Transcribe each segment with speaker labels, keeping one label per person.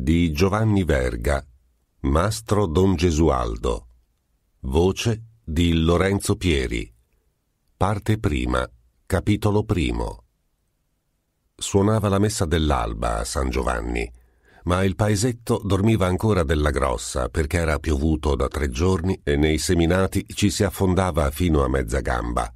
Speaker 1: di Giovanni Verga, Mastro Don Gesualdo. Voce di Lorenzo Pieri. Parte prima, capitolo primo. Suonava la messa dell'alba a San Giovanni, ma il paesetto dormiva ancora della grossa perché era piovuto da tre giorni e nei seminati ci si affondava fino a mezza gamba.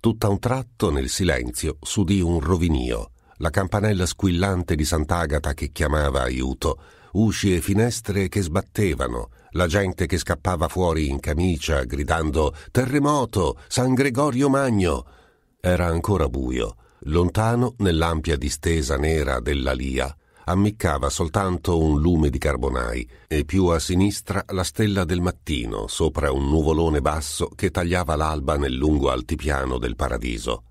Speaker 1: Tutta un tratto, nel silenzio, s'udì un rovinio la campanella squillante di Sant'Agata che chiamava aiuto, usci e finestre che sbattevano, la gente che scappava fuori in camicia gridando Terremoto, San Gregorio Magno. Era ancora buio. Lontano, nell'ampia distesa nera dell'Alia, ammiccava soltanto un lume di carbonai e più a sinistra la stella del mattino sopra un nuvolone basso che tagliava l'alba nel lungo altipiano del paradiso.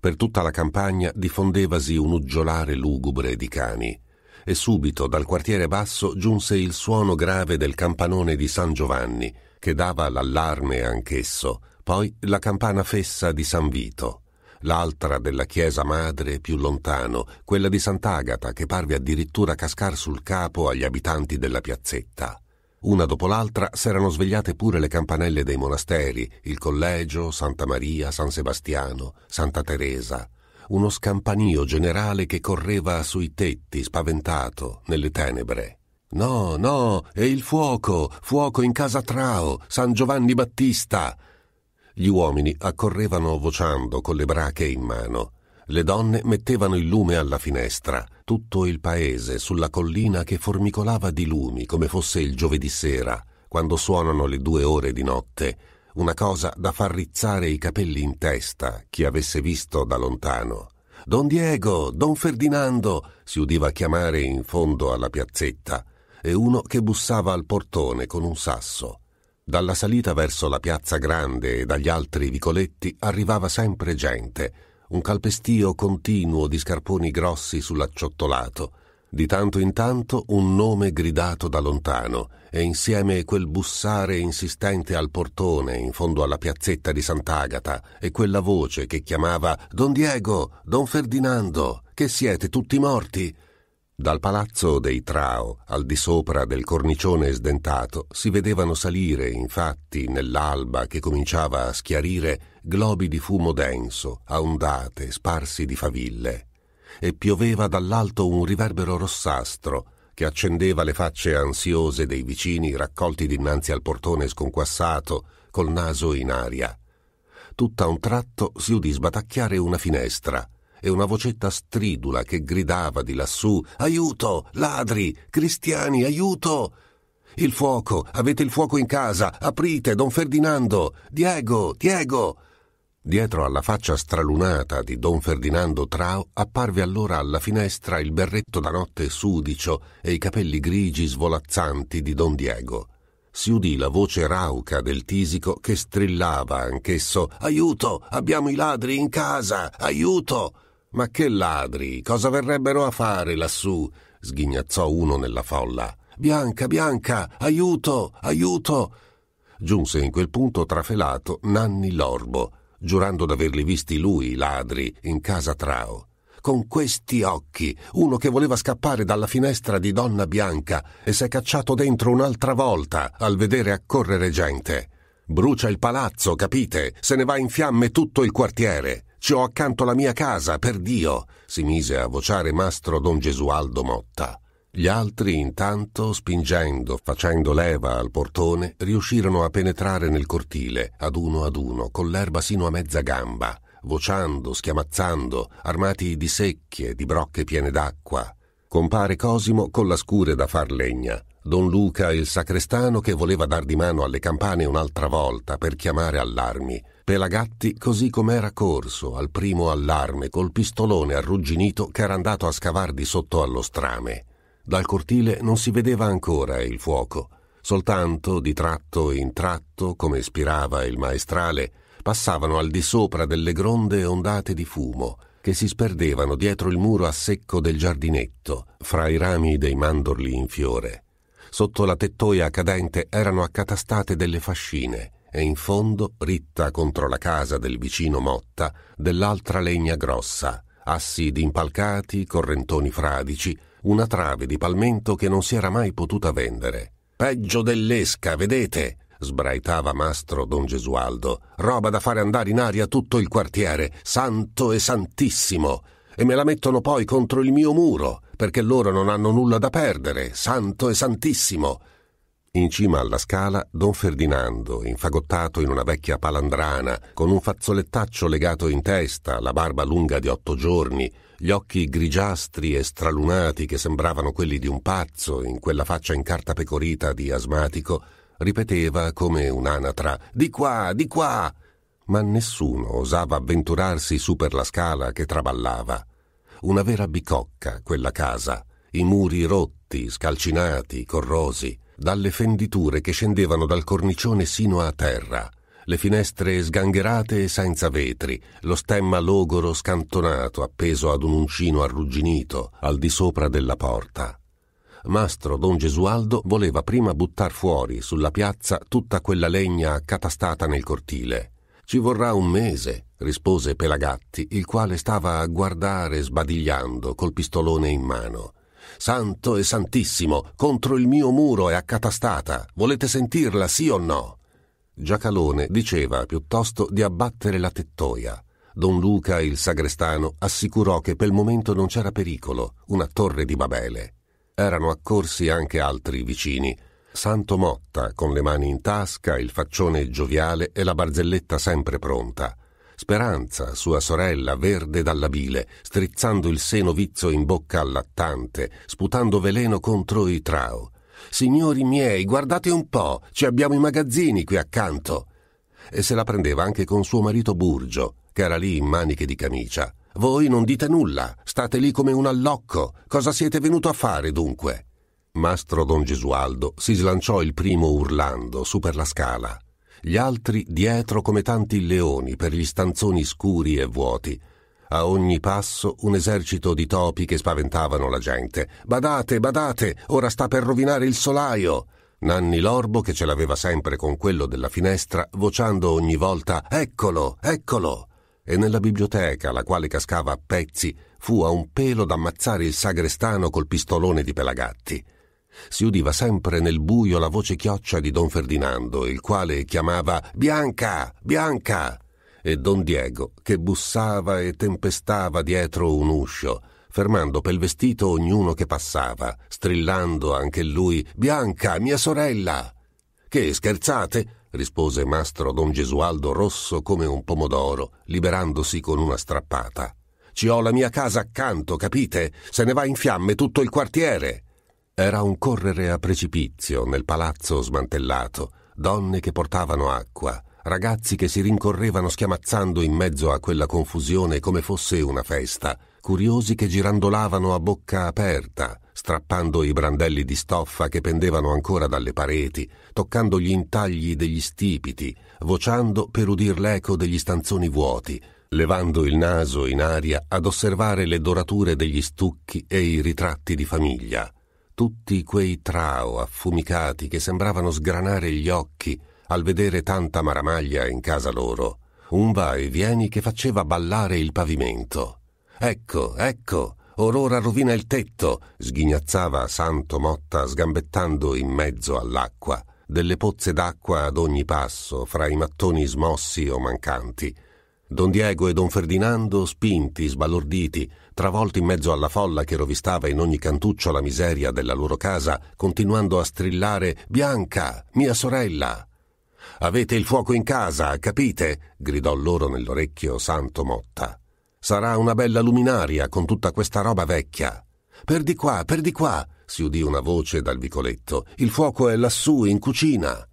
Speaker 1: Per tutta la campagna diffondevasi un uggiolare lugubre di cani e subito dal quartiere basso giunse il suono grave del campanone di San Giovanni, che dava l'allarme anch'esso, poi la campana fessa di San Vito, l'altra della chiesa madre più lontano, quella di Sant'Agata, che parve addirittura cascar sul capo agli abitanti della piazzetta. Una dopo l'altra s'erano svegliate pure le campanelle dei monasteri, il collegio, Santa Maria, San Sebastiano, Santa Teresa. Uno scampanio generale che correva sui tetti, spaventato, nelle tenebre. No, no, è il fuoco, fuoco in casa Trao, San Giovanni Battista. Gli uomini accorrevano vociando con le brache in mano. Le donne mettevano il lume alla finestra, tutto il paese sulla collina che formicolava di lumi come fosse il giovedì sera, quando suonano le due ore di notte, una cosa da far rizzare i capelli in testa chi avesse visto da lontano. Don Diego, Don Ferdinando, si udiva chiamare in fondo alla piazzetta, e uno che bussava al portone con un sasso. Dalla salita verso la piazza grande e dagli altri vicoletti arrivava sempre gente, un calpestio continuo di scarponi grossi sull'acciottolato, di tanto in tanto un nome gridato da lontano e insieme quel bussare insistente al portone in fondo alla piazzetta di Sant'Agata e quella voce che chiamava Don Diego, Don Ferdinando, che siete tutti morti? Dal palazzo dei Trao, al di sopra del cornicione sdentato, si vedevano salire, infatti, nell'alba che cominciava a schiarire, globi di fumo denso, a ondate, sparsi di faville. E pioveva dall'alto un riverbero rossastro, che accendeva le facce ansiose dei vicini raccolti dinanzi al portone sconquassato, col naso in aria. Tutta un tratto si udì sbatacchiare una finestra, e una vocetta stridula che gridava di lassù Aiuto! Ladri! Cristiani! Aiuto! Il fuoco! Avete il fuoco in casa! Aprite, don Ferdinando! Diego! Diego! Dietro alla faccia stralunata di don Ferdinando Trao apparve allora alla finestra il berretto da notte sudicio e i capelli grigi svolazzanti di don Diego. Si udì la voce rauca del tisico che strillava anch'esso Aiuto! Abbiamo i ladri in casa! Aiuto! Ma che ladri! Cosa verrebbero a fare lassù? sghignazzò uno nella folla. Bianca, Bianca, aiuto, aiuto! Giunse in quel punto trafelato Nanni l'orbo, giurando d'averli visti lui, i ladri, in casa Trao. Con questi occhi, uno che voleva scappare dalla finestra di Donna Bianca e s'è cacciato dentro un'altra volta al vedere accorrere gente. Brucia il palazzo, capite? Se ne va in fiamme tutto il quartiere. Ci ho accanto la mia casa, per Dio, si mise a vociare mastro don Gesualdo Motta. Gli altri, intanto, spingendo, facendo leva al portone, riuscirono a penetrare nel cortile, ad uno ad uno, con l'erba sino a mezza gamba, vociando, schiamazzando, armati di secchie, di brocche piene d'acqua. Compare Cosimo con la scure da far legna, Don Luca il sacrestano che voleva dar di mano alle campane un'altra volta per chiamare allarmi, Pelagatti così com'era corso al primo allarme col pistolone arrugginito che era andato a scavar di sotto allo strame. Dal cortile non si vedeva ancora il fuoco, soltanto di tratto in tratto, come spirava il maestrale, passavano al di sopra delle gronde ondate di fumo che si sperdevano dietro il muro a secco del giardinetto, fra i rami dei mandorli in fiore. Sotto la tettoia cadente erano accatastate delle fascine, e in fondo, ritta contro la casa del vicino Motta, dell'altra legna grossa, assi d'impalcati, correntoni fradici, una trave di palmento che non si era mai potuta vendere. Peggio dell'esca, vedete? sbraitava mastro don Gesualdo. Roba da fare andare in aria tutto il quartiere, santo e santissimo. E me la mettono poi contro il mio muro, perché loro non hanno nulla da perdere, santo e santissimo. In cima alla scala, don Ferdinando, infagottato in una vecchia palandrana, con un fazzolettaccio legato in testa, la barba lunga di otto giorni, gli occhi grigiastri e stralunati che sembravano quelli di un pazzo in quella faccia in carta pecorita di asmatico, ripeteva come un'anatra Di qua, di qua. Ma nessuno osava avventurarsi su per la scala che traballava. Una vera bicocca, quella casa, i muri rotti, scalcinati, corrosi, dalle fenditure che scendevano dal cornicione sino a terra, le finestre sgangherate e senza vetri, lo stemma logoro scantonato appeso ad un uncino arrugginito al di sopra della porta. Mastro Don Gesualdo voleva prima buttar fuori sulla piazza tutta quella legna accatastata nel cortile. Ci vorrà un mese, rispose Pelagatti, il quale stava a guardare sbadigliando col pistolone in mano. Santo e santissimo, contro il mio muro è accatastata. Volete sentirla, sì o no? Giacalone diceva piuttosto di abbattere la tettoia. Don Luca, il sagrestano, assicurò che per il momento non c'era pericolo, una torre di Babele. Erano accorsi anche altri vicini. Santo Motta, con le mani in tasca, il faccione gioviale e la barzelletta sempre pronta. Speranza, sua sorella, verde dalla bile, strizzando il seno vizzo in bocca al lattante, sputando veleno contro i trao. Signori miei, guardate un po', ci abbiamo i magazzini qui accanto. E se la prendeva anche con suo marito Burgio, che era lì in maniche di camicia. Voi non dite nulla, state lì come un allocco. Cosa siete venuto a fare dunque? Mastro Don Gesualdo si slanciò il primo urlando su per la scala. Gli altri dietro come tanti leoni per gli stanzoni scuri e vuoti. A ogni passo un esercito di topi che spaventavano la gente. Badate, badate, ora sta per rovinare il solaio. Nanni Lorbo, che ce l'aveva sempre con quello della finestra, vociando ogni volta Eccolo, eccolo e nella biblioteca, la quale cascava a pezzi, fu a un pelo d'ammazzare il sagrestano col pistolone di Pelagatti. Si udiva sempre nel buio la voce chioccia di don Ferdinando, il quale chiamava Bianca, Bianca, e don Diego, che bussava e tempestava dietro un uscio, fermando pel vestito ognuno che passava, strillando anche lui Bianca, mia sorella. Che scherzate? rispose mastro don Gesualdo rosso come un pomodoro, liberandosi con una strappata. Ci ho la mia casa accanto, capite? Se ne va in fiamme tutto il quartiere. Era un correre a precipizio nel palazzo smantellato, donne che portavano acqua, ragazzi che si rincorrevano schiamazzando in mezzo a quella confusione come fosse una festa, curiosi che girandolavano a bocca aperta, strappando i brandelli di stoffa che pendevano ancora dalle pareti, toccando gli intagli degli stipiti, vociando per udir l'eco degli stanzoni vuoti, levando il naso in aria ad osservare le dorature degli stucchi e i ritratti di famiglia. Tutti quei trao affumicati che sembravano sgranare gli occhi al vedere tanta maramaglia in casa loro. Un va e vieni che faceva ballare il pavimento. Ecco, ecco, Or rovina il tetto, sghignazzava Santo Motta sgambettando in mezzo all'acqua, delle pozze d'acqua ad ogni passo, fra i mattoni smossi o mancanti. Don Diego e Don Ferdinando, spinti, sbalorditi, travolti in mezzo alla folla che rovistava in ogni cantuccio la miseria della loro casa, continuando a strillare Bianca, mia sorella. Avete il fuoco in casa, capite? gridò loro nell'orecchio Santo Motta. Sarà una bella luminaria con tutta questa roba vecchia. Per di qua, per di qua, si udì una voce dal vicoletto. Il fuoco è lassù, in cucina.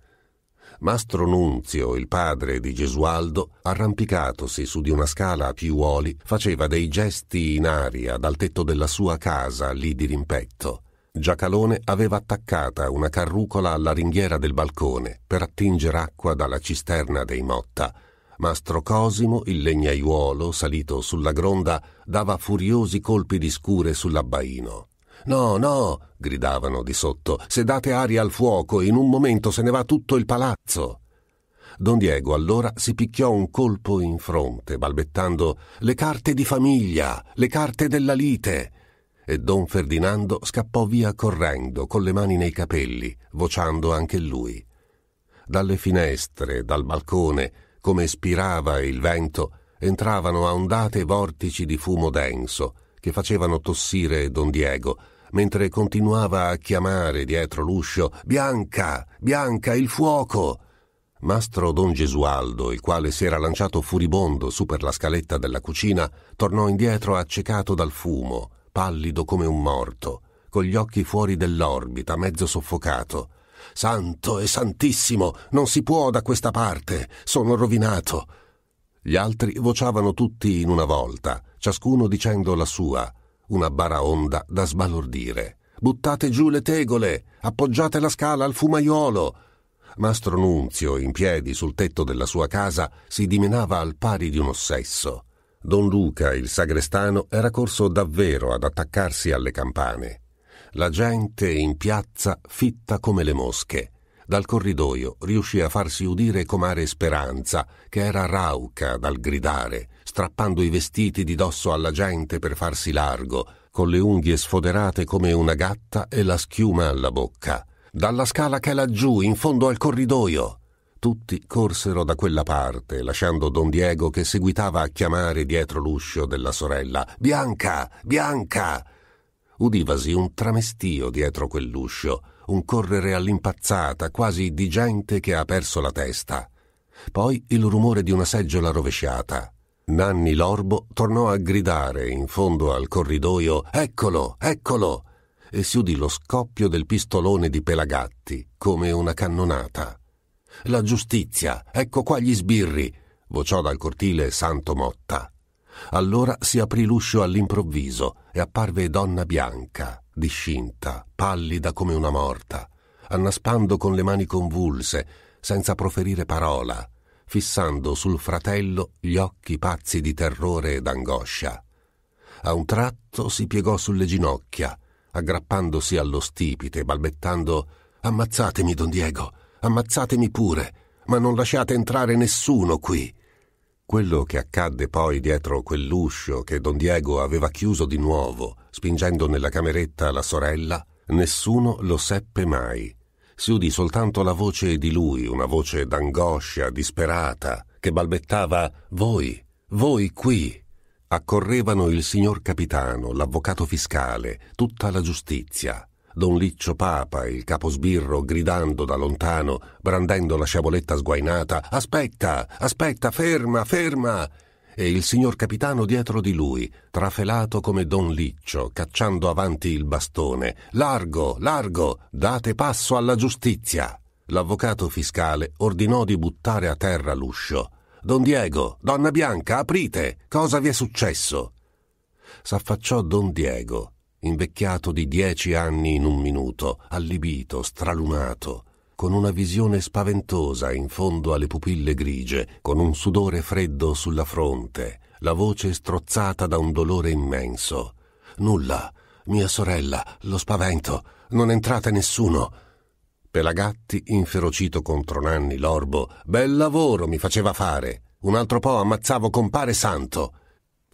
Speaker 1: Mastro Nunzio, il padre di Gesualdo, arrampicatosi su di una scala a piuoli, faceva dei gesti in aria dal tetto della sua casa lì di rimpetto. Giacalone aveva attaccata una carrucola alla ringhiera del balcone per attingere acqua dalla cisterna dei Motta Mastro Cosimo, il legnaiuolo, salito sulla gronda, dava furiosi colpi di scure sull'abbaino. No, no, gridavano di sotto, se date aria al fuoco, in un momento se ne va tutto il palazzo. Don Diego allora si picchiò un colpo in fronte, balbettando le carte di famiglia, le carte della lite. E don Ferdinando scappò via correndo, con le mani nei capelli, vociando anche lui. Dalle finestre, dal balcone, come spirava il vento, entravano a ondate vortici di fumo denso che facevano tossire don Diego, mentre continuava a chiamare dietro l'uscio Bianca, Bianca, il fuoco. Mastro don Gesualdo, il quale si era lanciato furibondo su per la scaletta della cucina, tornò indietro accecato dal fumo, pallido come un morto, con gli occhi fuori dell'orbita, mezzo soffocato. Santo e santissimo, non si può da questa parte, sono rovinato. Gli altri vociavano tutti in una volta, ciascuno dicendo la sua, una baraonda da sbalordire. Buttate giù le tegole, appoggiate la scala al fumaiolo. Mastro Nunzio, in piedi sul tetto della sua casa, si dimenava al pari di un ossesso. Don Luca, il sagrestano, era corso davvero ad attaccarsi alle campane. La gente in piazza fitta come le mosche. Dal corridoio riuscì a farsi udire comare Speranza, che era rauca dal gridare, strappando i vestiti di dosso alla gente per farsi largo, con le unghie sfoderate come una gatta e la schiuma alla bocca. Dalla scala che è laggiù, in fondo al corridoio. Tutti corsero da quella parte, lasciando don Diego che seguitava a chiamare dietro l'uscio della sorella Bianca, Bianca. Udivasi un tramestio dietro quell'uscio, un correre all'impazzata, quasi di gente che ha perso la testa. Poi il rumore di una seggiola rovesciata. Nanni l'orbo tornò a gridare in fondo al corridoio Eccolo, eccolo! e si udì lo scoppio del pistolone di Pelagatti, come una cannonata. La giustizia, ecco qua gli sbirri, vociò dal cortile Santo Motta. Allora si aprì l'uscio all'improvviso e apparve donna bianca, discinta, pallida come una morta, annaspando con le mani convulse, senza proferire parola, fissando sul fratello gli occhi pazzi di terrore ed angoscia. A un tratto si piegò sulle ginocchia, aggrappandosi allo stipite, balbettando Ammazzatemi, don Diego, ammazzatemi pure, ma non lasciate entrare nessuno qui. Quello che accadde poi dietro quell'uscio che don Diego aveva chiuso di nuovo, spingendo nella cameretta la sorella, nessuno lo seppe mai. Si udì soltanto la voce di lui, una voce d'angoscia, disperata, che balbettava Voi, voi qui. Accorrevano il signor capitano, l'avvocato fiscale, tutta la giustizia. Don Liccio Papa, il caposbirro, gridando da lontano, brandendo la sciaboletta sguainata, Aspetta, aspetta, ferma, ferma! E il signor capitano dietro di lui, trafelato come Don Liccio, cacciando avanti il bastone. Largo, largo, date passo alla giustizia! L'avvocato fiscale ordinò di buttare a terra l'uscio. Don Diego, donna Bianca, aprite! Cosa vi è successo? S'affacciò Don Diego, invecchiato di dieci anni in un minuto, allibito, stralunato, con una visione spaventosa in fondo alle pupille grigie, con un sudore freddo sulla fronte, la voce strozzata da un dolore immenso. Nulla, mia sorella, lo spavento, non entrate nessuno. Pelagatti, inferocito contro Nanni l'orbo, bel lavoro mi faceva fare. Un altro po' ammazzavo compare santo.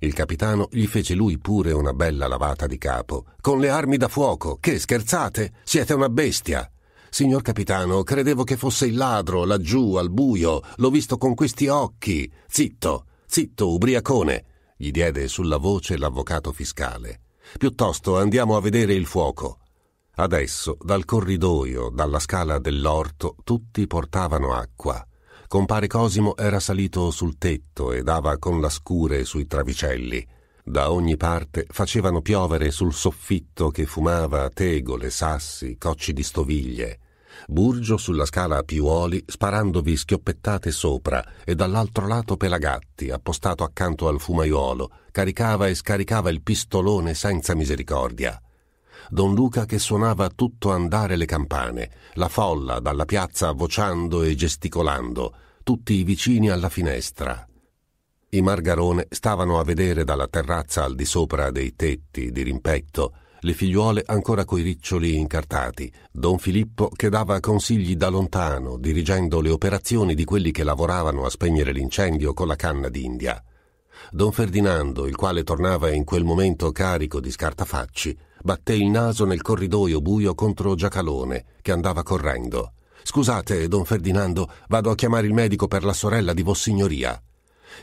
Speaker 1: Il capitano gli fece lui pure una bella lavata di capo. Con le armi da fuoco. Che scherzate? Siete una bestia. Signor capitano, credevo che fosse il ladro laggiù al buio. L'ho visto con questi occhi. Zitto, zitto, ubriacone, gli diede sulla voce l'avvocato fiscale. Piuttosto andiamo a vedere il fuoco. Adesso, dal corridoio, dalla scala dell'orto, tutti portavano acqua. Compare Cosimo era salito sul tetto e dava con la scure sui travicelli. Da ogni parte facevano piovere sul soffitto che fumava tegole, sassi, cocci di stoviglie. Burgio sulla scala a piuoli sparandovi schioppettate sopra e dall'altro lato Pelagatti, appostato accanto al fumaiuolo, caricava e scaricava il pistolone senza misericordia. Don Luca che suonava tutto andare le campane, la folla dalla piazza vociando e gesticolando, tutti i vicini alla finestra. I Margarone stavano a vedere dalla terrazza al di sopra dei tetti di rimpetto le figliuole ancora coi riccioli incartati, don Filippo che dava consigli da lontano, dirigendo le operazioni di quelli che lavoravano a spegnere l'incendio con la canna d'India. Don Ferdinando, il quale tornava in quel momento carico di scartafacci, batté il naso nel corridoio buio contro Giacalone, che andava correndo. Scusate, don Ferdinando, vado a chiamare il medico per la sorella di Vossignoria.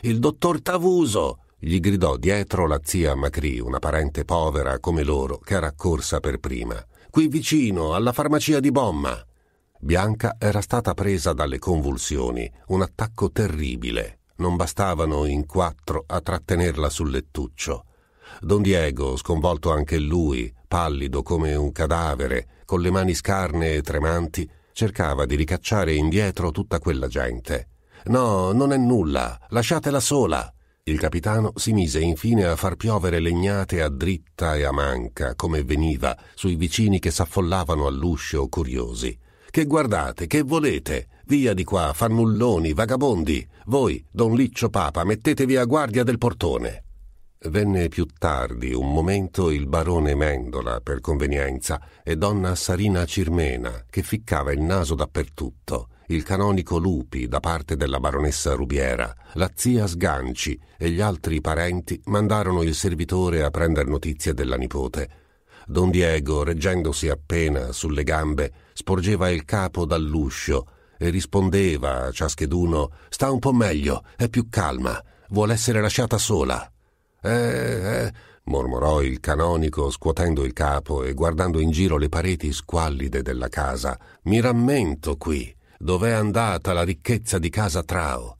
Speaker 1: Il dottor Tavuso! gli gridò dietro la zia Macri, una parente povera come loro, che era accorsa per prima. Qui vicino, alla farmacia di Bomma. Bianca era stata presa dalle convulsioni, un attacco terribile. Non bastavano in quattro a trattenerla sul lettuccio. Don Diego, sconvolto anche lui, pallido come un cadavere, con le mani scarne e tremanti, cercava di ricacciare indietro tutta quella gente. No, non è nulla, lasciatela sola. Il capitano si mise infine a far piovere legnate a dritta e a manca, come veniva, sui vicini che s'affollavano all'uscio curiosi. Che guardate, che volete? Via di qua, fannulloni, vagabondi. Voi, don Liccio Papa, mettetevi a guardia del portone. Venne più tardi, un momento, il barone Mendola, per convenienza, e donna Sarina Cirmena, che ficcava il naso dappertutto, il canonico Lupi da parte della baronessa Rubiera, la zia Sganci e gli altri parenti mandarono il servitore a prender notizie della nipote. Don Diego, reggendosi appena sulle gambe, sporgeva il capo dall'uscio e rispondeva a ciascheduno Sta un po' meglio, è più calma, vuole essere lasciata sola. Eh, eh, mormorò il canonico scuotendo il capo e guardando in giro le pareti squallide della casa. Mi rammento qui, dov'è andata la ricchezza di casa Trao.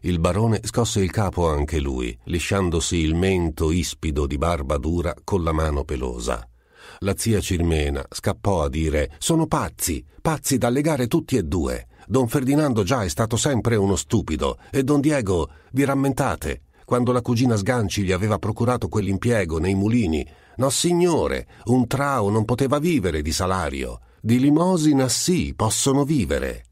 Speaker 1: Il barone scosse il capo anche lui, lisciandosi il mento ispido di barba dura con la mano pelosa. La zia Cirmena scappò a dire Sono pazzi, pazzi da legare tutti e due. Don Ferdinando già è stato sempre uno stupido e don Diego, vi rammentate, quando la cugina Sganci gli aveva procurato quell'impiego nei mulini. No, signore, un trao non poteva vivere di salario. Di limosina sì, possono vivere.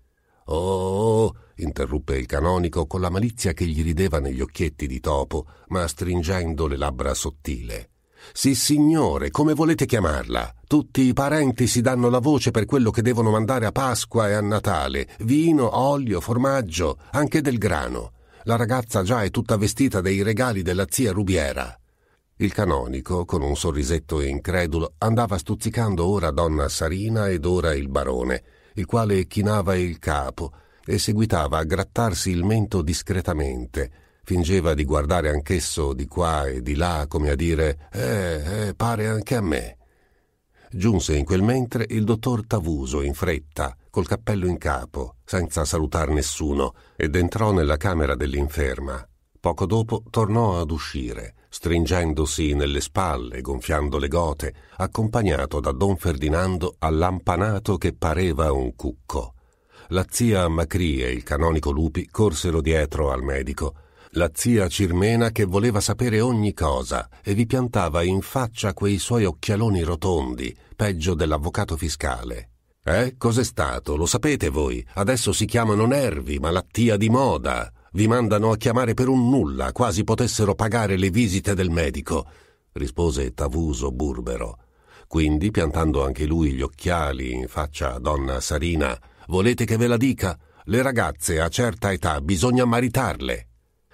Speaker 1: Oh, interruppe il canonico con la malizia che gli rideva negli occhietti di topo, ma stringendo le labbra sottile. Sì, signore, come volete chiamarla? Tutti i parenti si danno la voce per quello che devono mandare a Pasqua e a Natale: vino, olio, formaggio, anche del grano. La ragazza già è tutta vestita dei regali della zia Rubiera. Il canonico, con un sorrisetto incredulo, andava stuzzicando ora donna Sarina ed ora il barone, il quale chinava il capo e seguitava a grattarsi il mento discretamente. Fingeva di guardare anch'esso di qua e di là, come a dire Eh, eh, pare anche a me. Giunse in quel mentre il dottor Tavuso in fretta, col cappello in capo, senza salutar nessuno, ed entrò nella camera dell'inferma. Poco dopo tornò ad uscire, stringendosi nelle spalle, gonfiando le gote, accompagnato da don Ferdinando allampanato che pareva un cucco. La zia Macri e il canonico Lupi corsero dietro al medico, la zia Cirmena che voleva sapere ogni cosa e vi piantava in faccia quei suoi occhialoni rotondi, peggio dell'avvocato fiscale. Eh, cos'è stato? Lo sapete voi? Adesso si chiamano nervi, malattia di moda. Vi mandano a chiamare per un nulla, quasi potessero pagare le visite del medico, rispose Tavuso burbero. Quindi, piantando anche lui gli occhiali in faccia a donna Sarina, volete che ve la dica? Le ragazze a certa età bisogna maritarle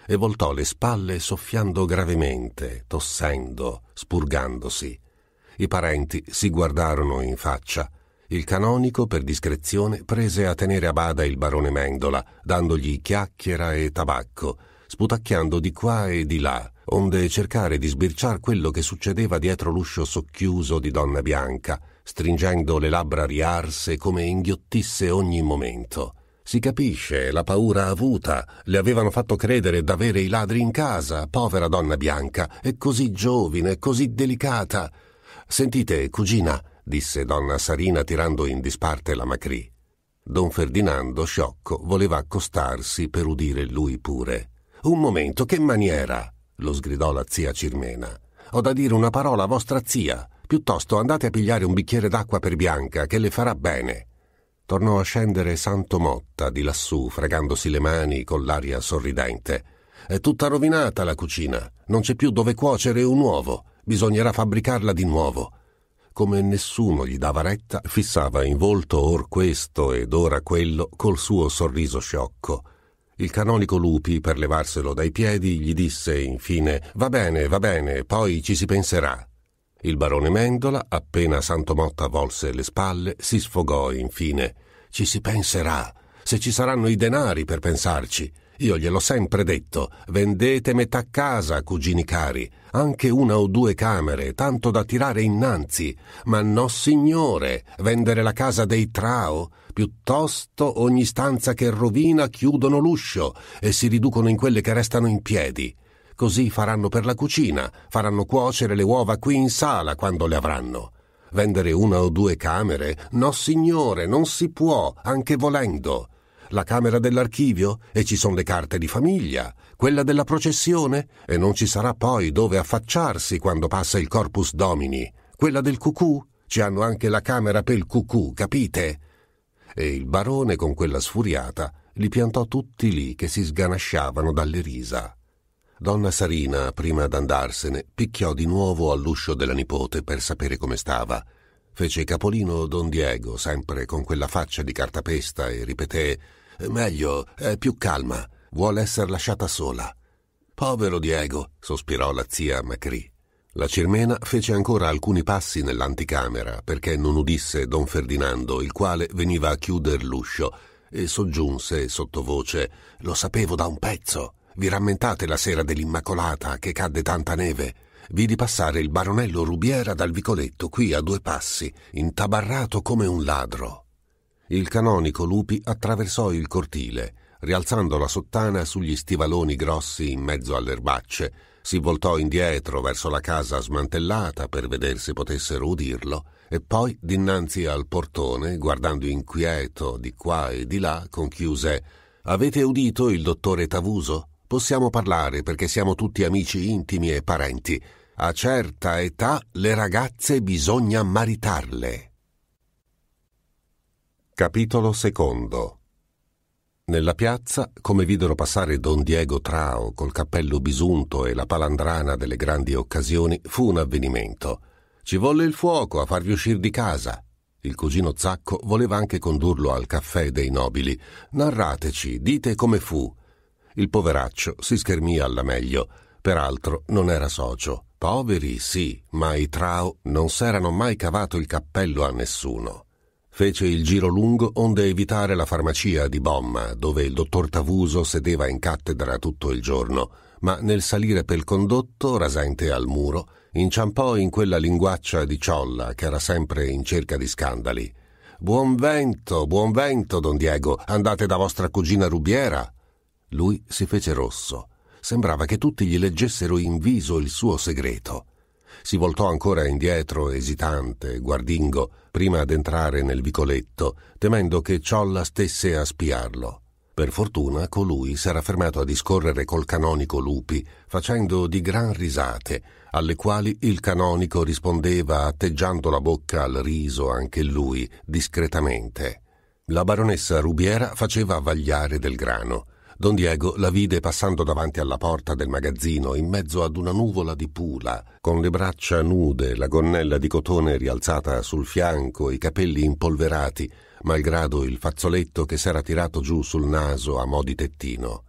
Speaker 1: e voltò le spalle soffiando gravemente, tossendo, spurgandosi. I parenti si guardarono in faccia. Il canonico, per discrezione, prese a tenere a bada il barone Mendola, dandogli chiacchiera e tabacco, sputacchiando di qua e di là, onde cercare di sbirciar quello che succedeva dietro l'uscio socchiuso di donna Bianca, stringendo le labbra riarse come inghiottisse ogni momento. Si capisce, la paura avuta, le avevano fatto credere d'avere i ladri in casa, povera donna bianca, e così giovine, così delicata. Sentite, cugina, disse donna Sarina tirando in disparte la Macri. Don Ferdinando, sciocco, voleva accostarsi per udire lui pure. Un momento, che maniera? lo sgridò la zia Cirmena. Ho da dire una parola a vostra zia. Piuttosto andate a pigliare un bicchiere d'acqua per Bianca, che le farà bene tornò a scendere Santo Motta di lassù, fregandosi le mani con l'aria sorridente. È tutta rovinata la cucina, non c'è più dove cuocere un uovo, bisognerà fabbricarla di nuovo. Come nessuno gli dava retta, fissava in volto or questo ed ora quello col suo sorriso sciocco. Il canonico Lupi, per levarselo dai piedi, gli disse infine Va bene, va bene, poi ci si penserà. Il barone Mendola, appena Santo Motta volse le spalle, si sfogò infine Ci si penserà, se ci saranno i denari per pensarci. Io gliel'ho sempre detto, vendete metà casa, cugini cari, anche una o due camere, tanto da tirare innanzi. Ma no, signore, vendere la casa dei Trao. Piuttosto ogni stanza che rovina chiudono l'uscio e si riducono in quelle che restano in piedi. Così faranno per la cucina, faranno cuocere le uova qui in sala quando le avranno. Vendere una o due camere? No, signore, non si può, anche volendo la camera dell'archivio e ci sono le carte di famiglia, quella della processione e non ci sarà poi dove affacciarsi quando passa il Corpus Domini, quella del cucù, ci hanno anche la camera per il cucù, capite? E il barone con quella sfuriata li piantò tutti lì che si sganasciavano dalle risa. Donna Sarina, prima d'andarsene, picchiò di nuovo all'uscio della nipote per sapere come stava. Fece capolino Don Diego, sempre con quella faccia di cartapesta, e ripeté Meglio, è più calma. Vuole essere lasciata sola. Povero Diego, sospirò la zia Macri. La Cirmena fece ancora alcuni passi nell'anticamera perché non udisse don Ferdinando, il quale veniva a chiuder l'uscio, e soggiunse sottovoce Lo sapevo da un pezzo. Vi rammentate la sera dell'Immacolata che cadde tanta neve? Vidi passare il baronello Rubiera dal vicoletto qui a due passi, intabarrato come un ladro. Il canonico Lupi attraversò il cortile, rialzando la sottana sugli stivaloni grossi in mezzo alle erbacce, si voltò indietro verso la casa smantellata per vedere se potessero udirlo, e poi, dinanzi al portone, guardando inquieto di qua e di là, conchiuse Avete udito il dottore Tavuso? Possiamo parlare perché siamo tutti amici intimi e parenti. A certa età le ragazze bisogna maritarle. Capitolo secondo Nella piazza, come videro passare Don Diego Trao col cappello bisunto e la palandrana delle grandi occasioni, fu un avvenimento. Ci volle il fuoco a farvi uscire di casa. Il cugino Zacco voleva anche condurlo al caffè dei nobili. Narrateci, dite come fu. Il poveraccio si schermì alla meglio. Peraltro non era socio. Poveri, sì, ma i Trao non s'erano mai cavato il cappello a nessuno. Fece il giro lungo onde evitare la farmacia di Bomma, dove il dottor Tavuso sedeva in cattedra tutto il giorno, ma nel salire pel condotto, rasente al muro, inciampò in quella linguaccia di ciolla che era sempre in cerca di scandali. Buon vento, buon vento, don Diego, andate da vostra cugina Rubiera. Lui si fece rosso. Sembrava che tutti gli leggessero in viso il suo segreto si voltò ancora indietro, esitante, guardingo, prima d'entrare nel vicoletto, temendo che Ciolla stesse a spiarlo. Per fortuna colui s'era fermato a discorrere col canonico Lupi, facendo di gran risate, alle quali il canonico rispondeva atteggiando la bocca al riso anche lui, discretamente. La baronessa Rubiera faceva vagliare del grano. Don Diego la vide passando davanti alla porta del magazzino in mezzo ad una nuvola di pula, con le braccia nude, la gonnella di cotone rialzata sul fianco, i capelli impolverati, malgrado il fazzoletto che s'era tirato giù sul naso a mo' di tettino.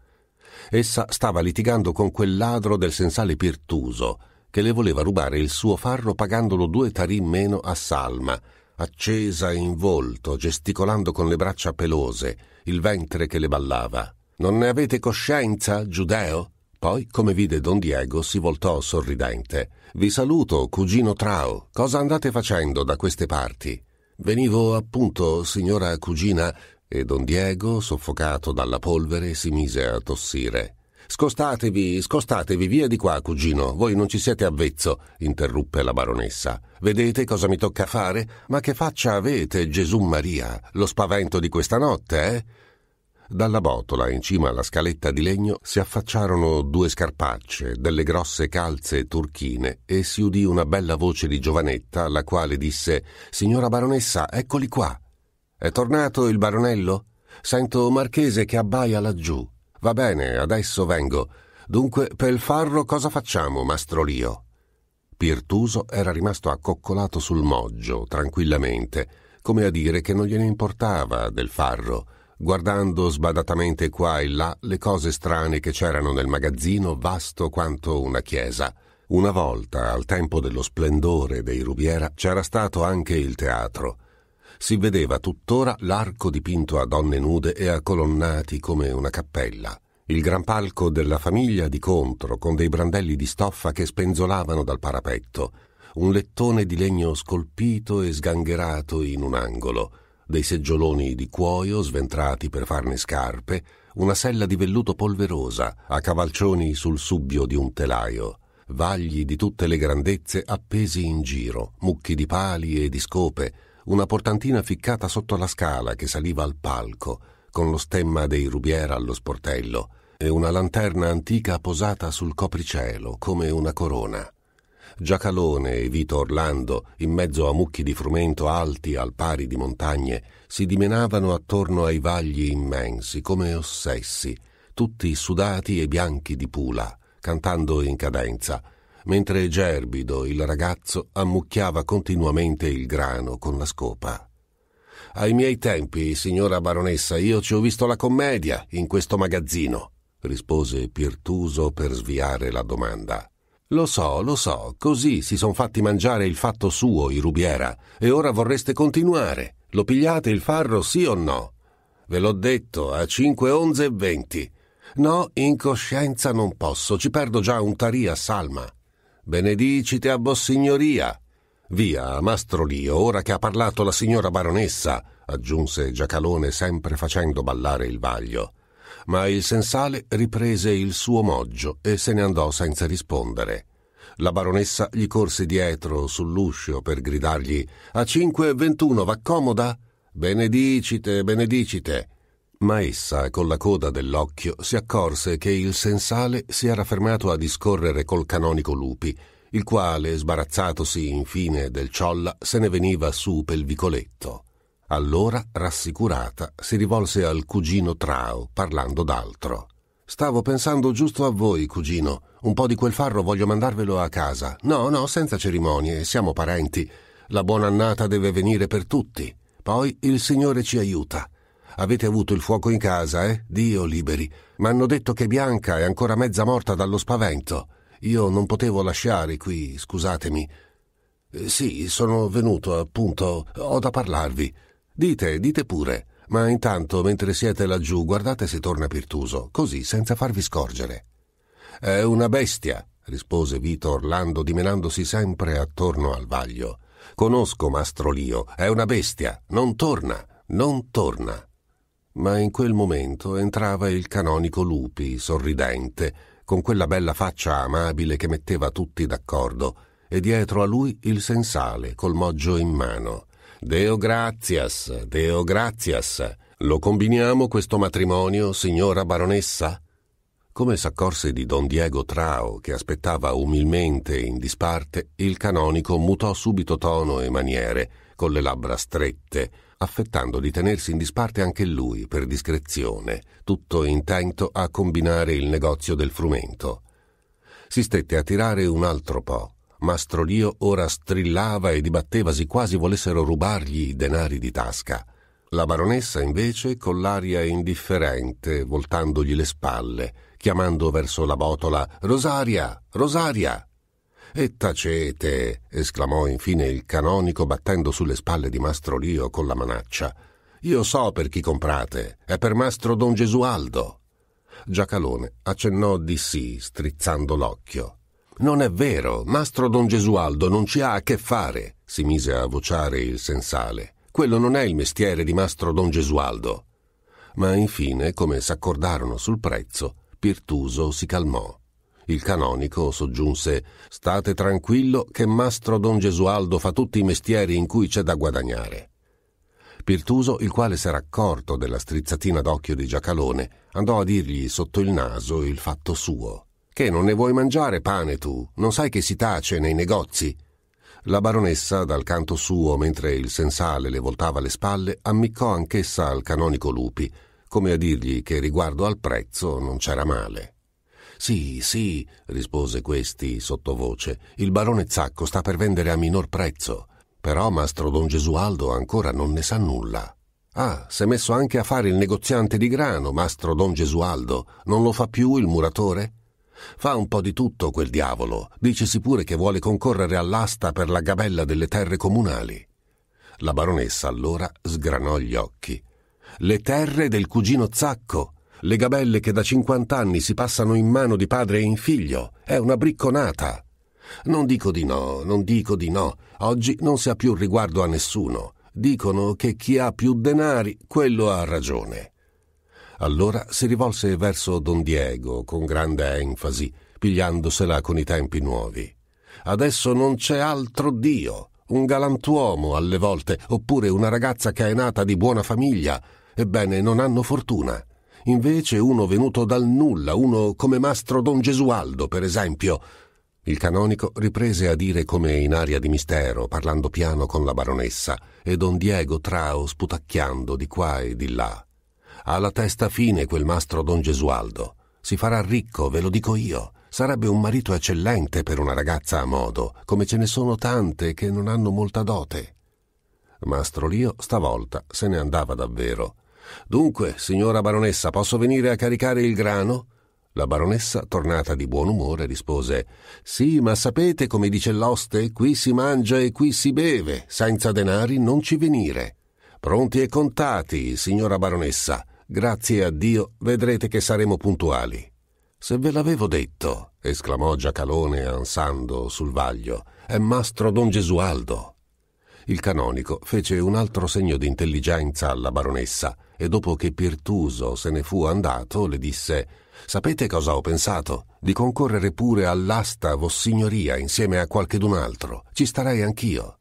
Speaker 1: Essa stava litigando con quel ladro del sensale Pirtuso, che le voleva rubare il suo farro pagandolo due tarì meno a salma, accesa in volto, gesticolando con le braccia pelose, il ventre che le ballava. Non ne avete coscienza, giudeo? Poi, come vide don Diego, si voltò sorridente. Vi saluto, cugino Trao. Cosa andate facendo da queste parti? Venivo appunto, signora cugina, e don Diego, soffocato dalla polvere, si mise a tossire. Scostatevi, scostatevi via di qua, cugino. Voi non ci siete avvezzo, interruppe la baronessa. Vedete cosa mi tocca fare? Ma che faccia avete, Gesù Maria? Lo spavento di questa notte, eh? Dalla botola in cima alla scaletta di legno si affacciarono due scarpacce, delle grosse calze turchine e si udì una bella voce di giovanetta, la quale disse Signora baronessa, eccoli qua. È tornato il baronello? Sento Marchese che abbaia laggiù. Va bene, adesso vengo. Dunque, per il farro cosa facciamo, mastro Lio? Pirtuso era rimasto accoccolato sul moggio, tranquillamente, come a dire che non gliene importava del farro guardando sbadatamente qua e là le cose strane che c'erano nel magazzino vasto quanto una chiesa. Una volta, al tempo dello splendore dei Rubiera, c'era stato anche il teatro. Si vedeva tuttora l'arco dipinto a donne nude e a colonnati come una cappella il gran palco della famiglia di contro, con dei brandelli di stoffa che spenzolavano dal parapetto, un lettone di legno scolpito e sgangherato in un angolo, dei seggioloni di cuoio sventrati per farne scarpe, una sella di velluto polverosa, a cavalcioni sul subbio di un telaio, vagli di tutte le grandezze appesi in giro, mucchi di pali e di scope, una portantina ficcata sotto la scala che saliva al palco, con lo stemma dei Rubiera allo sportello, e una lanterna antica posata sul copricielo come una corona. Giacalone e Vito Orlando, in mezzo a mucchi di frumento alti al pari di montagne, si dimenavano attorno ai vagli immensi come ossessi, tutti sudati e bianchi di pula, cantando in cadenza, mentre Gerbido, il ragazzo, ammucchiava continuamente il grano con la scopa. Ai miei tempi, signora baronessa, io ci ho visto la commedia in questo magazzino rispose Pirtuso per sviare la domanda. Lo so, lo so, così si son fatti mangiare il fatto suo, i Rubiera, e ora vorreste continuare. Lo pigliate il farro, sì o no? Ve l'ho detto, a cinque onze e venti. No, in coscienza non posso, ci perdo già un tarì a salma. Benedicite a vossignoria. Via, mastro Lio, ora che ha parlato la signora baronessa, aggiunse Giacalone sempre facendo ballare il vaglio ma il sensale riprese il suo moggio e se ne andò senza rispondere. La baronessa gli corse dietro sull'uscio per gridargli A cinque e ventuno v'accomoda? Benedicite, benedicite. Ma essa, con la coda dell'occhio, si accorse che il sensale si era fermato a discorrere col canonico Lupi, il quale, sbarazzatosi infine del ciolla, se ne veniva su pel vicoletto. Allora, rassicurata, si rivolse al cugino Trao, parlando d'altro. Stavo pensando giusto a voi, cugino. Un po' di quel farro voglio mandarvelo a casa. No, no, senza cerimonie, siamo parenti. La buona annata deve venire per tutti. Poi il Signore ci aiuta. Avete avuto il fuoco in casa, eh? Dio liberi. M'hanno detto che Bianca è ancora mezza morta dallo spavento. Io non potevo lasciare qui, scusatemi. Eh, sì, sono venuto, appunto. Ho da parlarvi. Dite, dite pure, ma intanto, mentre siete laggiù, guardate se torna Pirtuso, così, senza farvi scorgere. È una bestia, rispose Vito Orlando, dimenandosi sempre attorno al vaglio. Conosco Mastro Lio, è una bestia, non torna, non torna. Ma in quel momento entrava il canonico Lupi, sorridente, con quella bella faccia amabile che metteva tutti d'accordo, e dietro a lui il sensale col moggio in mano. Deo gratias, Deo gratias. Lo combiniamo questo matrimonio, signora baronessa? Come s'accorse di don Diego Trao, che aspettava umilmente in disparte, il canonico mutò subito tono e maniere, con le labbra strette, affettando di tenersi in disparte anche lui per discrezione, tutto intento a combinare il negozio del frumento. Si stette a tirare un altro po', Mastro Lio ora strillava e dibattevasi quasi volessero rubargli i denari di tasca. La baronessa invece, con l'aria indifferente, voltandogli le spalle, chiamando verso la botola Rosaria, Rosaria. E tacete, esclamò infine il canonico battendo sulle spalle di Mastro Lio con la manaccia. Io so per chi comprate, è per Mastro Don Gesualdo. Giacalone accennò di sì, strizzando l'occhio. Non è vero, mastro don Gesualdo non ci ha a che fare, si mise a vociare il sensale. Quello non è il mestiere di mastro don Gesualdo. Ma infine, come s'accordarono sul prezzo, Pirtuso si calmò. Il canonico soggiunse State tranquillo che mastro don Gesualdo fa tutti i mestieri in cui c'è da guadagnare. Pirtuso, il quale s'era accorto della strizzatina d'occhio di Giacalone, andò a dirgli sotto il naso il fatto suo. Che non ne vuoi mangiare pane tu? Non sai che si tace nei negozi? La baronessa, dal canto suo, mentre il sensale le voltava le spalle, ammiccò anch'essa al canonico Lupi, come a dirgli che riguardo al prezzo non c'era male. Sì, sì, rispose questi sottovoce, il barone Zacco sta per vendere a minor prezzo, però mastro don Gesualdo ancora non ne sa nulla. Ah, s'è messo anche a fare il negoziante di grano, mastro Don Gesualdo. Non lo fa più il muratore? Fa un po' di tutto quel diavolo. Dicesi pure che vuole concorrere all'asta per la gabella delle terre comunali. La baronessa allora sgranò gli occhi. Le terre del cugino Zacco, le gabelle che da cinquant'anni si passano in mano di padre in figlio. È una bricconata. Non dico di no, non dico di no. Oggi non si ha più riguardo a nessuno. Dicono che chi ha più denari, quello ha ragione. Allora si rivolse verso Don Diego con grande enfasi, pigliandosela con i tempi nuovi. Adesso non c'è altro Dio, un galantuomo alle volte, oppure una ragazza che è nata di buona famiglia. Ebbene, non hanno fortuna. Invece uno venuto dal nulla, uno come mastro Don Gesualdo, per esempio. Il canonico riprese a dire come in aria di mistero, parlando piano con la baronessa, e Don Diego Trao sputacchiando di qua e di là. Ha la testa fine quel mastro Don Gesualdo. Si farà ricco, ve lo dico io. Sarebbe un marito eccellente per una ragazza a modo, come ce ne sono tante che non hanno molta dote. Mastro Lio stavolta se ne andava davvero. Dunque, signora baronessa, posso venire a caricare il grano? La baronessa, tornata di buon umore, rispose Sì, ma sapete come dice l'oste, qui si mangia e qui si beve, senza denari non ci venire. Pronti e contati, signora baronessa. Grazie a Dio vedrete che saremo puntuali. Se ve l'avevo detto, esclamò Giacalone ansando sul vaglio, è mastro don Gesualdo. Il canonico fece un altro segno di intelligenza alla baronessa e dopo che Pirtuso se ne fu andato le disse Sapete cosa ho pensato? Di concorrere pure all'asta vossignoria insieme a qualchedun altro. Ci starei anch'io.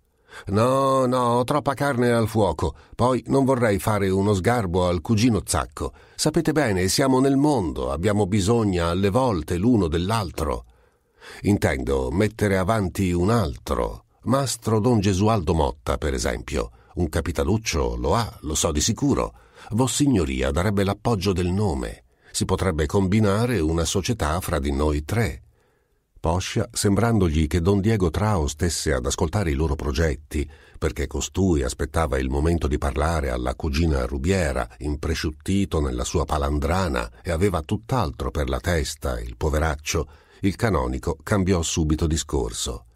Speaker 1: No, no, troppa carne al fuoco. Poi non vorrei fare uno sgarbo al cugino Zacco. Sapete bene, siamo nel mondo, abbiamo bisogno alle volte l'uno dell'altro. Intendo mettere avanti un altro. Mastro Don Gesualdo Motta, per esempio. Un capitaluccio lo ha, lo so di sicuro. Vossignoria darebbe l'appoggio del nome. Si potrebbe combinare una società fra di noi tre. Poscia, sembrandogli che don Diego Trao stesse ad ascoltare i loro progetti, perché costui aspettava il momento di parlare alla cugina Rubiera, impresciuttito nella sua palandrana, e aveva tutt'altro per la testa, il poveraccio, il canonico cambiò subito discorso.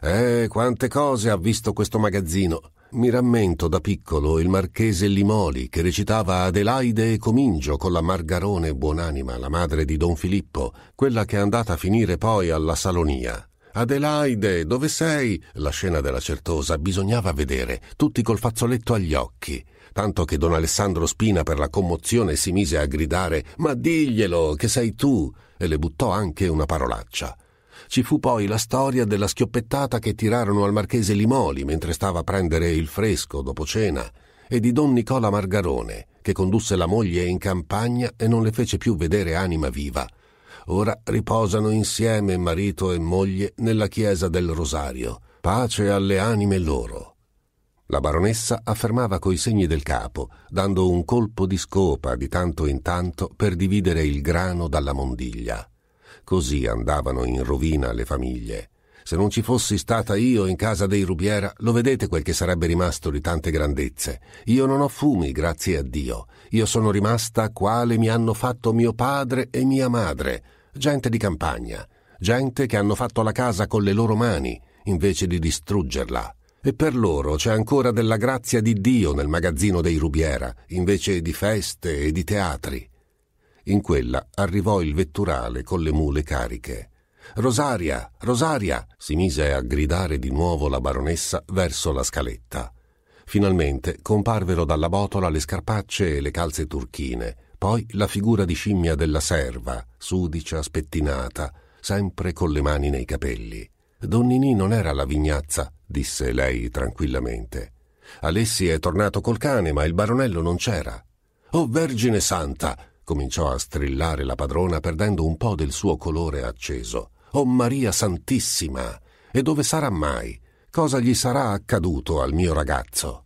Speaker 1: Eh, quante cose ha visto questo magazzino! Mi rammento da piccolo il marchese Limoli che recitava Adelaide e Comingio con la Margarone buonanima, la madre di Don Filippo, quella che è andata a finire poi alla Salonia. Adelaide, dove sei? La scena della certosa bisognava vedere, tutti col fazzoletto agli occhi, tanto che don Alessandro Spina per la commozione si mise a gridare Ma diglielo, che sei tu! e le buttò anche una parolaccia. Ci fu poi la storia della schioppettata che tirarono al marchese Limoli mentre stava a prendere il fresco dopo cena e di don Nicola Margarone, che condusse la moglie in campagna e non le fece più vedere anima viva. Ora riposano insieme marito e moglie nella chiesa del Rosario. Pace alle anime loro. La baronessa affermava coi segni del capo, dando un colpo di scopa di tanto in tanto per dividere il grano dalla mondiglia. Così andavano in rovina le famiglie. Se non ci fossi stata io in casa dei Rubiera, lo vedete quel che sarebbe rimasto di tante grandezze. Io non ho fumi, grazie a Dio. Io sono rimasta quale mi hanno fatto mio padre e mia madre, gente di campagna, gente che hanno fatto la casa con le loro mani, invece di distruggerla. E per loro c'è ancora della grazia di Dio nel magazzino dei Rubiera, invece di feste e di teatri. In quella arrivò il vetturale con le mule cariche. Rosaria, Rosaria! si mise a gridare di nuovo la baronessa verso la scaletta. Finalmente comparvero dalla botola le scarpacce e le calze turchine, poi la figura di scimmia della serva, sudicia, spettinata, sempre con le mani nei capelli. Don Ninì non era la vignazza, disse lei tranquillamente. Alessi è tornato col cane, ma il baronello non c'era. Oh Vergine Santa! Cominciò a strillare la padrona perdendo un po' del suo colore acceso. Oh Maria Santissima! E dove sarà mai? Cosa gli sarà accaduto al mio ragazzo?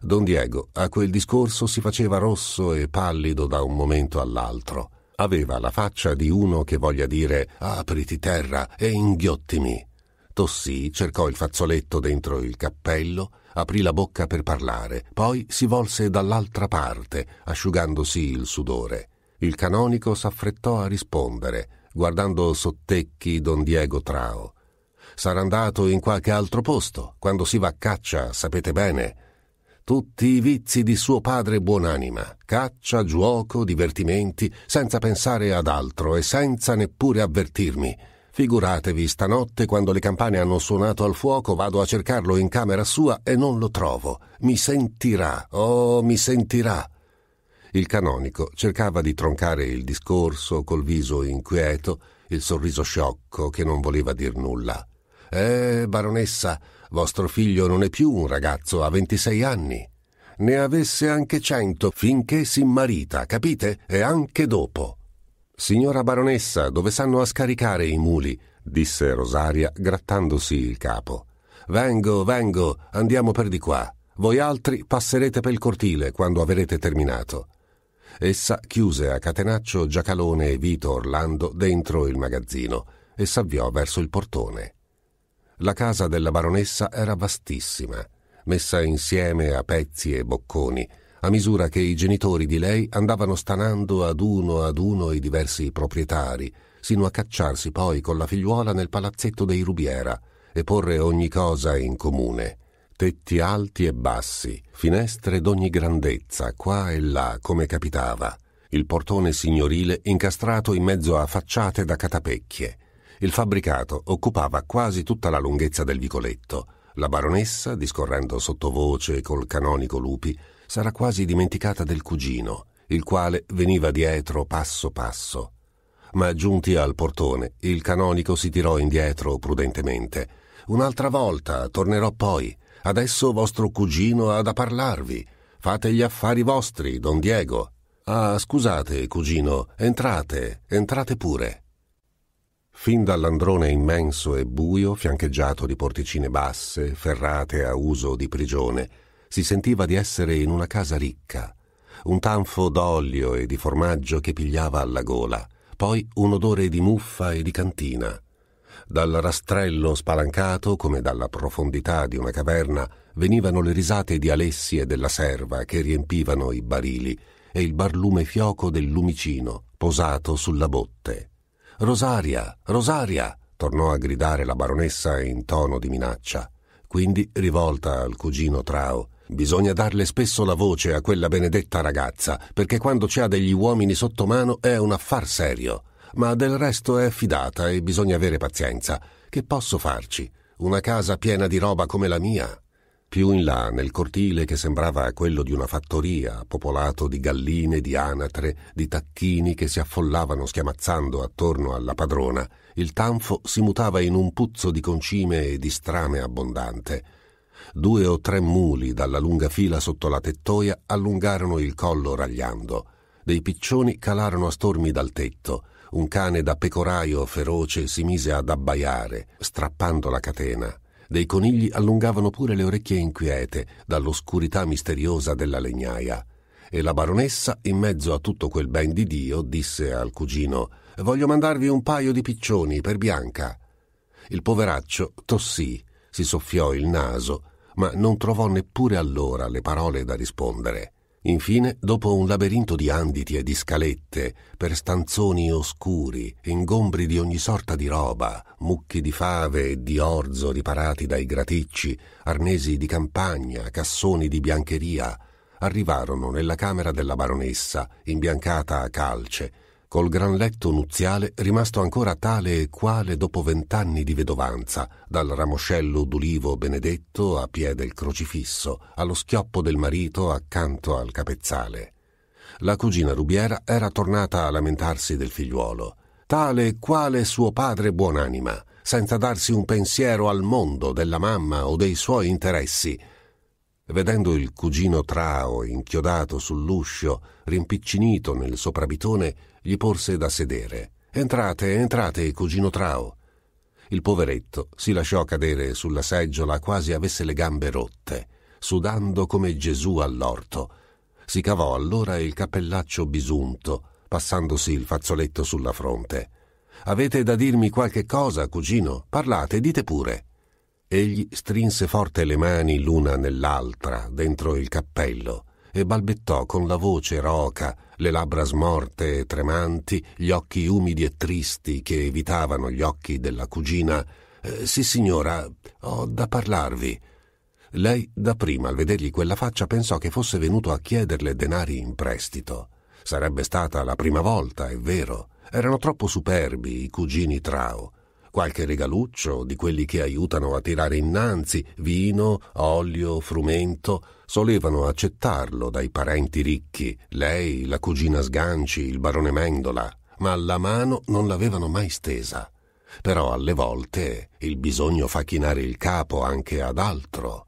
Speaker 1: Don Diego a quel discorso si faceva rosso e pallido da un momento all'altro. Aveva la faccia di uno che voglia dire apriti terra e inghiottimi. Tossì, cercò il fazzoletto dentro il cappello aprì la bocca per parlare, poi si volse dall'altra parte, asciugandosi il sudore. Il canonico s'affrettò a rispondere, guardando sottecchi don Diego Trao. Sarà andato in qualche altro posto, quando si va a caccia, sapete bene. Tutti i vizi di suo padre buonanima, caccia, giuoco, divertimenti, senza pensare ad altro e senza neppure avvertirmi. Figuratevi, stanotte quando le campane hanno suonato al fuoco vado a cercarlo in camera sua e non lo trovo. Mi sentirà, oh, mi sentirà. Il canonico cercava di troncare il discorso col viso inquieto, il sorriso sciocco che non voleva dir nulla. Eh, baronessa, vostro figlio non è più un ragazzo, ha ventisei anni. Ne avesse anche cento finché si marita, capite? E anche dopo. Signora baronessa, dove sanno a scaricare i muli? disse Rosaria, grattandosi il capo. Vengo, vengo, andiamo per di qua. Voi altri passerete per il cortile quando avrete terminato. Essa chiuse a catenaccio Giacalone e Vito Orlando dentro il magazzino e s'avviò verso il portone. La casa della baronessa era vastissima, messa insieme a pezzi e bocconi, a misura che i genitori di lei andavano stanando ad uno ad uno i diversi proprietari, sino a cacciarsi poi con la figliuola nel palazzetto dei Rubiera e porre ogni cosa in comune. Tetti alti e bassi, finestre d'ogni grandezza, qua e là, come capitava. Il portone signorile incastrato in mezzo a facciate da catapecchie. Il fabbricato occupava quasi tutta la lunghezza del vicoletto. La baronessa, discorrendo sottovoce col canonico Lupi, s'era quasi dimenticata del cugino, il quale veniva dietro passo passo. Ma giunti al portone, il canonico si tirò indietro prudentemente. Un'altra volta, tornerò poi. Adesso vostro cugino ha da parlarvi. Fate gli affari vostri, don Diego. Ah, scusate, cugino, entrate, entrate pure. Fin dall'androne immenso e buio, fiancheggiato di porticine basse, ferrate a uso di prigione, si sentiva di essere in una casa ricca. Un tanfo d'olio e di formaggio che pigliava alla gola, poi un odore di muffa e di cantina. Dal rastrello spalancato, come dalla profondità di una caverna, venivano le risate di Alessi e della serva che riempivano i barili e il barlume fioco del lumicino posato sulla botte. Rosaria, Rosaria! tornò a gridare la baronessa in tono di minaccia. Quindi, rivolta al cugino Trao, Bisogna darle spesso la voce a quella benedetta ragazza, perché quando ci ha degli uomini sotto mano è un affar serio. Ma del resto è fidata e bisogna avere pazienza. Che posso farci? Una casa piena di roba come la mia? Più in là, nel cortile che sembrava quello di una fattoria, popolato di galline, di anatre, di tacchini che si affollavano schiamazzando attorno alla padrona, il tanfo si mutava in un puzzo di concime e di strame abbondante due o tre muli dalla lunga fila sotto la tettoia allungarono il collo ragliando. Dei piccioni calarono a stormi dal tetto. Un cane da pecoraio feroce si mise ad abbaiare, strappando la catena. Dei conigli allungavano pure le orecchie inquiete dall'oscurità misteriosa della legnaia. E la baronessa, in mezzo a tutto quel ben di Dio, disse al cugino Voglio mandarvi un paio di piccioni per Bianca. Il poveraccio tossì, si soffiò il naso ma non trovò neppure allora le parole da rispondere. Infine, dopo un laberinto di anditi e di scalette, per stanzoni oscuri, ingombri di ogni sorta di roba, mucchi di fave e di orzo riparati dai graticci, arnesi di campagna, cassoni di biancheria, arrivarono nella camera della baronessa, imbiancata a calce, col gran letto nuziale rimasto ancora tale e quale dopo vent'anni di vedovanza, dal ramoscello d'ulivo benedetto a piede del crocifisso, allo schioppo del marito accanto al capezzale. La cugina Rubiera era tornata a lamentarsi del figliuolo, tale e quale suo padre buonanima, senza darsi un pensiero al mondo della mamma o dei suoi interessi, Vedendo il cugino Trao inchiodato sull'uscio, rimpiccinito nel soprabitone, gli porse da sedere. Entrate, entrate, cugino Trao. Il poveretto si lasciò cadere sulla seggiola quasi avesse le gambe rotte, sudando come Gesù all'orto. Si cavò allora il cappellaccio bisunto, passandosi il fazzoletto sulla fronte. Avete da dirmi qualche cosa, cugino? Parlate, dite pure. Egli strinse forte le mani l'una nell'altra dentro il cappello e balbettò con la voce roca, le labbra smorte e tremanti, gli occhi umidi e tristi che evitavano gli occhi della cugina. Eh, sì, signora, ho da parlarvi. Lei dapprima, al vedergli quella faccia, pensò che fosse venuto a chiederle denari in prestito. Sarebbe stata la prima volta, è vero. Erano troppo superbi i cugini Trao qualche regaluccio di quelli che aiutano a tirare innanzi, vino, olio, frumento, solevano accettarlo dai parenti ricchi, lei, la cugina Sganci, il barone Mendola, ma la mano non l'avevano mai stesa. Però alle volte il bisogno fa chinare il capo anche ad altro.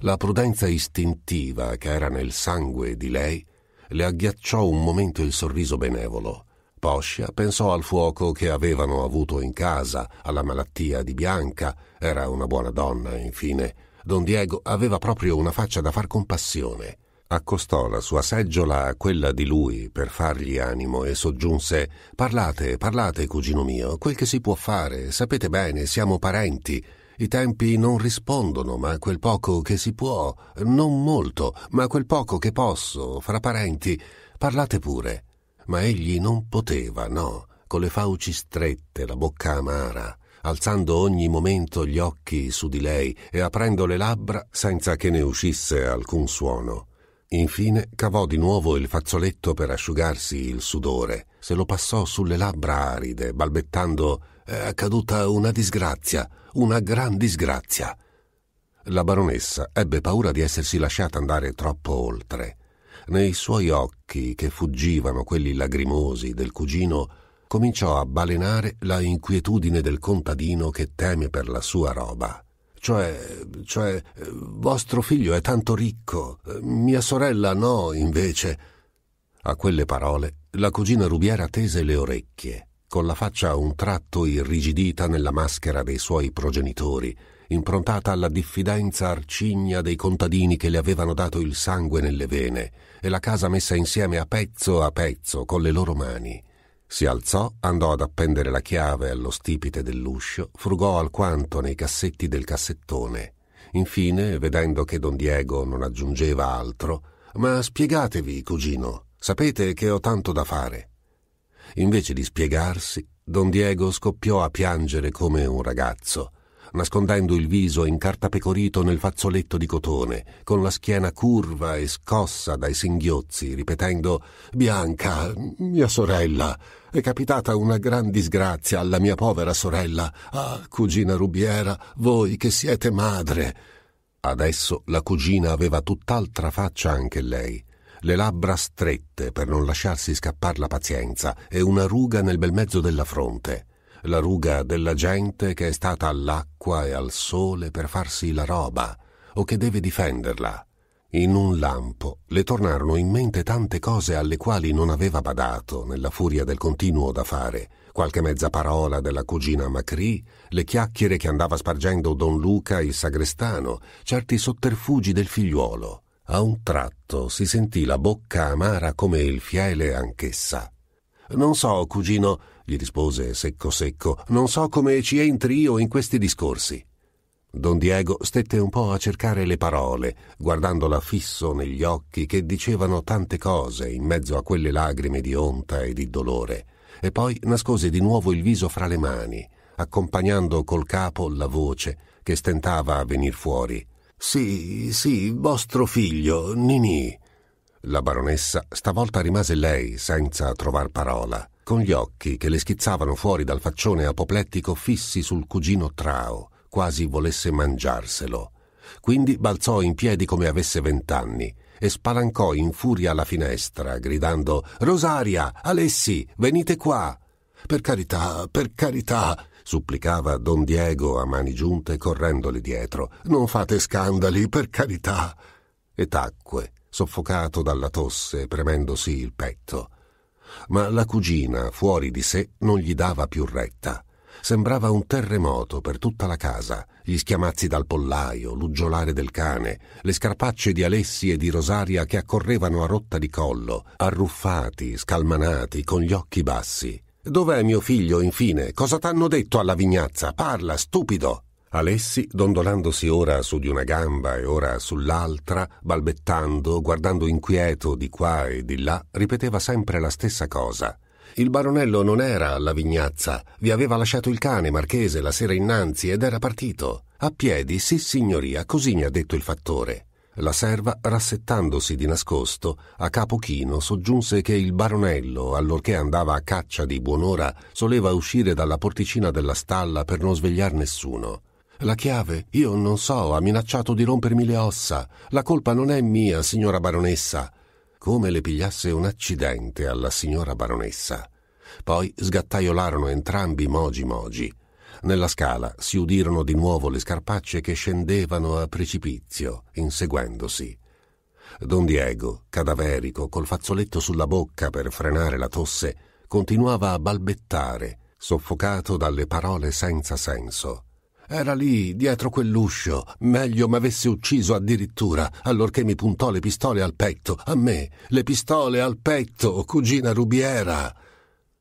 Speaker 1: La prudenza istintiva che era nel sangue di lei le agghiacciò un momento il sorriso benevolo Poscia pensò al fuoco che avevano avuto in casa, alla malattia di Bianca, era una buona donna, infine. Don Diego aveva proprio una faccia da far compassione. Accostò la sua seggiola a quella di lui per fargli animo e soggiunse Parlate, parlate, cugino mio, quel che si può fare, sapete bene, siamo parenti. I tempi non rispondono, ma quel poco che si può, non molto, ma quel poco che posso, fra parenti, parlate pure ma egli non poteva, no, con le fauci strette, la bocca amara, alzando ogni momento gli occhi su di lei e aprendo le labbra senza che ne uscisse alcun suono. Infine cavò di nuovo il fazzoletto per asciugarsi il sudore, se lo passò sulle labbra aride, balbettando È accaduta una disgrazia, una gran disgrazia. La baronessa ebbe paura di essersi lasciata andare troppo oltre. Nei suoi occhi, che fuggivano quelli lagrimosi del cugino, cominciò a balenare la inquietudine del contadino che teme per la sua roba. Cioè, cioè, vostro figlio è tanto ricco, mia sorella no, invece. A quelle parole la cugina Rubiera tese le orecchie, con la faccia un tratto irrigidita nella maschera dei suoi progenitori, improntata alla diffidenza arcigna dei contadini che le avevano dato il sangue nelle vene e la casa messa insieme a pezzo a pezzo con le loro mani. Si alzò, andò ad appendere la chiave allo stipite dell'uscio, frugò alquanto nei cassetti del cassettone. Infine, vedendo che don Diego non aggiungeva altro, ma spiegatevi, cugino, sapete che ho tanto da fare. Invece di spiegarsi, don Diego scoppiò a piangere come un ragazzo nascondendo il viso incartapecorito nel fazzoletto di cotone, con la schiena curva e scossa dai singhiozzi, ripetendo Bianca, mia sorella, è capitata una gran disgrazia alla mia povera sorella. Ah, cugina Rubiera, voi che siete madre. Adesso la cugina aveva tutt'altra faccia anche lei le labbra strette per non lasciarsi scappar la pazienza e una ruga nel bel mezzo della fronte la ruga della gente che è stata all'acqua e al sole per farsi la roba o che deve difenderla. In un lampo le tornarono in mente tante cose alle quali non aveva badato nella furia del continuo da fare, qualche mezza parola della cugina Macri, le chiacchiere che andava spargendo don Luca il sagrestano, certi sotterfugi del figliuolo. A un tratto si sentì la bocca amara come il fiele anch'essa. Non so, cugino, gli rispose secco secco, non so come ci entri io in questi discorsi. Don Diego stette un po' a cercare le parole, guardandola fisso negli occhi che dicevano tante cose in mezzo a quelle lagrime di onta e di dolore, e poi nascose di nuovo il viso fra le mani, accompagnando col capo la voce che stentava a venir fuori. Sì, sì, vostro figlio, Nini. La baronessa stavolta rimase lei senza trovar parola con gli occhi che le schizzavano fuori dal faccione apoplettico fissi sul cugino Trao, quasi volesse mangiarselo. Quindi balzò in piedi come avesse vent'anni e spalancò in furia la finestra, gridando Rosaria, Alessi, venite qua. Per carità, per carità, supplicava don Diego a mani giunte correndole dietro. Non fate scandali, per carità. E tacque, soffocato dalla tosse, premendosi il petto ma la cugina, fuori di sé, non gli dava più retta. Sembrava un terremoto per tutta la casa, gli schiamazzi dal pollaio, l'uggiolare del cane, le scarpacce di Alessi e di Rosaria che accorrevano a rotta di collo, arruffati, scalmanati, con gli occhi bassi. Dov'è mio figlio, infine? Cosa t'hanno detto alla vignazza? Parla, stupido! Alessi, dondolandosi ora su di una gamba e ora sull'altra, balbettando, guardando inquieto di qua e di là, ripeteva sempre la stessa cosa. Il baronello non era alla vignazza, vi aveva lasciato il cane marchese la sera innanzi ed era partito. A piedi, sì signoria, così mi ha detto il fattore. La serva, rassettandosi di nascosto, a capo chino soggiunse che il baronello, allorché andava a caccia di buon'ora, soleva uscire dalla porticina della stalla per non svegliar nessuno. La chiave? Io non so, ha minacciato di rompermi le ossa. La colpa non è mia, signora baronessa. Come le pigliasse un accidente alla signora baronessa. Poi sgattaiolarono entrambi mogi mogi. Nella scala si udirono di nuovo le scarpacce che scendevano a precipizio, inseguendosi. Don Diego, cadaverico, col fazzoletto sulla bocca per frenare la tosse, continuava a balbettare, soffocato dalle parole senza senso. Era lì, dietro quell'uscio. Meglio m'avesse ucciso addirittura, allorché mi puntò le pistole al petto. A me, le pistole al petto, cugina Rubiera.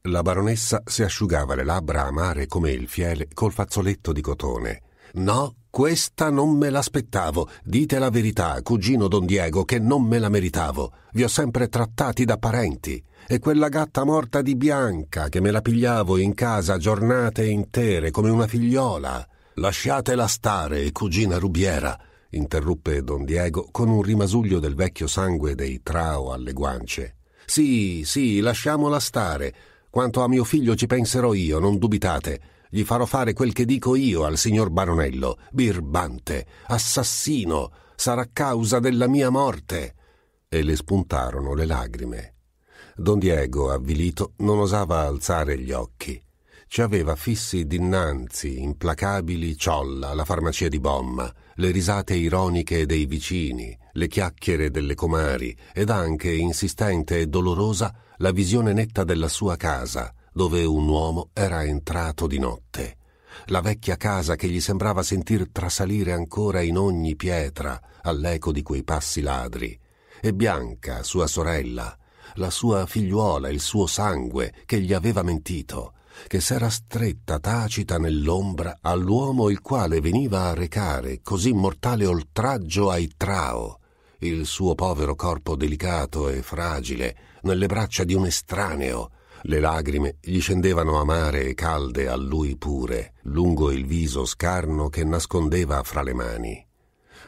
Speaker 1: La baronessa si asciugava le labbra amare come il fiele col fazzoletto di cotone. No, questa non me l'aspettavo. Dite la verità, cugino Don Diego, che non me la meritavo. Vi ho sempre trattati da parenti. E quella gatta morta di Bianca, che me la pigliavo in casa giornate intere come una figliola. Lasciatela stare, cugina Rubiera, interruppe don Diego con un rimasuglio del vecchio sangue dei Trao alle guance. Sì, sì, lasciamola stare. Quanto a mio figlio ci penserò io, non dubitate. Gli farò fare quel che dico io al signor baronello. Birbante, assassino, sarà causa della mia morte. E le spuntarono le lagrime. Don Diego, avvilito, non osava alzare gli occhi ci aveva fissi dinanzi, implacabili ciolla, la farmacia di Bomma, le risate ironiche dei vicini, le chiacchiere delle comari ed anche, insistente e dolorosa, la visione netta della sua casa, dove un uomo era entrato di notte. La vecchia casa che gli sembrava sentir trasalire ancora in ogni pietra all'eco di quei passi ladri. E Bianca, sua sorella, la sua figliuola, il suo sangue, che gli aveva mentito, che s'era stretta tacita nell'ombra all'uomo il quale veniva a recare così mortale oltraggio ai Trao, il suo povero corpo delicato e fragile nelle braccia di un estraneo. Le lagrime gli scendevano amare e calde a lui pure, lungo il viso scarno che nascondeva fra le mani.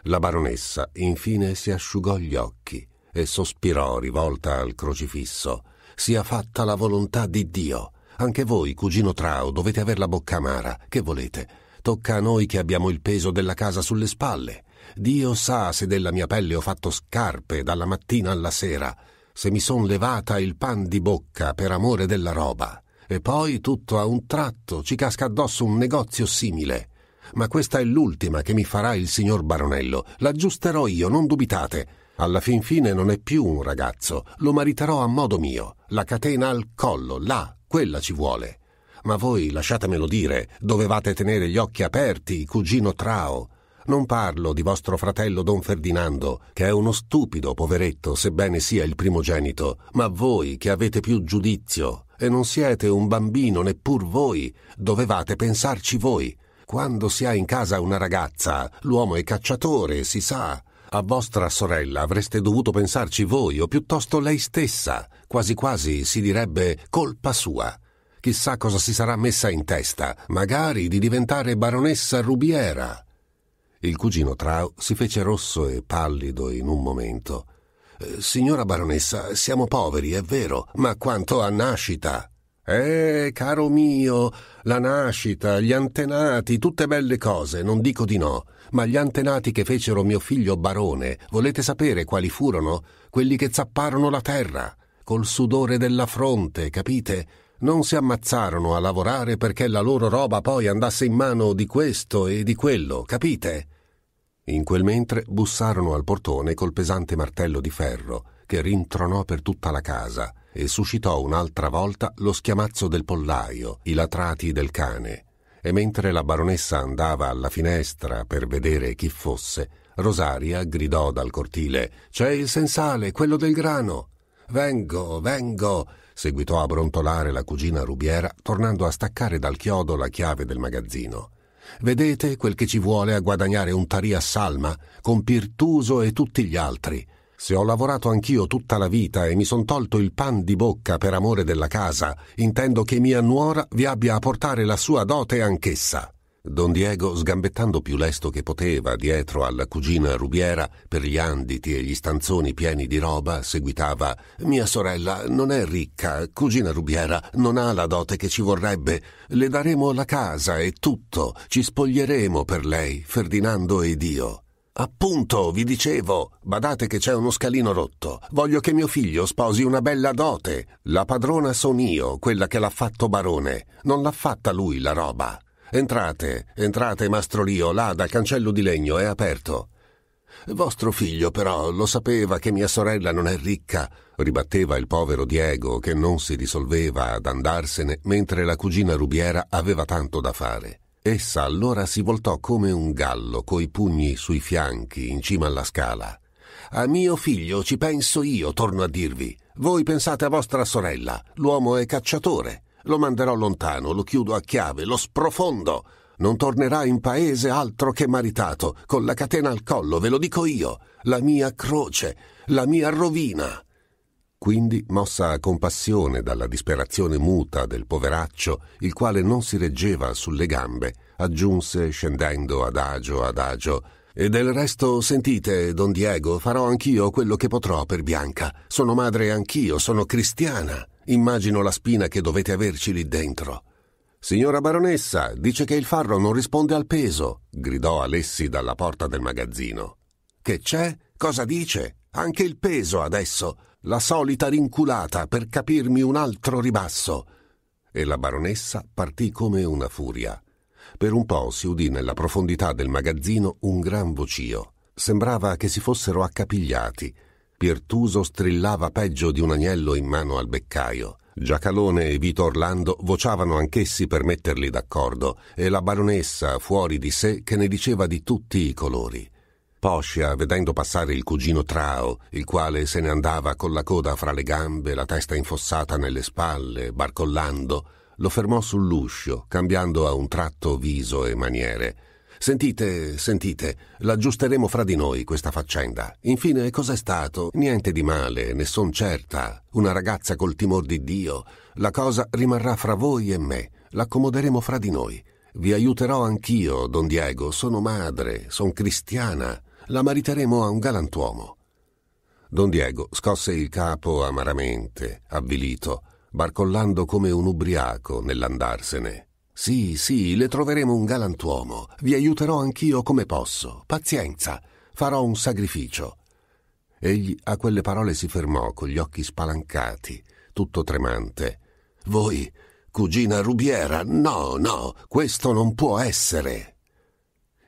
Speaker 1: La baronessa infine si asciugò gli occhi e sospirò rivolta al crocifisso. Sia fatta la volontà di Dio. Anche voi, cugino Trao, dovete aver la bocca amara. Che volete? Tocca a noi che abbiamo il peso della casa sulle spalle. Dio sa se della mia pelle ho fatto scarpe dalla mattina alla sera, se mi son levata il pan di bocca per amore della roba. E poi, tutto a un tratto, ci casca addosso un negozio simile. Ma questa è l'ultima che mi farà il signor baronello. L'aggiusterò io, non dubitate. Alla fin fine non è più un ragazzo, lo mariterò a modo mio. La catena al collo, là, quella ci vuole. Ma voi, lasciatemelo dire, dovevate tenere gli occhi aperti, cugino Trao. Non parlo di vostro fratello Don Ferdinando, che è uno stupido, poveretto, sebbene sia il primogenito, ma voi che avete più giudizio e non siete un bambino neppur voi, dovevate pensarci voi. Quando si ha in casa una ragazza, l'uomo è cacciatore, si sa. A vostra sorella avreste dovuto pensarci voi, o piuttosto lei stessa. Quasi quasi si direbbe colpa sua. Chissà cosa si sarà messa in testa, magari di diventare baronessa Rubiera. Il cugino Trau si fece rosso e pallido in un momento. Eh, signora baronessa, siamo poveri, è vero, ma quanto a nascita. Eh, caro mio, la nascita, gli antenati, tutte belle cose, non dico di no. Ma gli antenati che fecero mio figlio barone, volete sapere quali furono? Quelli che zapparono la terra col sudore della fronte, capite? Non si ammazzarono a lavorare perché la loro roba poi andasse in mano di questo e di quello, capite? In quel mentre bussarono al portone col pesante martello di ferro che rintronò per tutta la casa e suscitò un'altra volta lo schiamazzo del pollaio, i latrati del cane. E mentre la baronessa andava alla finestra per vedere chi fosse, Rosaria gridò dal cortile C'è il sensale, quello del grano. Vengo, vengo, seguitò a brontolare la cugina Rubiera, tornando a staccare dal chiodo la chiave del magazzino. Vedete quel che ci vuole a guadagnare un tarì a Salma, con Pirtuso e tutti gli altri. Se ho lavorato anch'io tutta la vita e mi son tolto il pan di bocca per amore della casa, intendo che mia nuora vi abbia a portare la sua dote anch'essa. Don Diego, sgambettando più lesto che poteva dietro alla cugina Rubiera per gli anditi e gli stanzoni pieni di roba, seguitava Mia sorella non è ricca, cugina Rubiera non ha la dote che ci vorrebbe. Le daremo la casa e tutto, ci spoglieremo per lei, Ferdinando ed io. Appunto, vi dicevo, badate che c'è uno scalino rotto. Voglio che mio figlio sposi una bella dote. La padrona son io, quella che l'ha fatto barone. Non l'ha fatta lui la roba. Entrate, entrate, mastro Lio, là dal cancello di legno, è aperto. Vostro figlio, però, lo sapeva che mia sorella non è ricca, ribatteva il povero Diego, che non si risolveva ad andarsene mentre la cugina Rubiera aveva tanto da fare. Essa allora si voltò come un gallo, coi pugni sui fianchi, in cima alla scala. A mio figlio ci penso io, torno a dirvi. Voi pensate a vostra sorella, l'uomo è cacciatore. Lo manderò lontano, lo chiudo a chiave, lo sprofondo. Non tornerà in paese altro che maritato, con la catena al collo, ve lo dico io. La mia croce, la mia rovina. Quindi, mossa a compassione dalla disperazione muta del poveraccio, il quale non si reggeva sulle gambe, aggiunse, scendendo adagio adagio, e del resto, sentite, don Diego, farò anch'io quello che potrò per Bianca. Sono madre anch'io, sono cristiana. Immagino la spina che dovete averci lì dentro. Signora baronessa, dice che il farro non risponde al peso, gridò Alessi dalla porta del magazzino. Che c'è? Cosa dice? Anche il peso adesso, la solita rinculata per capirmi un altro ribasso. E la baronessa partì come una furia. Per un po' si udì nella profondità del magazzino un gran vocio. Sembrava che si fossero accapigliati Pirtuso strillava peggio di un agnello in mano al beccaio. Giacalone e Vito Orlando vociavano anch'essi per metterli d'accordo, e la baronessa, fuori di sé, che ne diceva di tutti i colori. Poscia, vedendo passare il cugino Trao, il quale se ne andava con la coda fra le gambe, la testa infossata nelle spalle, barcollando, lo fermò sull'uscio, cambiando a un tratto viso e maniere. Sentite, sentite, l'aggiusteremo fra di noi questa faccenda. Infine, cos'è stato? Niente di male, ne son certa. Una ragazza col timor di Dio. La cosa rimarrà fra voi e me. L'accomoderemo fra di noi. Vi aiuterò anch'io, don Diego. Sono madre, son cristiana. La mariteremo a un galantuomo. Don Diego scosse il capo amaramente, avvilito, barcollando come un ubriaco nell'andarsene. Sì, sì, le troveremo un galantuomo. Vi aiuterò anch'io come posso. Pazienza, farò un sacrificio. Egli a quelle parole si fermò con gli occhi spalancati, tutto tremante. Voi, cugina Rubiera, no, no, questo non può essere.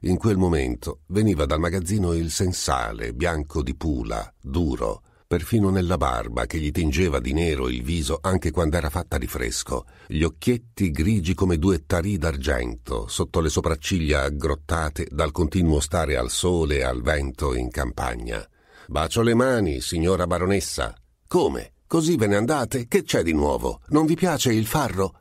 Speaker 1: In quel momento veniva dal magazzino il sensale, bianco di pula, duro, perfino nella barba che gli tingeva di nero il viso anche quando era fatta di fresco, gli occhietti grigi come due tarì d'argento, sotto le sopracciglia aggrottate dal continuo stare al sole e al vento in campagna. Bacio le mani, signora baronessa. Come? Così ve ne andate? Che c'è di nuovo? Non vi piace il farro?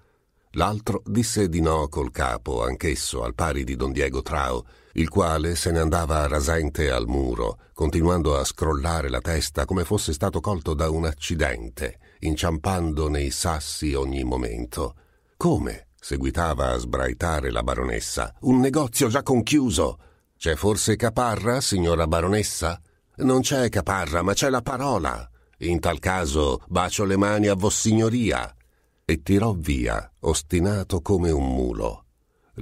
Speaker 1: L'altro disse di no col capo, anch'esso al pari di don Diego Trao, il quale se ne andava rasente al muro, continuando a scrollare la testa come fosse stato colto da un accidente, inciampando nei sassi ogni momento. Come? seguitava a sbraitare la baronessa. Un negozio già conchiuso. C'è forse caparra, signora baronessa? Non c'è caparra, ma c'è la parola. In tal caso bacio le mani a vossignoria e tirò via, ostinato come un mulo.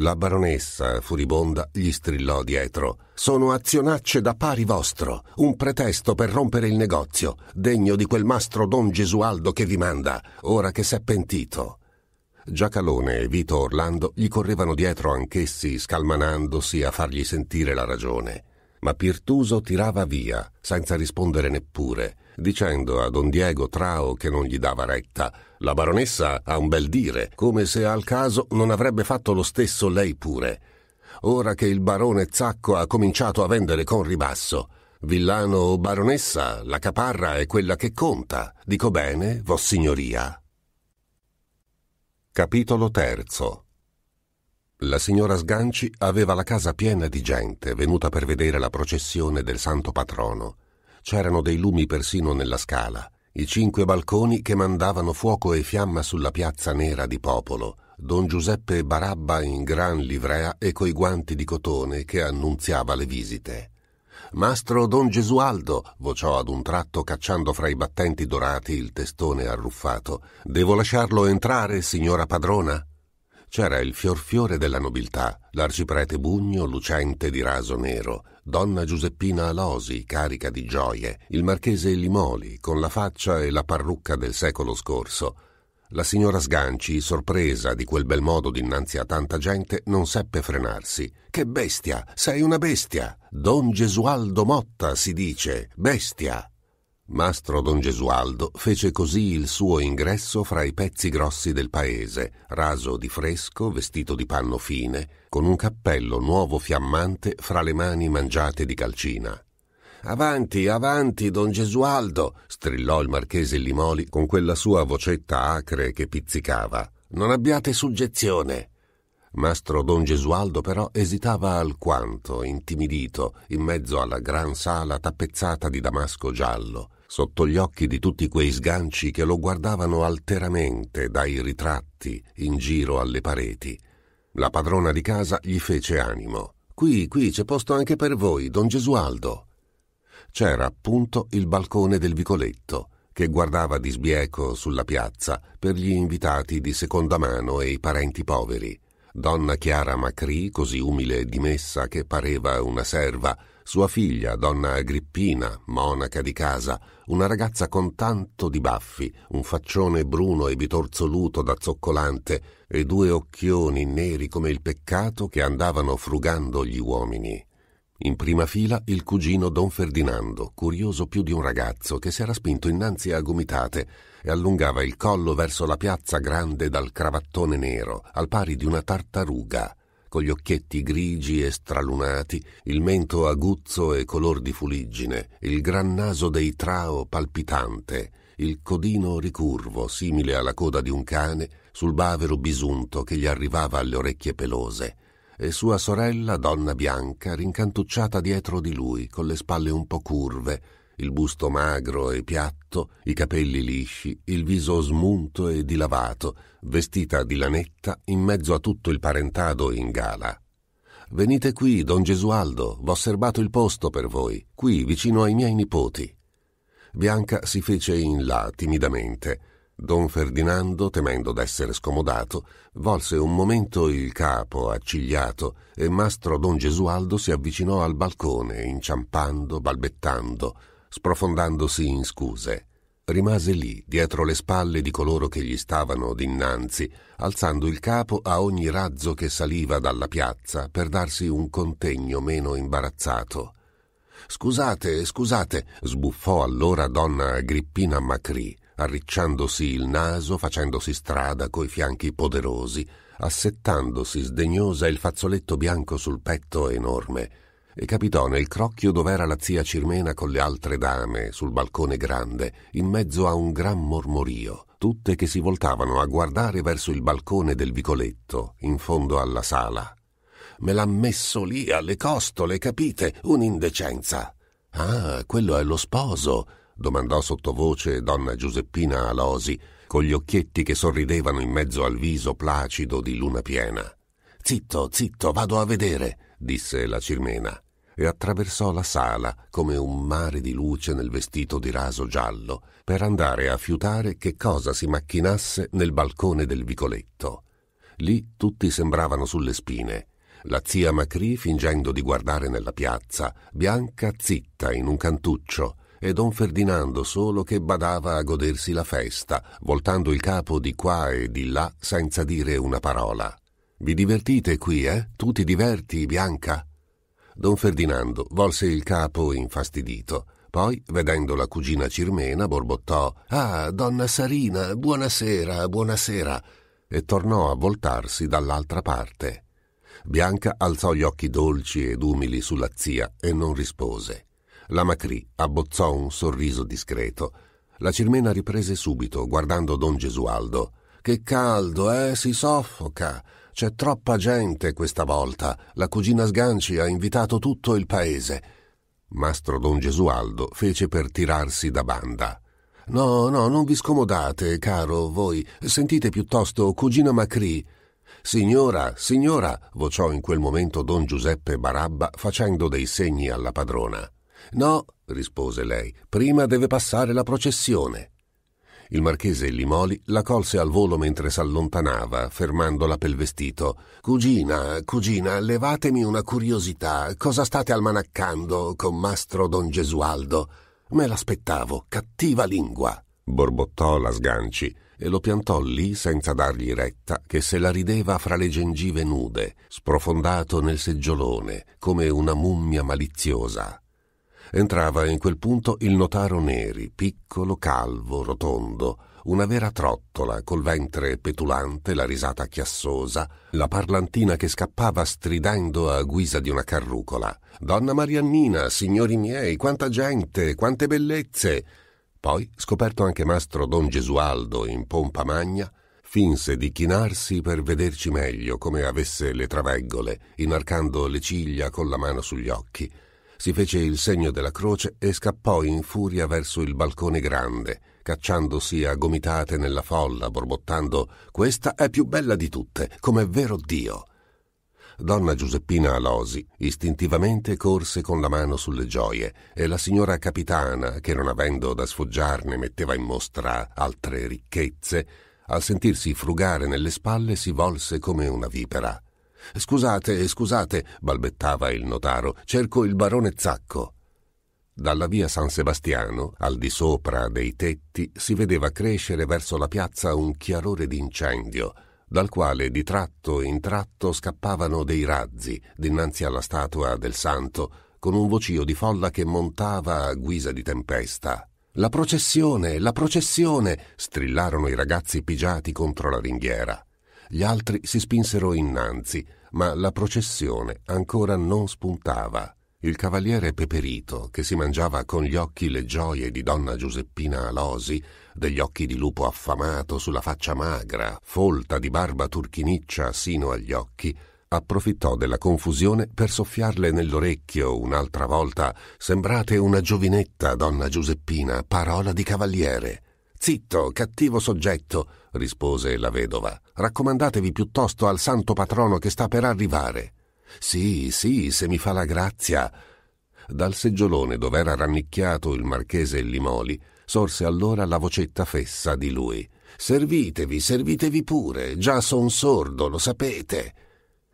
Speaker 1: La baronessa, furibonda, gli strillò dietro. Sono azionacce da pari vostro, un pretesto per rompere il negozio, degno di quel mastro don Gesualdo che vi manda, ora che s'è pentito. Giacalone e Vito Orlando gli correvano dietro anch'essi, scalmanandosi a fargli sentire la ragione. Ma Pirtuso tirava via, senza rispondere neppure, dicendo a don Diego Trao che non gli dava retta la baronessa ha un bel dire, come se al caso non avrebbe fatto lo stesso lei pure. Ora che il barone Zacco ha cominciato a vendere con ribasso. Villano o baronessa, la caparra è quella che conta. Dico bene, vossignoria. Capitolo terzo La signora Sganci aveva la casa piena di gente venuta per vedere la processione del santo patrono. C'erano dei lumi persino nella scala, i cinque balconi che mandavano fuoco e fiamma sulla piazza nera di popolo, don Giuseppe Barabba in gran livrea e coi guanti di cotone che annunziava le visite. Mastro Don Gesualdo, vociò ad un tratto cacciando fra i battenti dorati il testone arruffato. Devo lasciarlo entrare, signora padrona? C'era il fiorfiore della nobiltà, l'arciprete Bugno lucente di raso nero, donna Giuseppina Alosi carica di gioie, il marchese Limoli con la faccia e la parrucca del secolo scorso, la signora Sganci, sorpresa di quel bel modo dinanzi a tanta gente, non seppe frenarsi. Che bestia! Sei una bestia! Don Gesualdo Motta si dice, bestia! Mastro Don Gesualdo fece così il suo ingresso fra i pezzi grossi del paese, raso di fresco, vestito di panno fine, con un cappello nuovo fiammante fra le mani mangiate di calcina. Avanti, avanti, don Gesualdo, strillò il marchese Limoli con quella sua vocetta acre che pizzicava. Non abbiate suggezione. Mastro don Gesualdo però esitava alquanto, intimidito, in mezzo alla gran sala tappezzata di damasco giallo, sotto gli occhi di tutti quei sganci che lo guardavano alteramente dai ritratti in giro alle pareti. La padrona di casa gli fece animo. Qui, qui, c'è posto anche per voi, don Gesualdo c'era appunto il balcone del vicoletto, che guardava di sbieco sulla piazza per gli invitati di seconda mano e i parenti poveri. Donna Chiara Macri, così umile e dimessa che pareva una serva, sua figlia, donna Agrippina, monaca di casa, una ragazza con tanto di baffi, un faccione bruno e bitorzoluto da zoccolante e due occhioni neri come il peccato che andavano frugando gli uomini. In prima fila il cugino Don Ferdinando, curioso più di un ragazzo che si era spinto innanzi a gomitate e allungava il collo verso la piazza grande dal cravattone nero, al pari di una tartaruga, con gli occhietti grigi e stralunati, il mento aguzzo e color di fuliggine, il gran naso dei trao palpitante, il codino ricurvo, simile alla coda di un cane, sul bavero bisunto che gli arrivava alle orecchie pelose. E sua sorella, donna bianca, rincantucciata dietro di lui, con le spalle un po' curve, il busto magro e piatto, i capelli lisci, il viso smunto e dilavato, vestita di lanetta in mezzo a tutto il parentado in gala. Venite qui, don Gesualdo, v'ho serbato il posto per voi, qui vicino ai miei nipoti. Bianca si fece in là timidamente, Don Ferdinando, temendo d'essere scomodato, volse un momento il capo accigliato e mastro Don Gesualdo si avvicinò al balcone, inciampando, balbettando, sprofondandosi in scuse. Rimase lì, dietro le spalle di coloro che gli stavano dinanzi, alzando il capo a ogni razzo che saliva dalla piazza per darsi un contegno meno imbarazzato. Scusate, scusate, sbuffò allora donna Agrippina Macri arricciandosi il naso, facendosi strada coi fianchi poderosi, assettandosi sdegnosa il fazzoletto bianco sul petto enorme, e capitò nel crocchio dov'era la zia Cirmena con le altre dame sul balcone grande, in mezzo a un gran mormorio, tutte che si voltavano a guardare verso il balcone del vicoletto, in fondo alla sala. Me l'ha messo lì alle costole, capite? Un'indecenza. Ah, quello è lo sposo, domandò sottovoce donna Giuseppina Alosi, con gli occhietti che sorridevano in mezzo al viso placido di luna piena. Zitto, zitto, vado a vedere, disse la Cirmena, e attraversò la sala come un mare di luce nel vestito di raso giallo, per andare a fiutare che cosa si macchinasse nel balcone del vicoletto. Lì tutti sembravano sulle spine. La zia Macri fingendo di guardare nella piazza, Bianca zitta in un cantuccio, e don Ferdinando solo che badava a godersi la festa, voltando il capo di qua e di là senza dire una parola. Vi divertite qui, eh? Tu ti diverti, Bianca? Don Ferdinando volse il capo infastidito. Poi, vedendo la cugina Cirmena, borbottò Ah, donna Sarina, buonasera, buonasera, e tornò a voltarsi dall'altra parte. Bianca alzò gli occhi dolci ed umili sulla zia e non rispose. La Macri abbozzò un sorriso discreto. La Cirmena riprese subito, guardando don Gesualdo. Che caldo, eh? Si soffoca. C'è troppa gente questa volta. La cugina Sganci ha invitato tutto il paese. Mastro Don Gesualdo fece per tirarsi da banda. No, no, non vi scomodate, caro, voi. Sentite piuttosto cugina Macri. Signora, signora, vociò in quel momento don Giuseppe Barabba facendo dei segni alla padrona. No, rispose lei, prima deve passare la processione. Il marchese Limoli la colse al volo mentre s'allontanava, fermandola pel vestito. Cugina, cugina, levatemi una curiosità. Cosa state almanaccando con mastro don Gesualdo? Me l'aspettavo, cattiva lingua. Borbottò la sganci e lo piantò lì senza dargli retta, che se la rideva fra le gengive nude, sprofondato nel seggiolone, come una mummia maliziosa. Entrava in quel punto il notaro Neri, piccolo, calvo, rotondo, una vera trottola, col ventre petulante, la risata chiassosa, la parlantina che scappava stridendo a guisa di una carrucola. Donna Mariannina, signori miei, quanta gente, quante bellezze! Poi, scoperto anche mastro Don Gesualdo in pompa magna, finse di chinarsi per vederci meglio come avesse le traveggole, inarcando le ciglia con la mano sugli occhi si fece il segno della croce e scappò in furia verso il balcone grande, cacciandosi a gomitate nella folla, borbottando Questa è più bella di tutte, com'è vero Dio. Donna Giuseppina Alosi istintivamente corse con la mano sulle gioie e la signora capitana, che non avendo da sfoggiarne metteva in mostra altre ricchezze, al sentirsi frugare nelle spalle si volse come una vipera. Scusate, scusate, balbettava il notaro, cerco il barone Zacco. Dalla via San Sebastiano, al di sopra dei tetti, si vedeva crescere verso la piazza un chiarore d'incendio, dal quale di tratto in tratto scappavano dei razzi dinanzi alla statua del santo, con un vocio di folla che montava a guisa di tempesta. La processione, la processione! strillarono i ragazzi pigiati contro la ringhiera. Gli altri si spinsero innanzi, ma la processione ancora non spuntava. Il cavaliere Peperito, che si mangiava con gli occhi le gioie di donna Giuseppina Alosi, degli occhi di lupo affamato sulla faccia magra, folta di barba turchiniccia sino agli occhi, approfittò della confusione per soffiarle nell'orecchio un'altra volta Sembrate una giovinetta, donna Giuseppina, parola di cavaliere. Zitto, cattivo soggetto, rispose la vedova. Raccomandatevi piuttosto al santo patrono che sta per arrivare. Sì, sì, se mi fa la grazia. Dal seggiolone dove era rannicchiato il marchese Limoli sorse allora la vocetta fessa di lui. Servitevi, servitevi pure, già son sordo, lo sapete.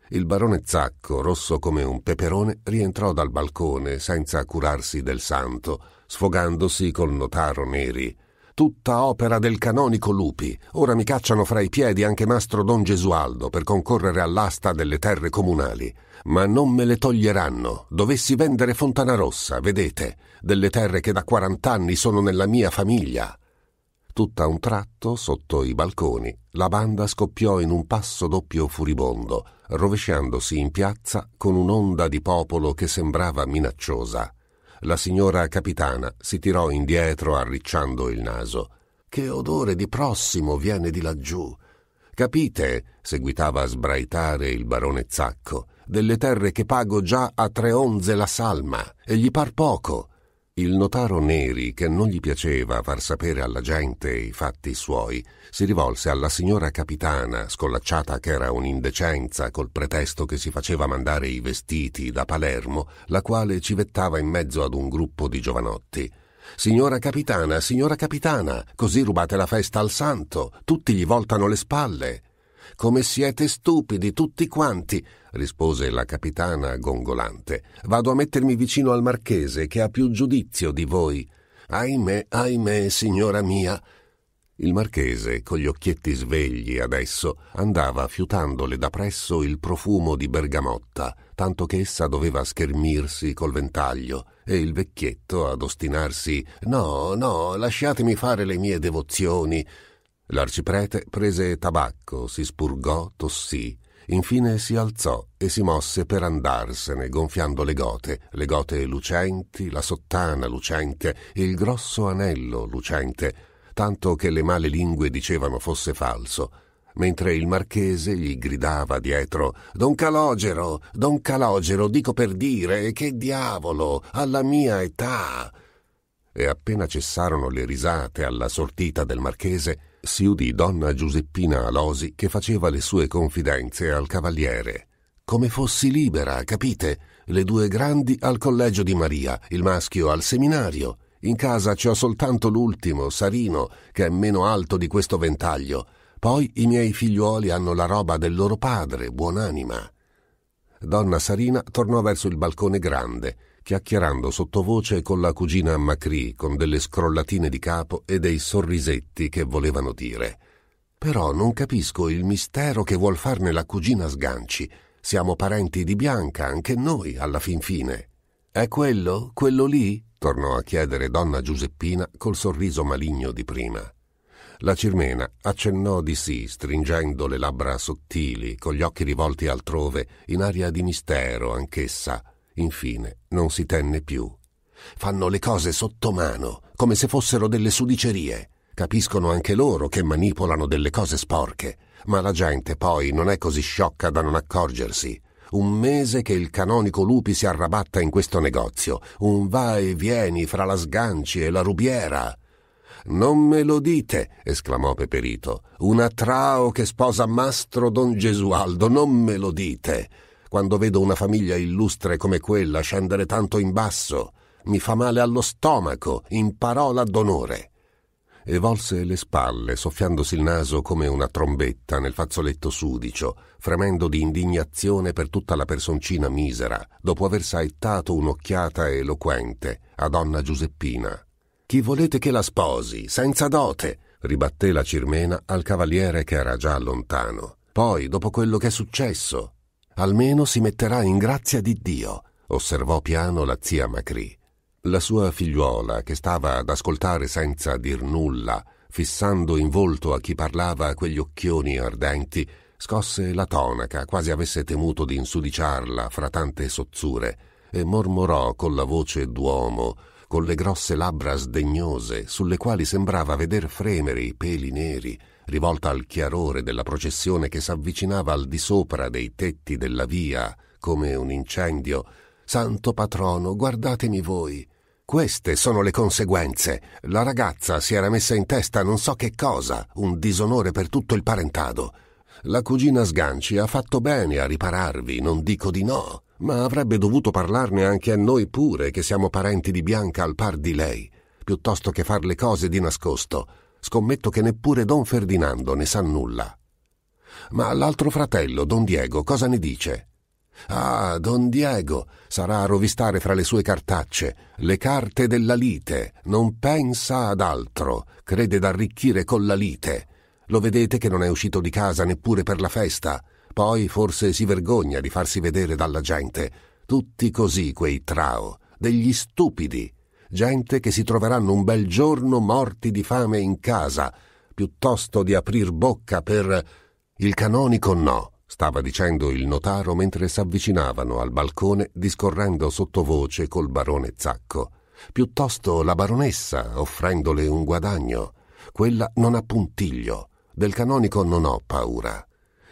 Speaker 1: Il barone Zacco, rosso come un peperone, rientrò dal balcone senza curarsi del santo, sfogandosi col notaro Neri tutta opera del canonico Lupi. Ora mi cacciano fra i piedi anche mastro Don Gesualdo per concorrere all'asta delle terre comunali. Ma non me le toglieranno. Dovessi vendere Fontana Rossa, vedete, delle terre che da quarant'anni sono nella mia famiglia. Tutta un tratto, sotto i balconi, la banda scoppiò in un passo doppio furibondo, rovesciandosi in piazza con un'onda di popolo che sembrava minacciosa. La signora capitana si tirò indietro arricciando il naso. Che odore di prossimo viene di laggiù. Capite, seguitava a sbraitare il barone Zacco, delle terre che pago già a tre onze la salma, e gli par poco. Il notaro Neri, che non gli piaceva far sapere alla gente i fatti suoi, si rivolse alla signora capitana, scollacciata che era un'indecenza col pretesto che si faceva mandare i vestiti da Palermo, la quale civettava in mezzo ad un gruppo di giovanotti. Signora capitana, signora capitana, così rubate la festa al santo, tutti gli voltano le spalle. Come siete stupidi tutti quanti, rispose la capitana gongolante. Vado a mettermi vicino al marchese, che ha più giudizio di voi. Ahimè, ahimè, signora mia. Il marchese, con gli occhietti svegli adesso, andava fiutandole da presso il profumo di bergamotta, tanto che essa doveva schermirsi col ventaglio, e il vecchietto ad ostinarsi No, no, lasciatemi fare le mie devozioni. L'arciprete prese tabacco, si spurgò, tossì, infine si alzò e si mosse per andarsene, gonfiando le gote, le gote lucenti, la sottana lucente, il grosso anello lucente, tanto che le male lingue dicevano fosse falso. mentre il marchese gli gridava dietro Don Calogero, Don Calogero, dico per dire, che diavolo, alla mia età. E appena cessarono le risate alla sortita del marchese, si udì donna Giuseppina Alosi che faceva le sue confidenze al cavaliere. Come fossi libera, capite? Le due grandi al collegio di Maria, il maschio al seminario. In casa ci ho soltanto l'ultimo, Sarino, che è meno alto di questo ventaglio. Poi i miei figliuoli hanno la roba del loro padre, buonanima. Donna Sarina tornò verso il balcone grande, chiacchierando sottovoce con la cugina Macri, con delle scrollatine di capo e dei sorrisetti che volevano dire. Però non capisco il mistero che vuol farne la cugina Sganci. Siamo parenti di Bianca, anche noi, alla fin fine. È quello? Quello lì? tornò a chiedere donna Giuseppina col sorriso maligno di prima. La Cirmena accennò di sì, stringendo le labbra sottili, con gli occhi rivolti altrove, in aria di mistero anch'essa. Infine non si tenne più. Fanno le cose sotto mano, come se fossero delle sudicerie. Capiscono anche loro che manipolano delle cose sporche, ma la gente poi non è così sciocca da non accorgersi un mese che il canonico Lupi si arrabatta in questo negozio, un va e vieni fra la Sganci e la Rubiera. Non me lo dite, esclamò Peperito. Una trao che sposa Mastro Don Gesualdo, non me lo dite. Quando vedo una famiglia illustre come quella scendere tanto in basso, mi fa male allo stomaco, in parola d'onore e volse le spalle, soffiandosi il naso come una trombetta nel fazzoletto sudicio, fremendo di indignazione per tutta la personcina misera, dopo aver saettato un'occhiata eloquente a donna Giuseppina. Chi volete che la sposi, senza dote? ribatté la Cirmena al cavaliere che era già lontano. Poi, dopo quello che è successo, almeno si metterà in grazia di Dio, osservò piano la zia Macri. La sua figliuola, che stava ad ascoltare senza dir nulla, fissando in volto a chi parlava quegli occhioni ardenti, scosse la tonaca, quasi avesse temuto di insudiciarla fra tante sozzure, e mormorò con la voce d'uomo, con le grosse labbra sdegnose, sulle quali sembrava veder fremere i peli neri, rivolta al chiarore della processione che s'avvicinava al di sopra dei tetti della via, come un incendio. Santo patrono, guardatemi voi. Queste sono le conseguenze. La ragazza si era messa in testa non so che cosa, un disonore per tutto il parentado. La cugina Sganci ha fatto bene a ripararvi, non dico di no, ma avrebbe dovuto parlarne anche a noi pure, che siamo parenti di Bianca al par di lei, piuttosto che far le cose di nascosto. Scommetto che neppure Don Ferdinando ne sa nulla. Ma l'altro fratello, Don Diego, cosa ne dice? Ah, don Diego sarà a rovistare fra le sue cartacce le carte della lite, non pensa ad altro, crede d'arricchire con la lite. Lo vedete che non è uscito di casa neppure per la festa, poi forse si vergogna di farsi vedere dalla gente. Tutti così quei trao, degli stupidi, gente che si troveranno un bel giorno morti di fame in casa, piuttosto di aprir bocca per il canonico no stava dicendo il notaro mentre s'avvicinavano al balcone discorrendo sottovoce col barone Zacco. Piuttosto la baronessa, offrendole un guadagno. Quella non ha puntiglio. Del canonico non ho paura.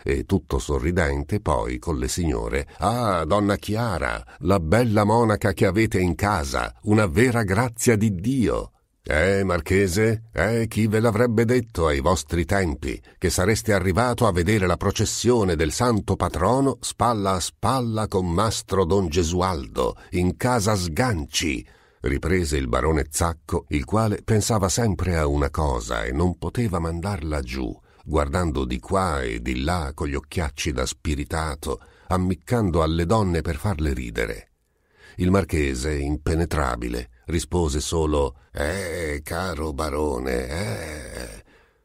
Speaker 1: E tutto sorridente poi con le signore. Ah, donna Chiara, la bella monaca che avete in casa, una vera grazia di Dio. Eh, marchese, eh, chi ve l'avrebbe detto ai vostri tempi, che sareste arrivato a vedere la processione del santo patrono spalla a spalla con mastro don Gesualdo, in casa Sganci, riprese il barone Zacco, il quale pensava sempre a una cosa e non poteva mandarla giù, guardando di qua e di là con gli occhiacci da spiritato, ammiccando alle donne per farle ridere. Il marchese, impenetrabile, rispose solo Eh, caro barone, eh.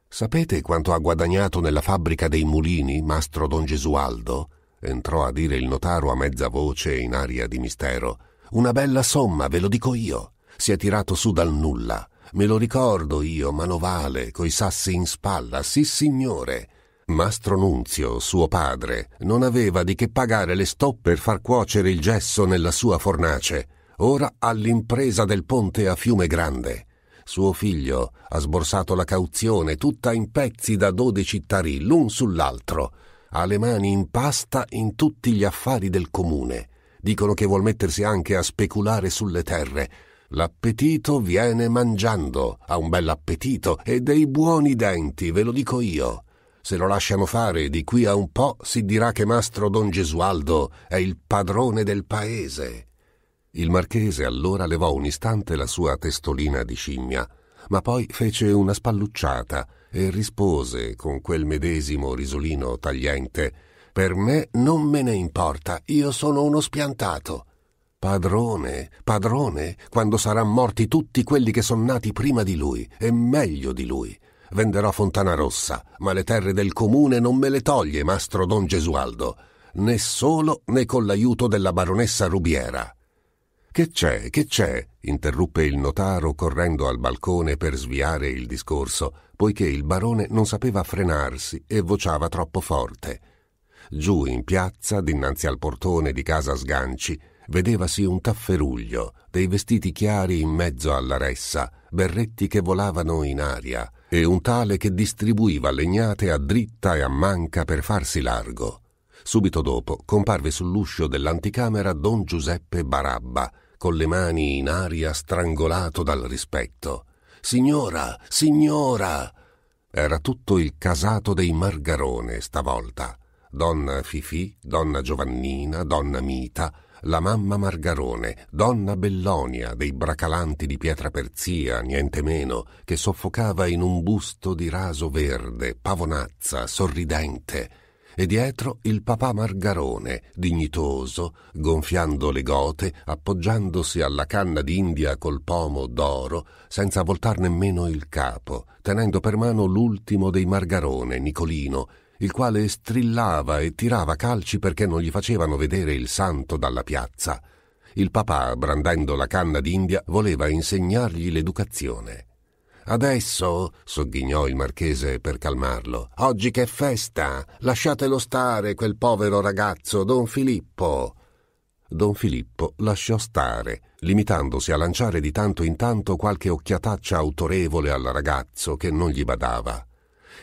Speaker 1: Sapete quanto ha guadagnato nella fabbrica dei mulini, mastro don Gesualdo? entrò a dire il notaro a mezza voce in aria di mistero. Una bella somma, ve lo dico io. Si è tirato su dal nulla. Me lo ricordo io, manovale, coi sassi in spalla, sì signore. Mastro Nunzio, suo padre, non aveva di che pagare le stoppe per far cuocere il gesso nella sua fornace ora all'impresa del ponte a Fiume Grande. Suo figlio ha sborsato la cauzione tutta in pezzi da dodici tarì, l'un sull'altro. Ha le mani in pasta in tutti gli affari del comune. Dicono che vuol mettersi anche a speculare sulle terre. L'appetito viene mangiando, ha un bell'appetito e dei buoni denti, ve lo dico io. Se lo lasciano fare, di qui a un po' si dirà che mastro Don Gesualdo è il padrone del paese. Il marchese allora levò un istante la sua testolina di scimmia, ma poi fece una spallucciata e rispose con quel medesimo risolino tagliente Per me non me ne importa, io sono uno spiantato. Padrone, padrone, quando saranno morti tutti quelli che sono nati prima di lui e meglio di lui. Venderò Fontana Rossa, ma le terre del comune non me le toglie mastro Don Gesualdo, né solo né con l'aiuto della baronessa Rubiera. Che c'è, che c'è? interruppe il notaro correndo al balcone per sviare il discorso, poiché il barone non sapeva frenarsi e vociava troppo forte. Giù in piazza, dinanzi al portone di casa Sganci, vedevasi un tafferuglio, dei vestiti chiari in mezzo alla ressa, berretti che volavano in aria, e un tale che distribuiva legnate a dritta e a manca per farsi largo. Subito dopo comparve sull'uscio dell'anticamera don Giuseppe Barabba, con le mani in aria strangolato dal rispetto. Signora, signora! Era tutto il casato dei Margarone stavolta. Donna Fifì, donna Giovannina, donna Mita, la mamma Margarone, donna Bellonia dei Bracalanti di pietra perzia, niente meno, che soffocava in un busto di raso verde, pavonazza, sorridente, e dietro il papà Margarone, dignitoso, gonfiando le gote, appoggiandosi alla canna d'India col pomo d'oro, senza voltar nemmeno il capo, tenendo per mano l'ultimo dei Margarone, Nicolino, il quale strillava e tirava calci perché non gli facevano vedere il santo dalla piazza. Il papà, brandendo la canna d'India, voleva insegnargli l'educazione. Adesso, sogghignò il marchese per calmarlo, oggi che festa! Lasciatelo stare, quel povero ragazzo, don Filippo. Don Filippo lasciò stare, limitandosi a lanciare di tanto in tanto qualche occhiataccia autorevole al ragazzo che non gli badava.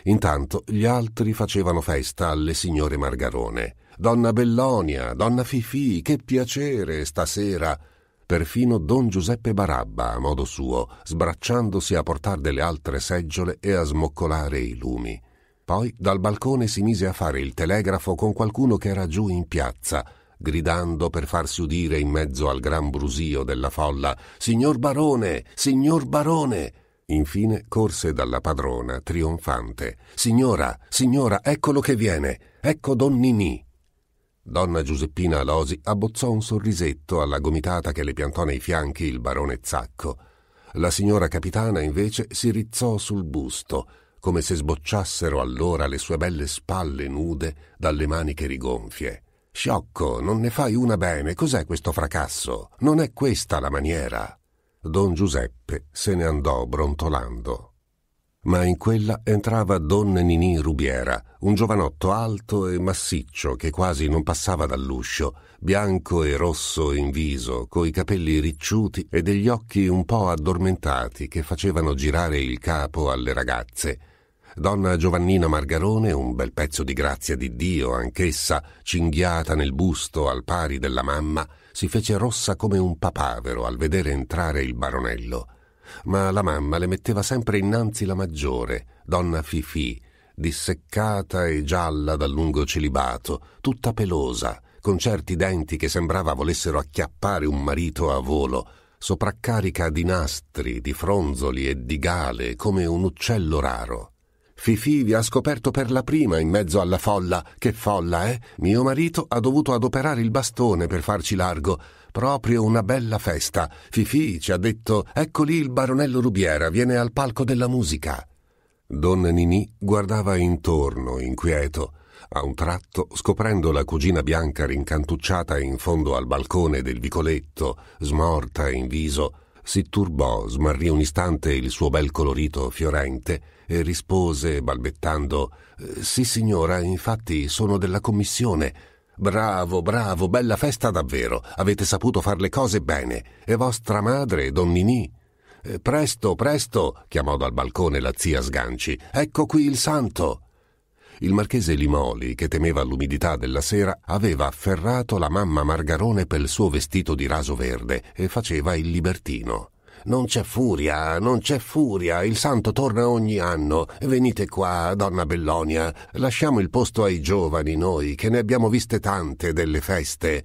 Speaker 1: Intanto gli altri facevano festa alle signore Margarone. Donna Bellonia, donna Fifì, che piacere stasera! perfino don Giuseppe Barabba a modo suo, sbracciandosi a portar delle altre seggiole e a smoccolare i lumi. Poi dal balcone si mise a fare il telegrafo con qualcuno che era giù in piazza, gridando per farsi udire in mezzo al gran brusio della folla Signor barone, signor barone. Infine corse dalla padrona, trionfante. Signora, signora, eccolo che viene, ecco don Ninì. Donna Giuseppina Alosi abbozzò un sorrisetto alla gomitata che le piantò nei fianchi il barone Zacco. La signora capitana invece si rizzò sul busto, come se sbocciassero allora le sue belle spalle nude dalle maniche rigonfie. Sciocco, non ne fai una bene, cos'è questo fracasso? Non è questa la maniera. Don Giuseppe se ne andò brontolando ma in quella entrava Don Ninì Rubiera, un giovanotto alto e massiccio che quasi non passava dall'uscio, bianco e rosso in viso, coi capelli ricciuti e degli occhi un po' addormentati che facevano girare il capo alle ragazze. Donna Giovannina Margarone, un bel pezzo di grazia di Dio, anch'essa, cinghiata nel busto al pari della mamma, si fece rossa come un papavero al vedere entrare il baronello ma la mamma le metteva sempre innanzi la maggiore, donna Fifì, disseccata e gialla dal lungo celibato, tutta pelosa, con certi denti che sembrava volessero acchiappare un marito a volo, sopraccarica di nastri, di fronzoli e di gale, come un uccello raro. Fifì vi ha scoperto per la prima in mezzo alla folla. Che folla, eh? Mio marito ha dovuto adoperare il bastone per farci largo. Proprio una bella festa. Fifì ci ha detto: Ecco lì il baronello Rubiera, viene al palco della musica. Don Ninì guardava intorno, inquieto. A un tratto, scoprendo la cugina bianca rincantucciata in fondo al balcone del vicoletto, smorta in viso, si turbò, smarrì un istante il suo bel colorito fiorente e rispose balbettando eh, Sì, signora, infatti sono della commissione. Bravo, bravo, bella festa davvero. Avete saputo far le cose bene. E vostra madre, don Ninì? Eh, presto, presto, chiamò dal balcone la zia Sganci. Ecco qui il santo. Il marchese Limoli, che temeva l'umidità della sera, aveva afferrato la mamma Margarone per il suo vestito di raso verde e faceva il libertino. Non c'è furia, non c'è furia, il santo torna ogni anno. Venite qua, donna Bellonia, lasciamo il posto ai giovani noi, che ne abbiamo viste tante delle feste.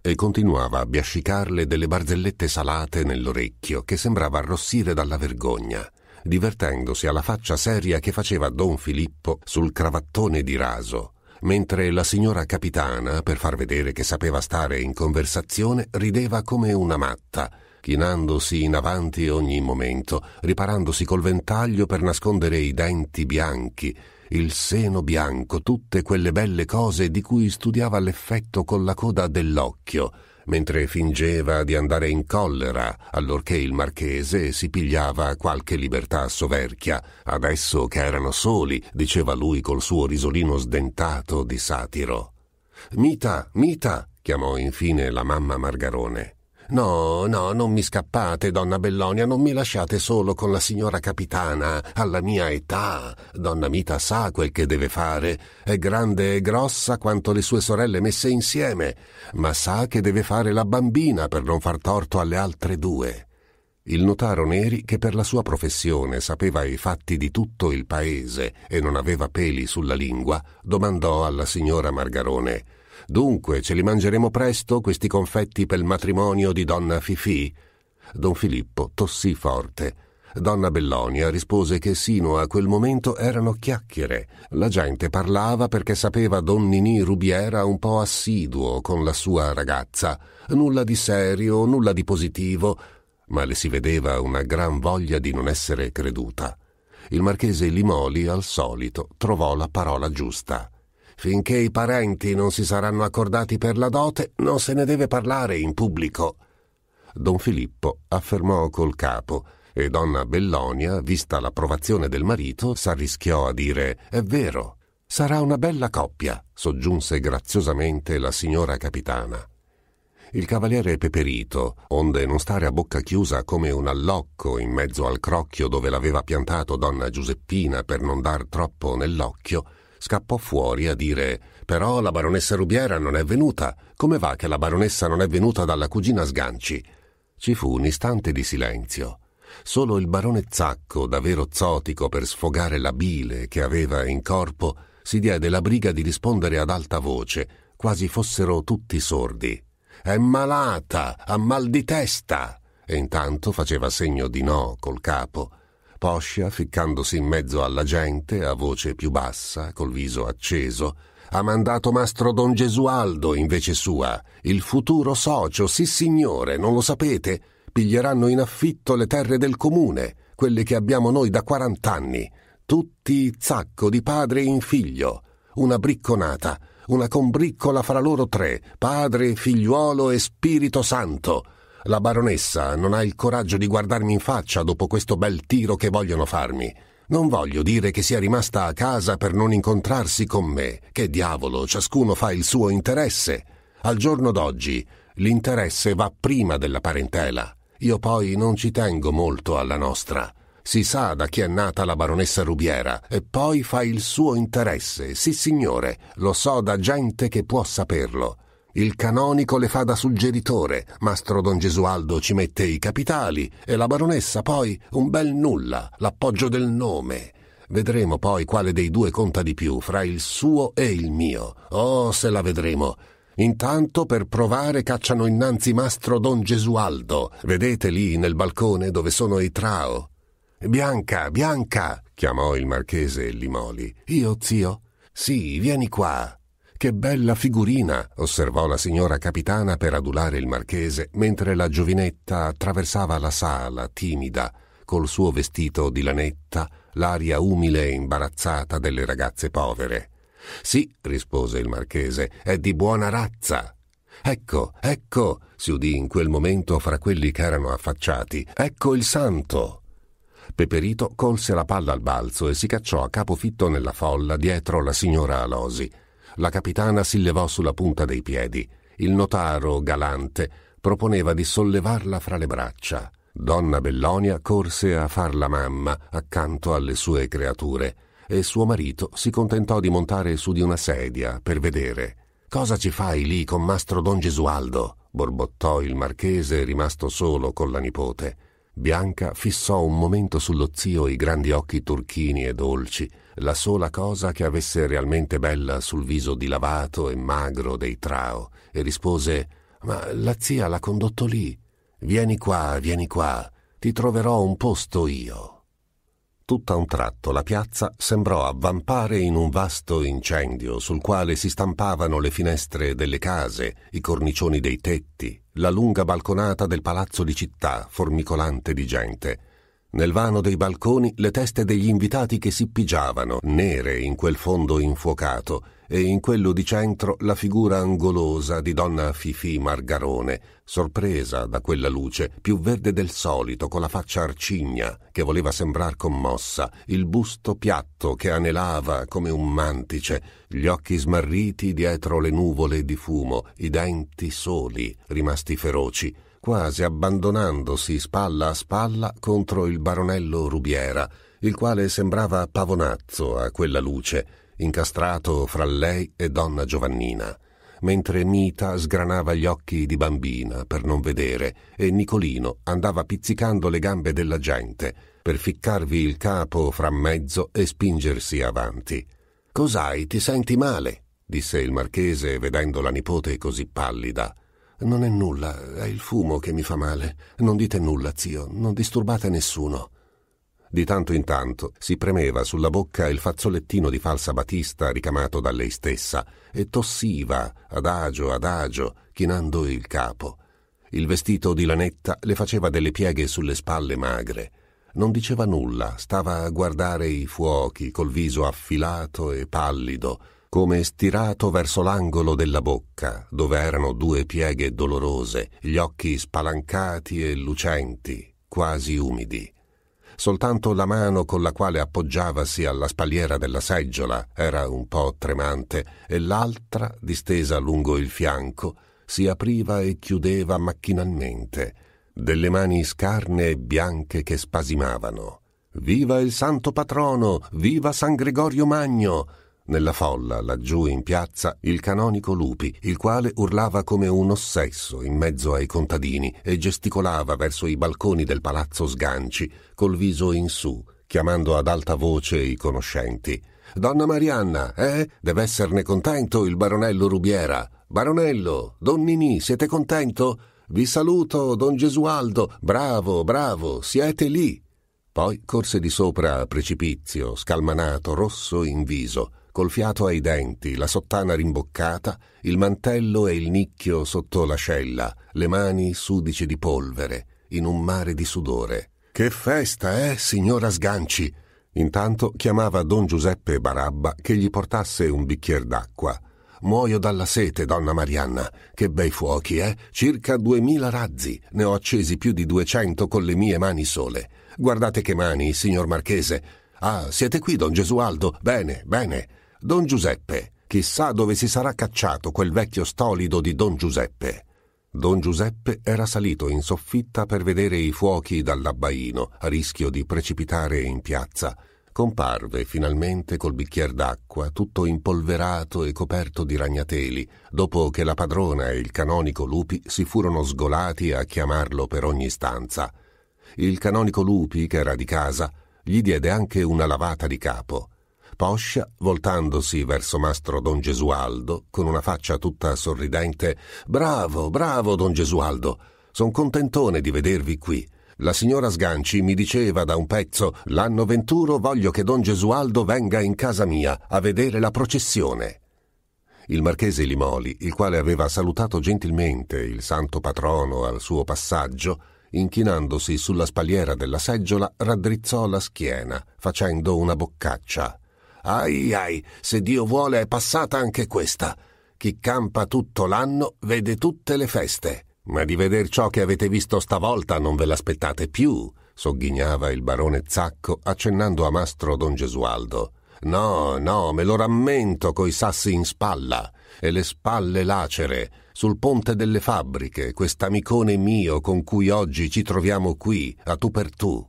Speaker 1: E continuava a biascicarle delle barzellette salate nell'orecchio, che sembrava arrossire dalla vergogna, divertendosi alla faccia seria che faceva don Filippo sul cravattone di raso mentre la signora capitana, per far vedere che sapeva stare in conversazione, rideva come una matta chinandosi in avanti ogni momento, riparandosi col ventaglio per nascondere i denti bianchi, il seno bianco, tutte quelle belle cose di cui studiava l'effetto con la coda dell'occhio, mentre fingeva di andare in collera, allorché il marchese si pigliava qualche libertà soverchia. Adesso che erano soli, diceva lui col suo risolino sdentato di satiro. Mita, Mita, chiamò infine la mamma Margarone. No, no, non mi scappate, donna Bellonia, non mi lasciate solo con la signora capitana. Alla mia età, donna Mita sa quel che deve fare. È grande e grossa quanto le sue sorelle messe insieme, ma sa che deve fare la bambina per non far torto alle altre due. Il notaro Neri, che per la sua professione sapeva i fatti di tutto il paese e non aveva peli sulla lingua, domandò alla signora Margarone Dunque, ce li mangeremo presto questi confetti per il matrimonio di donna Fifì? Don Filippo tossì forte. Donna Bellonia rispose che sino a quel momento erano chiacchiere. La gente parlava perché sapeva don Ninì Rubiera un po' assiduo con la sua ragazza. Nulla di serio, nulla di positivo, ma le si vedeva una gran voglia di non essere creduta. Il marchese Limoli, al solito, trovò la parola giusta. Finché i parenti non si saranno accordati per la dote, non se ne deve parlare in pubblico. Don Filippo affermò col capo e donna Bellonia, vista l'approvazione del marito, s'arrischiò a dire È vero, sarà una bella coppia, soggiunse graziosamente la signora capitana. Il cavaliere Peperito, onde non stare a bocca chiusa come un allocco in mezzo al crocchio dove l'aveva piantato donna Giuseppina per non dar troppo nell'occhio, scappò fuori a dire Però la baronessa Rubiera non è venuta. Come va che la baronessa non è venuta dalla cugina Sganci? Ci fu un istante di silenzio. Solo il barone Zacco, davvero zotico per sfogare la bile che aveva in corpo, si diede la briga di rispondere ad alta voce, quasi fossero tutti sordi. È malata, ha mal di testa. E intanto faceva segno di no col capo Poscia, ficcandosi in mezzo alla gente, a voce più bassa, col viso acceso, ha mandato mastro Don Gesualdo in vece sua, il futuro socio, sì signore, non lo sapete? Piglieranno in affitto le terre del comune, quelle che abbiamo noi da quarant'anni, tutti zacco di padre in figlio, una bricconata, una combriccola fra loro tre, padre, figliuolo e Spirito Santo, la baronessa non ha il coraggio di guardarmi in faccia dopo questo bel tiro che vogliono farmi. Non voglio dire che sia rimasta a casa per non incontrarsi con me. Che diavolo, ciascuno fa il suo interesse. Al giorno d'oggi l'interesse va prima della parentela. Io poi non ci tengo molto alla nostra. Si sa da chi è nata la baronessa Rubiera e poi fa il suo interesse. Sì, signore, lo so da gente che può saperlo. Il canonico le fa da suggeritore, mastro don Gesualdo ci mette i capitali e la baronessa poi un bel nulla, l'appoggio del nome. Vedremo poi quale dei due conta di più fra il suo e il mio. Oh, se la vedremo. Intanto per provare cacciano innanzi mastro don Gesualdo. Vedete lì nel balcone dove sono i trao. Bianca, Bianca, chiamò il marchese Limoli. Io, zio? Sì, vieni qua. Che bella figurina, osservò la signora capitana per adulare il marchese, mentre la giovinetta attraversava la sala, timida, col suo vestito di lanetta, l'aria umile e imbarazzata delle ragazze povere. Sì, rispose il marchese, è di buona razza. Ecco, ecco, si udì in quel momento fra quelli che erano affacciati. Ecco il santo. Peperito colse la palla al balzo e si cacciò a capofitto nella folla dietro la signora Alosi. La capitana si levò sulla punta dei piedi. Il notaro, galante, proponeva di sollevarla fra le braccia. Donna Bellonia corse a far la mamma accanto alle sue creature e suo marito si contentò di montare su di una sedia per vedere. Cosa ci fai lì con mastro don Gesualdo? borbottò il marchese rimasto solo con la nipote. Bianca fissò un momento sullo zio i grandi occhi turchini e dolci, la sola cosa che avesse realmente bella sul viso dilavato e magro dei Trao, e rispose Ma la zia l'ha condotto lì. Vieni qua, vieni qua, ti troverò un posto io. Tutta un tratto la piazza sembrò avvampare in un vasto incendio sul quale si stampavano le finestre delle case, i cornicioni dei tetti, la lunga balconata del palazzo di città, formicolante di gente. Nel vano dei balconi le teste degli invitati che si pigiavano, nere in quel fondo infuocato, e in quello di centro la figura angolosa di donna Fifì Margarone, sorpresa da quella luce, più verde del solito, con la faccia arcigna, che voleva sembrar commossa, il busto piatto che anelava come un mantice, gli occhi smarriti dietro le nuvole di fumo, i denti soli, rimasti feroci, quasi abbandonandosi spalla a spalla contro il baronello Rubiera, il quale sembrava pavonazzo a quella luce, incastrato fra lei e donna Giovannina, mentre Mita sgranava gli occhi di bambina per non vedere e Nicolino andava pizzicando le gambe della gente per ficcarvi il capo fra mezzo e spingersi avanti. Cos'hai? Ti senti male? disse il marchese vedendo la nipote così pallida. Non è nulla, è il fumo che mi fa male. Non dite nulla, zio, non disturbate nessuno. Di tanto in tanto si premeva sulla bocca il fazzolettino di falsa batista ricamato da lei stessa e tossiva adagio adagio, chinando il capo. Il vestito di lanetta le faceva delle pieghe sulle spalle magre. Non diceva nulla, stava a guardare i fuochi col viso affilato e pallido, come stirato verso l'angolo della bocca, dove erano due pieghe dolorose, gli occhi spalancati e lucenti, quasi umidi. Soltanto la mano con la quale appoggiavasi alla spalliera della seggiola era un po' tremante e l'altra, distesa lungo il fianco, si apriva e chiudeva macchinalmente, delle mani scarne e bianche che spasimavano. Viva il santo patrono! Viva San Gregorio Magno! Nella folla, laggiù in piazza, il canonico Lupi, il quale urlava come un ossesso in mezzo ai contadini e gesticolava verso i balconi del palazzo Sganci, col viso in su, chiamando ad alta voce i conoscenti. Donna Marianna, eh? Deve esserne contento il baronello Rubiera. Baronello, don Ninì, siete contento? Vi saluto, don Gesualdo. Bravo, bravo, siete lì. Poi corse di sopra a precipizio, scalmanato, rosso in viso col fiato ai denti, la sottana rimboccata, il mantello e il nicchio sotto l'ascella, le mani sudice di polvere, in un mare di sudore. Che festa, eh, signora Sganci? Intanto chiamava don Giuseppe Barabba che gli portasse un bicchier d'acqua. Muoio dalla sete, donna Marianna. Che bei fuochi, eh? Circa duemila razzi. Ne ho accesi più di duecento con le mie mani sole. Guardate che mani, signor Marchese. Ah, siete qui, don Gesualdo? Bene, bene. Don Giuseppe. Chissà dove si sarà cacciato quel vecchio stolido di Don Giuseppe. Don Giuseppe era salito in soffitta per vedere i fuochi dall'abbaino, a rischio di precipitare in piazza. Comparve finalmente col bicchier d'acqua, tutto impolverato e coperto di ragnateli, dopo che la padrona e il canonico Lupi si furono sgolati a chiamarlo per ogni stanza. Il canonico Lupi, che era di casa, gli diede anche una lavata di capo. Poscia, voltandosi verso mastro don Gesualdo, con una faccia tutta sorridente, Bravo, bravo, don Gesualdo. Son contentone di vedervi qui. La signora Sganci mi diceva da un pezzo l'anno venturo voglio che don Gesualdo venga in casa mia a vedere la processione. Il marchese Limoli, il quale aveva salutato gentilmente il santo patrono al suo passaggio, inchinandosi sulla spalliera della seggiola, raddrizzò la schiena, facendo una boccaccia. Ai ai, se Dio vuole è passata anche questa. Chi campa tutto l'anno vede tutte le feste. Ma di veder ciò che avete visto stavolta non ve l'aspettate più, sogghignava il barone Zacco accennando a mastro don Gesualdo. No, no, me lo rammento coi sassi in spalla e le spalle lacere, sul ponte delle fabbriche, quest'amicone mio con cui oggi ci troviamo qui, a tu per tu.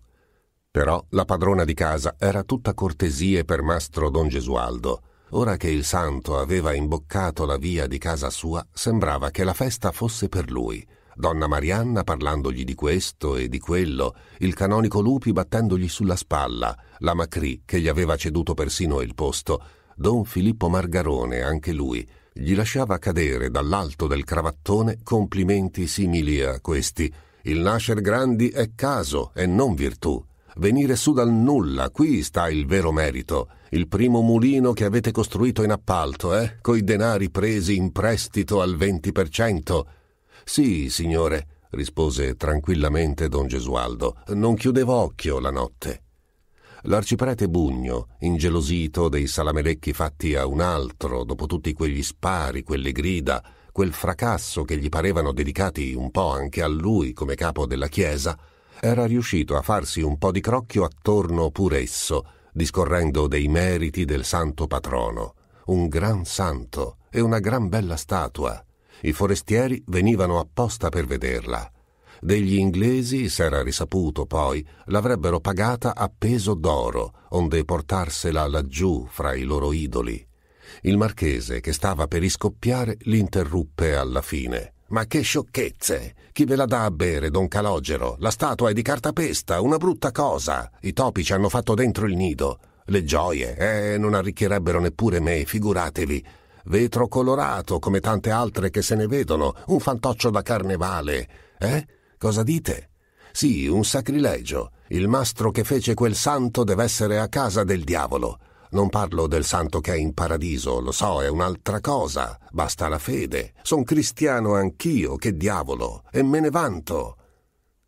Speaker 1: Però la padrona di casa era tutta cortesie per mastro don Gesualdo. Ora che il santo aveva imboccato la via di casa sua, sembrava che la festa fosse per lui. Donna Marianna parlandogli di questo e di quello, il canonico Lupi battendogli sulla spalla, la Macri che gli aveva ceduto persino il posto, don Filippo Margarone, anche lui, gli lasciava cadere dall'alto del cravattone complimenti simili a questi. Il nascer grandi è caso e non virtù. Venire su dal nulla, qui sta il vero merito. Il primo mulino che avete costruito in appalto, eh? Coi denari presi in prestito al 20%. Sì, signore, rispose tranquillamente don Gesualdo. Non chiudevo occhio la notte. L'arciprete Bugno, ingelosito dei salamelecchi fatti a un altro, dopo tutti quegli spari, quelle grida, quel fracasso che gli parevano dedicati un po' anche a lui come capo della Chiesa, era riuscito a farsi un po' di crocchio attorno pur esso, discorrendo dei meriti del santo patrono. Un gran santo e una gran bella statua. I forestieri venivano apposta per vederla degli inglesi, s'era risaputo poi, l'avrebbero pagata a peso d'oro, onde portarsela laggiù fra i loro idoli. Il marchese, che stava per iscoppiare, l'interruppe alla fine. Ma che sciocchezze! Chi ve la dà a bere, don Calogero? La statua è di cartapesta, una brutta cosa. I topi ci hanno fatto dentro il nido. Le gioie, eh, non arricchirebbero neppure me, figuratevi. Vetro colorato, come tante altre che se ne vedono, un fantoccio da carnevale. Eh? Cosa dite? Sì, un sacrilegio. Il mastro che fece quel santo deve essere a casa del diavolo. Non parlo del santo che è in paradiso, lo so, è un'altra cosa. Basta la fede. Son cristiano anch'io, che diavolo, e me ne vanto.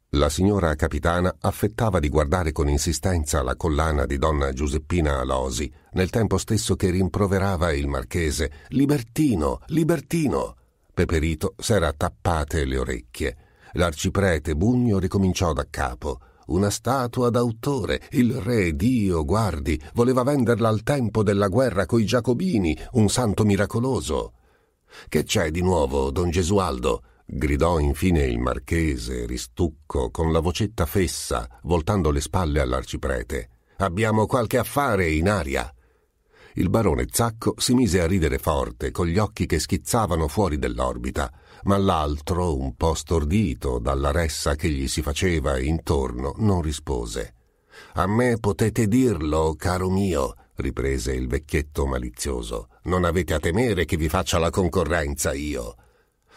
Speaker 1: La signora capitana affettava di guardare con insistenza la collana di donna Giuseppina Alosi, nel tempo stesso che rimproverava il marchese. Libertino, libertino. Peperito s'era tappate le orecchie. L'arciprete Bugno ricominciò da capo. Una statua d'autore, il re Dio, guardi, voleva venderla al tempo della guerra coi Giacobini, un santo miracoloso. Che c'è di nuovo, don Gesualdo? gridò infine il marchese, ristucco, con la vocetta fessa, voltando le spalle all'arciprete. Abbiamo qualche affare in aria. Il barone Zacco si mise a ridere forte, con gli occhi che schizzavano fuori dell'orbita ma l'altro, un po' stordito dalla ressa che gli si faceva intorno, non rispose. A me potete dirlo, caro mio, riprese il vecchietto malizioso. Non avete a temere che vi faccia la concorrenza io.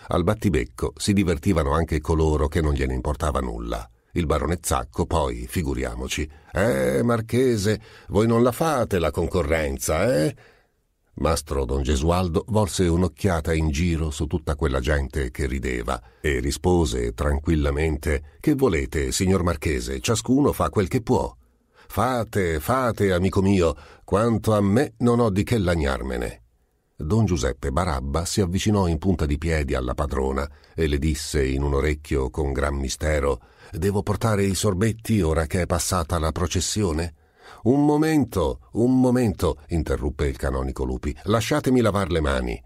Speaker 1: Al battibecco si divertivano anche coloro che non gliene importava nulla. Il barone Zacco, poi, figuriamoci. Eh, marchese, voi non la fate la concorrenza, eh? Mastro don Gesualdo volse un'occhiata in giro su tutta quella gente che rideva e rispose tranquillamente Che volete, signor Marchese, ciascuno fa quel che può. Fate, fate, amico mio, quanto a me non ho di che lagnarmene. Don Giuseppe Barabba si avvicinò in punta di piedi alla padrona e le disse in un orecchio con gran mistero Devo portare i sorbetti ora che è passata la processione? Un momento, un momento, interruppe il canonico Lupi, lasciatemi lavar le mani.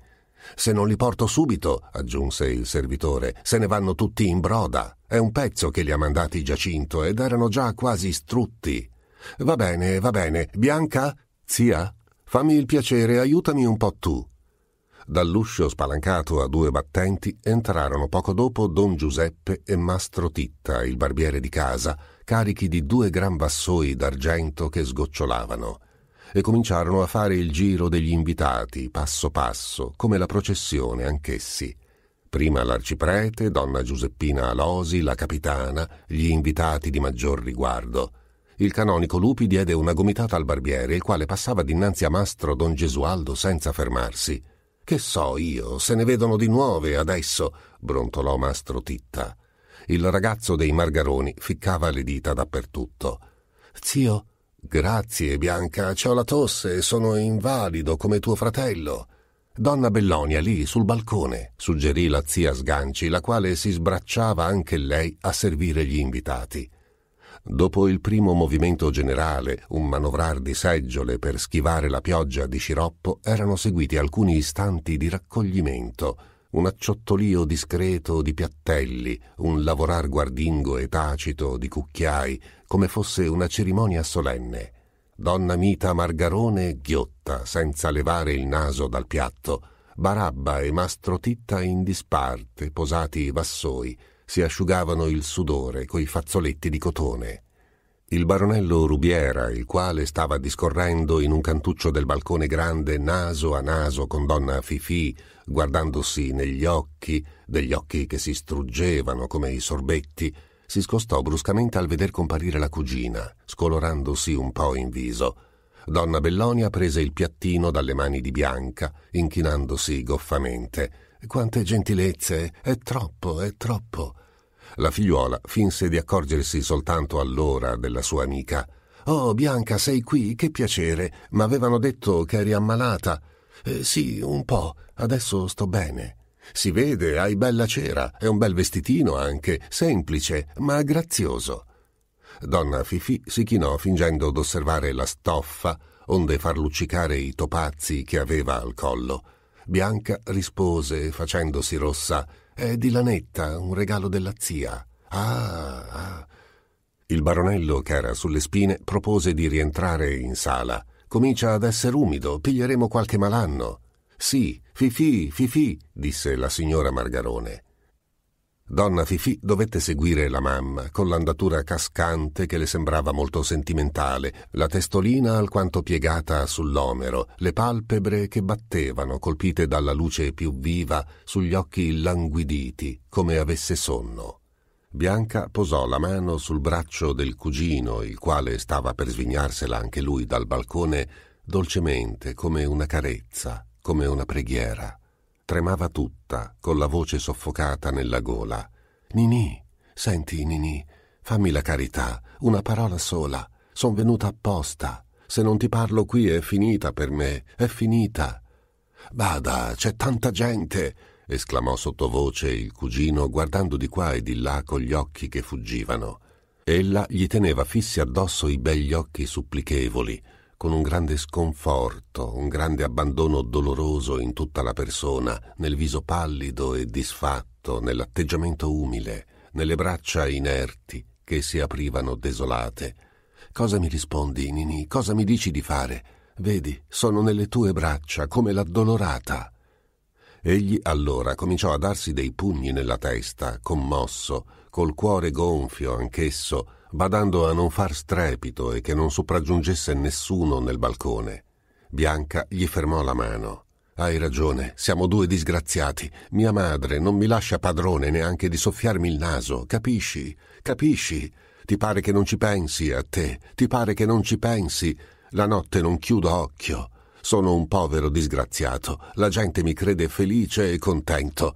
Speaker 1: Se non li porto subito, aggiunse il servitore, se ne vanno tutti in broda. È un pezzo che li ha mandati Giacinto ed erano già quasi strutti. Va bene, va bene. Bianca? Zia? Fammi il piacere, aiutami un po' tu. Dall'uscio spalancato a due battenti entrarono poco dopo don Giuseppe e mastro Titta, il barbiere di casa, carichi di due gran vassoi d'argento che sgocciolavano, e cominciarono a fare il giro degli invitati, passo passo, come la processione anch'essi. Prima l'arciprete, donna Giuseppina Alosi, la capitana, gli invitati di maggior riguardo. Il canonico Lupi diede una gomitata al barbiere, il quale passava dinanzi a mastro don Gesualdo senza fermarsi. Che so io, se ne vedono di nuove adesso, brontolò mastro Titta. Il ragazzo dei Margaroni ficcava le dita dappertutto. Zio, grazie, Bianca, ho la tosse e sono invalido come tuo fratello. Donna Bellonia lì sul balcone, suggerì la zia Sganci, la quale si sbracciava anche lei a servire gli invitati. Dopo il primo movimento generale, un manovrar di seggiole per schivare la pioggia di sciroppo, erano seguiti alcuni istanti di raccoglimento, un acciottolio discreto di piattelli, un lavorar guardingo e tacito di cucchiai, come fosse una cerimonia solenne. Donna Mita Margarone ghiotta, senza levare il naso dal piatto, Barabba e Mastro Titta in disparte, posati vassoi, si asciugavano il sudore coi fazzoletti di cotone. Il baronello Rubiera, il quale stava discorrendo in un cantuccio del balcone grande naso a naso con donna Fifì, guardandosi negli occhi, degli occhi che si struggevano come i sorbetti, si scostò bruscamente al veder comparire la cugina, scolorandosi un po' in viso. Donna Bellonia prese il piattino dalle mani di Bianca, inchinandosi goffamente. Quante gentilezze! È troppo, è troppo! La figliuola finse di accorgersi soltanto allora della sua amica. Oh, Bianca, sei qui? Che piacere. M'avevano detto che eri ammalata. Eh, sì, un po'. Adesso sto bene. Si vede, hai bella cera, e un bel vestitino anche, semplice, ma grazioso. Donna Fifì si chinò fingendo d'osservare la stoffa, onde far luccicare i topazzi che aveva al collo. Bianca rispose, facendosi rossa, è di lanetta, un regalo della zia. Ah, ah. Il baronello, che era sulle spine, propose di rientrare in sala. Comincia ad essere umido, piglieremo qualche malanno. Sì, Fifì, Fifì, disse la signora Margarone. Donna Fifì dovette seguire la mamma, con l'andatura cascante che le sembrava molto sentimentale, la testolina alquanto piegata sull'omero, le palpebre che battevano, colpite dalla luce più viva, sugli occhi languiditi, come avesse sonno. Bianca posò la mano sul braccio del cugino, il quale stava per svignarsela anche lui dal balcone, dolcemente, come una carezza, come una preghiera. Tremava tutta, con la voce soffocata nella gola. Nini, senti, Nini, fammi la carità, una parola sola. Son venuta apposta. Se non ti parlo qui è finita per me, è finita. Bada, c'è tanta gente, esclamò sottovoce il cugino, guardando di qua e di là con gli occhi che fuggivano. Ella gli teneva fissi addosso i begli occhi supplichevoli, con un grande sconforto, un grande abbandono doloroso in tutta la persona, nel viso pallido e disfatto, nell'atteggiamento umile, nelle braccia inerti che si aprivano desolate. Cosa mi rispondi, Nini? Cosa mi dici di fare? Vedi, sono nelle tue braccia, come l'addolorata. Egli allora cominciò a darsi dei pugni nella testa, commosso, col cuore gonfio anch'esso, badando a non far strepito e che non sopraggiungesse nessuno nel balcone. Bianca gli fermò la mano. Hai ragione, siamo due disgraziati. Mia madre non mi lascia padrone neanche di soffiarmi il naso, capisci? Capisci? Ti pare che non ci pensi a te? Ti pare che non ci pensi? La notte non chiudo occhio. Sono un povero disgraziato. La gente mi crede felice e contento.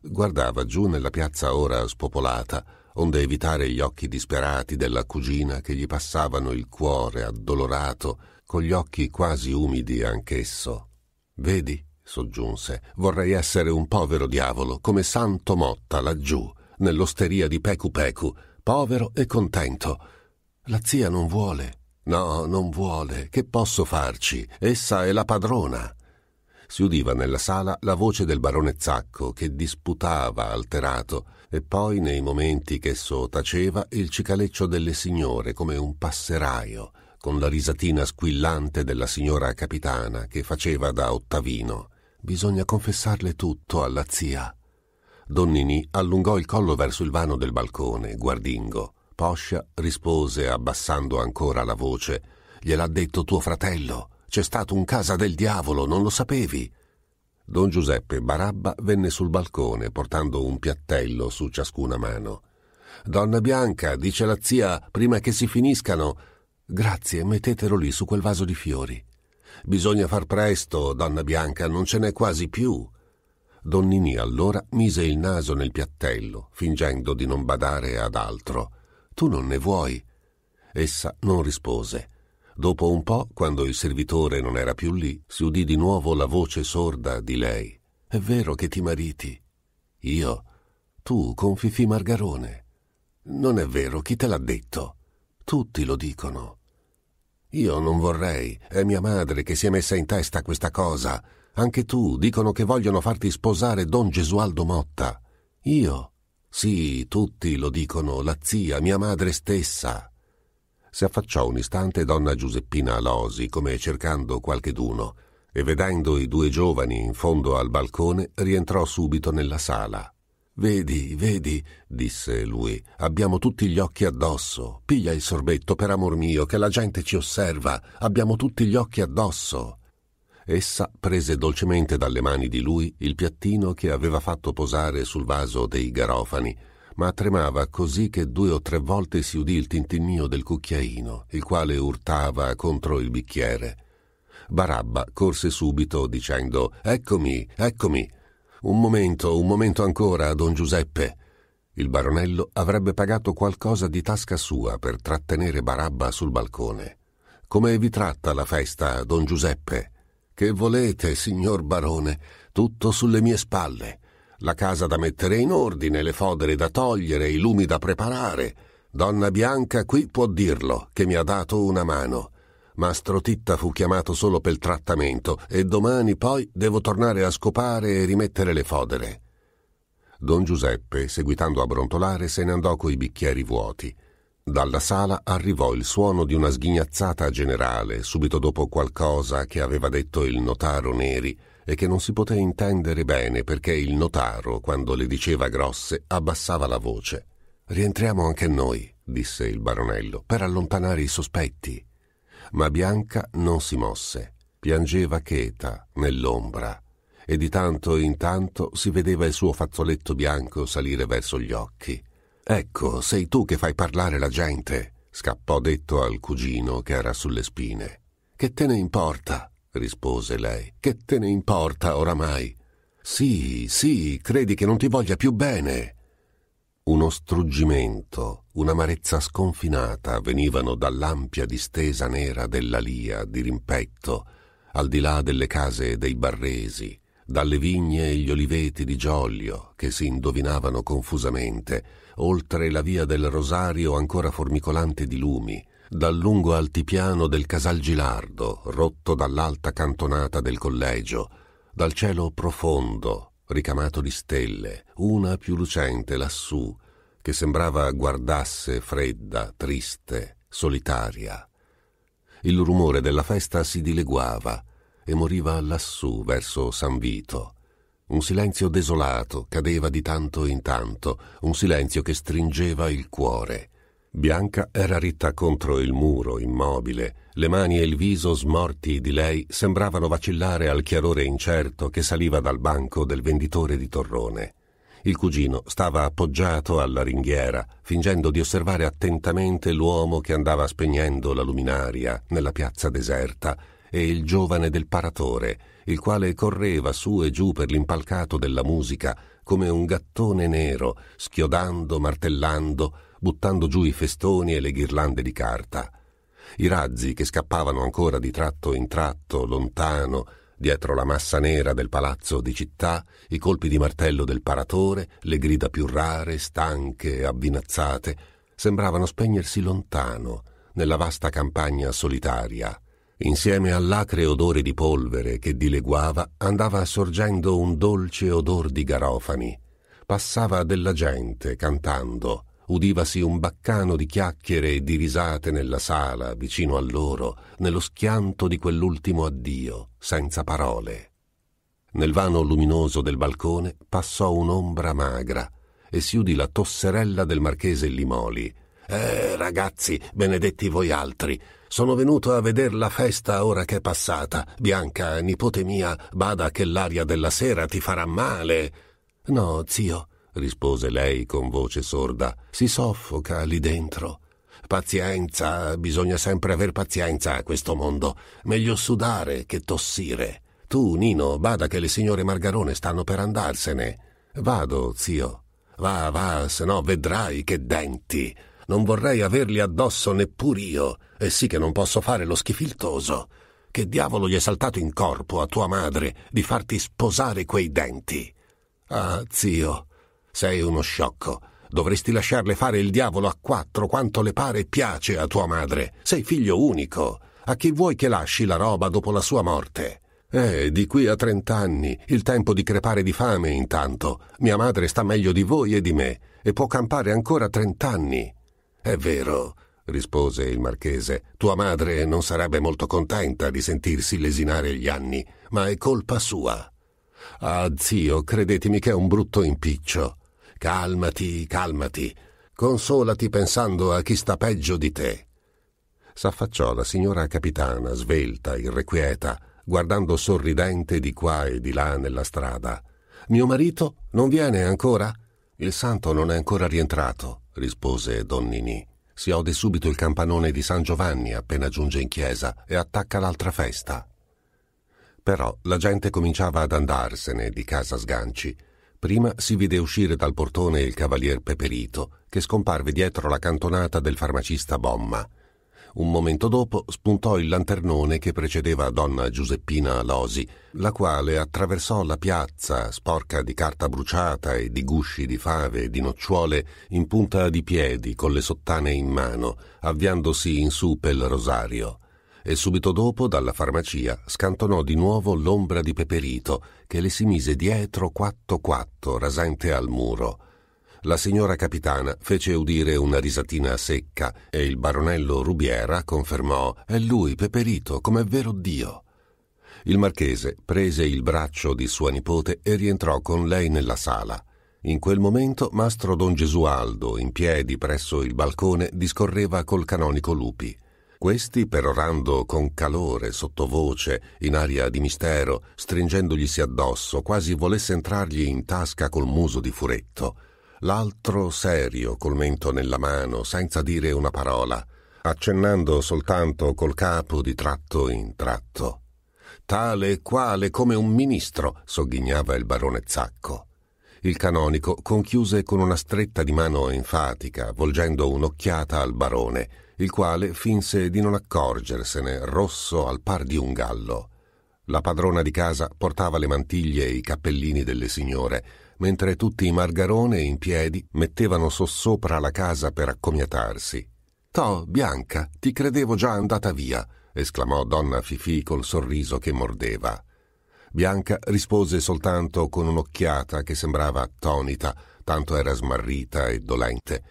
Speaker 1: Guardava giù nella piazza ora spopolata, onde evitare gli occhi disperati della cugina che gli passavano il cuore addolorato, con gli occhi quasi umidi anch'esso. Vedi, soggiunse, vorrei essere un povero diavolo, come Santo Motta laggiù, nell'osteria di Pecu Pecu, povero e contento. La zia non vuole. No, non vuole. Che posso farci? Essa è la padrona si udiva nella sala la voce del barone Zacco che disputava alterato e poi nei momenti che esso taceva il cicaleccio delle signore come un passeraio con la risatina squillante della signora capitana che faceva da ottavino. Bisogna confessarle tutto alla zia. Don Ninì allungò il collo verso il vano del balcone, guardingo. Poscia rispose abbassando ancora la voce. Gliel'ha detto tuo fratello. C'è stato un casa del diavolo, non lo sapevi? Don Giuseppe Barabba venne sul balcone portando un piattello su ciascuna mano. Donna Bianca, dice la zia, prima che si finiscano. Grazie, mettetelo lì su quel vaso di fiori. Bisogna far presto, donna Bianca, non ce n'è quasi più. Don Ninì allora mise il naso nel piattello, fingendo di non badare ad altro. Tu non ne vuoi? Essa non rispose. Dopo un po', quando il servitore non era più lì, si udì di nuovo la voce sorda di lei. È vero che ti mariti? Io? Tu con Fifì Margarone? Non è vero, chi te l'ha detto? Tutti lo dicono. Io non vorrei, è mia madre che si è messa in testa questa cosa. Anche tu, dicono che vogliono farti sposare don Gesualdo Motta. Io? Sì, tutti lo dicono, la zia, mia madre stessa. Si affacciò un istante donna Giuseppina Alosi, come cercando qualcheduno, e vedendo i due giovani in fondo al balcone, rientrò subito nella sala. Vedi, vedi, disse lui, abbiamo tutti gli occhi addosso. Piglia il sorbetto, per amor mio, che la gente ci osserva. Abbiamo tutti gli occhi addosso. Essa prese dolcemente dalle mani di lui il piattino che aveva fatto posare sul vaso dei garofani, ma tremava così che due o tre volte si udì il tintinnio del cucchiaino, il quale urtava contro il bicchiere. Barabba corse subito dicendo Eccomi, eccomi. Un momento, un momento ancora, don Giuseppe. Il baronello avrebbe pagato qualcosa di tasca sua per trattenere Barabba sul balcone. Come vi tratta la festa, don Giuseppe? Che volete, signor barone? Tutto sulle mie spalle. La casa da mettere in ordine, le fodere da togliere, i lumi da preparare. Donna Bianca qui può dirlo, che mi ha dato una mano. Mastro Titta fu chiamato solo per trattamento e domani poi devo tornare a scopare e rimettere le fodere. Don Giuseppe, seguitando a brontolare, se ne andò coi bicchieri vuoti. Dalla sala arrivò il suono di una sghignazzata generale, subito dopo qualcosa che aveva detto il notaro Neri e che non si poté intendere bene perché il notaro, quando le diceva grosse, abbassava la voce. Rientriamo anche noi, disse il baronello, per allontanare i sospetti ma Bianca non si mosse. Piangeva cheta, nell'ombra, e di tanto in tanto si vedeva il suo fazzoletto bianco salire verso gli occhi. Ecco, sei tu che fai parlare la gente, scappò detto al cugino che era sulle spine. Che te ne importa? Rispose lei. Che te ne importa oramai? Sì, sì, credi che non ti voglia più bene. Uno struggimento, un'amarezza sconfinata venivano dall'ampia distesa nera dell'Alia di rimpetto, al di là delle case dei Barresi, dalle vigne e gli oliveti di Giolio che si indovinavano confusamente, oltre la via del Rosario ancora formicolante di lumi, dal lungo altipiano del Casal Gilardo, rotto dall'alta cantonata del collegio, dal cielo profondo, ricamato di stelle, una più lucente lassù, che sembrava guardasse fredda, triste, solitaria. Il rumore della festa si dileguava e moriva lassù verso San Vito. Un silenzio desolato cadeva di tanto in tanto, un silenzio che stringeva il cuore. Bianca era ritta contro il muro, immobile, le mani e il viso smorti di lei sembravano vacillare al chiarore incerto che saliva dal banco del venditore di torrone. Il cugino stava appoggiato alla ringhiera, fingendo di osservare attentamente l'uomo che andava spegnendo la luminaria nella piazza deserta e il giovane del paratore, il quale correva su e giù per l'impalcato della musica come un gattone nero, schiodando, martellando, buttando giù i festoni e le ghirlande di carta i razzi che scappavano ancora di tratto in tratto, lontano, dietro la massa nera del palazzo di città, i colpi di martello del paratore, le grida più rare, stanche, avvinazzate, sembravano spegnersi lontano, nella vasta campagna solitaria. Insieme all'acre odore di polvere che dileguava, andava sorgendo un dolce odor di garofani. Passava della gente cantando, udivasi un baccano di chiacchiere e di risate nella sala, vicino a loro, nello schianto di quell'ultimo addio, senza parole. Nel vano luminoso del balcone passò un'ombra magra e si udì la tosserella del marchese Limoli. Eh, ragazzi, benedetti voi altri, sono venuto a veder la festa ora che è passata. Bianca, nipote mia, bada che l'aria della sera ti farà male. No, zio, rispose lei con voce sorda. Si soffoca lì dentro. Pazienza, bisogna sempre aver pazienza a questo mondo. Meglio sudare che tossire. Tu, Nino, bada che le signore Margarone stanno per andarsene. Vado, zio. Va, va, se no vedrai che denti. Non vorrei averli addosso neppur io, e sì che non posso fare lo schifiltoso. Che diavolo gli è saltato in corpo a tua madre di farti sposare quei denti? Ah, zio, sei uno sciocco. Dovresti lasciarle fare il diavolo a quattro quanto le pare e piace a tua madre. Sei figlio unico. A chi vuoi che lasci la roba dopo la sua morte? Eh, di qui a trent'anni, il tempo di crepare di fame intanto. Mia madre sta meglio di voi e di me, e può campare ancora trent'anni. È vero, rispose il marchese, tua madre non sarebbe molto contenta di sentirsi lesinare gli anni, ma è colpa sua. Ah, zio, credetemi che è un brutto impiccio. Calmati, calmati. Consolati pensando a chi sta peggio di te. S'affacciò la signora capitana, svelta, irrequieta, guardando sorridente di qua e di là nella strada. Mio marito non viene ancora? Il santo non è ancora rientrato, rispose don Ninì. Si ode subito il campanone di San Giovanni appena giunge in chiesa e attacca l'altra festa. Però la gente cominciava ad andarsene di casa Sganci. Prima si vide uscire dal portone il cavalier Peperito, che scomparve dietro la cantonata del farmacista Bomma. Un momento dopo spuntò il lanternone che precedeva donna Giuseppina Losi, la quale attraversò la piazza, sporca di carta bruciata e di gusci di fave e di nocciuole, in punta di piedi, con le sottane in mano, avviandosi in su pel rosario. E subito dopo, dalla farmacia, scantonò di nuovo l'ombra di Peperito, che le si mise dietro quatto quatto, rasente al muro la signora capitana fece udire una risatina secca e il baronello Rubiera confermò È lui, Peperito, com'è vero Dio. Il marchese prese il braccio di sua nipote e rientrò con lei nella sala. In quel momento mastro don Gesualdo, in piedi presso il balcone, discorreva col canonico Lupi. Questi, perorando con calore, sottovoce, in aria di mistero, stringendoglisi addosso, quasi volesse entrargli in tasca col muso di furetto l'altro serio, col mento nella mano, senza dire una parola, accennando soltanto col capo di tratto in tratto. Tale e quale come un ministro, sogghignava il barone Zacco. Il canonico conchiuse con una stretta di mano enfatica, volgendo un'occhiata al barone, il quale finse di non accorgersene, rosso al par di un gallo. La padrona di casa portava le mantiglie e i cappellini delle signore, mentre tutti i Margarone in piedi mettevano sossopra la casa per accomiatarsi. Toh, Bianca, ti credevo già andata via, esclamò donna Fifì col sorriso che mordeva. Bianca rispose soltanto con un'occhiata che sembrava attonita, tanto era smarrita e dolente.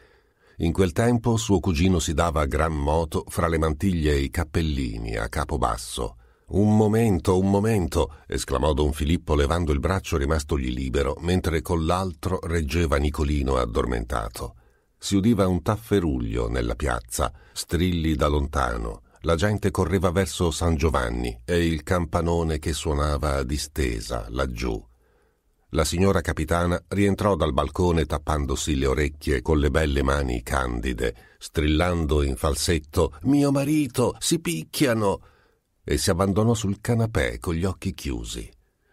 Speaker 1: In quel tempo suo cugino si dava gran moto fra le mantiglie e i cappellini a capo basso. Un momento, un momento, esclamò don Filippo levando il braccio rimastogli libero, mentre con l'altro reggeva Nicolino addormentato. Si udiva un tafferuglio nella piazza, strilli da lontano. La gente correva verso San Giovanni e il campanone che suonava a distesa laggiù. La signora capitana rientrò dal balcone tappandosi le orecchie con le belle mani candide, strillando in falsetto Mio marito, si picchiano e si abbandonò sul canapè con gli occhi chiusi.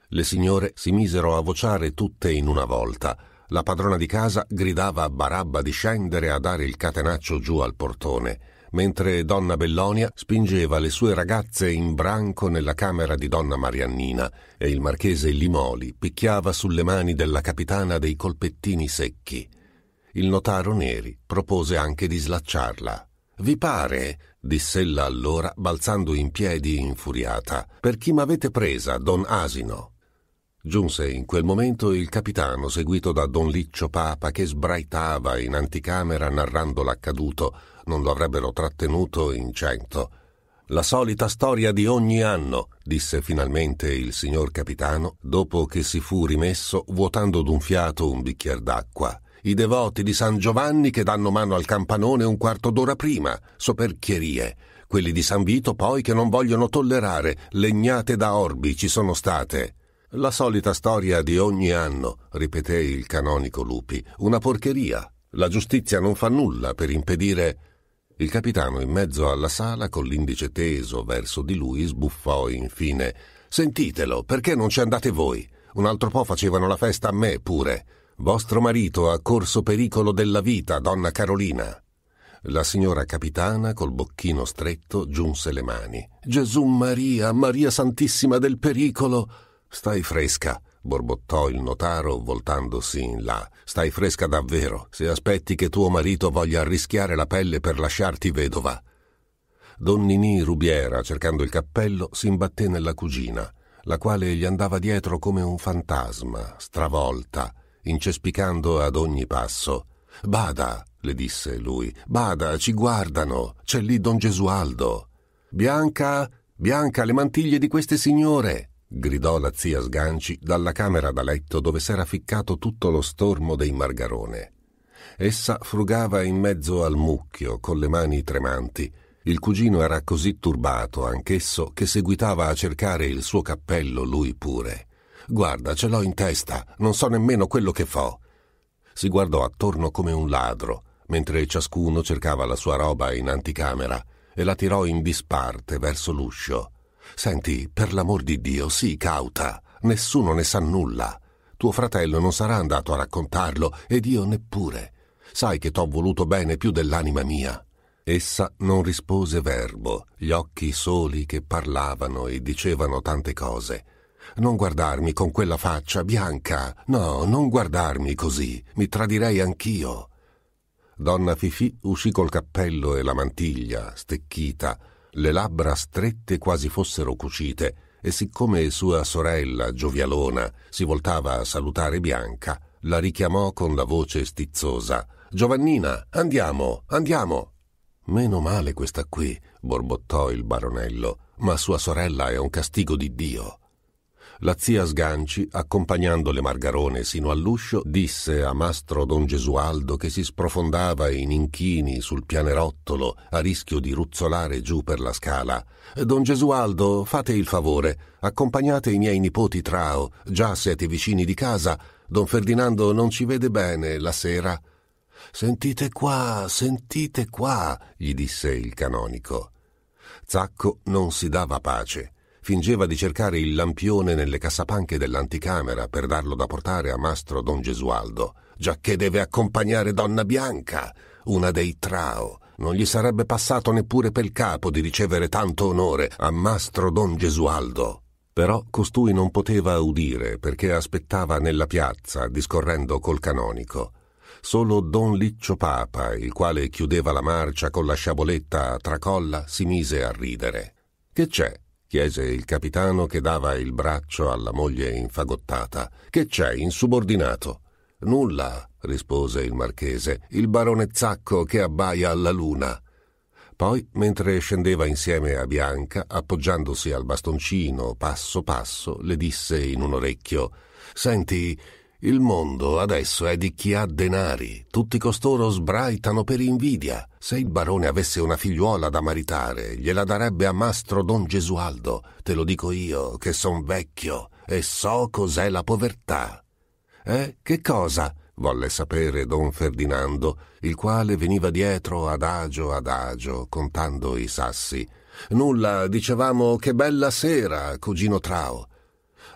Speaker 1: Le signore si misero a vociare tutte in una volta. La padrona di casa gridava a Barabba di scendere a dare il catenaccio giù al portone, mentre donna Bellonia spingeva le sue ragazze in branco nella camera di donna Mariannina e il marchese Limoli picchiava sulle mani della capitana dei colpettini secchi. Il notaro Neri propose anche di slacciarla. Vi pare? diss'ella allora, balzando in piedi infuriata. Per chi m'avete presa, don Asino? Giunse in quel momento il capitano, seguito da don Liccio Papa, che sbraitava in anticamera narrando l'accaduto. Non lo avrebbero trattenuto in cento. La solita storia di ogni anno, disse finalmente il signor capitano, dopo che si fu rimesso, vuotando d'un fiato un bicchier d'acqua i devoti di San Giovanni che danno mano al campanone un quarto d'ora prima, soperchierie. Quelli di San Vito poi che non vogliono tollerare, legnate da orbi ci sono state. La solita storia di ogni anno, ripeté il canonico Lupi, una porcheria. La giustizia non fa nulla per impedire. Il capitano in mezzo alla sala, con l'indice teso verso di lui, sbuffò infine. Sentitelo, perché non ci andate voi? Un altro po' facevano la festa a me pure. Vostro marito ha corso pericolo della vita, donna Carolina. La signora capitana, col bocchino stretto, giunse le mani. Gesù Maria, Maria Santissima del pericolo. Stai fresca, borbottò il notaro voltandosi in là. Stai fresca davvero, se aspetti che tuo marito voglia arrischiare la pelle per lasciarti vedova. Don Ninì Rubiera, cercando il cappello, si imbatté nella cugina, la quale gli andava dietro come un fantasma, stravolta, incespicando ad ogni passo. Bada, le disse lui, bada, ci guardano, c'è lì don Gesualdo. Bianca, Bianca, le mantiglie di queste signore! Gridò la zia Sganci dalla camera da letto dove s'era ficcato tutto lo stormo dei Margarone. Essa frugava in mezzo al mucchio, con le mani tremanti. Il cugino era così turbato anch'esso che seguitava a cercare il suo cappello lui pure. Guarda, ce l'ho in testa, non so nemmeno quello che fo. Si guardò attorno come un ladro, mentre ciascuno cercava la sua roba in anticamera, e la tirò in disparte verso l'uscio. Senti, per l'amor di Dio, sii cauta. Nessuno ne sa nulla. Tuo fratello non sarà andato a raccontarlo ed io neppure. Sai che t'ho voluto bene più dell'anima mia. Essa non rispose verbo, gli occhi soli che parlavano e dicevano tante cose. Non guardarmi con quella faccia bianca. No, non guardarmi così. Mi tradirei anch'io. Donna Fifì uscì col cappello e la mantiglia, stecchita, le labbra strette quasi fossero cucite, e siccome sua sorella, giovialona, si voltava a salutare Bianca, la richiamò con la voce stizzosa. Giovannina, andiamo, andiamo. Meno male questa qui, borbottò il baronello, ma sua sorella è un castigo di Dio. La zia Sganci, accompagnando le Margarone sino all'uscio, disse a mastro don Gesualdo che si sprofondava in inchini sul pianerottolo a rischio di ruzzolare giù per la scala. Don Gesualdo, fate il favore, accompagnate i miei nipoti Trao, già siete vicini di casa, don Ferdinando non ci vede bene la sera. Sentite qua, sentite qua, gli disse il canonico. Zacco non si dava pace fingeva di cercare il lampione nelle cassapanche dell'anticamera per darlo da portare a mastro don Gesualdo, giacché deve accompagnare donna Bianca, una dei Trao. Non gli sarebbe passato neppure pel capo di ricevere tanto onore a mastro don Gesualdo. Però costui non poteva udire perché aspettava nella piazza, discorrendo col canonico. Solo don Liccio Papa, il quale chiudeva la marcia con la sciaboletta a tracolla, si mise a ridere. Che c'è? Chiese il capitano che dava il braccio alla moglie infagottata. Che c'è, insubordinato? Nulla, rispose il marchese, il barone Zacco che abbaia alla luna. Poi, mentre scendeva insieme a Bianca, appoggiandosi al bastoncino passo passo, le disse in un orecchio Senti, il mondo adesso è di chi ha denari. Tutti costoro sbraitano per invidia. Se il barone avesse una figliuola da maritare, gliela darebbe a mastro don Gesualdo. Te lo dico io, che son vecchio e so cos'è la povertà. Eh, che cosa? volle sapere don Ferdinando, il quale veniva dietro adagio adagio, contando i sassi. Nulla, dicevamo che bella sera, cugino Trao.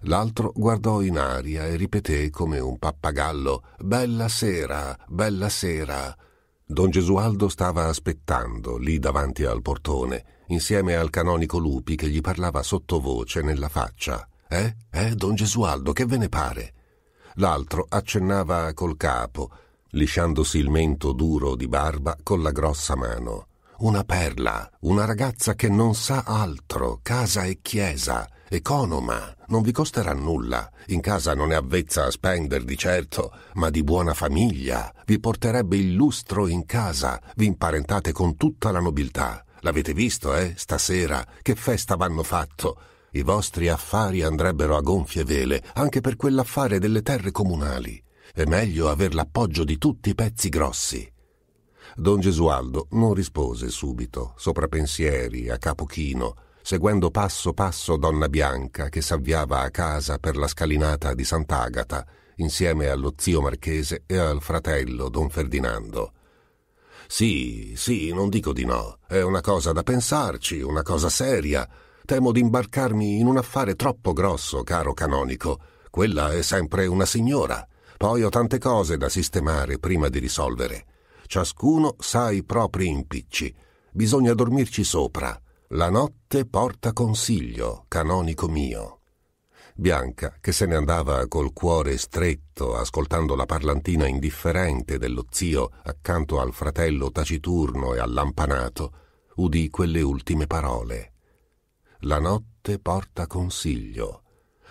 Speaker 1: L'altro guardò in aria e ripeté come un pappagallo Bella sera, bella sera. Don Gesualdo stava aspettando, lì davanti al portone, insieme al canonico Lupi che gli parlava sottovoce nella faccia. Eh? Eh, don Gesualdo, che ve ne pare? L'altro accennava col capo, lisciandosi il mento duro di barba con la grossa mano. Una perla, una ragazza che non sa altro, casa e chiesa, economa, non vi costerà nulla. In casa non è avvezza a spender di certo, ma di buona famiglia. Vi porterebbe il lustro in casa, vi imparentate con tutta la nobiltà. L'avete visto, eh, stasera? Che festa v'hanno fatto? I vostri affari andrebbero a gonfie vele, anche per quell'affare delle terre comunali. È meglio aver l'appoggio di tutti i pezzi grossi. Don Gesualdo non rispose subito, sopra pensieri, a capo chino, seguendo passo passo donna Bianca che s'avviava a casa per la scalinata di Sant'Agata insieme allo zio marchese e al fratello don Ferdinando. Sì, sì, non dico di no. È una cosa da pensarci, una cosa seria. Temo di imbarcarmi in un affare troppo grosso, caro canonico. Quella è sempre una signora. Poi ho tante cose da sistemare prima di risolvere. Ciascuno sa i propri impicci. Bisogna dormirci sopra. La notte porta consiglio, canonico mio. Bianca, che se ne andava col cuore stretto, ascoltando la parlantina indifferente dello zio accanto al fratello taciturno e allampanato, udì quelle ultime parole. La notte porta consiglio.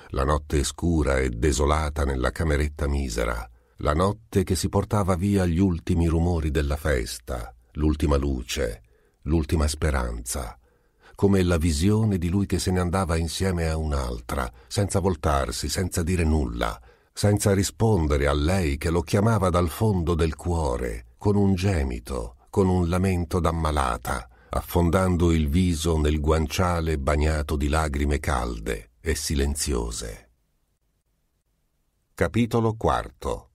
Speaker 1: La notte scura e desolata nella cameretta misera. La notte che si portava via gli ultimi rumori della festa, l'ultima luce, l'ultima speranza come la visione di lui che se ne andava insieme a un'altra, senza voltarsi, senza dire nulla, senza rispondere a lei che lo chiamava dal fondo del cuore, con un gemito, con un lamento d'ammalata, affondando il viso nel guanciale bagnato di lagrime calde e silenziose. Capitolo quarto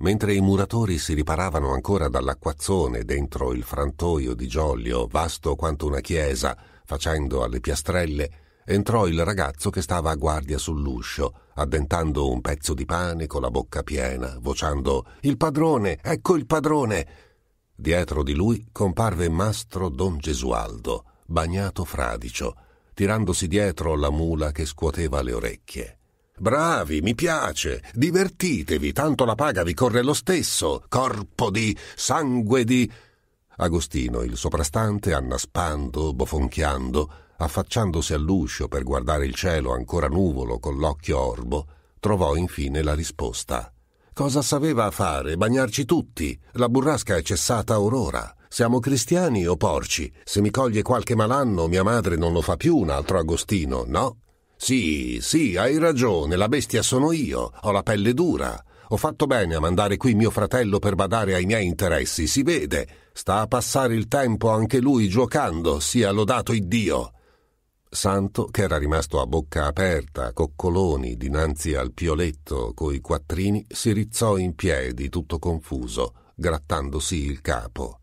Speaker 1: Mentre i muratori si riparavano ancora dall'acquazzone dentro il frantoio di Giolio, vasto quanto una chiesa, facendo alle piastrelle, entrò il ragazzo che stava a guardia sull'uscio, addentando un pezzo di pane con la bocca piena, vociando Il padrone, ecco il padrone. Dietro di lui comparve mastro don Gesualdo, bagnato fradicio, tirandosi dietro la mula che scuoteva le orecchie. Bravi, mi piace, divertitevi, tanto la paga vi corre lo stesso, corpo di sangue di... Agostino, il soprastante, annaspando, bofonchiando, affacciandosi all'uscio per guardare il cielo ancora nuvolo con l'occhio orbo, trovò infine la risposta. Cosa sapeva fare? Bagnarci tutti. La burrasca è cessata aurora. Siamo cristiani o porci? Se mi coglie qualche malanno, mia madre non lo fa più un altro Agostino, no? Sì, sì, hai ragione, la bestia sono io, ho la pelle dura. Ho fatto bene a mandare qui mio fratello per badare ai miei interessi, si vede. Sta a passare il tempo anche lui giocando, sia lodato Iddio. Santo, che era rimasto a bocca aperta, coccoloni, dinanzi al pioletto coi quattrini, si rizzò in piedi, tutto confuso, grattandosi il capo.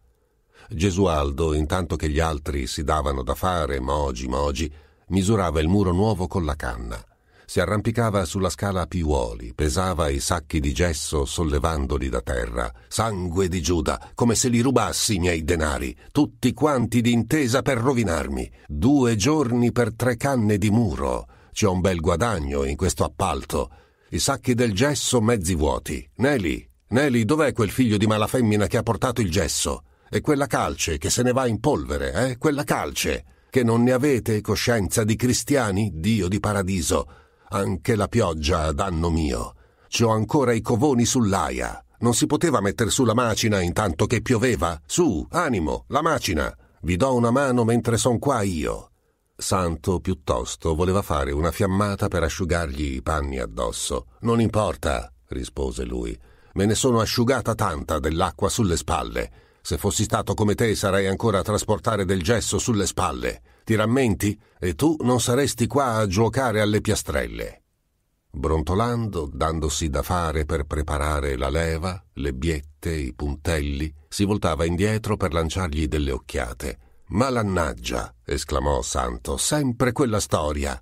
Speaker 1: Gesualdo, intanto che gli altri si davano da fare, mogi, mogi, misurava il muro nuovo con la canna. Si arrampicava sulla scala a piuoli, pesava i sacchi di gesso sollevandoli da terra. Sangue di Giuda, come se li rubassi i miei denari, tutti quanti d'intesa per rovinarmi. Due giorni per tre canne di muro. C'è un bel guadagno in questo appalto. I sacchi del gesso mezzi vuoti. Nelly, Nelly, dov'è quel figlio di mala femmina che ha portato il gesso? E quella calce che se ne va in polvere, eh? Quella calce che non ne avete coscienza di cristiani, Dio di paradiso. Anche la pioggia danno mio. Ci ho ancora i covoni sull'aia. Non si poteva mettere su la macina intanto che pioveva? Su, animo, la macina. Vi do una mano mentre son qua io. Santo, piuttosto, voleva fare una fiammata per asciugargli i panni addosso. Non importa, rispose lui. Me ne sono asciugata tanta dell'acqua sulle spalle. Se fossi stato come te sarei ancora a trasportare del gesso sulle spalle. Ti rammenti? E tu non saresti qua a giocare alle piastrelle. Brontolando, dandosi da fare per preparare la leva, le biette, i puntelli, si voltava indietro per lanciargli delle occhiate. Malannaggia! esclamò Santo, sempre quella storia!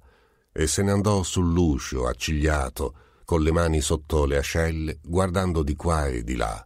Speaker 1: E se ne andò sull'uscio, accigliato, con le mani sotto le ascelle, guardando di qua e di là.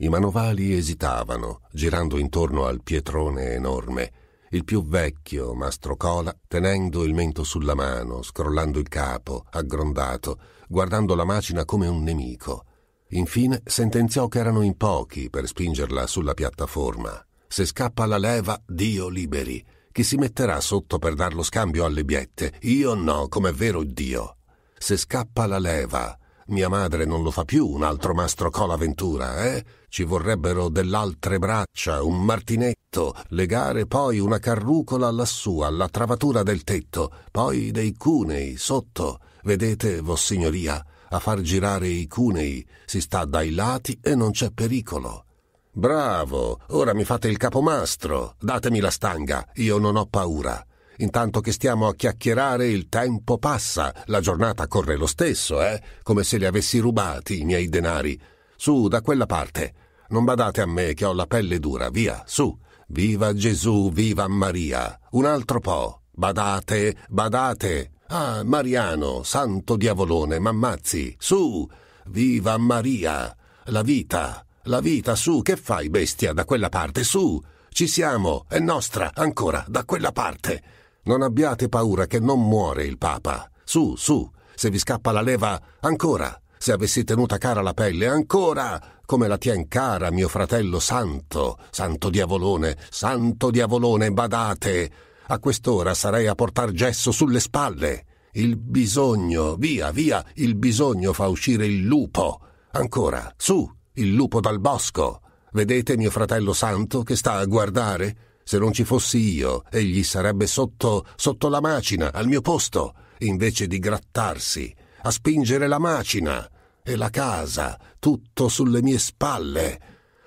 Speaker 1: I manovali esitavano, girando intorno al pietrone enorme. Il più vecchio, Mastro Cola, tenendo il mento sulla mano, scrollando il capo, aggrondato, guardando la macina come un nemico. Infine sentenziò che erano in pochi per spingerla sulla piattaforma. Se scappa la leva, Dio liberi. Chi si metterà sotto per dar lo scambio alle biette? Io no, com'è vero Dio. Se scappa la leva, mia madre non lo fa più un altro mastro cola ventura, eh? Ci vorrebbero dell'altre braccia, un martinetto, legare poi una carrucola lassù, alla travatura del tetto, poi dei cunei sotto. Vedete, vossignoria, a far girare i cunei si sta dai lati e non c'è pericolo. Bravo, ora mi fate il capomastro. Datemi la stanga, io non ho paura. Intanto che stiamo a chiacchierare il tempo passa, la giornata corre lo stesso, eh? Come se li avessi rubati i miei denari. Su, da quella parte. Non badate a me che ho la pelle dura, via, su. Viva Gesù, viva Maria. Un altro po'. Badate, badate. Ah, Mariano, santo diavolone, m'ammazzi. Su. Viva Maria. La vita, la vita, su, che fai, bestia, da quella parte, su. Ci siamo, è nostra, ancora, da quella parte. Non abbiate paura che non muore il Papa. Su, su, Se vi scappa la leva, ancora. Se avessi tenuta cara la pelle, ancora. Come la tien cara mio fratello santo. Santo diavolone, santo diavolone, badate. A quest'ora sarei a portar gesso sulle spalle. Il bisogno, via, via, il bisogno fa uscire il lupo. Ancora, su, il lupo dal bosco. Vedete mio fratello santo che sta a guardare? Se non ci fossi io, egli sarebbe sotto, sotto la macina, al mio posto, invece di grattarsi, a spingere la macina e la casa, tutto sulle mie spalle.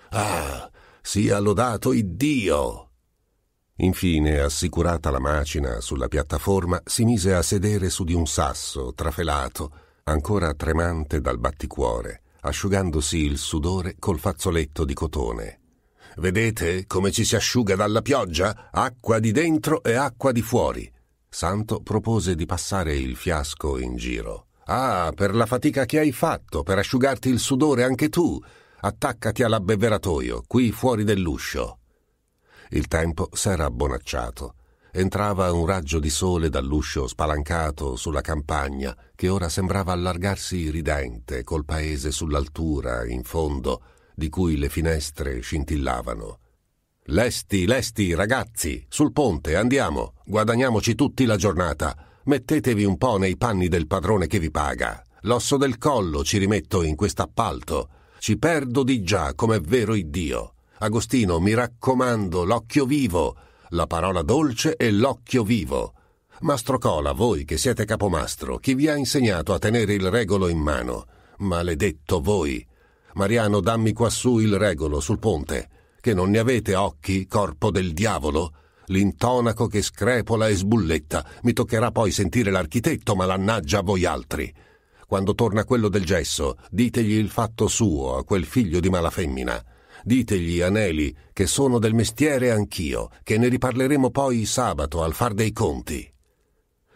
Speaker 1: Ah, sia lodato Iddio! Infine, assicurata la macina sulla piattaforma, si mise a sedere su di un sasso trafelato, ancora tremante dal batticuore, asciugandosi il sudore col fazzoletto di cotone. Vedete come ci si asciuga dalla pioggia? Acqua di dentro e acqua di fuori. Santo propose di passare il fiasco in giro. Ah, per la fatica che hai fatto, per asciugarti il sudore anche tu. Attaccati all'abbeveratoio, qui fuori dell'uscio. Il tempo s'era abbonacciato. Entrava un raggio di sole dall'uscio spalancato sulla campagna, che ora sembrava allargarsi ridente, col paese sull'altura, in fondo, di cui le finestre scintillavano. Lesti, lesti, ragazzi, sul ponte, andiamo, guadagniamoci tutti la giornata. Mettetevi un po' nei panni del padrone che vi paga. L'osso del collo ci rimetto in quest'appalto. Ci perdo di già, com'è vero Iddio. Agostino, mi raccomando, l'occhio vivo, la parola dolce e l'occhio vivo. Mastro Cola, voi che siete capomastro, chi vi ha insegnato a tenere il regolo in mano? Maledetto voi! Mariano, dammi quassù il regolo sul ponte, che non ne avete occhi, corpo del diavolo? L'intonaco che screpola e sbulletta, mi toccherà poi sentire l'architetto, malannaggia a voi altri. Quando torna quello del gesso, ditegli il fatto suo a quel figlio di mala femmina. Ditegli, Aneli, che sono del mestiere anch'io, che ne riparleremo poi sabato al far dei conti.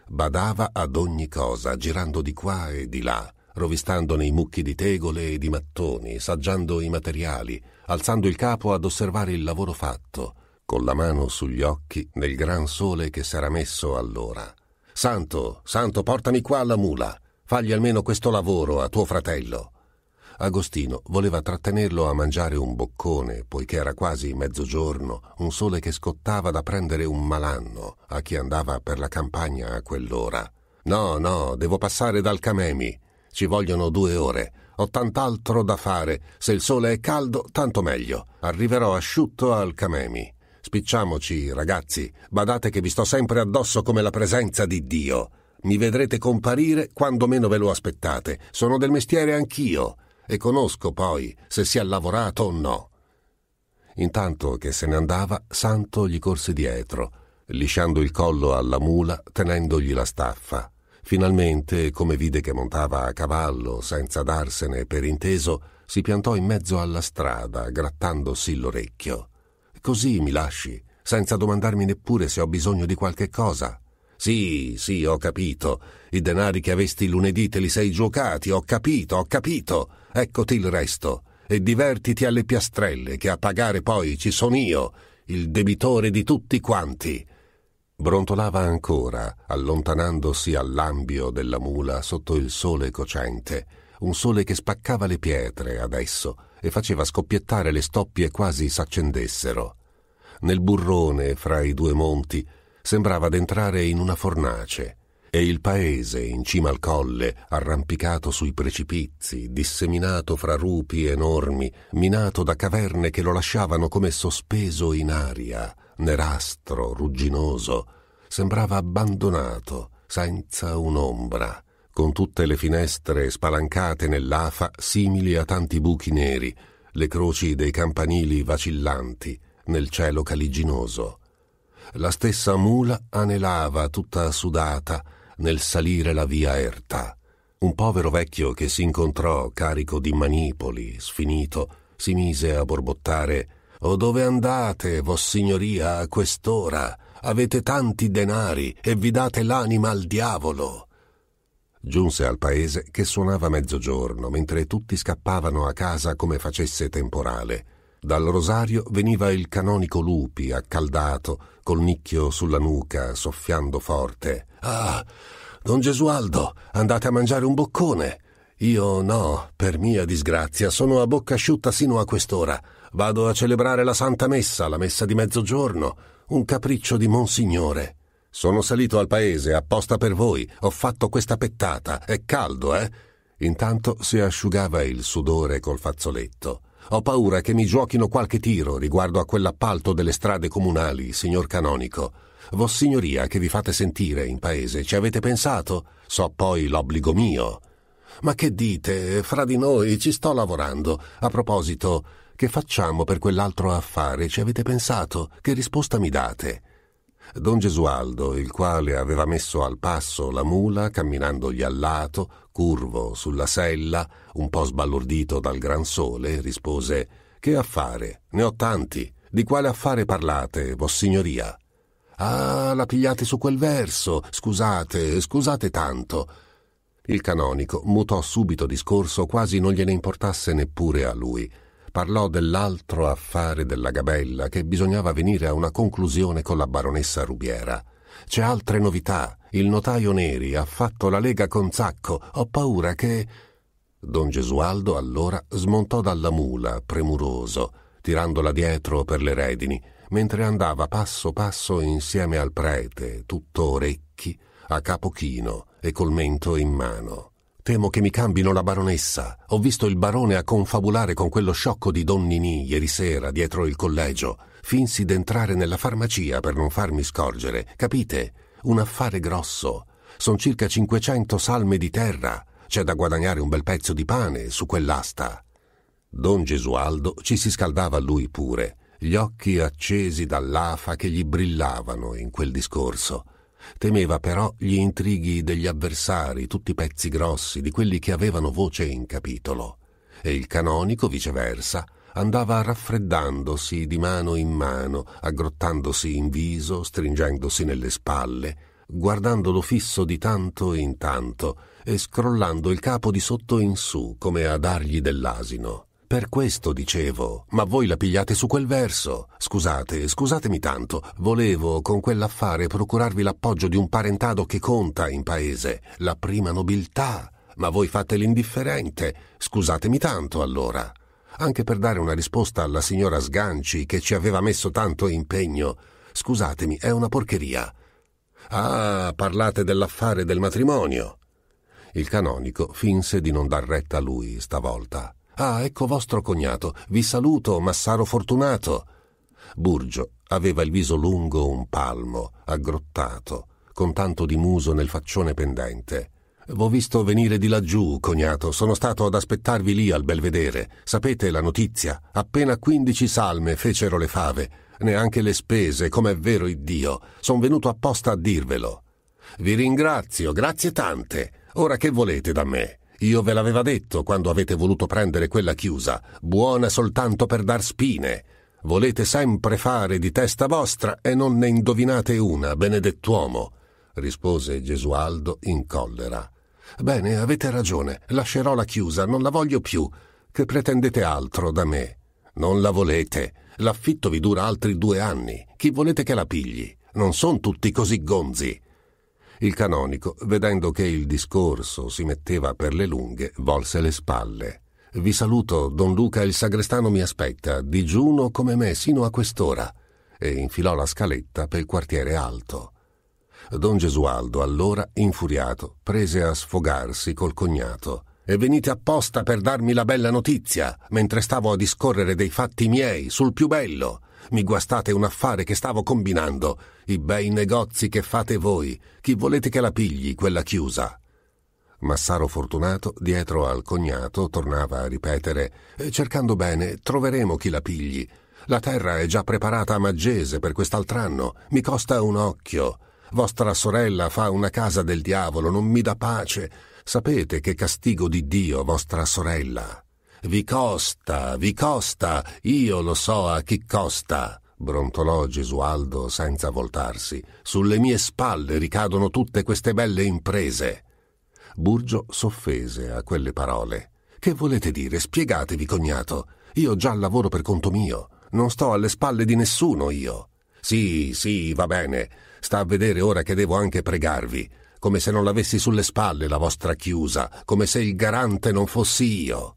Speaker 1: Badava ad ogni cosa, girando di qua e di là, rovistando nei mucchi di tegole e di mattoni, saggiando i materiali, alzando il capo ad osservare il lavoro fatto, con la mano sugli occhi nel gran sole che s'era messo allora. Santo, santo, portami qua la mula, fagli almeno questo lavoro a tuo fratello. Agostino voleva trattenerlo a mangiare un boccone, poiché era quasi mezzogiorno, un sole che scottava da prendere un malanno a chi andava per la campagna a quell'ora. No, no, devo passare dal Camemi, ci vogliono due ore. Ho tant'altro da fare. Se il sole è caldo, tanto meglio. Arriverò asciutto al Camemi. Spicciamoci, ragazzi. Badate che vi sto sempre addosso come la presenza di Dio. Mi vedrete comparire quando meno ve lo aspettate. Sono del mestiere anch'io e conosco poi se si è lavorato o no. Intanto che se ne andava, Santo gli corse dietro, lisciando il collo alla mula, tenendogli la staffa. Finalmente, come vide che montava a cavallo senza darsene per inteso, si piantò in mezzo alla strada, grattandosi l'orecchio. Così mi lasci, senza domandarmi neppure se ho bisogno di qualche cosa. Sì, sì, ho capito. I denari che avesti lunedì te li sei giocati, ho capito, ho capito. Eccoti il resto. E divertiti alle piastrelle, che a pagare poi ci sono io, il debitore di tutti quanti. Brontolava ancora, allontanandosi all'ambio della mula sotto il sole cocente, un sole che spaccava le pietre adesso e faceva scoppiettare le stoppie quasi s'accendessero. Nel burrone, fra i due monti, sembrava d'entrare in una fornace, e il paese, in cima al colle, arrampicato sui precipizi, disseminato fra rupi enormi, minato da caverne che lo lasciavano come sospeso in aria, nerastro, rugginoso, sembrava abbandonato, senza un'ombra, con tutte le finestre spalancate nell'afa simili a tanti buchi neri, le croci dei campanili vacillanti nel cielo caliginoso. La stessa mula anelava tutta sudata nel salire la via erta. Un povero vecchio che si incontrò carico di manipoli, sfinito, si mise a borbottare o dove andate, vossignoria, a quest'ora? Avete tanti denari e vi date l'anima al diavolo. Giunse al paese che suonava mezzogiorno, mentre tutti scappavano a casa come facesse temporale. Dal rosario veniva il canonico Lupi, accaldato, col nicchio sulla nuca, soffiando forte. Ah, Don Gesualdo, andate a mangiare un boccone. Io no, per mia disgrazia, sono a bocca asciutta sino a quest'ora. Vado a celebrare la Santa Messa, la messa di mezzogiorno. Un capriccio di Monsignore. Sono salito al paese apposta per voi. Ho fatto questa pettata. È caldo, eh? Intanto si asciugava il sudore col fazzoletto. Ho paura che mi giochino qualche tiro riguardo a quell'appalto delle strade comunali, signor canonico. Vossignoria che vi fate sentire in paese, ci avete pensato? So poi l'obbligo mio. Ma che dite? Fra di noi ci sto lavorando. A proposito, che facciamo per quell'altro affare? Ci avete pensato? Che risposta mi date? Don Gesualdo, il quale aveva messo al passo la mula, camminandogli al lato, curvo sulla sella, un po' sbalordito dal gran sole, rispose Che affare? Ne ho tanti. Di quale affare parlate, vossignoria? Ah, la pigliate su quel verso. Scusate, scusate tanto. Il canonico mutò subito discorso, quasi non gliene importasse neppure a lui parlò dell'altro affare della gabella che bisognava venire a una conclusione con la baronessa Rubiera. C'è altre novità. Il notaio Neri ha fatto la lega con Zacco. Ho paura che. Don Gesualdo allora smontò dalla mula, premuroso, tirandola dietro per le redini, mentre andava passo passo insieme al prete, tutto orecchi, a capo chino e col mento in mano. Temo che mi cambino la baronessa. Ho visto il barone a confabulare con quello sciocco di Don Ninì ieri sera dietro il collegio. Finsi d'entrare nella farmacia per non farmi scorgere. Capite? Un affare grosso. Sono circa 500 salme di terra. C'è da guadagnare un bel pezzo di pane su quell'asta. Don Gesualdo ci si scaldava lui pure, gli occhi accesi dall'afa che gli brillavano in quel discorso. Temeva però gli intrighi degli avversari, tutti pezzi grossi, di quelli che avevano voce in capitolo. E il canonico, viceversa, andava raffreddandosi di mano in mano, aggrottandosi in viso, stringendosi nelle spalle, guardandolo fisso di tanto in tanto e scrollando il capo di sotto in su come a dargli dell'asino. Per questo dicevo, ma voi la pigliate su quel verso. Scusate, scusatemi tanto, volevo con quell'affare procurarvi l'appoggio di un parentado che conta in paese, la prima nobiltà, ma voi fate l'indifferente. Scusatemi tanto allora. Anche per dare una risposta alla signora Sganci che ci aveva messo tanto impegno. Scusatemi, è una porcheria. Ah, parlate dell'affare del matrimonio. Il canonico finse di non dar retta a lui stavolta. Ah, ecco vostro cognato. Vi saluto, Massaro Fortunato. Burgio aveva il viso lungo un palmo, aggrottato, con tanto di muso nel faccione pendente. V'ho visto venire di laggiù, cognato. Sono stato ad aspettarvi lì al belvedere. Sapete la notizia? Appena quindici salme fecero le fave. Neanche le spese, com'è vero Iddio. Son venuto apposta a dirvelo. Vi ringrazio, grazie tante. Ora che volete da me? Io ve l'aveva detto quando avete voluto prendere quella chiusa, buona soltanto per dar spine. Volete sempre fare di testa vostra e non ne indovinate una, benedettuomo, rispose Gesualdo in collera. Bene, avete ragione, lascerò la chiusa, non la voglio più. Che pretendete altro da me? Non la volete. L'affitto vi dura altri due anni. Chi volete che la pigli? Non son tutti così gonzi. Il canonico, vedendo che il discorso si metteva per le lunghe, volse le spalle. Vi saluto, don Luca il sagrestano mi aspetta, digiuno come me sino a quest'ora, e infilò la scaletta per il quartiere alto. Don Gesualdo, allora, infuriato, prese a sfogarsi col cognato. E venite apposta per darmi la bella notizia, mentre stavo a discorrere dei fatti miei, sul più bello. Mi guastate un affare che stavo combinando, i bei negozi che fate voi. Chi volete che la pigli, quella chiusa? Massaro Fortunato, dietro al cognato, tornava a ripetere eh, Cercando bene, troveremo chi la pigli. La terra è già preparata a Maggese per quest'altr'anno. Mi costa un occhio. Vostra sorella fa una casa del diavolo, non mi dà pace. Sapete che castigo di Dio, vostra sorella. Vi costa, vi costa, io lo so a chi costa, brontolò Gesualdo senza voltarsi. Sulle mie spalle ricadono tutte queste belle imprese. Burgio s'offese a quelle parole. Che volete dire? Spiegatevi, cognato. Io già lavoro per conto mio. Non sto alle spalle di nessuno io. Sì, sì, va bene. Sta a vedere ora che devo anche pregarvi. come se non l'avessi sulle spalle la vostra chiusa, come se il garante non fossi io.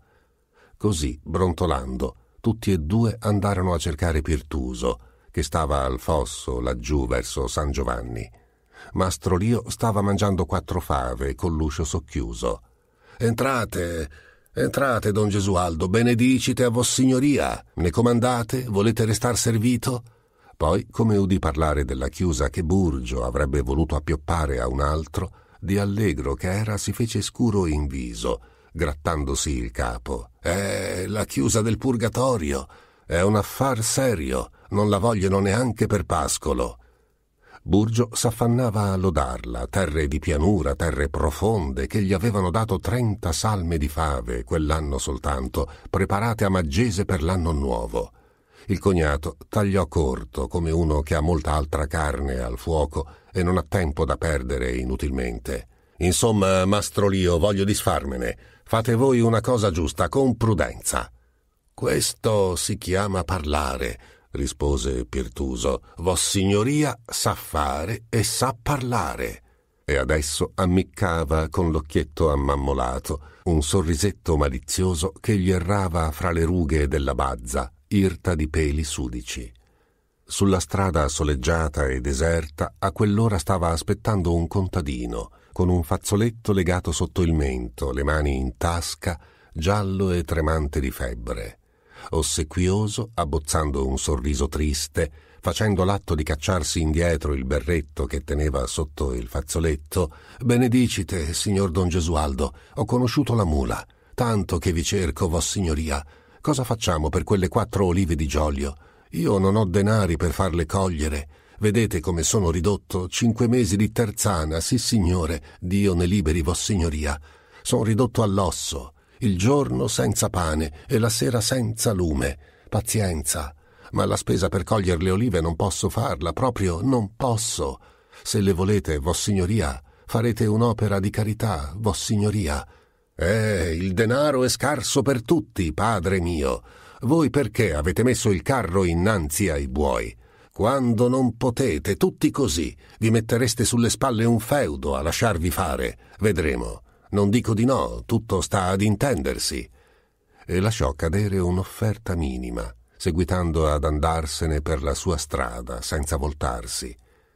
Speaker 1: Così, brontolando, tutti e due andarono a cercare Pirtuso, che stava al fosso laggiù verso San Giovanni. Mastro Lio stava mangiando quattro fave con l'uscio socchiuso. Entrate, entrate, don Gesualdo, benedicite a vossignoria. Ne comandate? Volete restar servito? Poi, come udì parlare della chiusa che Burgio avrebbe voluto appioppare a un altro, di allegro che era si fece scuro in viso, grattandosi il capo. Eh, la chiusa del purgatorio. È un affar serio, non la vogliono neanche per pascolo. Burgio s'affannava a lodarla, terre di pianura, terre profonde, che gli avevano dato trenta salme di fave quell'anno soltanto, preparate a maggese per l'anno nuovo. Il cognato tagliò corto, come uno che ha molta altra carne al fuoco e non ha tempo da perdere inutilmente. Insomma, mastro Lio, voglio disfarmene. Fate voi una cosa giusta, con prudenza. Questo si chiama parlare, rispose Pirtuso. Vossignoria sa fare e sa parlare. E adesso ammiccava con l'occhietto ammammolato un sorrisetto malizioso che gli errava fra le rughe della bazza, irta di peli sudici. Sulla strada soleggiata e deserta a quell'ora stava aspettando un contadino, con un fazzoletto legato sotto il mento, le mani in tasca, giallo e tremante di febbre ossequioso, abbozzando un sorriso triste, facendo l'atto di cacciarsi indietro il berretto che teneva sotto il fazzoletto. Benedicite, signor Don Gesualdo, ho conosciuto la mula. Tanto che vi cerco, vossignoria. Cosa facciamo per quelle quattro olive di Giolio? Io non ho denari per farle cogliere. Vedete come sono ridotto? Cinque mesi di terzana, sì signore, Dio ne liberi vossignoria. Sono ridotto all'osso il giorno senza pane e la sera senza lume. Pazienza. Ma la spesa per cogliere le olive non posso farla, proprio non posso. Se le volete, vossignoria, farete un'opera di carità, vossignoria. Eh, il denaro è scarso per tutti, padre mio. Voi perché avete messo il carro innanzi ai buoi? Quando non potete, tutti così, vi mettereste sulle spalle un feudo a lasciarvi fare. Vedremo. Non dico di no, tutto sta ad intendersi. E lasciò cadere un'offerta minima, seguitando ad andarsene per la sua strada, senza voltarsi.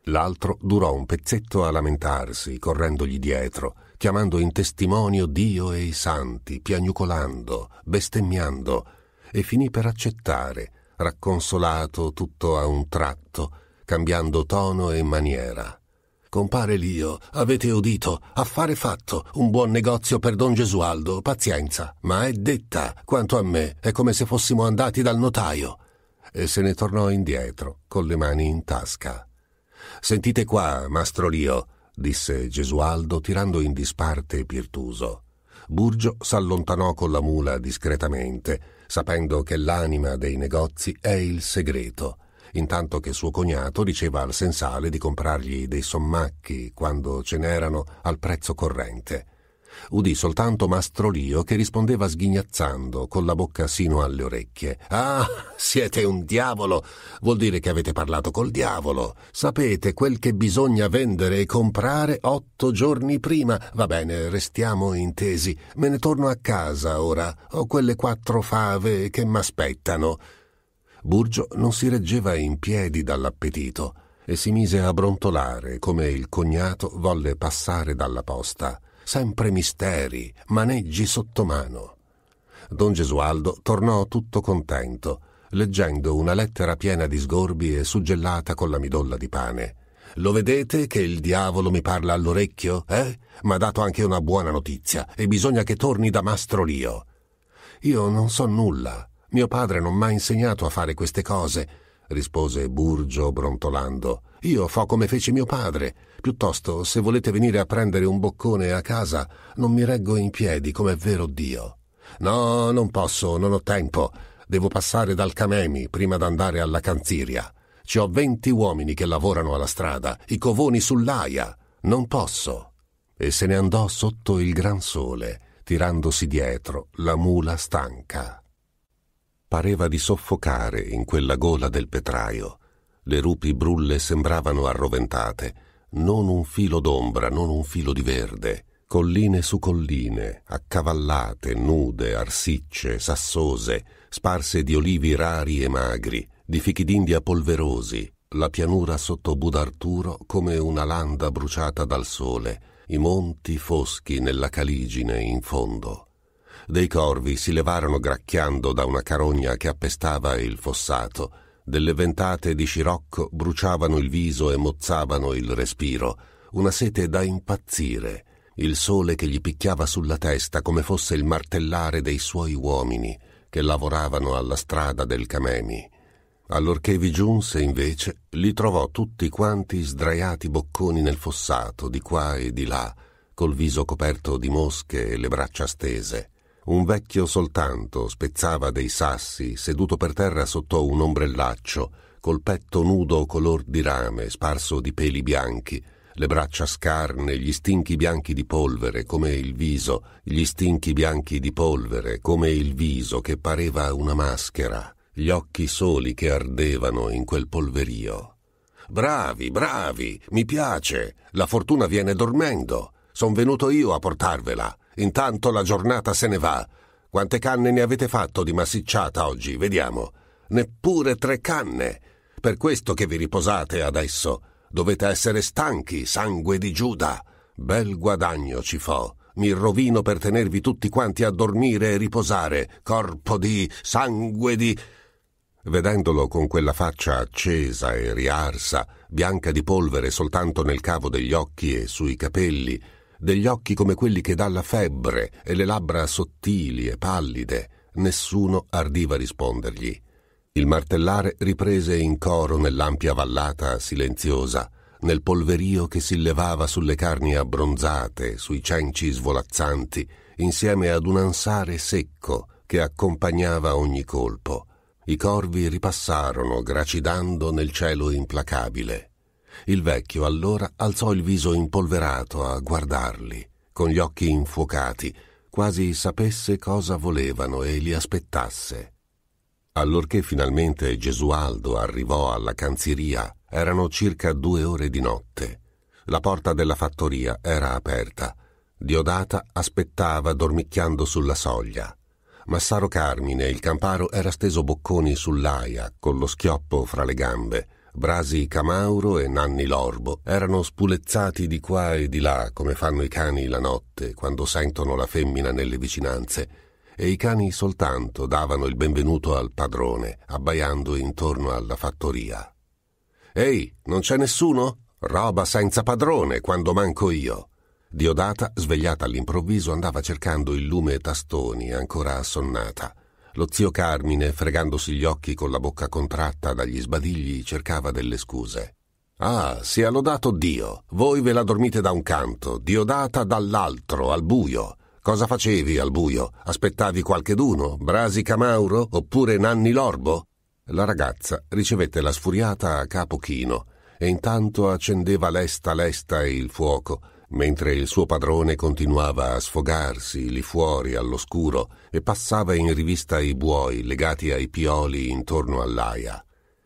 Speaker 1: L'altro durò un pezzetto a lamentarsi, correndogli dietro, chiamando in testimonio Dio e i santi, piagnucolando, bestemmiando, e finì per accettare, racconsolato tutto a un tratto, cambiando tono e maniera. Compare Lio, avete udito, affare fatto, un buon negozio per Don Gesualdo, pazienza, ma è detta, quanto a me, è come se fossimo andati dal notaio. E se ne tornò indietro, con le mani in tasca. Sentite qua, mastro Lio, disse Gesualdo tirando in disparte Pirtuso. Burgio s'allontanò con la mula discretamente, sapendo che l'anima dei negozi è il segreto intanto che suo cognato diceva al sensale di comprargli dei sommacchi quando ce n'erano al prezzo corrente. Udì soltanto Mastro Lio che rispondeva sghignazzando, con la bocca sino alle orecchie. Ah, siete un diavolo! Vuol dire che avete parlato col diavolo. Sapete quel che bisogna vendere e comprare otto giorni prima. Va bene, restiamo intesi. Me ne torno a casa ora. Ho quelle quattro fave che m'aspettano. Burgio non si reggeva in piedi dall'appetito e si mise a brontolare come il cognato volle passare dalla posta. Sempre misteri, maneggi sotto mano. Don Gesualdo tornò tutto contento, leggendo una lettera piena di sgorbi e suggellata con la midolla di pane. Lo vedete che il diavolo mi parla all'orecchio, eh? M'ha dato anche una buona notizia e bisogna che torni da Mastro Lio. Io non so nulla, mio padre non m'ha insegnato a fare queste cose, rispose Burgio brontolando. Io fo come fece mio padre. Piuttosto, se volete venire a prendere un boccone a casa, non mi reggo in piedi, come è vero Dio. No, non posso, non ho tempo. Devo passare dal Camemi prima d'andare alla Canziria. Ci ho venti uomini che lavorano alla strada, i covoni sull'aia. Non posso. E se ne andò sotto il gran sole, tirandosi dietro la mula stanca pareva di soffocare in quella gola del petraio. Le rupi brulle sembravano arroventate, non un filo d'ombra, non un filo di verde, colline su colline, accavallate, nude, arsicce, sassose, sparse di olivi rari e magri, di fichidindia polverosi, la pianura sotto Budarturo come una landa bruciata dal sole, i monti foschi nella caligine in fondo. Dei corvi si levarono gracchiando da una carogna che appestava il fossato, delle ventate di scirocco bruciavano il viso e mozzavano il respiro, una sete da impazzire, il sole che gli picchiava sulla testa come fosse il martellare dei suoi uomini che lavoravano alla strada del Camemi. Allorché vi giunse, invece, li trovò tutti quanti sdraiati bocconi nel fossato, di qua e di là, col viso coperto di mosche e le braccia stese. Un vecchio soltanto spezzava dei sassi, seduto per terra sotto un ombrellaccio, col petto nudo color di rame, sparso di peli bianchi, le braccia scarne, gli stinchi bianchi di polvere come il viso, gli stinchi bianchi di polvere come il viso che pareva una maschera, gli occhi soli che ardevano in quel polverio. Bravi, bravi, mi piace, la fortuna viene dormendo. Son venuto io a portarvela. Intanto la giornata se ne va. Quante canne ne avete fatto di massicciata oggi? Vediamo. Neppure tre canne. Per questo che vi riposate adesso. Dovete essere stanchi, sangue di Giuda. Bel guadagno ci fo. Mi rovino per tenervi tutti quanti a dormire e riposare. Corpo di sangue di... Vedendolo con quella faccia accesa e riarsa, bianca di polvere soltanto nel cavo degli occhi e sui capelli, degli occhi come quelli che dà la febbre e le labbra sottili e pallide, nessuno ardiva rispondergli. Il martellare riprese in coro nell'ampia vallata silenziosa, nel polverio che si levava sulle carni abbronzate, sui cenci svolazzanti, insieme ad un ansare secco che accompagnava ogni colpo. I corvi ripassarono gracidando nel cielo implacabile. Il vecchio allora alzò il viso impolverato a guardarli, con gli occhi infuocati, quasi sapesse cosa volevano e li aspettasse. Allorché finalmente Gesualdo arrivò alla canziria, erano circa due ore di notte. La porta della fattoria era aperta. Diodata aspettava dormicchiando sulla soglia. Massaro Carmine, il camparo, era steso bocconi sull'aia, con lo schioppo fra le gambe. Brasi Camauro e Nanni Lorbo erano spulezzati di qua e di là come fanno i cani la notte quando sentono la femmina nelle vicinanze e i cani soltanto davano il benvenuto al padrone, abbaiando intorno alla fattoria. Ehi, non c'è nessuno? Roba senza padrone quando manco io. Diodata, svegliata all'improvviso, andava cercando il lume tastoni, ancora assonnata. Lo zio Carmine, fregandosi gli occhi con la bocca contratta dagli sbadigli, cercava delle scuse. Ah, sia lodato Dio! Voi ve la dormite da un canto, Diodata dall'altro, al buio. Cosa facevi al buio? Aspettavi qualcheduno? Brasi Camauro? Oppure Nanni Lorbo? La ragazza ricevette la sfuriata a capo chino e intanto accendeva lesta lesta il fuoco, mentre il suo padrone continuava a sfogarsi lì fuori all'oscuro e passava in rivista i buoi legati ai pioli intorno all'aia.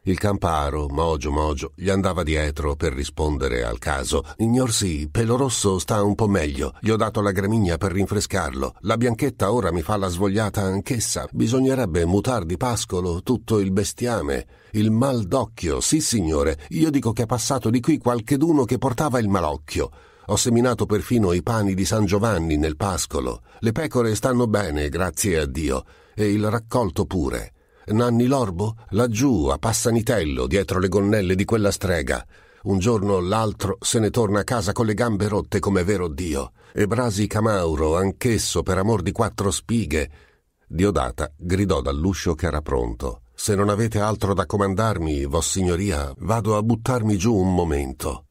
Speaker 1: Il camparo, mogio mogio, gli andava dietro per rispondere al caso. Ignor sì, pelo rosso sta un po' meglio. Gli ho dato la gramigna per rinfrescarlo. La bianchetta ora mi fa la svogliata anch'essa. Bisognerebbe mutar di pascolo tutto il bestiame. Il mal d'occhio, sì signore. Io dico che è passato di qui qualcheduno che portava il malocchio. Ho seminato perfino i pani di San Giovanni nel pascolo. Le pecore stanno bene, grazie a Dio. E il raccolto pure. Nanni Lorbo, laggiù, a Passanitello, dietro le gonnelle di quella strega. Un giorno o l'altro se ne torna a casa con le gambe rotte come vero Dio. E Brasi Camauro, anch'esso per amor di quattro spighe. Diodata gridò dall'uscio che era pronto. Se non avete altro da comandarmi, vossignoria, vado a buttarmi giù un momento.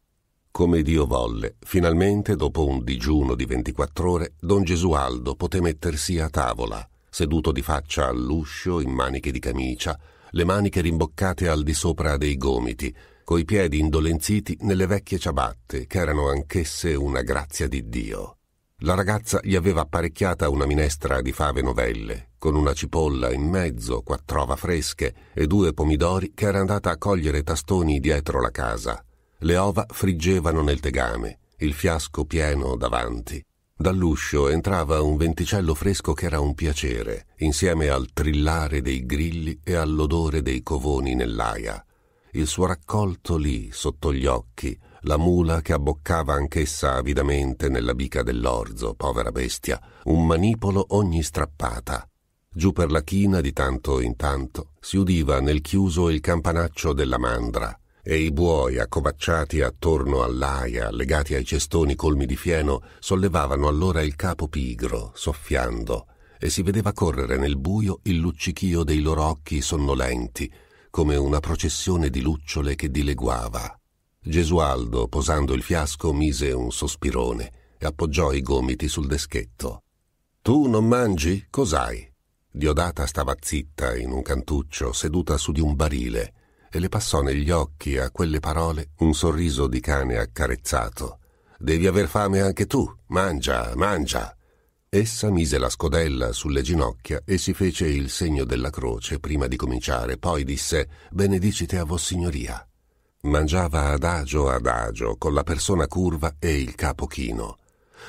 Speaker 1: Come Dio volle, finalmente, dopo un digiuno di ventiquattro ore, don Gesualdo poté mettersi a tavola seduto di faccia all'uscio in maniche di camicia, le maniche rimboccate al di sopra dei gomiti, coi piedi indolenziti nelle vecchie ciabatte, che erano anch'esse una grazia di Dio. La ragazza gli aveva apparecchiata una minestra di fave novelle, con una cipolla in mezzo, quattrova fresche e due pomidori che era andata a cogliere tastoni dietro la casa. Le ova friggevano nel tegame, il fiasco pieno davanti. Dall'uscio entrava un venticello fresco che era un piacere, insieme al trillare dei grilli e all'odore dei covoni nell'aia. Il suo raccolto lì, sotto gli occhi, la mula che abboccava anch'essa avidamente nella bica dell'orzo, povera bestia, un manipolo ogni strappata. Giù per la china, di tanto in tanto, si udiva nel chiuso il campanaccio della mandra, e i buoi accovacciati attorno all'aia, legati ai cestoni colmi di fieno, sollevavano allora il capo pigro, soffiando, e si vedeva correre nel buio il luccichio dei loro occhi sonnolenti, come una processione di lucciole che dileguava. Gesualdo, posando il fiasco, mise un sospirone e appoggiò i gomiti sul deschetto. Tu non mangi? Cos'hai? Diodata stava zitta in un cantuccio, seduta su di un barile, e le passò negli occhi a quelle parole un sorriso di cane accarezzato. Devi aver fame anche tu, mangia, mangia. Essa mise la scodella sulle ginocchia e si fece il segno della croce prima di cominciare, poi disse Benedicite a Vossignoria. Mangiava adagio adagio, con la persona curva e il capo chino.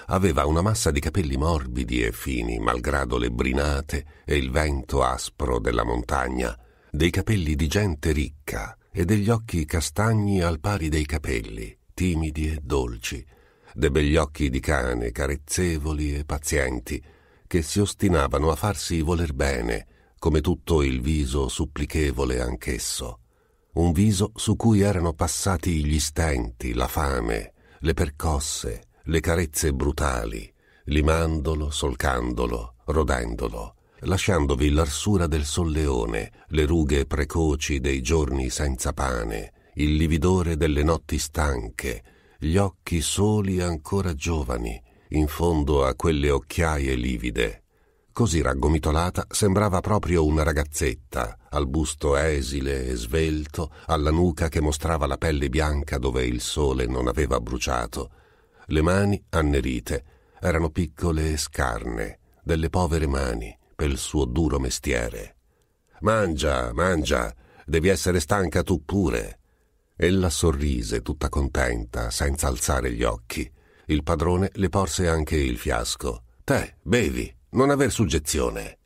Speaker 1: Aveva una massa di capelli morbidi e fini, malgrado le brinate e il vento aspro della montagna, dei capelli di gente ricca e degli occhi castagni al pari dei capelli, timidi e dolci, de begli occhi di cane carezzevoli e pazienti, che si ostinavano a farsi voler bene, come tutto il viso supplichevole anch'esso. Un viso su cui erano passati gli stenti, la fame, le percosse, le carezze brutali, limandolo, solcandolo, rodendolo lasciandovi l'arsura del solleone, le rughe precoci dei giorni senza pane, il lividore delle notti stanche, gli occhi soli ancora giovani, in fondo a quelle occhiaie livide. Così raggomitolata sembrava proprio una ragazzetta, al busto esile e svelto, alla nuca che mostrava la pelle bianca dove il sole non aveva bruciato. Le mani, annerite, erano piccole e scarne, delle povere mani, per il suo duro mestiere. Mangia, mangia, devi essere stanca tu pure. Ella sorrise tutta contenta, senza alzare gli occhi. Il padrone le porse anche il fiasco. Te, bevi, non aver suggezione.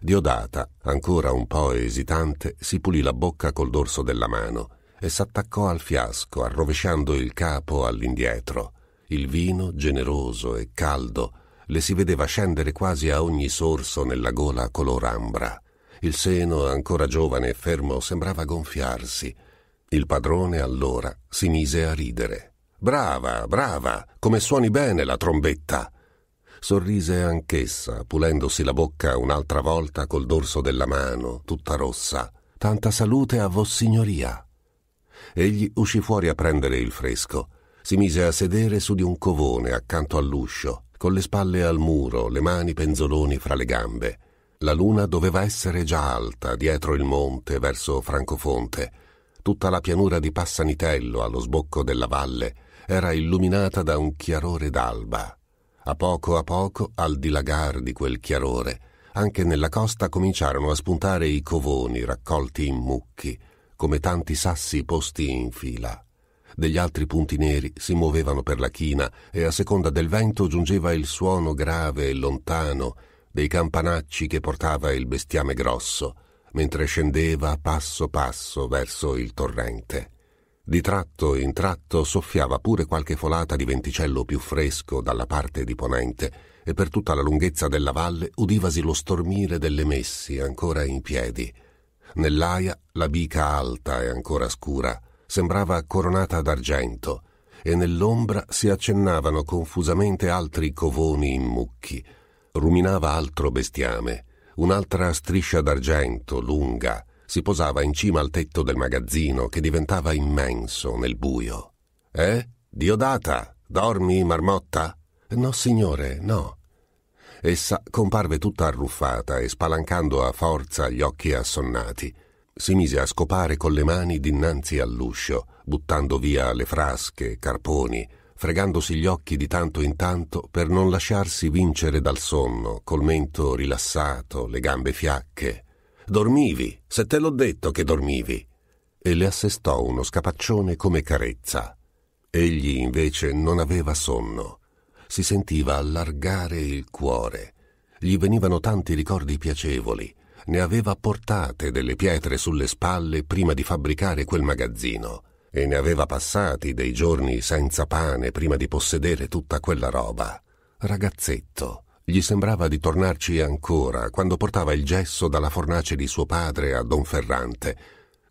Speaker 1: Diodata, ancora un po' esitante, si pulì la bocca col dorso della mano e s'attaccò al fiasco, arrovesciando il capo all'indietro. Il vino, generoso e caldo, le si vedeva scendere quasi a ogni sorso nella gola color ambra. Il seno, ancora giovane e fermo, sembrava gonfiarsi. Il padrone allora si mise a ridere. Brava, brava, come suoni bene la trombetta. Sorrise anch'essa, pulendosi la bocca un'altra volta col dorso della mano, tutta rossa. Tanta salute a Vossignoria. Egli uscì fuori a prendere il fresco. Si mise a sedere su di un covone accanto all'uscio con le spalle al muro, le mani penzoloni fra le gambe. La luna doveva essere già alta, dietro il monte, verso Francofonte. Tutta la pianura di Passanitello, allo sbocco della valle, era illuminata da un chiarore d'alba. A poco a poco, al dilagar di quel chiarore, anche nella costa cominciarono a spuntare i covoni raccolti in mucchi, come tanti sassi posti in fila. Degli altri punti neri si muovevano per la china e a seconda del vento giungeva il suono grave e lontano dei campanacci che portava il bestiame grosso, mentre scendeva passo passo verso il torrente. Di tratto in tratto soffiava pure qualche folata di venticello più fresco dalla parte di ponente e per tutta la lunghezza della valle udivasi lo stormire delle messi ancora in piedi. Nell'aia la bica alta e ancora scura sembrava coronata d'argento e nell'ombra si accennavano confusamente altri covoni in mucchi. Ruminava altro bestiame, un'altra striscia d'argento lunga, si posava in cima al tetto del magazzino che diventava immenso nel buio. Eh? Diodata, dormi, marmotta? No, signore, no. Essa comparve tutta arruffata e spalancando a forza gli occhi assonnati si mise a scopare con le mani dinanzi all'uscio, buttando via le frasche, carponi, fregandosi gli occhi di tanto in tanto per non lasciarsi vincere dal sonno, col mento rilassato, le gambe fiacche. Dormivi, se te l'ho detto che dormivi. e le assestò uno scapaccione come carezza. Egli invece non aveva sonno. Si sentiva allargare il cuore. Gli venivano tanti ricordi piacevoli. Ne aveva portate delle pietre sulle spalle prima di fabbricare quel magazzino e ne aveva passati dei giorni senza pane prima di possedere tutta quella roba. Ragazzetto, gli sembrava di tornarci ancora quando portava il gesso dalla fornace di suo padre a Donferrante.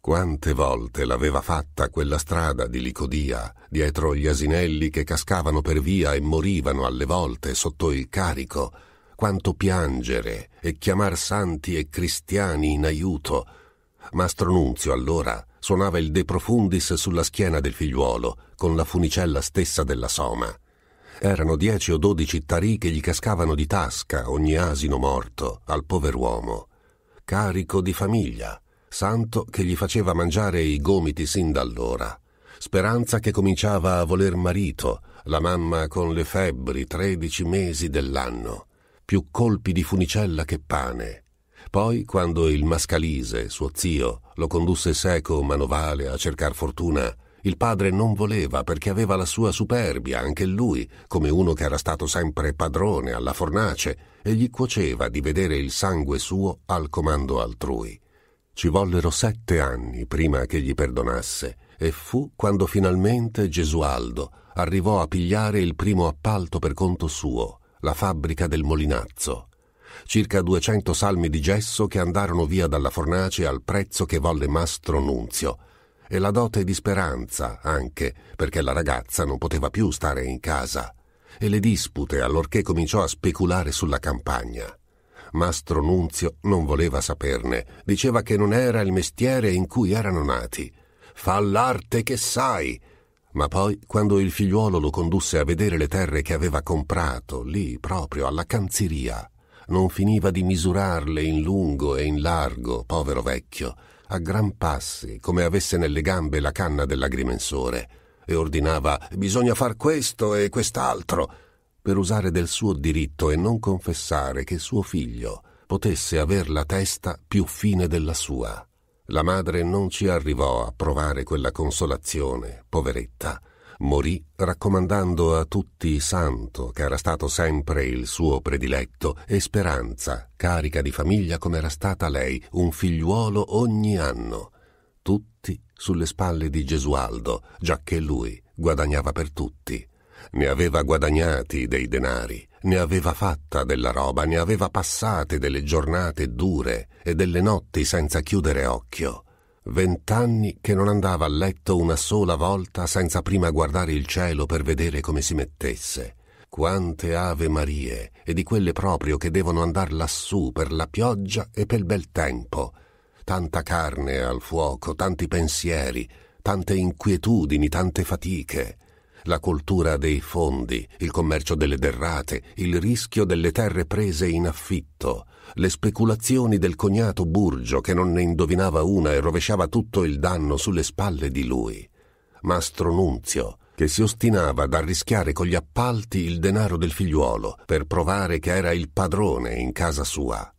Speaker 1: Quante volte l'aveva fatta quella strada di Licodia, dietro gli asinelli che cascavano per via e morivano alle volte sotto il carico. Quanto piangere e chiamar santi e cristiani in aiuto. Mastro Nunzio allora suonava il De Profundis sulla schiena del figliuolo, con la funicella stessa della soma. Erano dieci o dodici tarì che gli cascavano di tasca ogni asino morto al pover'uomo. Carico di famiglia, santo che gli faceva mangiare i gomiti sin d'allora. Speranza che cominciava a voler marito, la mamma con le febbri tredici mesi dell'anno. Più colpi di funicella che pane, poi, quando il Mascalise, suo zio, lo condusse seco manovale a cercar fortuna, il padre non voleva perché aveva la sua superbia, anche lui, come uno che era stato sempre padrone alla fornace, e gli cuoceva di vedere il sangue suo al comando altrui. Ci vollero sette anni prima che gli perdonasse, e fu quando finalmente Gesualdo arrivò a pigliare il primo appalto per conto suo, la fabbrica del Molinazzo circa duecento salmi di gesso che andarono via dalla fornace al prezzo che volle Mastro Nunzio, e la dote di speranza anche, perché la ragazza non poteva più stare in casa, e le dispute allorché cominciò a speculare sulla campagna. Mastro Nunzio non voleva saperne, diceva che non era il mestiere in cui erano nati. Fa l'arte che sai! Ma poi, quando il figliuolo lo condusse a vedere le terre che aveva comprato, lì proprio alla canziria, non finiva di misurarle in lungo e in largo, povero vecchio, a gran passi, come avesse nelle gambe la canna dell'agrimensore, e ordinava bisogna far questo e quest'altro, per usare del suo diritto e non confessare che suo figlio potesse aver la testa più fine della sua. La madre non ci arrivò a provare quella consolazione, poveretta, morì raccomandando a tutti Santo, che era stato sempre il suo prediletto, e Speranza, carica di famiglia come era stata lei, un figliuolo ogni anno. Tutti sulle spalle di Gesualdo, giacché lui guadagnava per tutti. Ne aveva guadagnati dei denari, ne aveva fatta della roba, ne aveva passate delle giornate dure e delle notti senza chiudere occhio. Vent'anni che non andava a letto una sola volta senza prima guardare il cielo per vedere come si mettesse. Quante Ave Marie, e di quelle proprio che devono andar lassù per la pioggia e per il bel tempo. Tanta carne al fuoco, tanti pensieri, tante inquietudini, tante fatiche. La coltura dei fondi, il commercio delle derrate, il rischio delle terre prese in affitto, le speculazioni del cognato Burgio che non ne indovinava una e rovesciava tutto il danno sulle spalle di lui. Mastro Nunzio, che si ostinava ad arrischiare con gli appalti il denaro del figliuolo per provare che era il padrone in casa sua.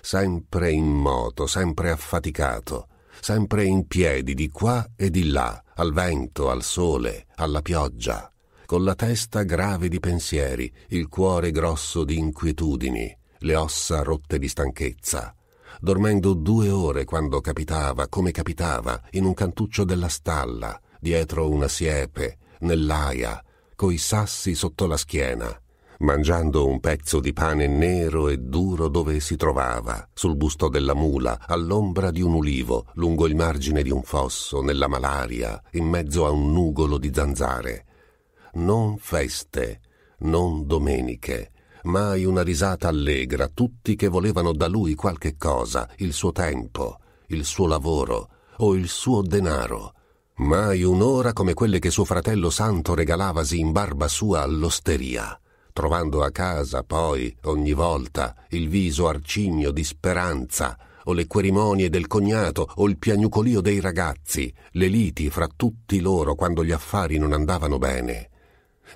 Speaker 1: Sempre in moto, sempre affaticato, sempre in piedi di qua e di là, al vento, al sole, alla pioggia, con la testa grave di pensieri, il cuore grosso di inquietudini, le ossa rotte di stanchezza, dormendo due ore quando capitava, come capitava, in un cantuccio della stalla, dietro una siepe, nell'aia, coi sassi sotto la schiena, mangiando un pezzo di pane nero e duro dove si trovava, sul busto della mula, all'ombra di un ulivo, lungo il margine di un fosso, nella malaria, in mezzo a un nugolo di zanzare. Non feste, non domeniche, mai una risata allegra, tutti che volevano da lui qualche cosa, il suo tempo, il suo lavoro o il suo denaro. Mai un'ora come quelle che suo fratello santo regalavasi in barba sua all'osteria, trovando a casa poi, ogni volta, il viso arcigno di speranza, o le querimonie del cognato, o il piagnucolio dei ragazzi, le liti fra tutti loro quando gli affari non andavano bene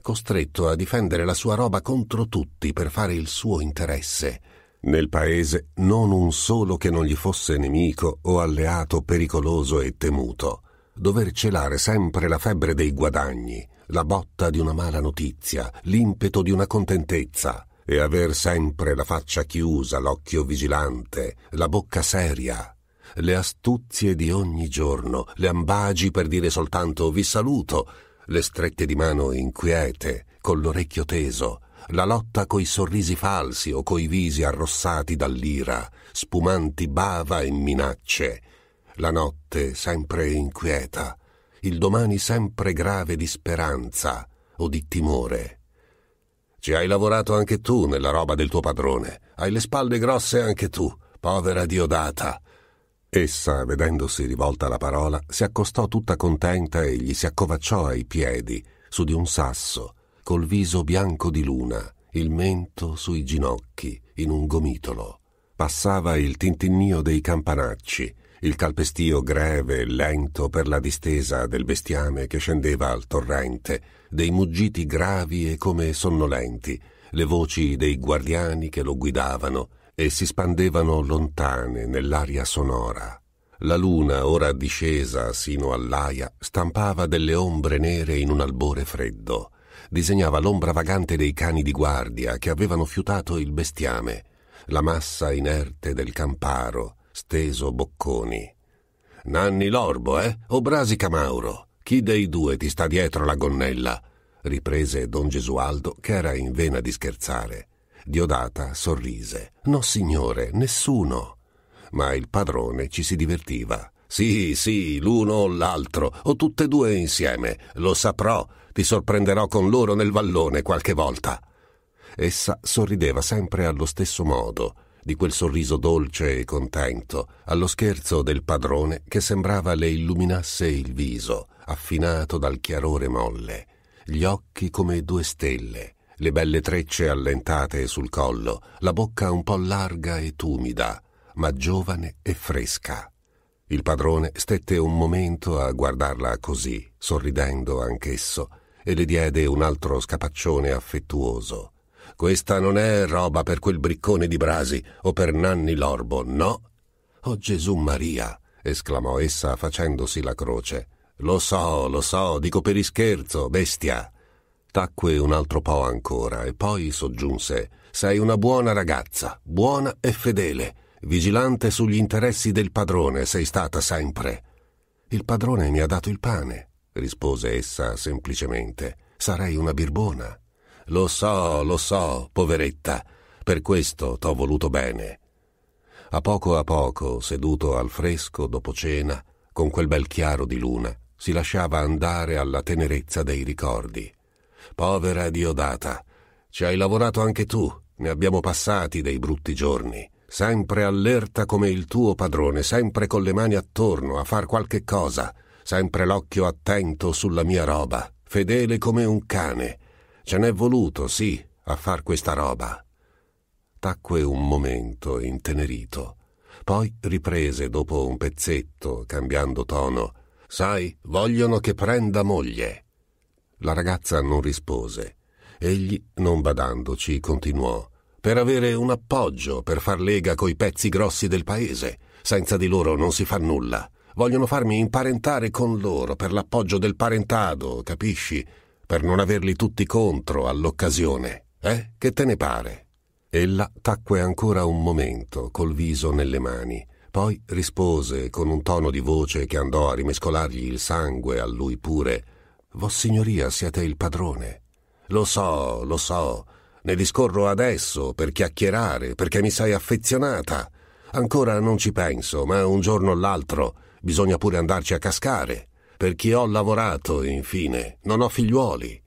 Speaker 1: costretto a difendere la sua roba contro tutti per fare il suo interesse. Nel paese non un solo che non gli fosse nemico o alleato pericoloso e temuto. Dover celare sempre la febbre dei guadagni, la botta di una mala notizia, l'impeto di una contentezza, e aver sempre la faccia chiusa, l'occhio vigilante, la bocca seria, le astuzie di ogni giorno, le ambagi per dire soltanto vi saluto, le strette di mano inquiete, con l'orecchio teso, la lotta coi sorrisi falsi o coi visi arrossati dall'ira, spumanti bava e minacce, la notte sempre inquieta, il domani sempre grave di speranza o di timore. Ci hai lavorato anche tu nella roba del tuo padrone, hai le spalle grosse anche tu, povera Diodata. Essa, vedendosi rivolta la parola, si accostò tutta contenta e gli si accovacciò ai piedi, su di un sasso, col viso bianco di luna, il mento sui ginocchi, in un gomitolo. Passava il tintinnio dei campanacci, il calpestio greve e lento per la distesa del bestiame che scendeva al torrente, dei muggiti gravi e come sonnolenti, le voci dei guardiani che lo guidavano e si spandevano lontane nell'aria sonora. La luna, ora discesa sino all'aia, stampava delle ombre nere in un albore freddo disegnava l'ombra vagante dei cani di guardia che avevano fiutato il bestiame, la massa inerte del camparo, steso bocconi. Nanni Lorbo, eh? O Brasi Camauro? Chi dei due ti sta dietro la gonnella? riprese don Gesualdo, che era in vena di scherzare. Diodata sorrise. No, signore, nessuno. Ma il padrone ci si divertiva. Sì, sì, l'uno o l'altro, o tutte e due insieme. Lo saprò, ti sorprenderò con loro nel vallone qualche volta. Essa sorrideva sempre allo stesso modo, di quel sorriso dolce e contento, allo scherzo del padrone che sembrava le illuminasse il viso, affinato dal chiarore molle, gli occhi come due stelle, le belle trecce allentate sul collo, la bocca un po' larga e tumida, ma giovane e fresca. Il padrone stette un momento a guardarla così, sorridendo anch'esso, e le diede un altro scapaccione affettuoso. Questa non è roba per quel briccone di Brasi o per Nanni Lorbo, no? Oh Gesù Maria! esclamò essa facendosi la croce. Lo so, lo so, dico per ischerzo, bestia. Tacque un altro po' ancora e poi soggiunse Sei una buona ragazza, buona e fedele, vigilante sugli interessi del padrone sei stata sempre. Il padrone mi ha dato il pane, rispose essa semplicemente. Sarei una birbona. Lo so, lo so, poveretta. Per questo t'ho voluto bene. A poco a poco, seduto al fresco dopo cena, con quel bel chiaro di luna, si lasciava andare alla tenerezza dei ricordi. Povera Diodata, ci hai lavorato anche tu, ne abbiamo passati dei brutti giorni, sempre allerta come il tuo padrone, sempre con le mani attorno a far qualche cosa, sempre l'occhio attento sulla mia roba, fedele come un cane. Ce n'è voluto, sì, a far questa roba. Tacque un momento, intenerito. Poi riprese dopo un pezzetto, cambiando tono. Sai, vogliono che prenda moglie. La ragazza non rispose. Egli, non badandoci, continuò. Per avere un appoggio, per far lega coi pezzi grossi del paese. Senza di loro non si fa nulla. Vogliono farmi imparentare con loro per l'appoggio del parentado, capisci? Per non averli tutti contro all'occasione. Eh? Che te ne pare? Ella tacque ancora un momento, col viso nelle mani. Poi rispose con un tono di voce che andò a rimescolargli il sangue a lui pure. Vossignoria siete il padrone. Lo so, lo so. Ne discorro adesso per chiacchierare, perché mi sei affezionata. Ancora non ci penso, ma un giorno o l'altro bisogna pure andarci a cascare. Per chi ho lavorato, infine, non ho figliuoli.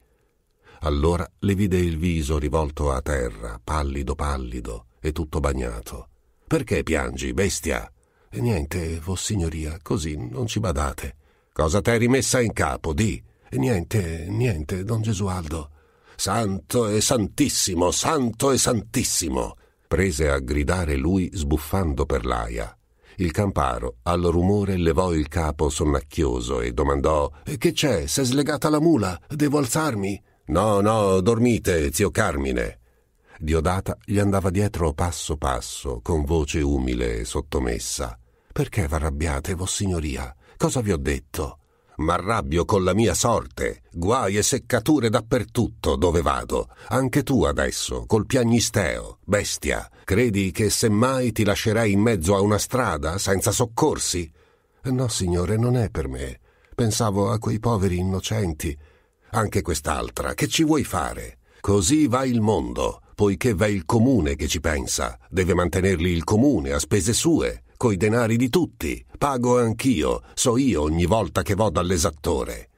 Speaker 1: Allora le vide il viso rivolto a terra, pallido pallido e tutto bagnato. Perché piangi, bestia? E niente, vossignoria, così non ci badate. Cosa t'hai rimessa in capo, di? E niente, niente, don Gesualdo. Santo e santissimo, santo e santissimo! prese a gridare lui sbuffando per l'aia. Il camparo, al rumore, levò il capo sonnacchioso e domandò Che c'è? S'è slegata la mula? Devo alzarmi? No, no, dormite, zio Carmine. Diodata gli andava dietro passo passo, con voce umile e sottomessa. Perché v'arrabbiate, vossignoria? Cosa vi ho detto? M'arrabbio con la mia sorte, guai e seccature dappertutto dove vado. Anche tu adesso, col piagnisteo, bestia, credi che semmai ti lascerei in mezzo a una strada senza soccorsi? No, signore, non è per me. Pensavo a quei poveri innocenti. Anche quest'altra, che ci vuoi fare? Così va il mondo, poiché va il comune che ci pensa. Deve mantenerli il comune a spese sue coi denari di tutti. Pago anch'io, so io ogni volta che vo dall'esattore.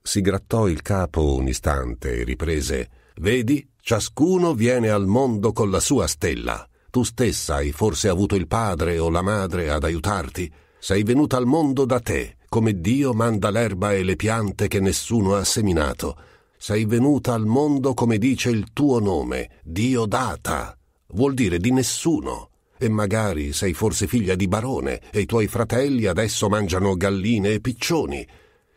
Speaker 1: Si grattò il capo un istante e riprese Vedi, ciascuno viene al mondo con la sua stella. Tu stessa hai forse avuto il padre o la madre ad aiutarti. Sei venuta al mondo da te, come Dio manda l'erba e le piante che nessuno ha seminato. Sei venuta al mondo come dice il tuo nome, Dio data. Vuol dire di nessuno. E magari sei forse figlia di barone e i tuoi fratelli adesso mangiano galline e piccioni.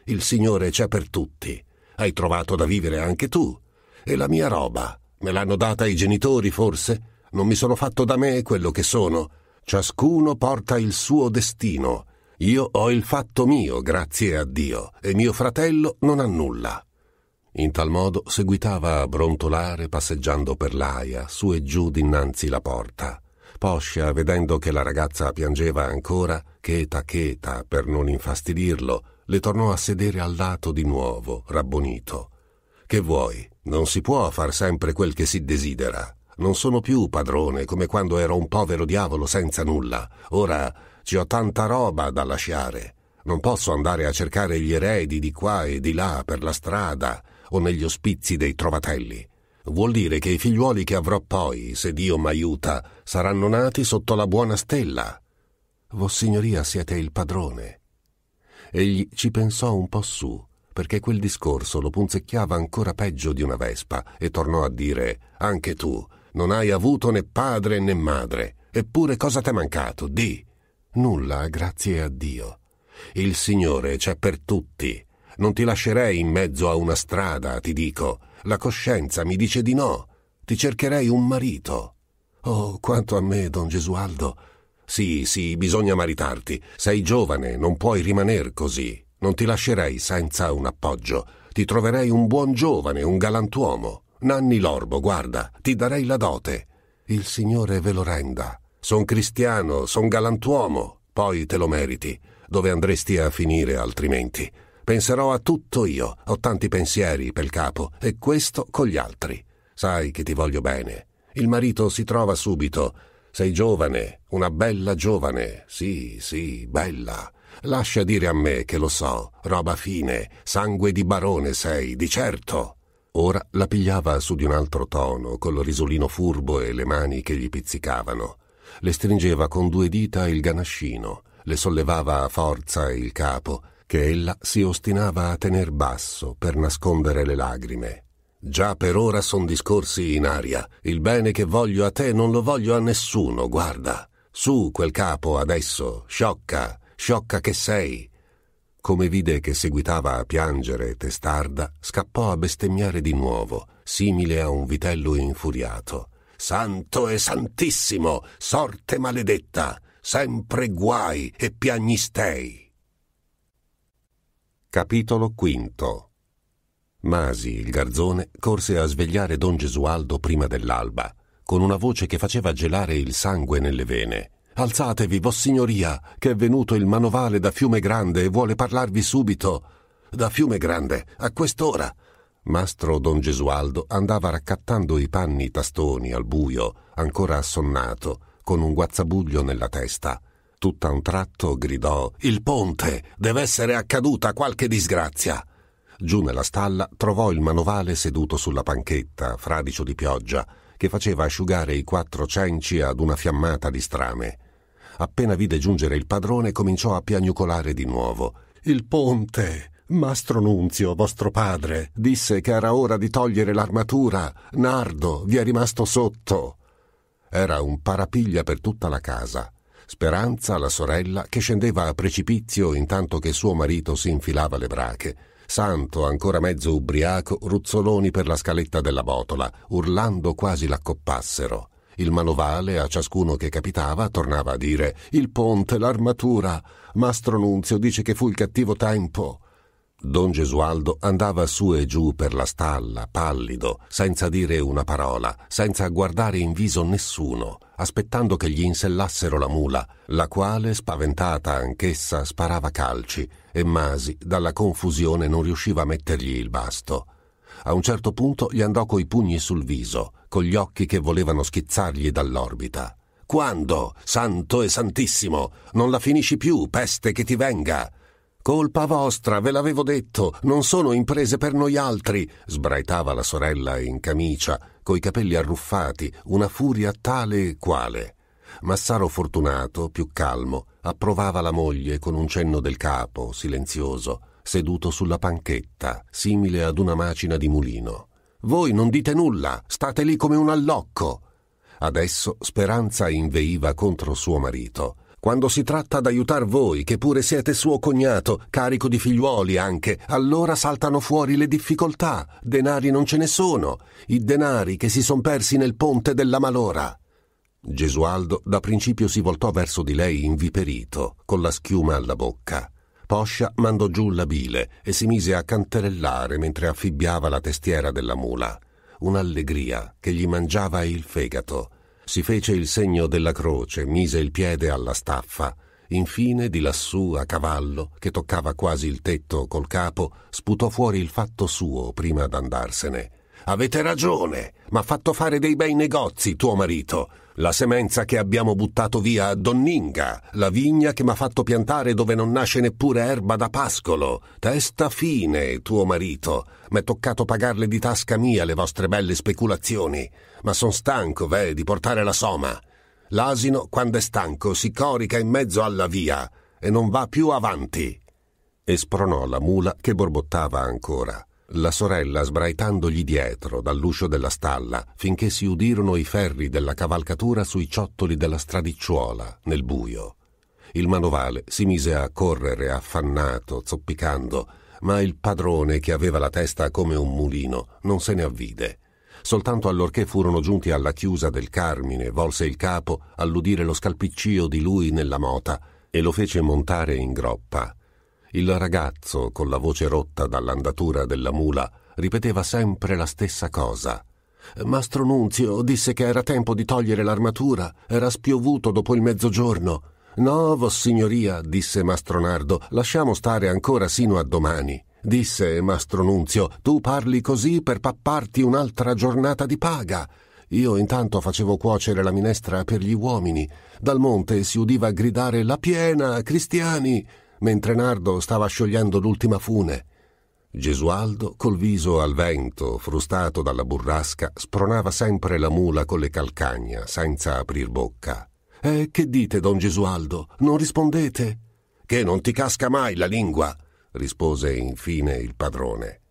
Speaker 1: Il Signore c'è per tutti. Hai trovato da vivere anche tu. E la mia roba? Me l'hanno data i genitori, forse? Non mi sono fatto da me quello che sono. Ciascuno porta il suo destino. Io ho il fatto mio, grazie a Dio, e mio fratello non ha nulla. In tal modo seguitava a brontolare passeggiando per l'aia, su e giù dinanzi la porta. Poscia, vedendo che la ragazza piangeva ancora, cheta cheta per non infastidirlo, le tornò a sedere al lato di nuovo, rabbonito. Che vuoi? Non si può far sempre quel che si desidera. Non sono più padrone come quando ero un povero diavolo senza nulla. Ora ci ho tanta roba da lasciare. Non posso andare a cercare gli eredi di qua e di là per la strada o negli ospizi dei trovatelli. Vuol dire che i figliuoli che avrò poi, se Dio m'aiuta, saranno nati sotto la buona stella. Vossignoria siete il padrone. Egli ci pensò un po' su, perché quel discorso lo punzecchiava ancora peggio di una vespa, e tornò a dire Anche tu non hai avuto né padre né madre. Eppure cosa t'è mancato? Di. Nulla, grazie a Dio. Il Signore c'è per tutti. Non ti lascerei in mezzo a una strada, ti dico la coscienza mi dice di no. Ti cercherei un marito. Oh, quanto a me, don Gesualdo. Sì, sì, bisogna maritarti. Sei giovane, non puoi rimaner così. Non ti lascerei senza un appoggio. Ti troverei un buon giovane, un galantuomo. Nanni Lorbo, guarda, ti darei la dote. Il Signore ve lo renda. Son cristiano, son galantuomo. Poi te lo meriti. Dove andresti a finire altrimenti? Penserò a tutto io, ho tanti pensieri pel capo, e questo con gli altri. Sai che ti voglio bene. Il marito si trova subito. Sei giovane, una bella giovane. Sì, sì, bella. Lascia dire a me che lo so, roba fine, sangue di barone sei, di certo. Ora la pigliava su di un altro tono, col risolino furbo e le mani che gli pizzicavano. Le stringeva con due dita il ganascino, le sollevava a forza il capo che ella si ostinava a tener basso per nascondere le lagrime. Già per ora son discorsi in aria. Il bene che voglio a te non lo voglio a nessuno, guarda. Su quel capo adesso, sciocca, sciocca che sei. Come vide che seguitava a piangere testarda, scappò a bestemmiare di nuovo, simile a un vitello infuriato. Santo e santissimo, sorte maledetta, sempre guai e piagnistei. Capitolo V Masi, il garzone, corse a svegliare don Gesualdo prima dell'alba, con una voce che faceva gelare il sangue nelle vene. Alzatevi, vossignoria, che è venuto il manovale da Fiume Grande e vuole parlarvi subito. Da Fiume Grande, a quest'ora. Mastro don Gesualdo andava raccattando i panni tastoni al buio, ancora assonnato, con un guazzabuglio nella testa. Tutta un tratto gridò Il ponte! Deve essere accaduta qualche disgrazia! Giù nella stalla trovò il manovale seduto sulla panchetta, fradicio di pioggia, che faceva asciugare i quattro cenci ad una fiammata di strame. Appena vide giungere il padrone, cominciò a piagnucolare di nuovo. Il ponte! Mastro Nunzio, vostro padre, disse che era ora di togliere l'armatura. Nardo vi è rimasto sotto. Era un parapiglia per tutta la casa. Speranza, la sorella, che scendeva a precipizio intanto che suo marito si infilava le brache, Santo, ancora mezzo ubriaco, ruzzoloni per la scaletta della botola, urlando quasi l'accoppassero. Il manovale, a ciascuno che capitava, tornava a dire Il ponte, l'armatura. Mastro Nunzio dice che fu il cattivo tempo. Don Gesualdo andava su e giù per la stalla, pallido, senza dire una parola, senza guardare in viso nessuno, aspettando che gli insellassero la mula, la quale, spaventata anch'essa, sparava calci, e Masi, dalla confusione, non riusciva a mettergli il basto. A un certo punto gli andò coi pugni sul viso, con gli occhi che volevano schizzargli dall'orbita. Quando? Santo e santissimo! Non la finisci più, peste che ti venga! Colpa vostra, ve l'avevo detto, non sono imprese per noi altri, sbraitava la sorella in camicia, coi capelli arruffati, una furia tale e quale. Massaro Fortunato, più calmo, approvava la moglie con un cenno del capo, silenzioso, seduto sulla panchetta, simile ad una macina di mulino. Voi non dite nulla, state lì come un allocco. Adesso Speranza inveiva contro suo marito quando si tratta d'aiutar voi, che pure siete suo cognato, carico di figliuoli anche, allora saltano fuori le difficoltà. Denari non ce ne sono. I denari che si son persi nel ponte della malora. Gesualdo da principio si voltò verso di lei inviperito, con la schiuma alla bocca. Poscia mandò giù la bile e si mise a canterellare mentre affibbiava la testiera della mula. Un'allegria che gli mangiava il fegato si fece il segno della croce, mise il piede alla staffa. Infine, di lassù a cavallo, che toccava quasi il tetto col capo, sputò fuori il fatto suo prima d'andarsene. Avete ragione, m'ha fatto fare dei bei negozi tuo marito. La semenza che abbiamo buttato via a Donninga, la vigna che m'ha fatto piantare dove non nasce neppure erba da pascolo. Testa fine, tuo marito. M'è toccato pagarle di tasca mia le vostre belle speculazioni. Ma son stanco, ve, di portare la soma. L'asino, quando è stanco, si corica in mezzo alla via e non va più avanti. E spronò la mula che borbottava ancora la sorella sbraitandogli dietro dall'uscio della stalla finché si udirono i ferri della cavalcatura sui ciottoli della stradicciuola nel buio. Il manovale si mise a correre affannato, zoppicando, ma il padrone, che aveva la testa come un mulino, non se ne avvide. Soltanto allorché furono giunti alla chiusa del Carmine, volse il capo all'udire lo scalpiccio di lui nella mota e lo fece montare in groppa. Il ragazzo, con la voce rotta dall'andatura della mula, ripeteva sempre la stessa cosa. Mastro Nunzio disse che era tempo di togliere l'armatura, era spiovuto dopo il mezzogiorno. No, vossignoria, disse Mastro Nardo, lasciamo stare ancora sino a domani. Disse Mastro Nunzio, tu parli così per papparti un'altra giornata di paga. Io intanto facevo cuocere la minestra per gli uomini. Dal monte si udiva gridare la piena, cristiani mentre Nardo stava sciogliendo l'ultima fune. Gesualdo, col viso al vento, frustato dalla burrasca, spronava sempre la mula con le calcagna, senza aprir bocca. Eh, che dite, don Gesualdo? Non rispondete? Che non ti casca mai la lingua, rispose infine il padrone.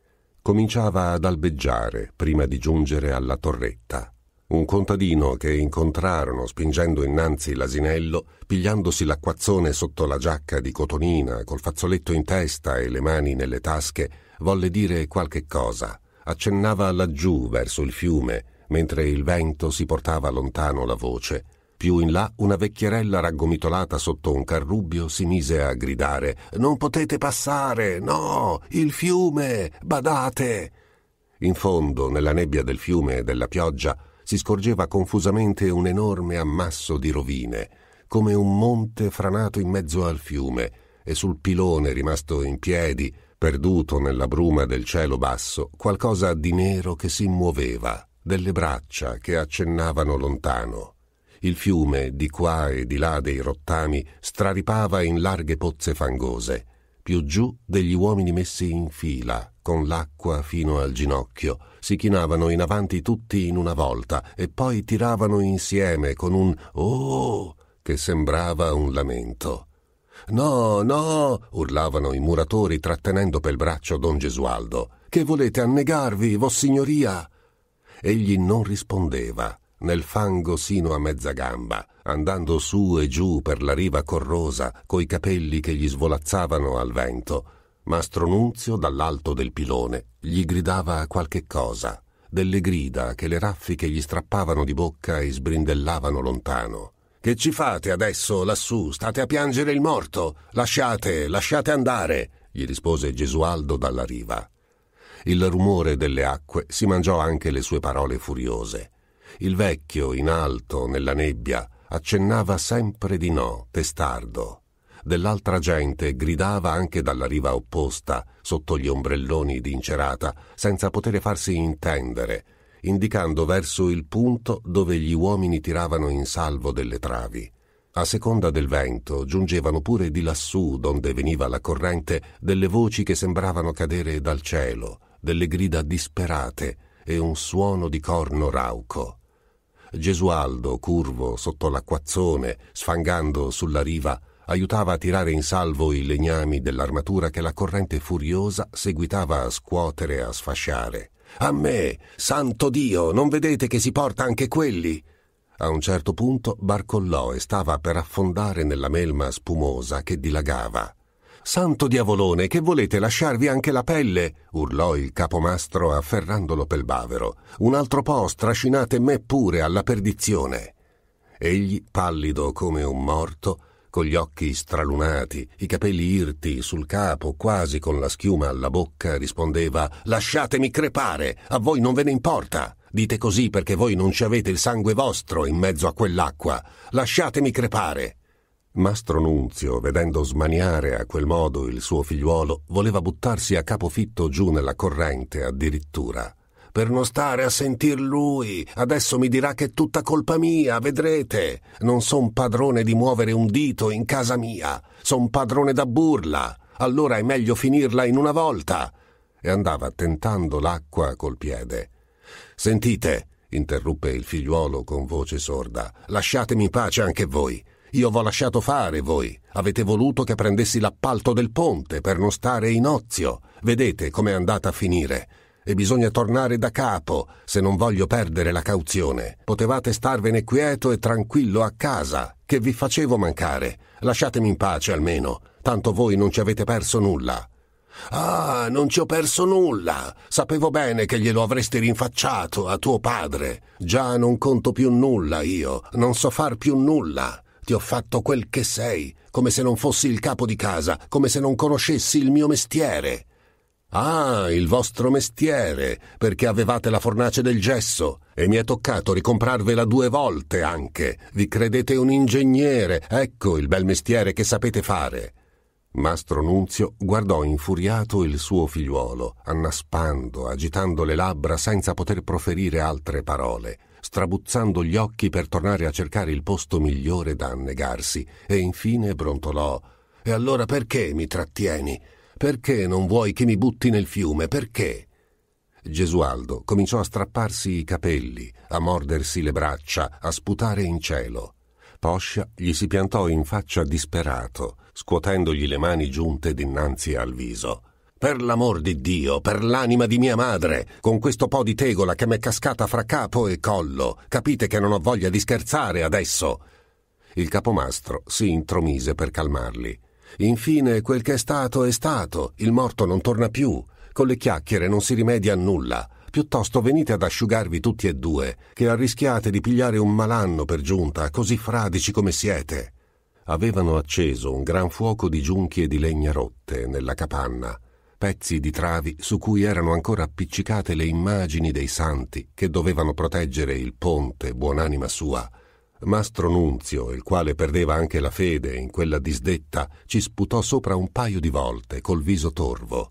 Speaker 1: Cominciava ad albeggiare prima di giungere alla torretta. Un contadino che incontrarono spingendo innanzi l'asinello, pigliandosi l'acquazzone sotto la giacca di cotonina, col fazzoletto in testa e le mani nelle tasche, volle dire qualche cosa. Accennava laggiù verso il fiume, mentre il vento si portava lontano la voce. Più in là una vecchierella raggomitolata sotto un carrubbio si mise a gridare Non potete passare, no, il fiume, badate. In fondo, nella nebbia del fiume e della pioggia, si scorgeva confusamente un enorme ammasso di rovine, come un monte franato in mezzo al fiume, e sul pilone rimasto in piedi, perduto nella bruma del cielo basso, qualcosa di nero che si muoveva, delle braccia che accennavano lontano. Il fiume, di qua e di là dei rottami, straripava in larghe pozze fangose, più giù degli uomini messi in fila, con l'acqua fino al ginocchio, si chinavano in avanti tutti in una volta e poi tiravano insieme con un oh che sembrava un lamento. No, no, urlavano i muratori trattenendo pel braccio don Gesualdo. Che volete annegarvi, vossignoria? Egli non rispondeva, nel fango sino a mezza gamba, andando su e giù per la riva corrosa, coi capelli che gli svolazzavano al vento Mastro Nunzio, dall'alto del pilone, gli gridava qualche cosa, delle grida che le raffiche gli strappavano di bocca e sbrindellavano lontano. Che ci fate adesso lassù? State a piangere il morto? Lasciate, lasciate andare, gli rispose Gesualdo dalla riva. Il rumore delle acque si mangiò anche le sue parole furiose. Il vecchio, in alto, nella nebbia, accennava sempre di no, testardo dell'altra gente gridava anche dalla riva opposta, sotto gli ombrelloni d'incerata, senza poter farsi intendere, indicando verso il punto dove gli uomini tiravano in salvo delle travi. A seconda del vento giungevano pure di lassù, donde veniva la corrente, delle voci che sembravano cadere dal cielo, delle grida disperate e un suono di corno rauco. Gesualdo, curvo sotto l'acquazzone, sfangando sulla riva, aiutava a tirare in salvo i legnami dell'armatura che la corrente furiosa seguitava a scuotere e a sfasciare. A me, santo Dio, non vedete che si porta anche quelli? A un certo punto barcollò e stava per affondare nella melma spumosa che dilagava. Santo diavolone, che volete lasciarvi anche la pelle? urlò il capomastro afferrandolo pel bavero. Un altro po' strascinate me pure alla perdizione. Egli, pallido come un morto, con gli occhi stralunati, i capelli irti sul capo, quasi con la schiuma alla bocca, rispondeva Lasciatemi crepare, a voi non ve ne importa. Dite così perché voi non ci avete il sangue vostro in mezzo a quell'acqua. Lasciatemi crepare. Mastro Nunzio, vedendo smaniare a quel modo il suo figliuolo, voleva buttarsi a capofitto giù nella corrente addirittura per non stare a sentir lui. Adesso mi dirà che è tutta colpa mia, vedrete. Non son padrone di muovere un dito in casa mia, son padrone da burla. Allora è meglio finirla in una volta. E andava tentando l'acqua col piede. Sentite, interruppe il figliuolo con voce sorda, lasciatemi pace anche voi. Io v'ho lasciato fare voi. Avete voluto che prendessi l'appalto del ponte per non stare in ozio. Vedete com'è andata a finire e bisogna tornare da capo se non voglio perdere la cauzione. Potevate starvene quieto e tranquillo a casa, che vi facevo mancare. Lasciatemi in pace almeno, tanto voi non ci avete perso nulla. Ah, non ci ho perso nulla. Sapevo bene che glielo avresti rinfacciato a tuo padre. Già non conto più nulla io, non so far più nulla. Ti ho fatto quel che sei, come se non fossi il capo di casa, come se non conoscessi il mio mestiere. Ah, il vostro mestiere, perché avevate la fornace del gesso e mi è toccato ricomprarvela due volte anche. Vi credete un ingegnere, ecco il bel mestiere che sapete fare. Mastro Nunzio guardò infuriato il suo figliuolo, annaspando, agitando le labbra senza poter proferire altre parole, strabuzzando gli occhi per tornare a cercare il posto migliore da annegarsi, e infine brontolò E allora perché mi trattieni? Perché non vuoi che mi butti nel fiume? Perché? Gesualdo cominciò a strapparsi i capelli, a mordersi le braccia, a sputare in cielo. Poscia gli si piantò in faccia disperato, scuotendogli le mani giunte dinanzi al viso. Per l'amor di Dio, per l'anima di mia madre, con questo po' di tegola che m'è cascata fra capo e collo, capite che non ho voglia di scherzare adesso. Il capomastro si intromise per calmarli. Infine, quel che è stato è stato, il morto non torna più. Con le chiacchiere non si rimedia a nulla. Piuttosto venite ad asciugarvi tutti e due, che arrischiate di pigliare un malanno per giunta, così fradici come siete. Avevano acceso un gran fuoco di giunchi e di legna rotte nella capanna, pezzi di travi su cui erano ancora appiccicate le immagini dei santi che dovevano proteggere il ponte, buonanima sua, Mastro Nunzio, il quale perdeva anche la fede in quella disdetta, ci sputò sopra un paio di volte col viso torvo.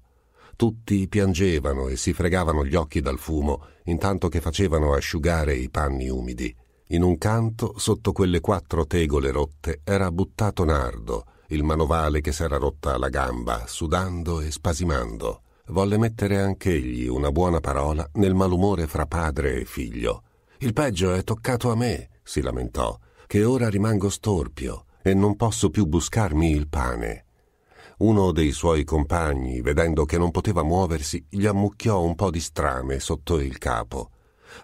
Speaker 1: Tutti piangevano e si fregavano gli occhi dal fumo, intanto che facevano asciugare i panni umidi. In un canto, sotto quelle quattro tegole rotte, era buttato Nardo, il manovale che s'era rotta la gamba, sudando e spasimando. Volle mettere anch'egli una buona parola nel malumore fra padre e figlio. Il peggio è toccato a me, si lamentò, che ora rimango storpio e non posso più buscarmi il pane. Uno dei suoi compagni, vedendo che non poteva muoversi, gli ammucchiò un po' di strame sotto il capo.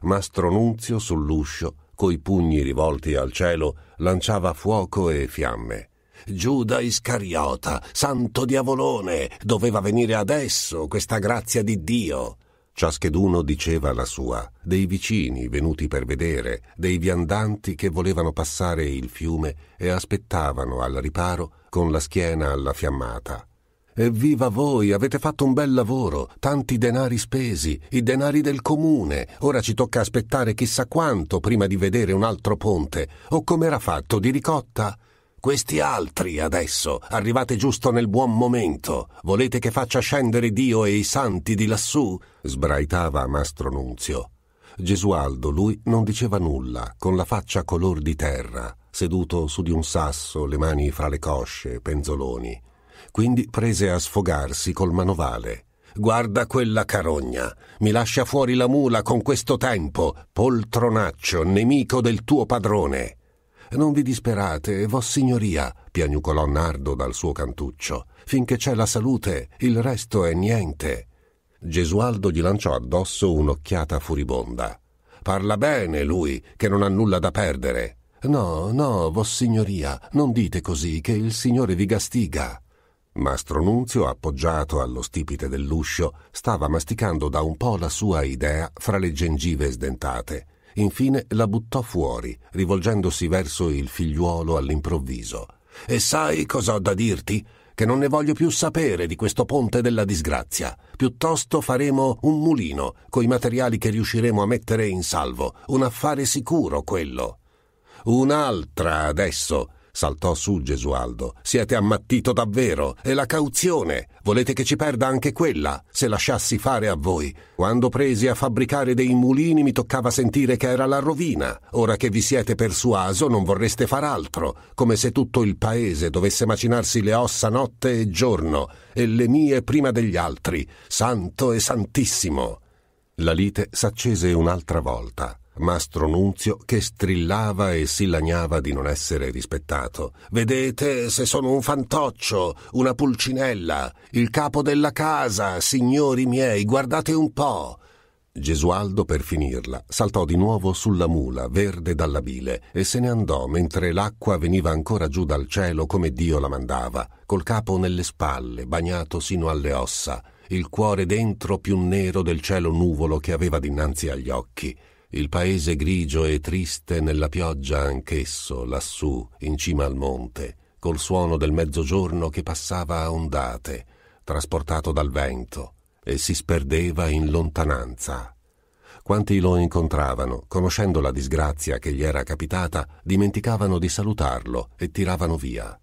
Speaker 1: Mastro Nunzio sull'uscio, coi pugni rivolti al cielo, lanciava fuoco e fiamme.
Speaker 2: Giuda Iscariota, santo diavolone, doveva venire adesso questa grazia di Dio.
Speaker 1: Ciascheduno diceva la sua, dei vicini venuti per vedere, dei viandanti che volevano passare il fiume e aspettavano al riparo con la schiena alla fiammata. Evviva voi, avete fatto un bel lavoro, tanti denari spesi, i denari del comune. Ora ci tocca aspettare chissà quanto prima di vedere un altro ponte. O com'era fatto, di ricotta? Questi altri adesso, arrivate giusto nel buon momento. Volete che faccia scendere Dio e i santi di lassù? sbraitava Mastro Nunzio. Gesualdo, lui, non diceva nulla, con la faccia color di terra, seduto su di un sasso, le mani fra le cosce, penzoloni. Quindi prese a sfogarsi col manovale. Guarda quella carogna. Mi lascia fuori la mula con questo tempo, poltronaccio, nemico del tuo padrone. Non vi disperate, vossignoria, piagnucolò Nardo dal suo cantuccio. Finché c'è la salute, il resto è niente. Gesualdo gli lanciò addosso un'occhiata furibonda. Parla bene lui, che non ha nulla da perdere. No, no, vossignoria, non dite così, che il Signore vi gastiga. Mastro Nunzio, appoggiato allo stipite dell'uscio, stava masticando da un po' la sua idea fra le gengive sdentate. Infine la buttò fuori, rivolgendosi verso il figliuolo all'improvviso. E sai cosa ho da dirti? Che non ne voglio più sapere di questo ponte della disgrazia. Piuttosto faremo un mulino, coi materiali che riusciremo a mettere in salvo. Un affare sicuro quello. Un'altra adesso, saltò su Gesualdo. Siete ammattito davvero. E la cauzione? Volete che ci perda anche quella, se lasciassi fare a voi? Quando presi a fabbricare dei mulini mi toccava sentire che era la rovina. Ora che vi siete persuaso non vorreste far altro, come se tutto il paese dovesse macinarsi le ossa notte e giorno, e le mie prima degli altri. Santo e santissimo. La lite s'accese un'altra volta. Mastro Nunzio che strillava e si lagnava di non essere rispettato. Vedete se sono un fantoccio, una pulcinella, il capo della casa, signori miei, guardate un po'. Gesualdo, per finirla, saltò di nuovo sulla mula, verde dalla bile, e se ne andò mentre l'acqua veniva ancora giù dal cielo come Dio la mandava, col capo nelle spalle, bagnato sino alle ossa, il cuore dentro più nero del cielo nuvolo che aveva dinanzi agli occhi il paese grigio e triste nella pioggia anch'esso, lassù, in cima al monte, col suono del mezzogiorno che passava a ondate, trasportato dal vento, e si sperdeva in lontananza. Quanti lo incontravano, conoscendo la disgrazia che gli era capitata, dimenticavano di salutarlo e tiravano via.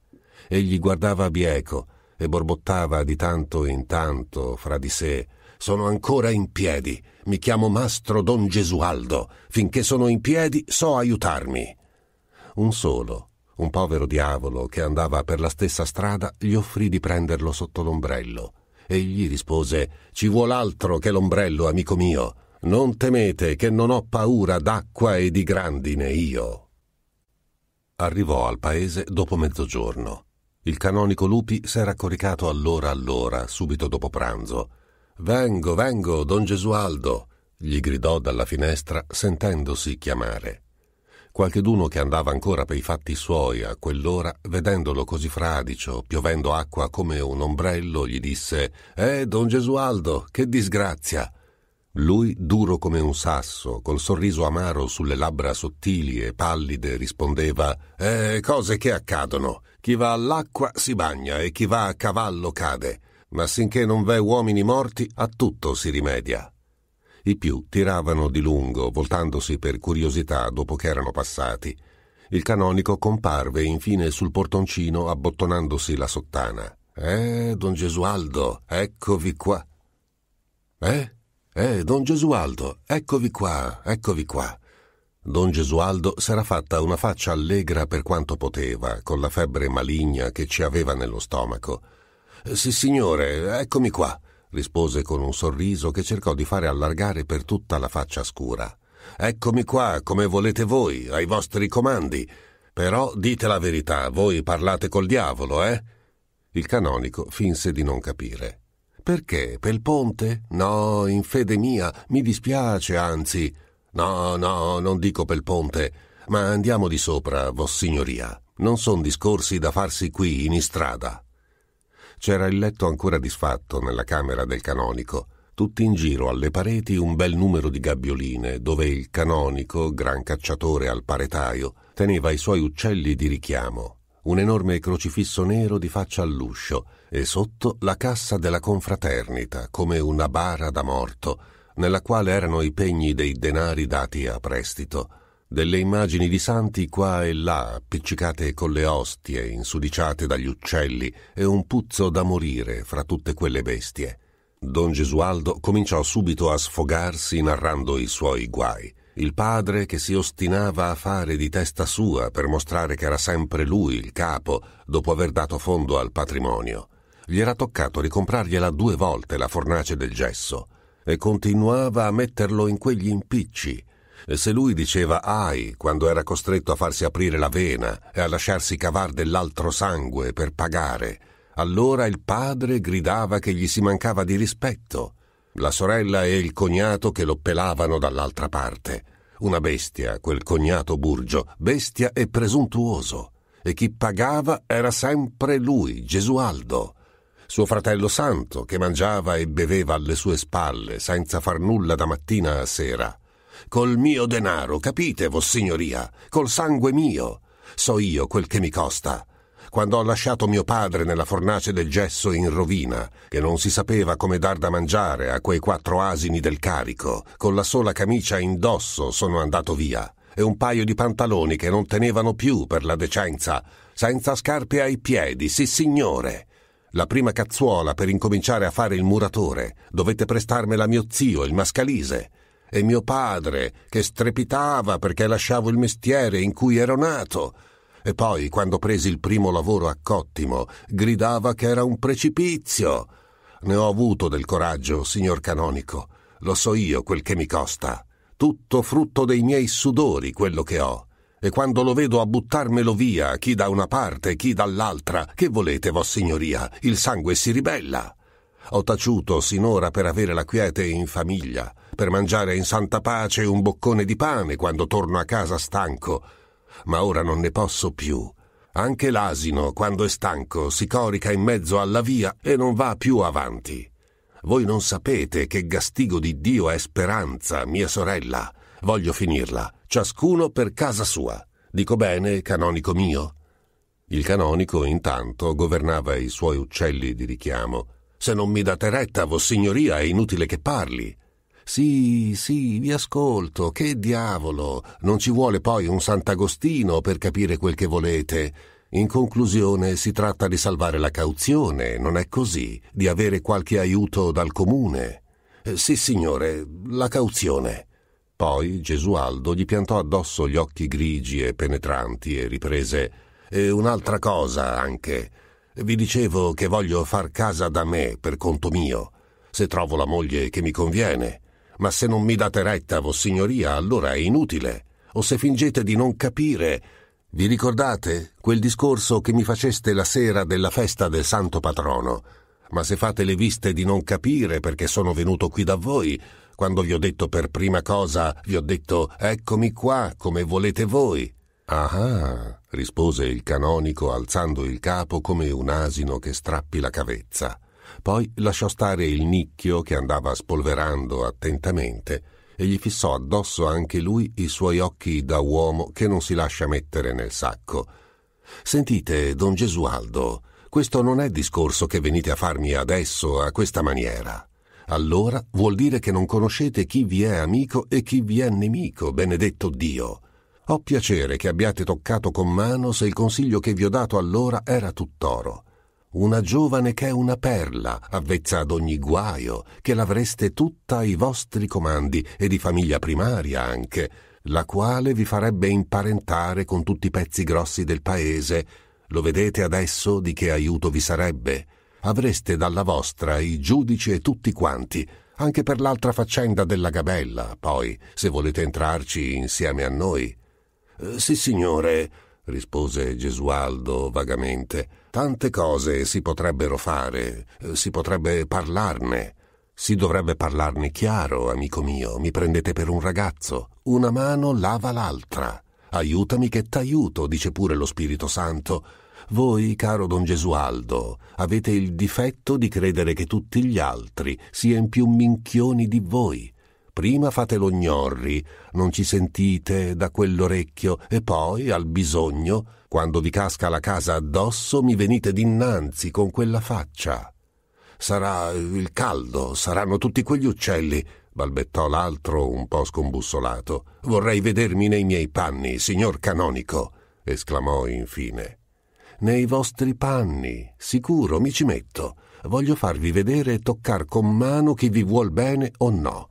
Speaker 1: Egli guardava bieco e borbottava di tanto in tanto fra di sé sono ancora in piedi. Mi chiamo Mastro Don Gesualdo. Finché sono in piedi so aiutarmi. Un solo, un povero diavolo che andava per la stessa strada, gli offrì di prenderlo sotto l'ombrello. Egli rispose Ci vuol altro che l'ombrello, amico mio. Non temete che non ho paura d'acqua e di grandine io. Arrivò al paese dopo mezzogiorno. Il canonico Lupi s'era coricato allora allora, subito dopo pranzo. Vengo, vengo, don Gesualdo, gli gridò dalla finestra sentendosi chiamare. Qualcheduno che andava ancora per i fatti suoi a quell'ora, vedendolo così fradicio, piovendo acqua come un ombrello, gli disse Eh, don Gesualdo, che disgrazia! Lui, duro come un sasso, col sorriso amaro sulle labbra sottili e pallide, rispondeva Eh, cose che accadono. Chi va all'acqua si bagna e chi va a cavallo cade ma sinché non v'è uomini morti, a tutto si rimedia. I più tiravano di lungo, voltandosi per curiosità dopo che erano passati. Il canonico comparve infine sul portoncino abbottonandosi la sottana. Eh, don Gesualdo, eccovi qua. Eh? Eh, don Gesualdo, eccovi qua, eccovi qua. Don Gesualdo s'era fatta una faccia allegra per quanto poteva, con la febbre maligna che ci aveva nello stomaco. Sì, signore, eccomi qua, rispose con un sorriso che cercò di fare allargare per tutta la faccia scura. Eccomi qua, come volete voi, ai vostri comandi. Però dite la verità, voi parlate col diavolo, eh? Il canonico finse di non capire. Perché? Per il ponte? No, in fede mia, mi dispiace, anzi. No, no, non dico per il ponte, ma andiamo di sopra, vossignoria. Non son discorsi da farsi qui in istrada. C'era il letto ancora disfatto nella camera del canonico, tutti in giro alle pareti un bel numero di gabbioline, dove il canonico, gran cacciatore al paretaio, teneva i suoi uccelli di richiamo, un enorme crocifisso nero di faccia all'uscio e sotto la cassa della confraternita, come una bara da morto, nella quale erano i pegni dei denari dati a prestito, delle immagini di santi qua e là, appiccicate con le ostie, insudiciate dagli uccelli, e un puzzo da morire fra tutte quelle bestie. Don Gesualdo cominciò subito a sfogarsi narrando i suoi guai. Il padre che si ostinava a fare di testa sua per mostrare che era sempre lui il capo dopo aver dato fondo al patrimonio. Gli era toccato ricomprargliela due volte la fornace del gesso e continuava a metterlo in quegli impicci e se lui diceva ai quando era costretto a farsi aprire la vena e a lasciarsi cavar dell'altro sangue per pagare, allora il padre gridava che gli si mancava di rispetto. La sorella e il cognato che lo pelavano dall'altra parte. Una bestia, quel cognato Burgio, bestia e presuntuoso. E chi pagava era sempre lui, Gesualdo. Suo fratello santo, che mangiava e beveva alle sue spalle, senza far nulla da mattina a sera Col mio denaro, capite, vossignoria? Col sangue mio. So io quel che mi costa. Quando ho lasciato mio padre nella fornace del gesso in rovina, che non si sapeva come dar da mangiare a quei quattro asini del carico, con la sola camicia indosso sono andato via, e un paio di pantaloni che non tenevano più per la decenza, senza scarpe ai piedi, sì signore. La prima cazzuola per incominciare a fare il muratore, dovette prestarmela mio zio, il mascalise e mio padre, che strepitava perché lasciavo il mestiere in cui ero nato. E poi, quando presi il primo lavoro a Cottimo, gridava che era un precipizio. Ne ho avuto del coraggio, signor canonico. Lo so io quel che mi costa. Tutto frutto dei miei sudori, quello che ho. E quando lo vedo a buttarmelo via, chi da una parte, chi dall'altra, che volete, vossignoria? Il sangue si ribella. Ho taciuto sinora per avere la quiete in famiglia, per mangiare in santa pace un boccone di pane quando torno a casa stanco, ma ora non ne posso più. Anche l'asino, quando è stanco, si corica in mezzo alla via e non va più avanti. Voi non sapete che gastigo di Dio è speranza, mia sorella. Voglio finirla, ciascuno per casa sua. Dico bene, canonico mio? Il canonico, intanto, governava i suoi uccelli di richiamo. Se non mi date retta, vossignoria, è inutile che parli. Sì, sì, vi ascolto. Che diavolo. Non ci vuole poi un Sant'Agostino per capire quel che volete. In conclusione, si tratta di salvare la cauzione, non è così? Di avere qualche aiuto dal comune. Eh, sì, signore, la cauzione. Poi Gesualdo gli piantò addosso gli occhi grigi e penetranti e riprese. E un'altra cosa anche. Vi dicevo che voglio far casa da me per conto mio, se trovo la moglie che mi conviene. Ma se non mi date retta, vossignoria, allora è inutile. O se fingete di non capire. Vi ricordate quel discorso che mi faceste la sera della festa del santo patrono? Ma se fate le viste di non capire perché sono venuto qui da voi, quando vi ho detto per prima cosa, vi ho detto eccomi qua, come volete voi. Ah, rispose il canonico alzando il capo come un asino che strappi la cavezza. Poi lasciò stare il nicchio che andava spolverando attentamente e gli fissò addosso anche lui i suoi occhi da uomo che non si lascia mettere nel sacco. Sentite, don Gesualdo, questo non è discorso che venite a farmi adesso a questa maniera. Allora vuol dire che non conoscete chi vi è amico e chi vi è nemico, benedetto Dio. Ho piacere che abbiate toccato con mano se il consiglio che vi ho dato allora era tutt'oro una giovane che è una perla, avvezza ad ogni guaio, che l'avreste tutta ai vostri comandi e di famiglia primaria anche, la quale vi farebbe imparentare con tutti i pezzi grossi del paese. Lo vedete adesso di che aiuto vi sarebbe? Avreste dalla vostra i giudici e tutti quanti, anche per l'altra faccenda della gabella, poi, se volete entrarci insieme a noi. Eh, sì, signore, rispose Gesualdo vagamente. Tante cose si potrebbero fare, eh, si potrebbe parlarne. Si dovrebbe parlarne chiaro, amico mio. Mi prendete per un ragazzo. Una mano lava l'altra.
Speaker 2: Aiutami che t'aiuto, dice pure lo Spirito Santo. Voi, caro don Gesualdo, avete il difetto di credere che tutti gli altri siano più minchioni di voi. Prima fate lo gnorri, non ci sentite da quell'orecchio, e poi, al bisogno, quando vi casca la casa addosso, mi venite dinanzi con quella faccia. Sarà il caldo, saranno tutti quegli uccelli, balbettò l'altro un po' scombussolato. Vorrei vedermi nei miei panni, signor canonico, esclamò infine. Nei vostri panni, sicuro, mi ci metto. Voglio farvi vedere e toccar con mano chi vi vuol bene o no.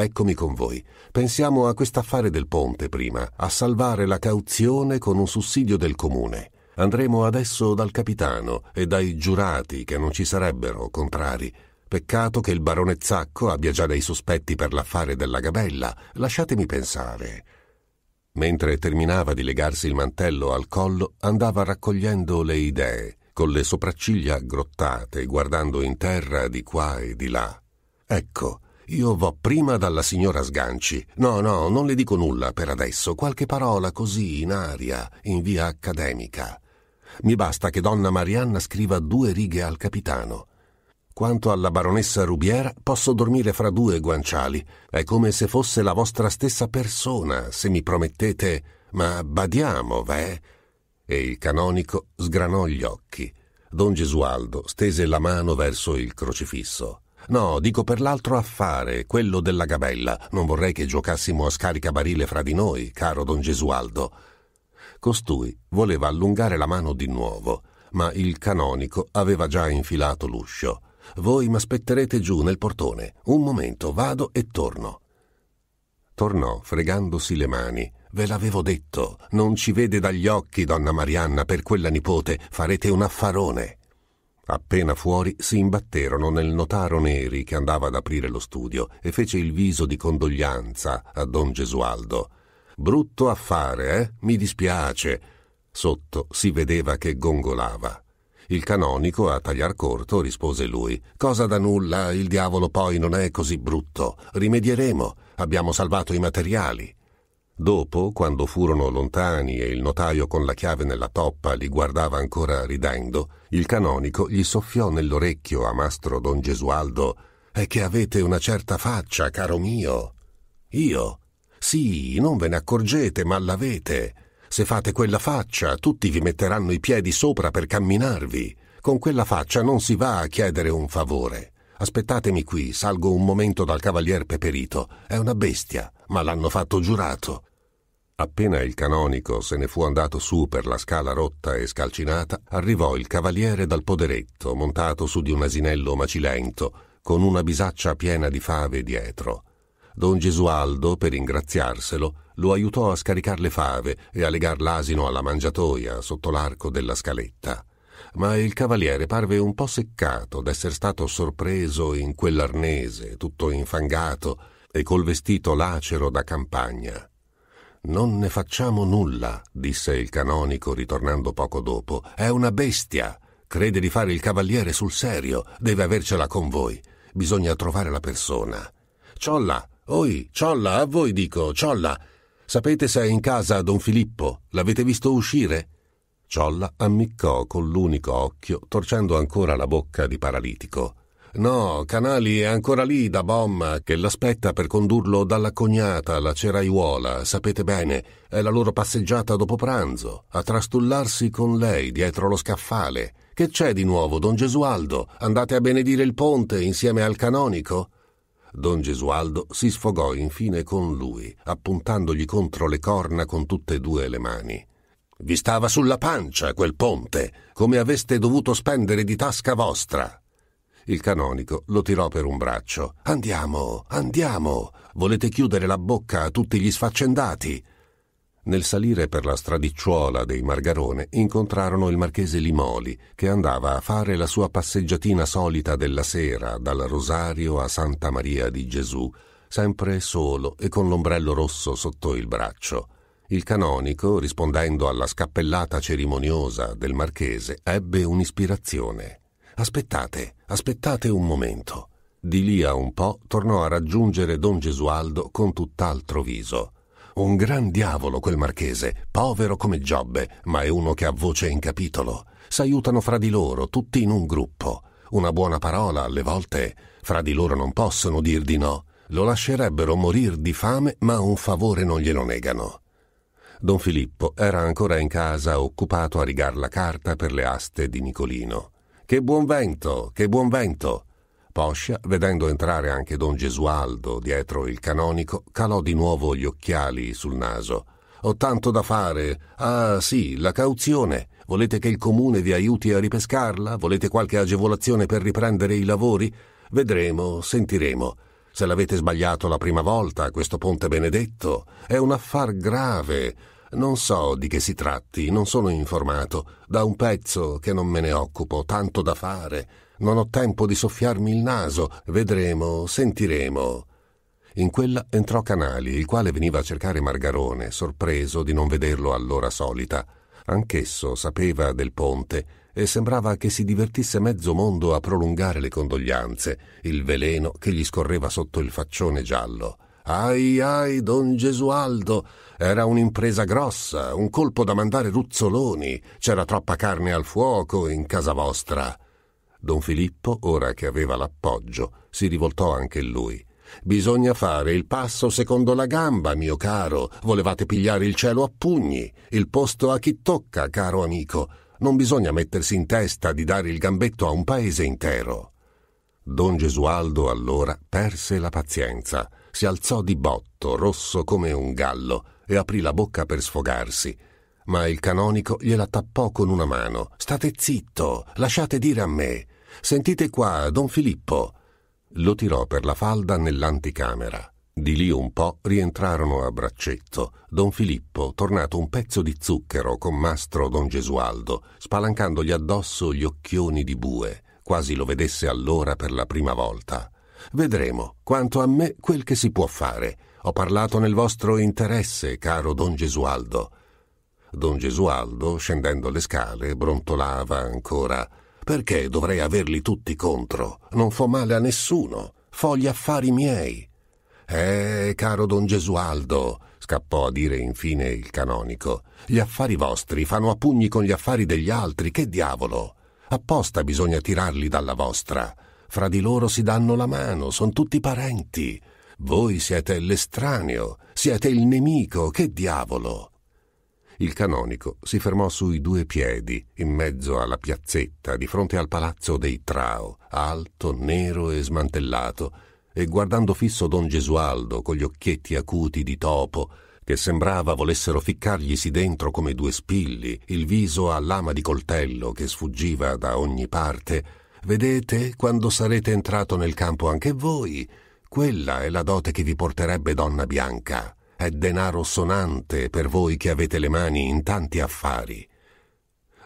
Speaker 2: Eccomi con voi. Pensiamo a quest'affare del ponte prima, a salvare la cauzione con un sussidio del comune. Andremo adesso dal capitano e dai giurati che non ci sarebbero contrari. Peccato che il barone Zacco abbia già dei sospetti per l'affare della gabella. Lasciatemi pensare. Mentre terminava di legarsi il mantello al collo, andava raccogliendo le idee, con le sopracciglia aggrottate, guardando in terra di qua e di là. Ecco, io vo prima dalla signora Sganci. No, no, non le dico nulla per adesso, qualche parola così in aria, in via accademica. Mi basta che donna Marianna scriva due righe al capitano. Quanto alla baronessa Rubiera, posso dormire fra due guanciali. È come se fosse la vostra stessa persona, se mi promettete, ma badiamo, veh? E il canonico sgranò gli occhi. Don Gesualdo stese la mano verso il crocifisso. No, dico per l'altro affare, quello della gabella. Non vorrei che giocassimo a scaricabarile fra di noi, caro don Gesualdo. Costui voleva allungare la mano di nuovo, ma il canonico aveva già infilato l'uscio. Voi m'aspetterete giù nel portone. Un momento, vado e torno. Tornò, fregandosi le mani. Ve l'avevo detto, non ci vede dagli occhi, donna Marianna, per quella nipote, farete un affarone. Appena fuori si imbatterono nel notaro Neri che andava ad aprire lo studio e fece il viso di condoglianza a don Gesualdo. Brutto affare, eh? Mi dispiace. Sotto si vedeva che gongolava. Il canonico, a tagliar corto, rispose lui. Cosa da nulla, il diavolo poi non è così brutto. Rimedieremo. Abbiamo salvato i materiali. Dopo, quando furono lontani e il notaio con la chiave nella toppa li guardava ancora ridendo, il canonico gli soffiò nell'orecchio a mastro don Gesualdo È che avete una certa faccia, caro mio. Io? Sì, non ve ne accorgete, ma l'avete. Se fate quella faccia, tutti vi metteranno i piedi sopra per camminarvi. Con quella faccia non si va a chiedere un favore. Aspettatemi qui, salgo un momento dal cavalier Peperito. È una bestia, ma l'hanno fatto giurato. Appena il canonico se ne fu andato su per la scala rotta e scalcinata, arrivò il cavaliere dal poderetto, montato su di un asinello macilento, con una bisaccia piena di fave dietro. Don Gesualdo, per ingraziarselo, lo aiutò a scaricar le fave e a legar l'asino alla mangiatoia sotto l'arco della scaletta. Ma il cavaliere parve un po' seccato d'essere stato sorpreso in quell'arnese, tutto infangato e col vestito lacero da campagna. Non ne facciamo nulla, disse il canonico ritornando poco dopo. È una bestia. Crede di fare il cavaliere sul serio. Deve avercela con voi. Bisogna trovare la persona. Ciolla, oi, Ciolla, a voi dico, Ciolla, Sapete se è in casa don Filippo? L'avete visto uscire? Ciolla ammiccò con l'unico occhio, torcendo ancora la bocca di paralitico. No, Canali è ancora lì da Bomma, che l'aspetta per condurlo dalla cognata alla ceraiuola, sapete bene, è la loro passeggiata dopo pranzo, a trastullarsi con lei dietro lo scaffale. Che c'è di nuovo, don Gesualdo? Andate a benedire il ponte insieme al canonico? Don Gesualdo si sfogò infine con lui, appuntandogli contro le corna con tutte e due le mani. Vi stava sulla pancia quel ponte, come aveste dovuto spendere di tasca vostra. Il canonico lo tirò per un braccio. Andiamo, andiamo. Volete chiudere la bocca a tutti gli sfaccendati? Nel salire per la stradicciuola dei Margarone incontrarono il marchese Limoli, che andava a fare la sua passeggiatina solita della sera dal Rosario a Santa Maria di Gesù, sempre solo e con l'ombrello rosso sotto il braccio. Il canonico, rispondendo alla scappellata cerimoniosa del marchese, ebbe un'ispirazione. Aspettate, aspettate un momento. Di lì a un po' tornò a raggiungere don Gesualdo con tutt'altro viso. Un gran diavolo quel marchese, povero come Giobbe, ma è uno che ha voce in capitolo. S'aiutano fra di loro, tutti in un gruppo. Una buona parola, alle volte, fra di loro non possono dir di no. Lo lascerebbero morir di fame, ma un favore non glielo negano. Don Filippo era ancora in casa occupato a rigar la carta per le aste di Nicolino. Che buon vento, che buon vento! Poscia, vedendo entrare anche don Gesualdo dietro il canonico, calò di nuovo gli occhiali sul naso. Ho tanto da fare. Ah, sì, la cauzione. Volete che il comune vi aiuti a ripescarla? Volete qualche agevolazione per riprendere i lavori? Vedremo, sentiremo. Se l'avete sbagliato la prima volta, questo ponte benedetto, è un affar grave. Non so di che si tratti, non sono informato. Da un pezzo che non me ne occupo, tanto da fare. Non ho tempo di soffiarmi il naso. Vedremo, sentiremo. In quella entrò Canali, il quale veniva a cercare Margarone, sorpreso di non vederlo all'ora solita. Anch'esso sapeva del ponte e sembrava che si divertisse mezzo mondo a prolungare le condoglianze, il veleno che gli scorreva sotto il faccione giallo. Ai ai, don Gesualdo, era un'impresa grossa, un colpo da mandare ruzzoloni, c'era troppa carne al fuoco in casa vostra. Don Filippo, ora che aveva l'appoggio, si rivoltò anche lui. Bisogna fare il passo secondo la gamba, mio caro. Volevate pigliare il cielo a pugni. Il posto a chi tocca, caro amico. Non bisogna mettersi in testa di dare il gambetto a un paese intero. Don Gesualdo allora perse la pazienza, si alzò di botto, rosso come un gallo, e aprì la bocca per sfogarsi ma il canonico gliela tappò con una mano. State zitto, lasciate dire a me. Sentite qua, don Filippo. Lo tirò per la falda nell'anticamera. Di lì un po' rientrarono a braccetto. Don Filippo, tornato un pezzo di zucchero con mastro don Gesualdo, spalancandogli addosso gli occhioni di bue, quasi lo vedesse allora per la prima volta. Vedremo, quanto a me, quel che si può fare. Ho parlato nel vostro interesse, caro don Gesualdo. Don Gesualdo, scendendo le scale, brontolava ancora. Perché dovrei averli tutti contro? Non fo male a nessuno. Fo gli affari miei. Eh, caro don Gesualdo, scappò a dire infine il canonico, gli affari vostri fanno a pugni con gli affari degli altri, che diavolo! Apposta bisogna tirarli dalla vostra. Fra di loro si danno la mano, son tutti parenti. Voi siete l'estraneo, siete il nemico, che diavolo! Il canonico si fermò sui due piedi, in mezzo alla piazzetta, di fronte al palazzo dei Trao, alto, nero e smantellato, e guardando fisso don Gesualdo con gli occhietti acuti di topo, che sembrava volessero ficcarglisi dentro come due spilli, il viso a lama di coltello che sfuggiva da ogni parte, vedete quando sarete entrato nel campo anche voi, quella è la dote che vi porterebbe donna bianca è denaro sonante per voi che avete le mani in tanti affari.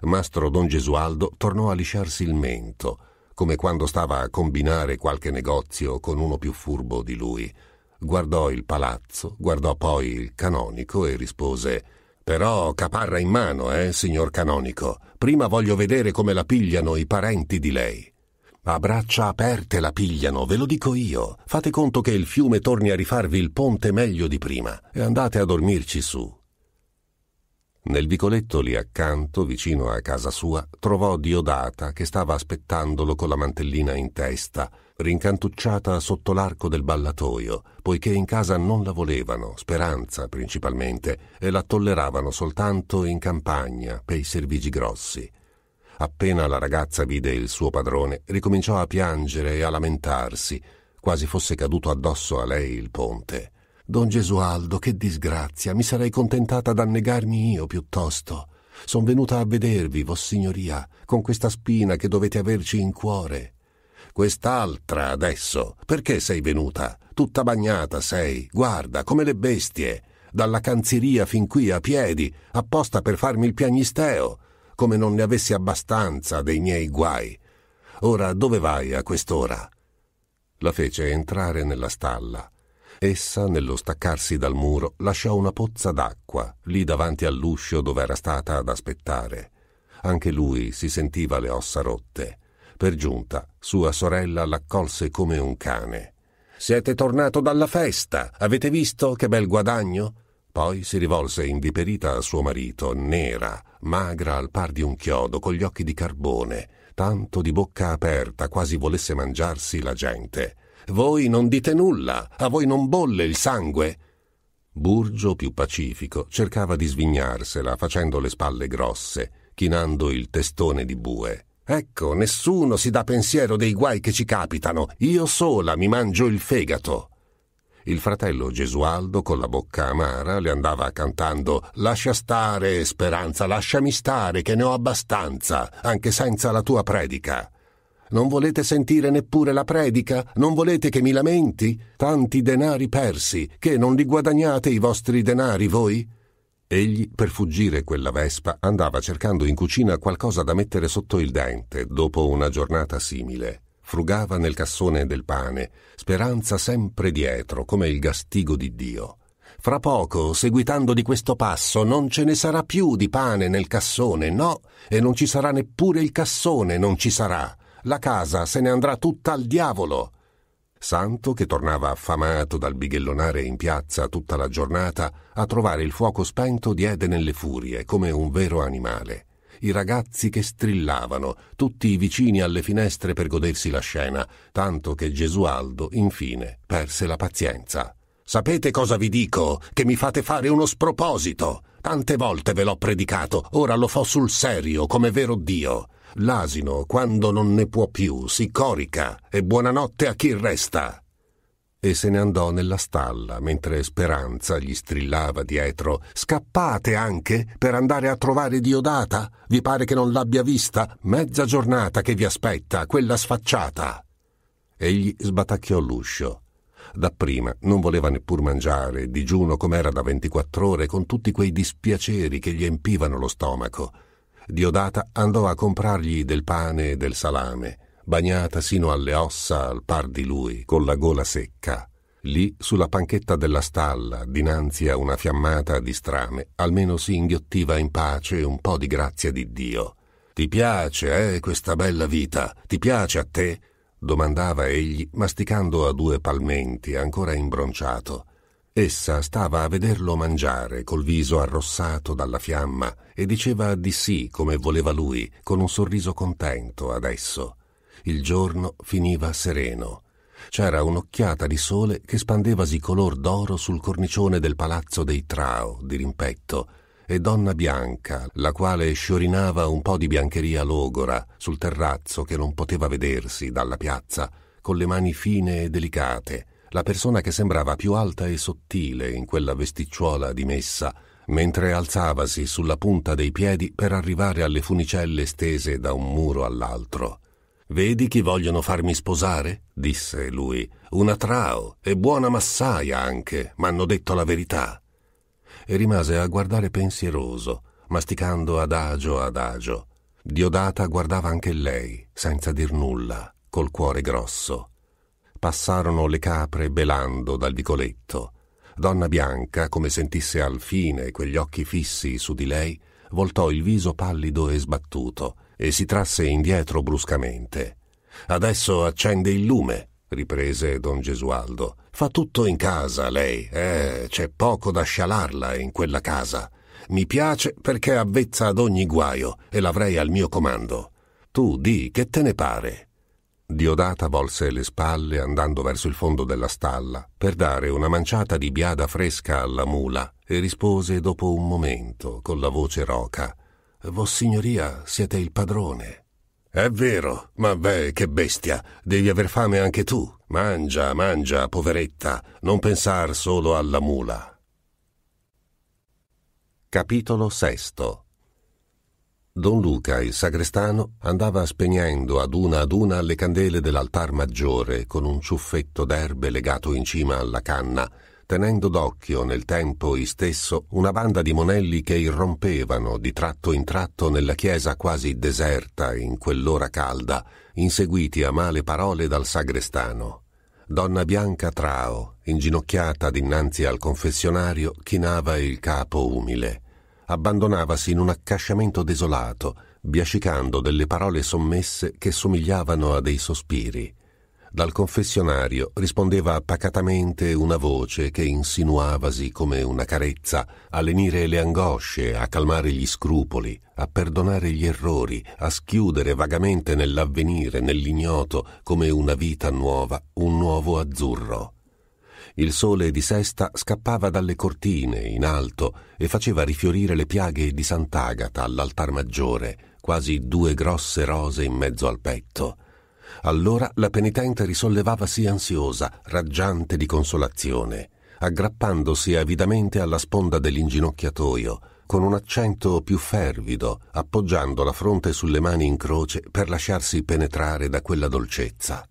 Speaker 2: Mastro Don Gesualdo tornò a lisciarsi il mento, come quando stava a combinare qualche negozio con uno più furbo di lui. Guardò il palazzo, guardò poi il canonico e rispose Però caparra in mano, eh, signor canonico. Prima voglio vedere come la pigliano i parenti di lei. A braccia aperte la pigliano, ve lo dico io. Fate conto che il fiume torni a rifarvi il ponte meglio di prima e andate a dormirci su. Nel vicoletto lì accanto, vicino a casa sua, trovò Diodata che stava aspettandolo con la mantellina in testa, rincantucciata sotto l'arco del ballatoio, poiché in casa non la volevano, speranza principalmente, e la tolleravano soltanto in campagna, per i servigi grossi. Appena la ragazza vide il suo padrone, ricominciò a piangere e a lamentarsi, quasi fosse caduto addosso a lei il ponte. Don Gesualdo, che disgrazia, mi sarei contentata d'annegarmi io piuttosto. Son venuta a vedervi, vossignoria, con questa spina che dovete averci in cuore. Quest'altra adesso, perché sei venuta? Tutta bagnata sei, guarda, come le bestie, dalla canziria fin qui a piedi, apposta per farmi il piagnisteo come non ne avessi abbastanza dei miei guai. Ora dove vai a quest'ora? La fece entrare nella stalla. Essa, nello staccarsi dal muro, lasciò una pozza d'acqua lì davanti all'uscio dove era stata ad aspettare. Anche lui si sentiva le ossa rotte. Per giunta, sua sorella l'accolse come un cane. Siete tornato dalla festa. Avete visto che bel guadagno? Poi si rivolse inviperita a suo marito, nera, magra al par di un chiodo, con gli occhi di carbone, tanto di bocca aperta, quasi volesse mangiarsi la gente. Voi non dite nulla, a voi non bolle il sangue. Burgio, più pacifico, cercava di svignarsela, facendo le spalle grosse, chinando il testone di bue. Ecco, nessuno si dà pensiero dei guai che ci capitano. Io sola mi mangio il fegato. Il fratello Gesualdo, con la bocca amara, le andava cantando Lascia stare, Speranza, lasciami stare, che ne ho abbastanza, anche senza la tua predica. Non volete sentire neppure la predica? Non volete che mi lamenti? Tanti denari persi, che non li guadagnate i vostri denari voi? Egli, per fuggire quella vespa, andava cercando in cucina qualcosa da mettere sotto il dente dopo una giornata simile frugava nel cassone del pane, speranza sempre dietro, come il gastigo di Dio. Fra poco, seguitando di questo passo, non ce ne sarà più di pane nel cassone, no, e non ci sarà neppure il cassone, non ci sarà. La casa se ne andrà tutta al diavolo. Santo, che tornava affamato dal bighellonare in piazza tutta la giornata, a trovare il fuoco spento diede nelle furie, come un vero animale i ragazzi che strillavano, tutti i vicini alle finestre per godersi la scena, tanto che Gesualdo, infine, perse la pazienza. Sapete cosa vi dico? Che mi fate fare uno sproposito. Tante volte ve l'ho predicato, ora lo fo sul serio, come vero Dio. L'asino, quando non ne può più, si corica, e buonanotte a chi resta e se ne andò nella stalla mentre Speranza gli strillava dietro Scappate anche per andare a trovare Diodata? Vi pare che non l'abbia vista? Mezza giornata che vi aspetta, quella sfacciata. Egli sbatacchiò l'uscio. Dapprima non voleva neppur mangiare, digiuno com'era da ventiquattro ore, con tutti quei dispiaceri che gli empivano lo stomaco. Diodata andò a comprargli del pane e del salame bagnata sino alle ossa al par di lui, con la gola secca. Lì, sulla panchetta della stalla, dinanzi a una fiammata di strame, almeno si inghiottiva in pace un po' di grazia di Dio. Ti piace, eh, questa bella vita? Ti piace a te? domandava egli, masticando a due palmenti, ancora imbronciato. Essa stava a vederlo mangiare, col viso arrossato dalla fiamma, e diceva di sì, come voleva lui, con un sorriso contento adesso. Il giorno finiva sereno. C'era un'occhiata di sole che spandevasi color d'oro sul cornicione del palazzo dei Trao, di rimpetto, e donna bianca, la quale sciorinava un po' di biancheria logora sul terrazzo che non poteva vedersi dalla piazza, con le mani fine e delicate, la persona che sembrava più alta e sottile in quella vesticciuola dimessa, mentre alzavasi sulla punta dei piedi per arrivare alle funicelle stese da un muro all'altro. Vedi chi vogliono farmi sposare? disse lui. Una trao e buona massaia anche, m'hanno detto la verità. E rimase a guardare pensieroso, masticando adagio adagio. Diodata guardava anche lei, senza dir nulla, col cuore grosso. Passarono le capre belando dal vicoletto. Donna Bianca, come sentisse al fine quegli occhi fissi su di lei, voltò il viso pallido e sbattuto e si trasse indietro bruscamente. Adesso accende il lume, riprese don Gesualdo. Fa tutto in casa, lei. Eh, c'è poco da scialarla in quella casa. Mi piace perché è avvezza ad ogni guaio e l'avrei al mio comando. Tu di, che te ne pare? Diodata volse le spalle andando verso il fondo della stalla per dare una manciata di biada fresca alla mula e rispose dopo un momento con la voce roca. Vossignoria siete il padrone. È vero, ma beh, che bestia, devi aver fame anche tu. Mangia, mangia, poveretta, non pensar solo alla mula.
Speaker 1: Capitolo sesto Don Luca, il sagrestano, andava spegnendo ad una ad una le candele dell'altar maggiore con un ciuffetto d'erbe legato in cima alla canna tenendo d'occhio nel tempo istesso una banda di monelli che irrompevano di tratto in tratto nella chiesa quasi deserta in quell'ora calda, inseguiti a male parole dal sagrestano. Donna Bianca Trao, inginocchiata dinanzi al confessionario, chinava il capo umile. Abbandonavasi in un accasciamento desolato, biascicando delle parole sommesse che somigliavano a dei sospiri.
Speaker 2: Dal confessionario rispondeva pacatamente una voce che insinuavasi come una carezza a lenire le angosce, a calmare gli scrupoli, a perdonare gli errori, a schiudere vagamente nell'avvenire, nell'ignoto, come una vita nuova, un nuovo azzurro. Il sole di sesta scappava dalle cortine in alto e faceva rifiorire le piaghe di Sant'Agata all'altar maggiore, quasi due grosse rose in mezzo al petto allora la penitente risollevavasi ansiosa, raggiante di consolazione, aggrappandosi avidamente alla sponda dell'inginocchiatoio, con un accento più fervido, appoggiando la fronte sulle mani in croce per lasciarsi penetrare da quella dolcezza.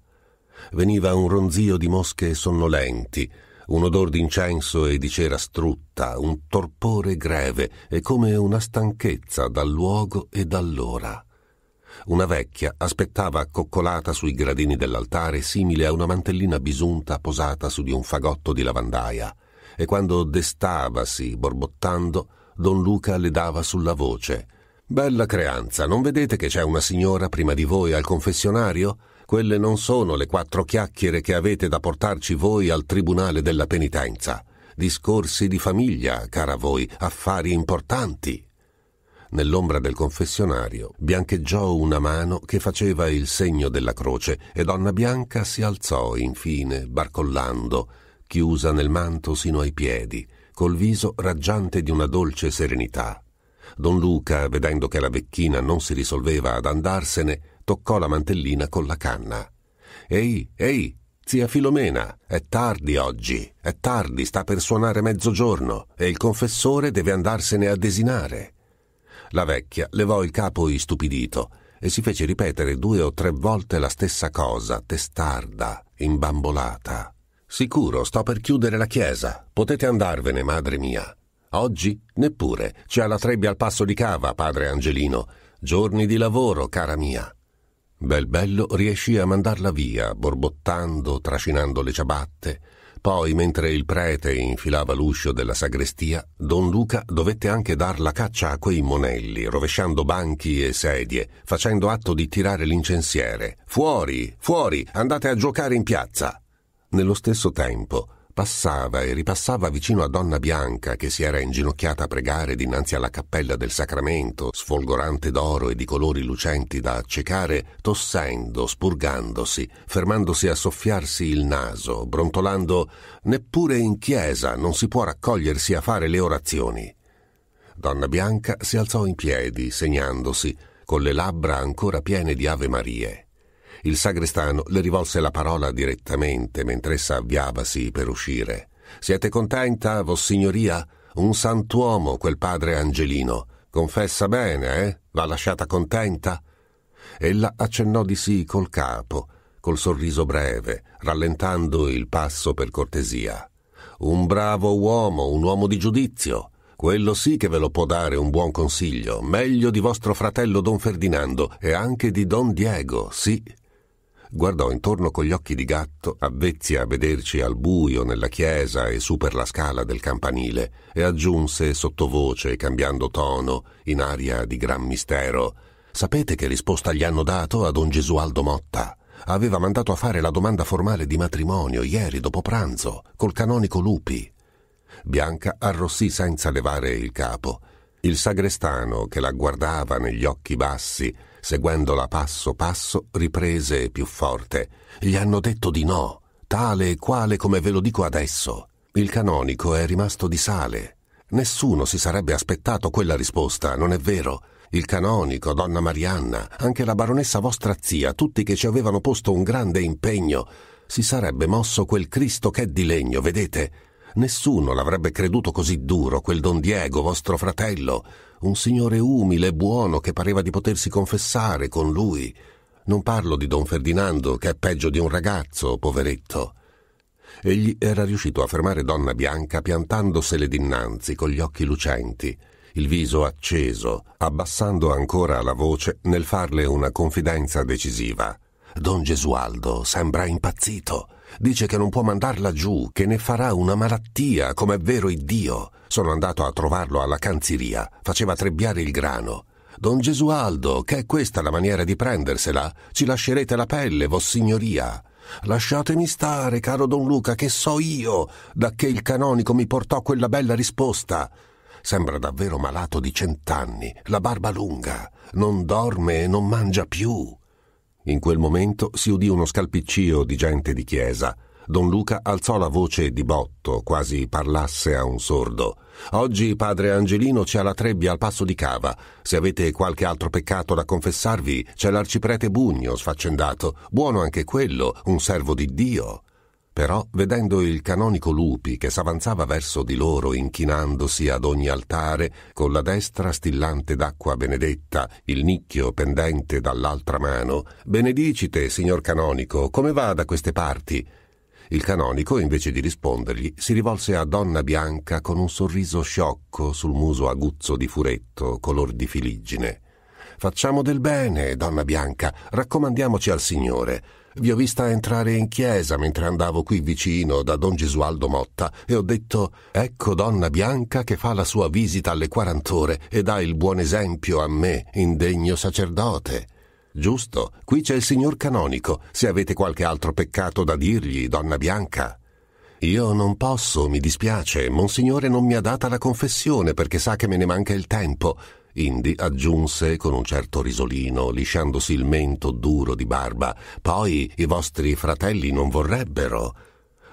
Speaker 2: Veniva un ronzio di mosche sonnolenti, un odor d'incenso e di cera strutta, un torpore greve e come una stanchezza dal luogo e dall'ora. Una vecchia aspettava accoccolata sui gradini dell'altare simile a una mantellina bisunta posata su di un fagotto di lavandaia, e quando destavasi, borbottando, don Luca le dava sulla voce. Bella creanza, non vedete che c'è una signora prima di voi al confessionario? Quelle non sono le quattro chiacchiere che avete da portarci voi al tribunale della penitenza. Discorsi di famiglia, cara voi, affari importanti nell'ombra del confessionario, biancheggiò una mano che faceva il segno della croce e donna Bianca si alzò infine, barcollando, chiusa nel manto sino ai piedi, col viso raggiante di una dolce serenità. Don Luca, vedendo che la vecchina non si risolveva ad andarsene, toccò la mantellina con la canna. Ehi, ehi, zia Filomena, è tardi oggi, è tardi, sta per suonare mezzogiorno e il confessore deve andarsene a desinare. La vecchia levò il capo istupidito e si fece ripetere due o tre volte la stessa cosa, testarda, imbambolata. Sicuro, sto per chiudere la chiesa. Potete andarvene, madre mia. Oggi neppure. C'è la trebbia al passo di cava, padre Angelino. Giorni di lavoro, cara mia. Bel bello riescì a mandarla via, borbottando, trascinando le ciabatte, poi, mentre il prete infilava l'uscio della sagrestia, don Luca dovette anche dar la caccia a quei monelli, rovesciando banchi e sedie, facendo atto di tirare l'incensiere. Fuori, fuori, andate a giocare in piazza. Nello stesso tempo, passava e ripassava vicino a Donna Bianca che si era inginocchiata a pregare dinanzi alla cappella del sacramento, sfolgorante d'oro e di colori lucenti da accecare, tossendo, spurgandosi, fermandosi a soffiarsi il naso, brontolando neppure in chiesa non si può raccogliersi a fare le orazioni. Donna Bianca si alzò in piedi, segnandosi, con le labbra ancora piene di Ave Marie. Il sagrestano le rivolse la parola direttamente mentre essa avviavasi per uscire. Siete contenta, vossignoria? Un santuomo quel padre Angelino. Confessa bene, eh? L'ha lasciata contenta? Ella accennò di sì col capo, col sorriso breve, rallentando il passo per cortesia. Un bravo uomo, un uomo di giudizio. Quello sì che ve lo può dare un buon consiglio, meglio di vostro fratello Don Ferdinando e anche di Don Diego, sì guardò intorno con gli occhi di gatto, avvezzi a vederci al buio nella chiesa e su per la scala del campanile, e aggiunse sottovoce, cambiando tono, in aria di gran mistero. Sapete che risposta gli hanno dato a don Gesualdo Motta? Aveva mandato a fare la domanda formale di matrimonio ieri dopo pranzo, col canonico Lupi. Bianca arrossì senza levare il capo. Il sagrestano, che la guardava negli occhi bassi, seguendola passo passo, riprese più forte. Gli hanno detto di no, tale e quale come ve lo dico adesso. Il canonico è rimasto di sale. Nessuno si sarebbe aspettato quella risposta, non è vero? Il canonico, donna Marianna, anche la baronessa vostra zia, tutti che ci avevano posto un grande impegno. Si sarebbe mosso quel Cristo che è di legno, vedete? Nessuno l'avrebbe creduto così duro, quel don Diego, vostro fratello un signore umile e buono che pareva di potersi confessare con lui. Non parlo di don Ferdinando, che è peggio di un ragazzo, poveretto. Egli era riuscito a fermare donna Bianca piantandosele dinanzi con gli occhi lucenti, il viso acceso, abbassando ancora la voce nel farle una confidenza decisiva. Don Gesualdo sembra impazzito. Dice che non può mandarla giù, che ne farà una malattia, come è vero Iddio. Sono andato a trovarlo alla canziria. Faceva trebbiare il grano. Don Gesualdo, che è questa la maniera di prendersela? Ci lascerete la pelle, vossignoria. Lasciatemi stare, caro Don Luca, che so io, da che il canonico mi portò quella bella risposta. Sembra davvero malato di cent'anni, la barba lunga, non dorme e non mangia più. In quel momento si udì uno scalpiccio di gente di chiesa. Don Luca alzò la voce di botto, quasi parlasse a un sordo. Oggi padre Angelino c'è alla trebbia al passo di cava. Se avete qualche altro peccato da confessarvi, c'è l'arciprete Bugno sfaccendato. Buono anche quello, un servo di Dio. Però, vedendo il canonico Lupi che s'avanzava verso di loro inchinandosi ad ogni altare, con la destra stillante d'acqua benedetta, il nicchio pendente dall'altra mano, benedicite, signor canonico, come va da queste parti? Il canonico, invece di rispondergli, si rivolse a donna bianca con un sorriso sciocco sul muso aguzzo di furetto, color di filigine. Facciamo del bene, donna bianca, raccomandiamoci al Signore. Vi ho vista entrare in chiesa mentre andavo qui vicino da don Gesualdo Motta e ho detto ecco donna bianca che fa la sua visita alle quarant'ore e dà il buon esempio a me, indegno sacerdote. Giusto, qui c'è il signor canonico, se avete qualche altro peccato da dirgli, donna bianca. Io non posso, mi dispiace, Monsignore non mi ha data la confessione perché sa che me ne manca il tempo. Indi aggiunse con un certo risolino, lisciandosi il mento duro di barba. Poi i vostri fratelli non vorrebbero.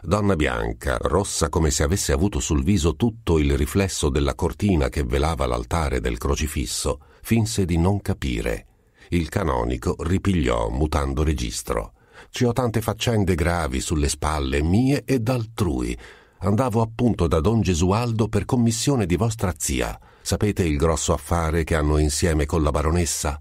Speaker 2: Donna Bianca, rossa come se avesse avuto sul viso tutto il riflesso della cortina che velava l'altare del crocifisso, finse di non capire. Il canonico ripigliò mutando registro. Ci ho tante faccende gravi sulle spalle mie e d'altrui. Andavo appunto da don Gesualdo per commissione di vostra zia. Sapete il grosso affare che hanno insieme con la baronessa?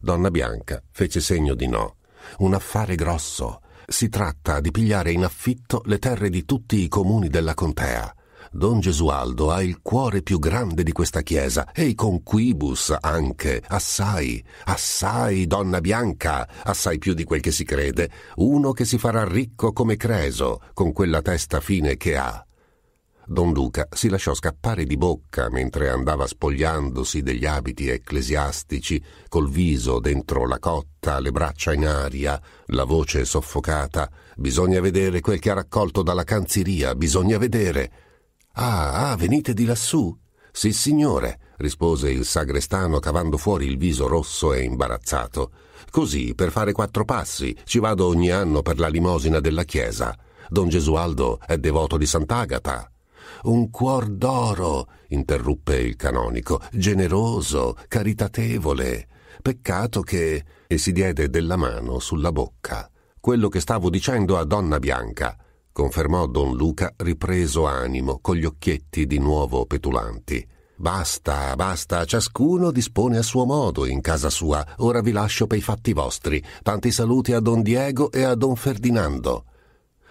Speaker 2: Donna Bianca fece segno di no. Un affare grosso. Si tratta di pigliare in affitto le terre di tutti i comuni della contea. Don Gesualdo ha il cuore più grande di questa chiesa e i conquibus anche, assai, assai, donna bianca, assai più di quel che si crede, uno che si farà ricco come Creso, con quella testa fine che ha. Don Luca si lasciò scappare di bocca mentre andava spogliandosi degli abiti ecclesiastici, col viso dentro la cotta, le braccia in aria, la voce soffocata. Bisogna vedere quel che ha raccolto dalla canziria, bisogna vedere. Ah, ah, venite di lassù? Sì, signore, rispose il sagrestano cavando fuori il viso rosso e imbarazzato. Così, per fare quattro passi, ci vado ogni anno per la limosina della chiesa. Don Gesualdo è devoto di Sant'Agata. Un cuor d'oro, interruppe il canonico, generoso, caritatevole. Peccato che. e si diede della mano sulla bocca. Quello che stavo dicendo a donna Bianca, confermò don Luca ripreso animo, con gli occhietti di nuovo petulanti. Basta, basta, ciascuno dispone a suo modo in casa sua. Ora vi lascio per i fatti vostri. Tanti saluti a don Diego e a don Ferdinando.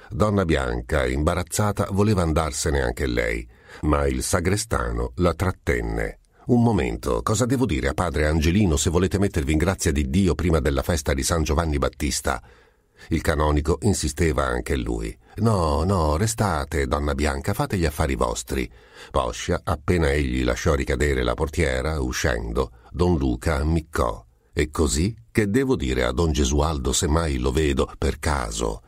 Speaker 2: Donna Bianca, imbarazzata, voleva andarsene anche lei, ma il sagrestano la trattenne. Un momento, cosa devo dire a padre Angelino se volete mettervi in grazia di Dio prima della festa di San Giovanni Battista? Il canonico insisteva anche lui. No, no, restate, donna Bianca, fate gli affari vostri. Poscia, appena egli lasciò ricadere la portiera, uscendo, don Luca ammiccò. E così? Che devo dire a don Gesualdo se mai lo vedo, per caso?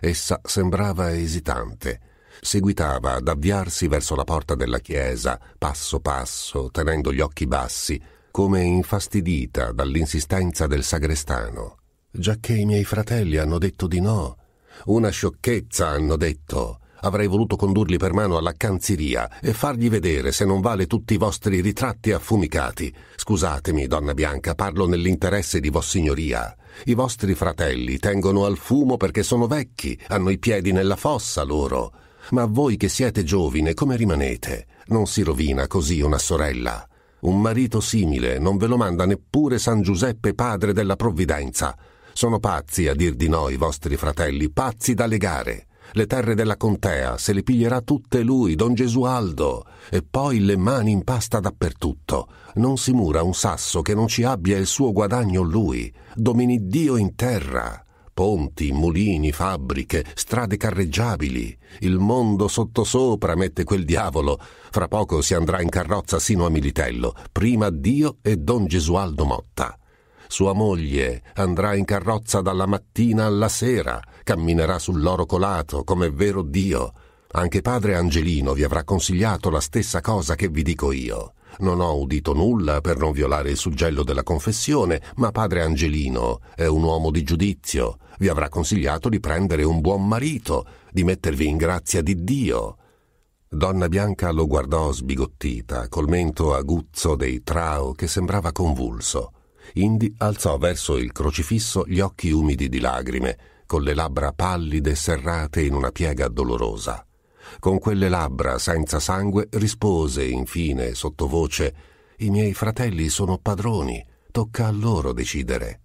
Speaker 2: Essa sembrava esitante. Seguitava ad avviarsi verso la porta della chiesa, passo passo, tenendo gli occhi bassi, come infastidita dall'insistenza del sagrestano. Giacché i miei fratelli hanno detto di no. Una sciocchezza hanno detto. Avrei voluto condurli per mano alla canziria e fargli vedere se non vale tutti i vostri ritratti affumicati. Scusatemi, donna Bianca, parlo nell'interesse di Vossignoria. I vostri fratelli tengono al fumo perché sono vecchi, hanno i piedi nella fossa loro. Ma voi che siete giovine, come rimanete? Non si rovina così una sorella. Un marito simile non ve lo manda neppure San Giuseppe padre della provvidenza. Sono pazzi a dir di noi, vostri fratelli, pazzi da legare. Le terre della contea se le piglierà tutte lui, don Gesualdo, e poi le mani in pasta dappertutto. Non si mura un sasso che non ci abbia il suo guadagno lui. Domini Dio in terra. Ponti, mulini, fabbriche, strade carreggiabili. Il mondo sottosopra mette quel diavolo. Fra poco si andrà in carrozza sino a Militello. Prima Dio e don Gesualdo Motta. Sua moglie andrà in carrozza dalla mattina alla sera, camminerà sull'oro colato, come vero Dio. Anche padre Angelino vi avrà consigliato la stessa cosa che vi dico io. Non ho udito nulla per non violare il suggello della confessione, ma padre Angelino è un uomo di giudizio. Vi avrà consigliato di prendere un buon marito, di mettervi in grazia di Dio. Donna Bianca lo guardò sbigottita, col mento aguzzo dei trao che sembrava convulso. Indi alzò verso il crocifisso gli occhi umidi di lagrime, con le labbra pallide serrate in una piega dolorosa. Con quelle labbra senza sangue rispose infine sottovoce I miei fratelli sono padroni, tocca a loro decidere.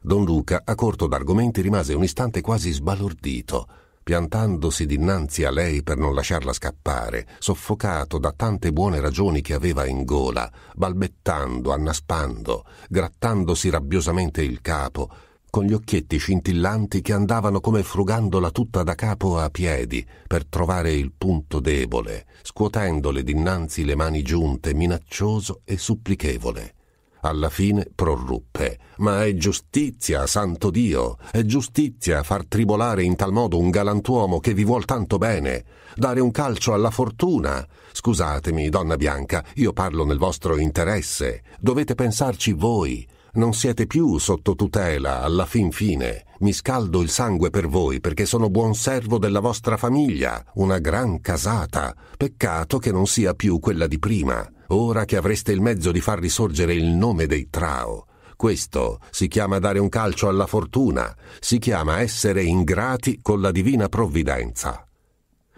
Speaker 2: Don Luca, a corto d'argomenti, rimase un istante quasi sbalordito, piantandosi dinanzi a lei per non lasciarla scappare, soffocato da tante buone ragioni che aveva in gola, balbettando, annaspando, grattandosi rabbiosamente il capo, con gli occhietti scintillanti che andavano come frugandola tutta da capo a piedi per trovare il punto debole, scuotendole dinanzi le mani giunte, minaccioso e supplichevole. Alla fine proruppe. Ma è giustizia, santo Dio, è giustizia far tribolare in tal modo un galantuomo che vi vuol tanto bene, dare un calcio alla fortuna. Scusatemi, donna Bianca, io parlo nel vostro interesse. Dovete pensarci voi. Non siete più sotto tutela, alla fin fine. Mi scaldo il sangue per voi perché sono buon servo della vostra famiglia, una gran casata. Peccato che non sia più quella di prima ora che avreste il mezzo di far risorgere il nome dei Trao. Questo si chiama dare un calcio alla fortuna, si chiama essere ingrati con la divina provvidenza.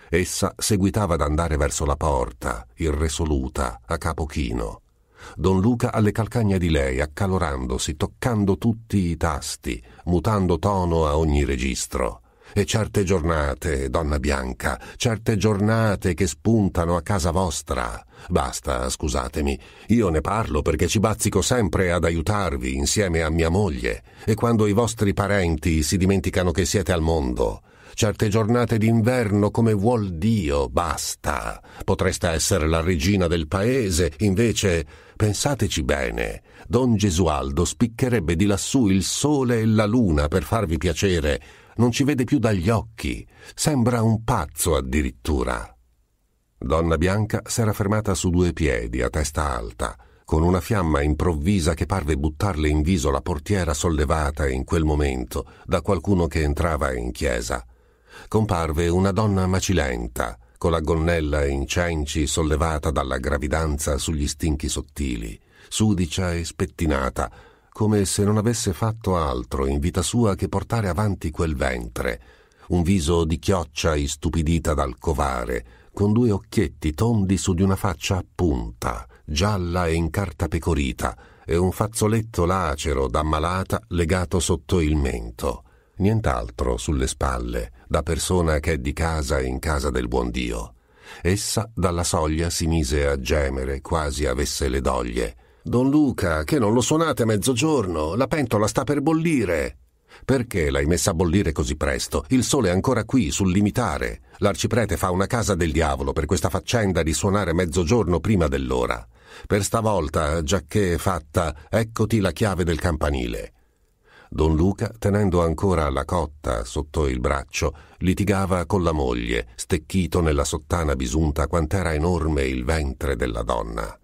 Speaker 2: Essa seguitava ad andare verso la porta, irresoluta, a capo chino. Don Luca alle calcagna di lei, accalorandosi, toccando tutti i tasti, mutando tono a ogni registro. E certe giornate, donna Bianca, certe giornate che spuntano a casa vostra. Basta, scusatemi, io ne parlo perché ci bazzico sempre ad aiutarvi insieme a mia moglie, e quando i vostri parenti si dimenticano che siete al mondo. Certe giornate d'inverno come vuol Dio, basta. Potreste essere la regina del paese, invece pensateci bene. Don Gesualdo spiccherebbe di lassù il sole e la luna per farvi piacere, non ci vede più dagli occhi, sembra un pazzo addirittura. Donna Bianca s'era fermata su due piedi, a testa alta, con una fiamma improvvisa che parve buttarle in viso la portiera sollevata in quel momento da qualcuno che entrava in chiesa. Comparve una donna macilenta, con la gonnella in cenci sollevata dalla gravidanza sugli stinchi sottili, sudicia e spettinata, come se non avesse fatto altro in vita sua che portare avanti quel ventre, un viso di chioccia istupidita dal covare, con due occhietti tondi su di una faccia a punta, gialla e incartapecorita, e un fazzoletto lacero da malata legato sotto il mento. Nient'altro sulle spalle, da persona che è di casa in casa del buon Dio. Essa dalla soglia si mise a gemere, quasi avesse le doglie, Don Luca, che non lo suonate a mezzogiorno? La pentola sta per bollire. Perché l'hai messa a bollire così presto? Il sole è ancora qui, sul limitare. L'arciprete fa una casa del diavolo per questa faccenda di suonare mezzogiorno prima dell'ora. Per stavolta, giacché è fatta, eccoti la chiave del campanile. Don Luca, tenendo ancora la cotta sotto il braccio, litigava con la moglie, stecchito nella sottana bisunta quant'era enorme il ventre della donna.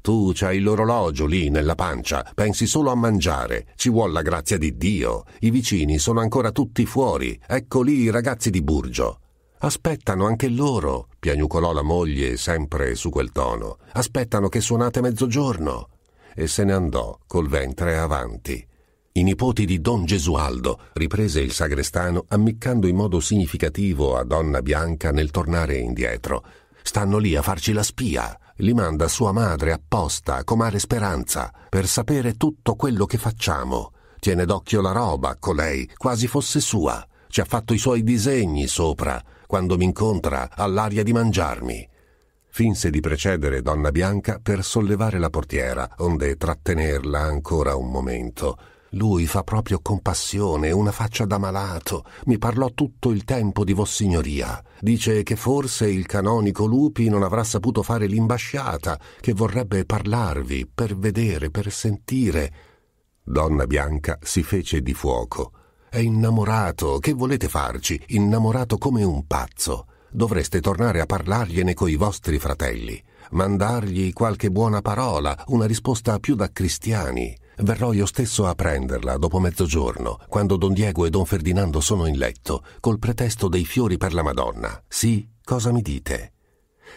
Speaker 2: Tu c'hai l'orologio lì nella pancia, pensi solo a mangiare, ci vuol la grazia di Dio. I vicini sono ancora tutti fuori, ecco lì i ragazzi di Burgio. Aspettano anche loro, piagnucolò la moglie sempre su quel tono. Aspettano che suonate mezzogiorno. E se ne andò col ventre avanti. I nipoti di Don Gesualdo, riprese il sagrestano, ammiccando in modo significativo a Donna Bianca nel tornare indietro. Stanno lì a farci la spia. Li manda sua madre apposta, comare Speranza, per sapere tutto quello che facciamo. Tiene d'occhio la roba, colei, quasi fosse sua. Ci ha fatto i suoi disegni sopra. Quando mi incontra, l'aria di mangiarmi. Finse di precedere Donna Bianca per sollevare la portiera, onde trattenerla ancora un momento lui fa proprio compassione, una faccia da malato. Mi parlò tutto il tempo di Vossignoria. Dice che forse il canonico Lupi non avrà saputo fare l'imbasciata, che vorrebbe parlarvi, per vedere, per sentire. Donna Bianca si fece di fuoco. È innamorato, che volete farci? Innamorato come un pazzo. Dovreste tornare a parlargliene coi vostri fratelli, mandargli qualche buona parola, una risposta più da cristiani. Verrò io stesso a prenderla dopo mezzogiorno, quando Don Diego e Don Ferdinando sono in letto, col pretesto dei fiori per la Madonna. Sì, cosa mi dite?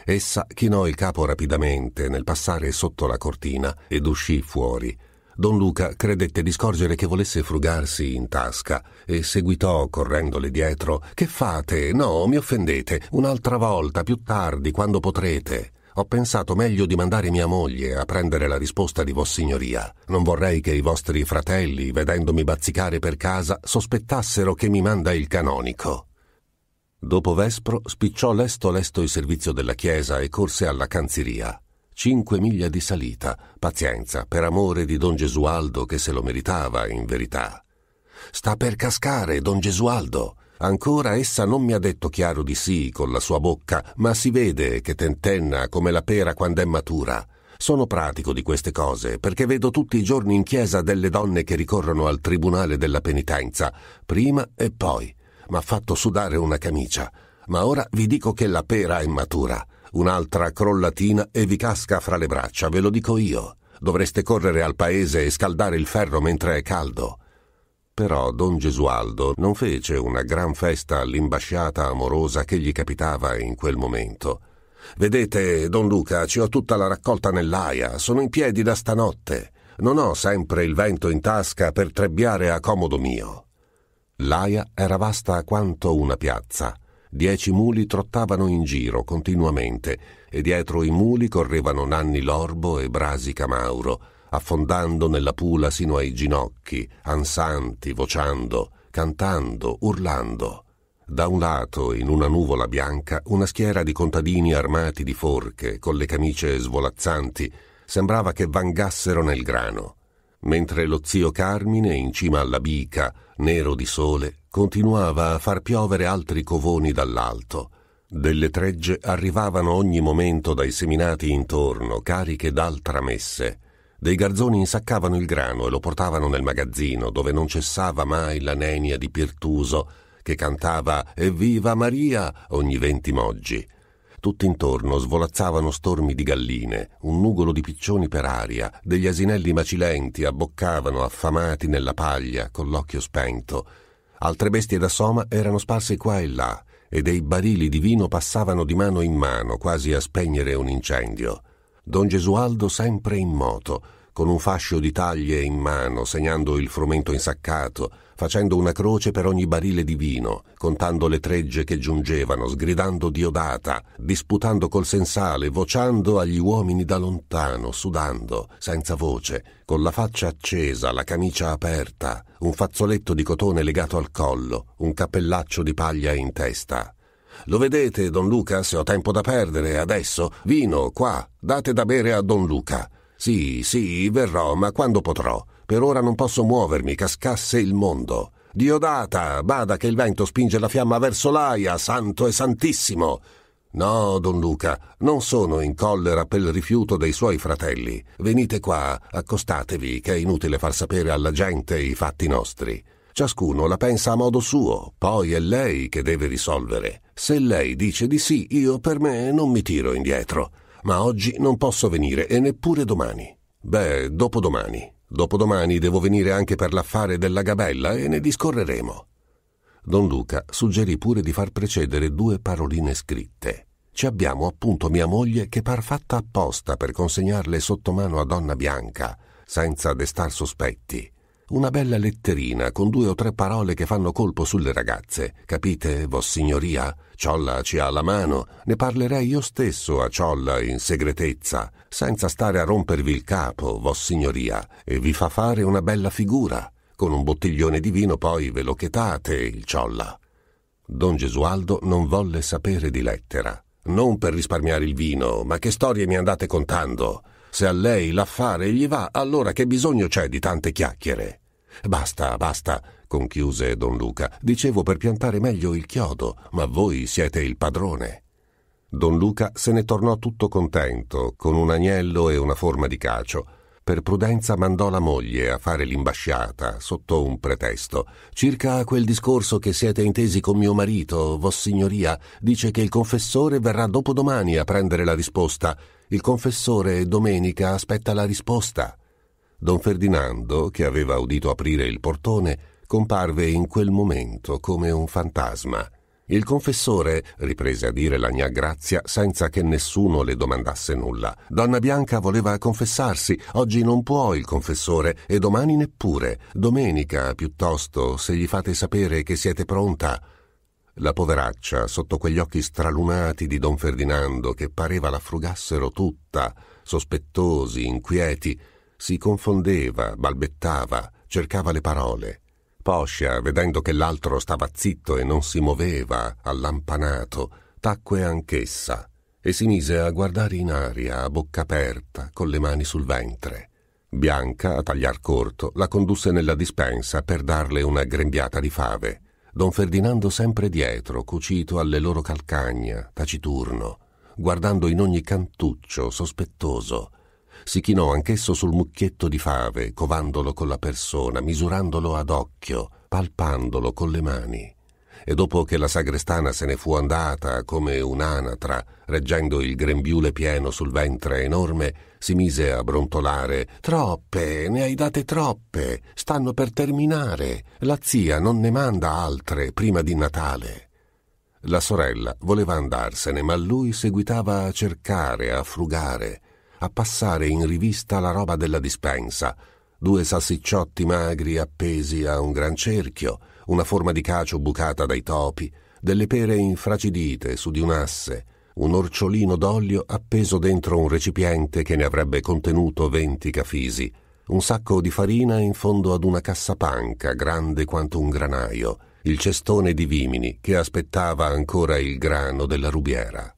Speaker 2: Essa chinò il capo rapidamente nel passare sotto la cortina ed uscì fuori. Don Luca credette di scorgere che volesse frugarsi in tasca e seguitò correndole dietro. Che fate? No, mi offendete. Un'altra volta, più tardi, quando potrete. Ho pensato meglio di mandare mia moglie a prendere la risposta di Vossignoria. Non vorrei che i vostri fratelli, vedendomi bazzicare per casa, sospettassero che mi manda il canonico. Dopo Vespro spicciò lesto lesto il servizio della chiesa e corse alla canziria. Cinque miglia di salita, pazienza, per amore di don Gesualdo che se lo meritava in verità. Sta per cascare, don Gesualdo. Ancora essa non mi ha detto chiaro di sì con la sua bocca, ma si vede che tentenna come la pera quando è matura. Sono pratico di queste cose, perché vedo tutti i giorni in chiesa delle donne che ricorrono al tribunale della penitenza, prima e poi. M'ha fatto sudare una camicia. Ma ora vi dico che la pera è matura un'altra crollatina e vi casca fra le braccia, ve lo dico io. Dovreste correre al paese e scaldare il ferro mentre è caldo. Però don Gesualdo non fece una gran festa all'imbasciata amorosa che gli capitava in quel momento. Vedete, don Luca, ci ho tutta la raccolta nell'aia, sono in piedi da stanotte. Non ho sempre il vento in tasca per trebbiare a comodo mio. L'aia era vasta quanto una piazza Dieci muli trottavano in giro continuamente e dietro i muli correvano Nanni Lorbo e Brasi Camauro, affondando nella pula sino ai ginocchi, ansanti, vociando, cantando, urlando. Da un lato, in una nuvola bianca, una schiera di contadini armati di forche, con le camicie svolazzanti, sembrava che vangassero nel grano mentre lo zio Carmine, in cima alla bica, nero di sole, continuava a far piovere altri covoni dall'alto. Delle tregge arrivavano ogni momento dai seminati intorno, cariche d'altra messe. Dei garzoni insaccavano il grano e lo portavano nel magazzino, dove non cessava mai la nenia di Pirtuso, che cantava Evviva Maria ogni venti moggi. Tutt'intorno svolazzavano stormi di galline, un nugolo di piccioni per aria, degli asinelli macilenti abboccavano affamati nella paglia, con l'occhio spento, Altre bestie da soma erano sparse qua e là, e dei barili di vino passavano di mano in mano, quasi a spegnere un incendio. Don Gesualdo sempre in moto, con un fascio di taglie in mano, segnando il frumento insaccato, facendo una croce per ogni barile di vino, contando le tregge che giungevano, sgridando Diodata, disputando col sensale, vociando agli uomini da lontano, sudando, senza voce, con la faccia accesa, la camicia aperta, un fazzoletto di cotone legato al collo, un cappellaccio di paglia in testa. Lo vedete, don Luca, se ho tempo da perdere, adesso? Vino, qua, date da bere a don Luca. Sì, sì, verrò, ma quando potrò? Per ora non posso muovermi, cascasse il mondo. Diodata, bada che il vento spinge la fiamma verso l'aia, santo e santissimo. No, don Luca, non sono in collera per il rifiuto dei suoi fratelli. Venite qua, accostatevi, che è inutile far sapere alla gente i fatti nostri. Ciascuno la pensa a modo suo, poi è lei che deve risolvere. Se lei dice di sì, io per me non mi tiro indietro ma oggi non posso venire e neppure domani. Beh, dopodomani. Dopodomani devo venire anche per l'affare della gabella e ne discorreremo. Don Luca suggerì pure di far precedere due paroline scritte. Ci abbiamo appunto mia moglie che par fatta apposta per consegnarle sotto mano a donna Bianca, senza destar sospetti. Una bella letterina con due o tre parole che fanno colpo sulle ragazze. Capite, vossignoria? Ciolla ci ha la mano. Ne parlerei io stesso a Ciolla in segretezza, senza stare a rompervi il capo, vossignoria, e vi fa fare una bella figura. Con un bottiglione di vino poi ve lo chetate il Ciolla. Don Gesualdo non volle sapere di lettera. Non per risparmiare il vino, ma che storie mi andate contando? Se a lei l'affare gli va, allora che bisogno c'è di tante chiacchiere? Basta, basta, conchiuse don Luca. Dicevo per piantare meglio il chiodo, ma voi siete il padrone. Don Luca se ne tornò tutto contento, con un agnello e una forma di cacio.
Speaker 1: per prudenza mandò la moglie a fare l'imbasciata sotto un pretesto. Circa quel discorso che siete intesi con mio marito, Vossignoria, dice che il confessore verrà dopodomani a prendere la risposta. Il confessore domenica aspetta la risposta. Don Ferdinando, che aveva udito aprire il portone, comparve in quel momento come un fantasma. Il confessore, riprese a dire la gnà Grazia senza che nessuno le domandasse nulla. Donna Bianca voleva confessarsi, oggi non può il confessore e domani neppure. Domenica, piuttosto, se gli fate sapere che siete pronta. La poveraccia, sotto quegli occhi stralunati di don Ferdinando, che pareva la frugassero tutta, sospettosi, inquieti, si confondeva, balbettava, cercava le parole. Poscia, vedendo che l'altro stava zitto e non si muoveva, allampanato, tacque anch'essa e si mise a guardare in aria a bocca aperta, con le mani sul ventre. Bianca, a tagliar corto, la condusse nella dispensa per darle una grembiata di fave. Don Ferdinando sempre dietro, cucito alle loro calcagna, taciturno, guardando in ogni cantuccio, sospettoso, si chinò anch'esso sul mucchietto di fave, covandolo con la persona, misurandolo ad occhio, palpandolo con le mani. E dopo che la sagrestana se ne fu andata come un'anatra, reggendo il grembiule pieno sul ventre enorme, si mise a brontolare Troppe, ne hai date troppe, stanno per terminare. La zia non ne manda altre prima di Natale. La sorella voleva andarsene, ma lui seguitava a cercare, a frugare, a passare in rivista la roba della dispensa, due salsicciotti magri appesi a un gran cerchio, una forma di cacio bucata dai topi, delle pere infracidite su di un asse, un orciolino d'olio appeso dentro un recipiente che ne avrebbe contenuto venti cafisi, un sacco di farina in fondo ad una cassapanca grande quanto un granaio, il cestone di vimini che aspettava ancora il grano della rubiera.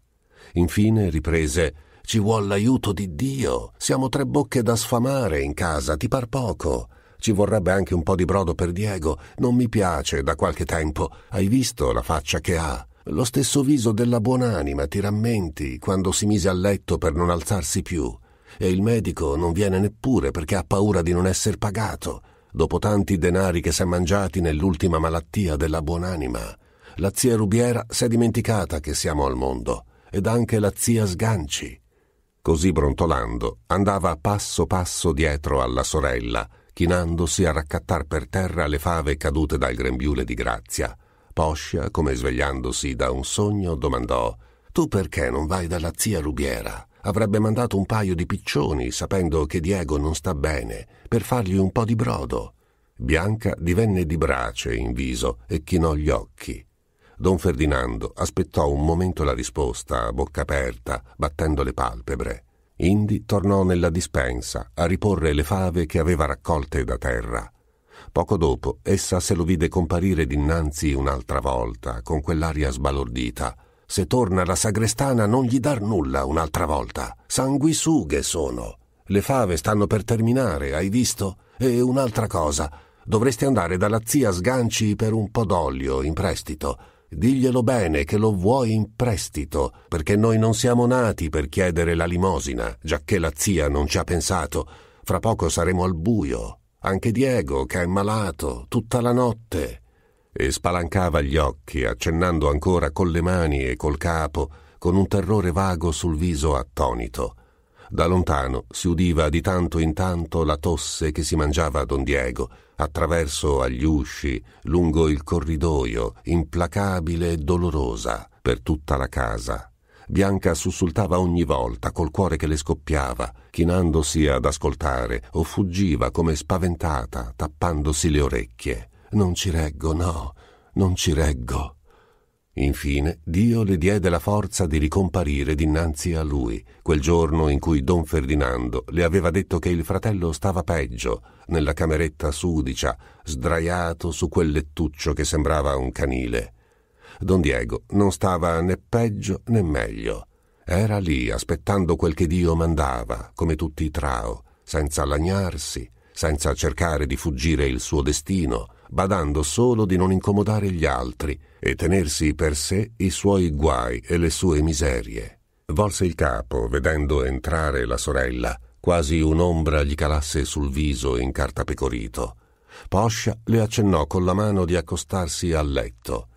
Speaker 1: Infine riprese ci vuol l'aiuto di Dio. Siamo tre bocche da sfamare in casa, ti par poco. Ci vorrebbe anche un po' di brodo per Diego. Non mi piace da qualche tempo. Hai visto la faccia che ha? Lo stesso viso della buonanima, ti rammenti, quando si mise a letto per non alzarsi più. E il medico non viene neppure perché ha paura di non essere pagato, dopo tanti denari che si è mangiati nell'ultima malattia della buonanima. La zia Rubiera si è dimenticata che siamo al mondo, ed anche la zia Sganci. Così brontolando, andava passo passo dietro alla sorella, chinandosi a raccattar per terra le fave cadute dal grembiule di Grazia. Poscia, come svegliandosi da un sogno, domandò Tu perché non vai dalla zia Rubiera? Avrebbe mandato un paio di piccioni, sapendo che Diego non sta bene, per fargli un po' di brodo. Bianca divenne di brace in viso e chinò gli occhi. Don Ferdinando aspettò un momento la risposta, a bocca aperta, battendo le palpebre. Indi tornò nella dispensa a riporre le fave che aveva raccolte da terra. Poco dopo essa se lo vide comparire dinanzi un'altra volta, con quell'aria sbalordita. Se torna la sagrestana non gli dar nulla un'altra volta. Sanguisughe sono. Le fave stanno per terminare, hai visto? E un'altra cosa. Dovresti andare dalla zia Sganci per un po' d'olio in prestito Diglielo bene che lo vuoi in prestito, perché noi non siamo nati per chiedere la limosina, giacché la zia non ci ha pensato. Fra poco saremo al buio. Anche Diego, che è malato, tutta la notte. E spalancava gli occhi, accennando ancora con le mani e col capo, con un terrore vago sul viso attonito. Da lontano si udiva di tanto in tanto la tosse che si mangiava a don Diego, attraverso agli usci, lungo il corridoio, implacabile e dolorosa per tutta la casa. Bianca sussultava ogni volta col cuore che le scoppiava, chinandosi ad ascoltare, o fuggiva come spaventata, tappandosi le orecchie. Non ci reggo, no, non ci reggo. Infine Dio le diede la forza di ricomparire dinanzi a lui, quel giorno in cui don Ferdinando le aveva detto che il fratello stava peggio, nella cameretta sudicia, sdraiato su quel lettuccio che sembrava un canile. Don Diego non stava né peggio né meglio. Era lì aspettando quel che Dio mandava, come tutti i trao, senza lagnarsi, senza cercare di fuggire il suo destino, badando solo di non incomodare gli altri e tenersi per sé i suoi guai e le sue miserie. Volse il capo, vedendo entrare la sorella,
Speaker 2: quasi un'ombra gli calasse sul viso incartapecorito. Poscia le accennò con la mano di accostarsi al letto.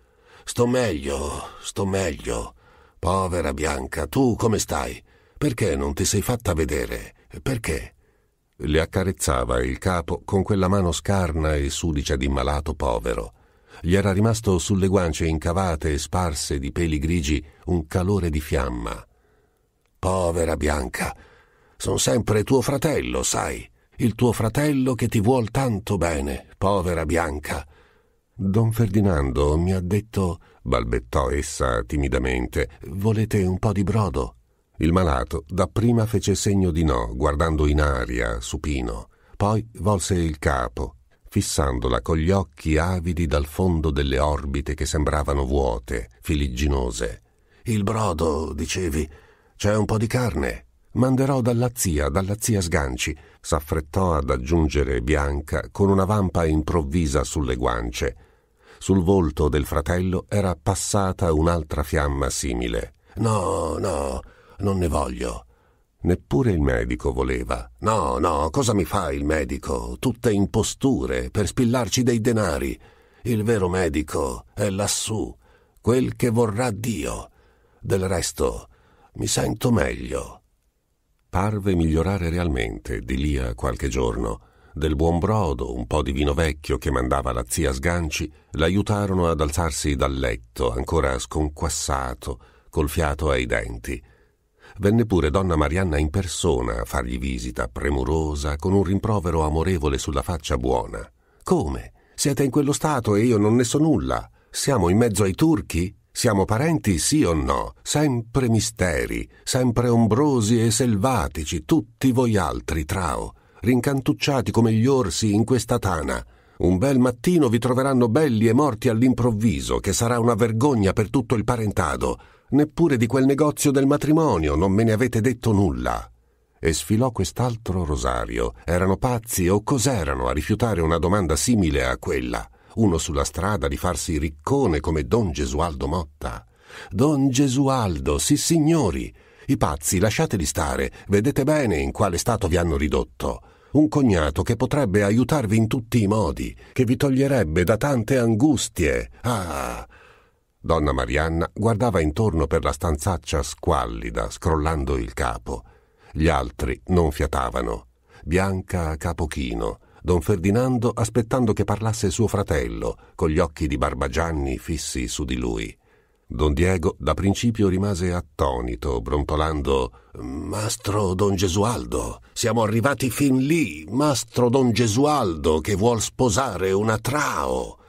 Speaker 2: Sto meglio, sto meglio. Povera Bianca, tu come stai? Perché non ti sei fatta vedere? Perché? Le accarezzava il capo con quella mano scarna e sudicia di malato povero. Gli era rimasto sulle guance incavate e sparse di peli grigi un calore di fiamma. Povera Bianca, son sempre tuo fratello, sai, il tuo fratello che ti vuol tanto bene, povera Bianca. Don Ferdinando mi ha detto, balbettò essa timidamente, volete un po' di brodo? Il malato dapprima fece segno di no, guardando in aria, supino. Poi volse il capo, fissandola con gli occhi avidi dal fondo delle orbite che sembravano vuote, filigginose. Il brodo, dicevi, c'è un po' di carne. Manderò dalla zia, dalla zia Sganci, s'affrettò ad aggiungere Bianca con una vampa improvvisa sulle guance. Sul volto del fratello era passata un'altra fiamma simile. No, no, non ne voglio. Neppure il medico voleva. No, no, cosa mi fa il medico? Tutte imposture per spillarci dei denari. Il vero medico è lassù, quel che vorrà Dio. Del resto mi sento meglio. Parve migliorare realmente di lì a qualche giorno. Del buon brodo, un po' di vino vecchio che mandava la zia Sganci, l'aiutarono ad alzarsi dal letto, ancora sconquassato, col fiato ai denti. Venne pure donna Marianna in persona a fargli visita, premurosa, con un rimprovero amorevole sulla faccia buona. Come? Siete in quello stato e io non ne so nulla? Siamo in mezzo ai turchi? Siamo parenti, sì o no? Sempre misteri, sempre ombrosi e selvatici, tutti voi altri, trao, rincantucciati come gli orsi in questa tana. Un bel mattino vi troveranno belli e morti all'improvviso, che sarà una vergogna per tutto il parentado. Neppure di quel negozio del matrimonio non me ne avete detto nulla. E sfilò quest'altro rosario. Erano pazzi o cos'erano a rifiutare una domanda simile a quella? Uno sulla strada di farsi riccone come Don Gesualdo Motta. Don Gesualdo, sì signori. I pazzi, lasciateli stare, vedete bene in quale stato vi hanno ridotto. Un cognato che potrebbe aiutarvi in tutti i modi, che vi toglierebbe da tante angustie. Ah, Donna Marianna guardava intorno per la stanzaccia squallida, scrollando il capo. Gli altri non fiatavano. Bianca a capo chino, don Ferdinando aspettando che parlasse suo fratello, con gli occhi di Barbagianni fissi su di lui. Don Diego da principio rimase attonito, brontolando Mastro Don Gesualdo, siamo arrivati fin lì, Mastro Don Gesualdo che vuol sposare una trao.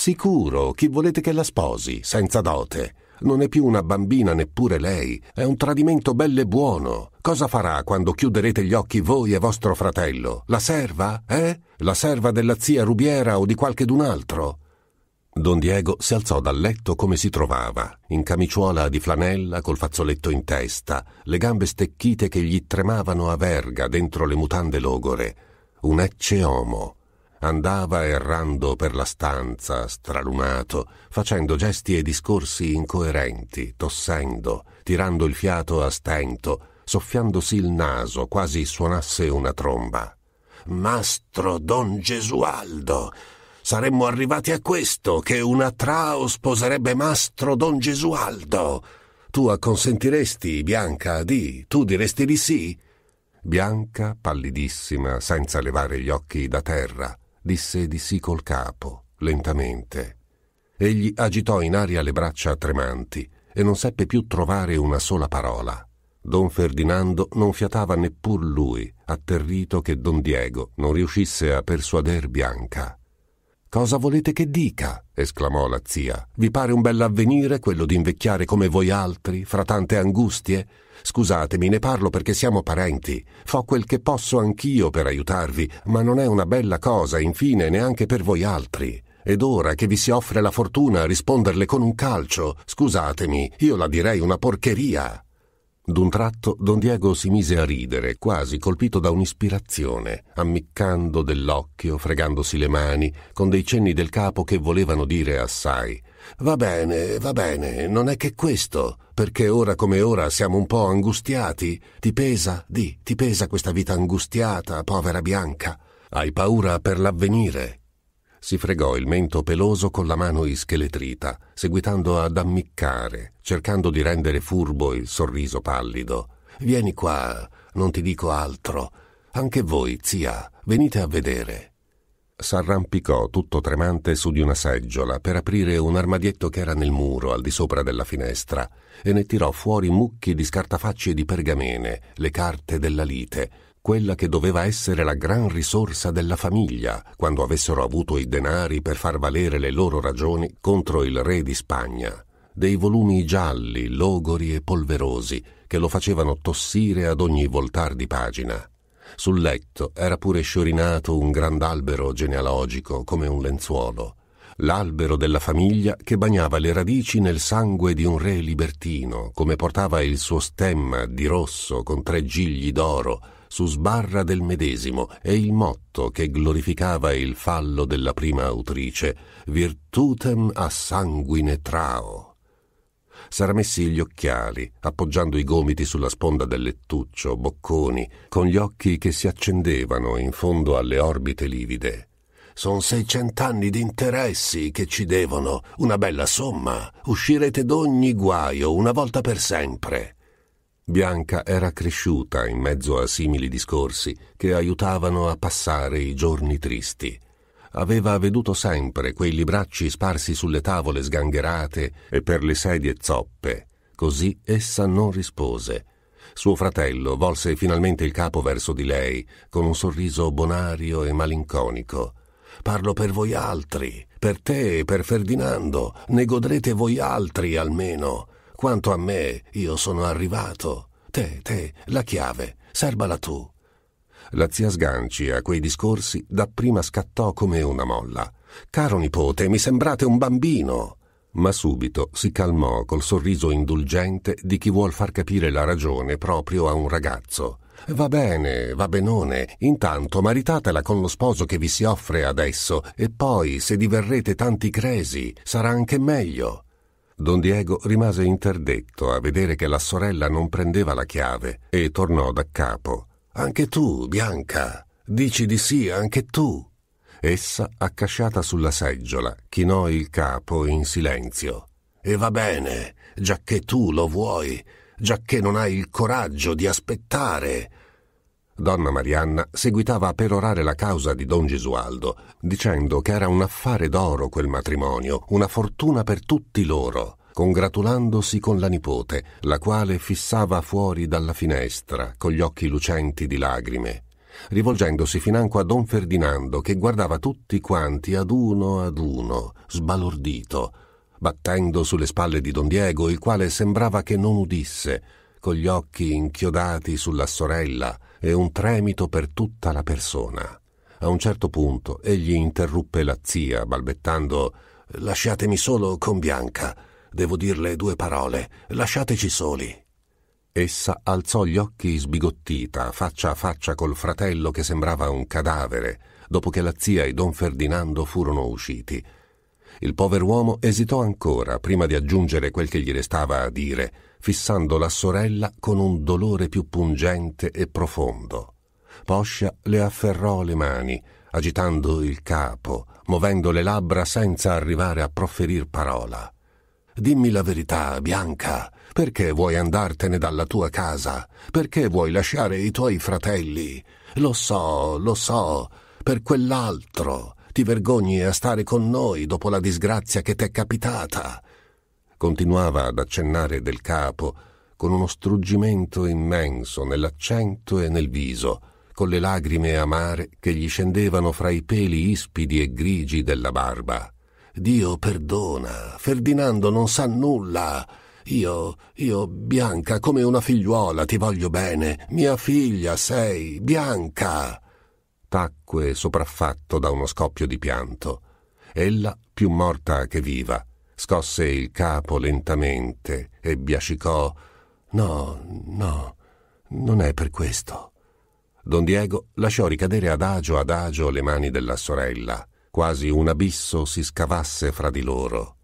Speaker 2: Sicuro, chi volete che la sposi, senza dote? Non è più una bambina neppure lei, è un tradimento belle buono. Cosa farà quando chiuderete gli occhi voi e vostro fratello? La serva, eh? La serva della zia Rubiera o di qualche d'un altro? Don Diego si alzò dal letto come si trovava, in camiciuola di flanella col fazzoletto in testa, le gambe stecchite che gli tremavano a verga dentro le mutande logore. Un ecce omo andava errando per la stanza, stralunato, facendo gesti e discorsi incoerenti, tossendo, tirando il fiato a stento, soffiandosi il naso, quasi suonasse una tromba. Mastro Don Gesualdo! Saremmo arrivati a questo, che una trao sposerebbe Mastro Don Gesualdo! Tu acconsentiresti, Bianca, di, tu diresti di sì? Bianca, pallidissima, senza levare gli occhi da terra, disse di sì col capo, lentamente. Egli agitò in aria le braccia tremanti e non seppe più trovare una sola parola. Don Ferdinando non fiatava neppur lui, atterrito che Don Diego non riuscisse a persuader Bianca. Cosa volete che dica? esclamò la zia. Vi pare un bell'avvenire quello di invecchiare come voi altri, fra tante angustie? Scusatemi, ne parlo perché siamo parenti. Fo quel che posso anch'io per aiutarvi, ma non è una bella cosa, infine, neanche per voi altri. Ed ora che vi si offre la fortuna a risponderle con un calcio, scusatemi, io la direi una porcheria. D'un tratto Don Diego si mise a ridere, quasi colpito da un'ispirazione, ammiccando dell'occhio, fregandosi le mani, con dei cenni del capo che volevano dire assai. Va bene, va bene, non è che questo, perché ora come ora siamo un po' angustiati. Ti pesa, di, ti pesa questa vita angustiata, povera Bianca. Hai paura per l'avvenire. Si fregò il mento peloso con la mano ischeletrita, seguitando ad ammiccare, cercando di rendere furbo il sorriso pallido. Vieni qua, non ti dico altro. Anche voi, zia, venite a vedere. S'arrampicò tutto tremante su di una seggiola per aprire un armadietto che era nel muro al di sopra della finestra e ne tirò fuori mucchi di scartafacci e di pergamene, le carte della lite, quella che doveva essere la gran risorsa della famiglia quando avessero avuto i denari per far valere le loro ragioni contro il re di Spagna, dei volumi gialli, logori e polverosi che lo facevano tossire ad ogni voltar di pagina. Sul letto era pure sciorinato un grand'albero genealogico come un lenzuolo, l'albero della famiglia che bagnava le radici nel sangue di un re libertino, come portava il suo stemma di rosso con tre gigli d'oro, su sbarra del medesimo e il motto che glorificava il fallo della prima autrice, Virtutem a sanguine trao. S'era messi gli occhiali, appoggiando i gomiti sulla sponda del lettuccio, bocconi, con gli occhi che si accendevano in fondo alle orbite livide. Son seicent'anni di interessi che ci devono, una bella somma. Uscirete d'ogni guaio una volta per sempre. Bianca era cresciuta in mezzo a simili discorsi che aiutavano a passare i giorni tristi. Aveva veduto sempre quei libracci sparsi sulle tavole sgangherate e per le sedie zoppe. Così essa non rispose. Suo fratello volse finalmente il capo verso di lei, con un sorriso bonario e malinconico. Parlo per voi altri, per te e per Ferdinando, ne godrete voi altri almeno. Quanto a me, io sono arrivato. Te, te, la chiave, serbala tu. La zia Sganci a quei discorsi dapprima scattò come una molla. Caro nipote, mi sembrate un bambino. Ma subito si calmò col sorriso indulgente di chi vuol far capire la ragione proprio a un ragazzo. Va bene, va benone, intanto maritatela con lo sposo che vi si offre adesso e poi, se diverrete tanti cresi, sarà anche meglio. Don Diego rimase interdetto a vedere che la sorella non prendeva la chiave e tornò da capo. Anche tu, Bianca, dici di sì anche tu. Essa, accasciata sulla seggiola, chinò il capo in silenzio. E va bene, giacché tu lo vuoi, giacché non hai il coraggio di aspettare. Donna Marianna seguitava a perorare la causa di don Gesualdo, dicendo che era un affare d'oro quel matrimonio, una fortuna per tutti loro, congratulandosi con la nipote, la quale fissava fuori dalla finestra, con gli occhi lucenti di lagrime, rivolgendosi financo a don Ferdinando, che guardava tutti quanti ad uno ad uno, sbalordito, battendo sulle spalle di don Diego, il quale sembrava che non udisse, con gli occhi inchiodati sulla sorella, e un tremito per tutta la persona. A un certo punto egli interruppe la zia, balbettando Lasciatemi solo con Bianca. Devo dirle due parole. Lasciateci soli. Essa alzò gli occhi sbigottita, faccia a faccia col fratello che sembrava un cadavere, dopo che la zia e don Ferdinando furono usciti. Il pover'uomo esitò ancora prima di aggiungere quel che gli restava a dire, fissando la sorella con un dolore più pungente e profondo. Poscia le afferrò le mani, agitando il capo, muovendo le labbra senza arrivare a profferir parola. Dimmi la verità, Bianca, perché vuoi andartene dalla tua casa? Perché vuoi lasciare i tuoi fratelli? Lo so, lo so, per quell'altro, ti vergogni a stare con noi dopo la disgrazia che t'è capitata. Continuava ad accennare del capo, con uno struggimento immenso nell'accento e nel viso, con le lagrime amare che gli scendevano fra i peli ispidi e grigi della barba. Dio perdona, Ferdinando non sa nulla. Io, io, Bianca, come una figliuola, ti voglio bene. Mia figlia sei, Bianca tacque sopraffatto da uno scoppio di pianto. Ella, più morta che viva, scosse il capo lentamente e biascicò No, no, non è per questo. Don Diego lasciò ricadere adagio adagio le mani della sorella, quasi un abisso si scavasse fra di loro.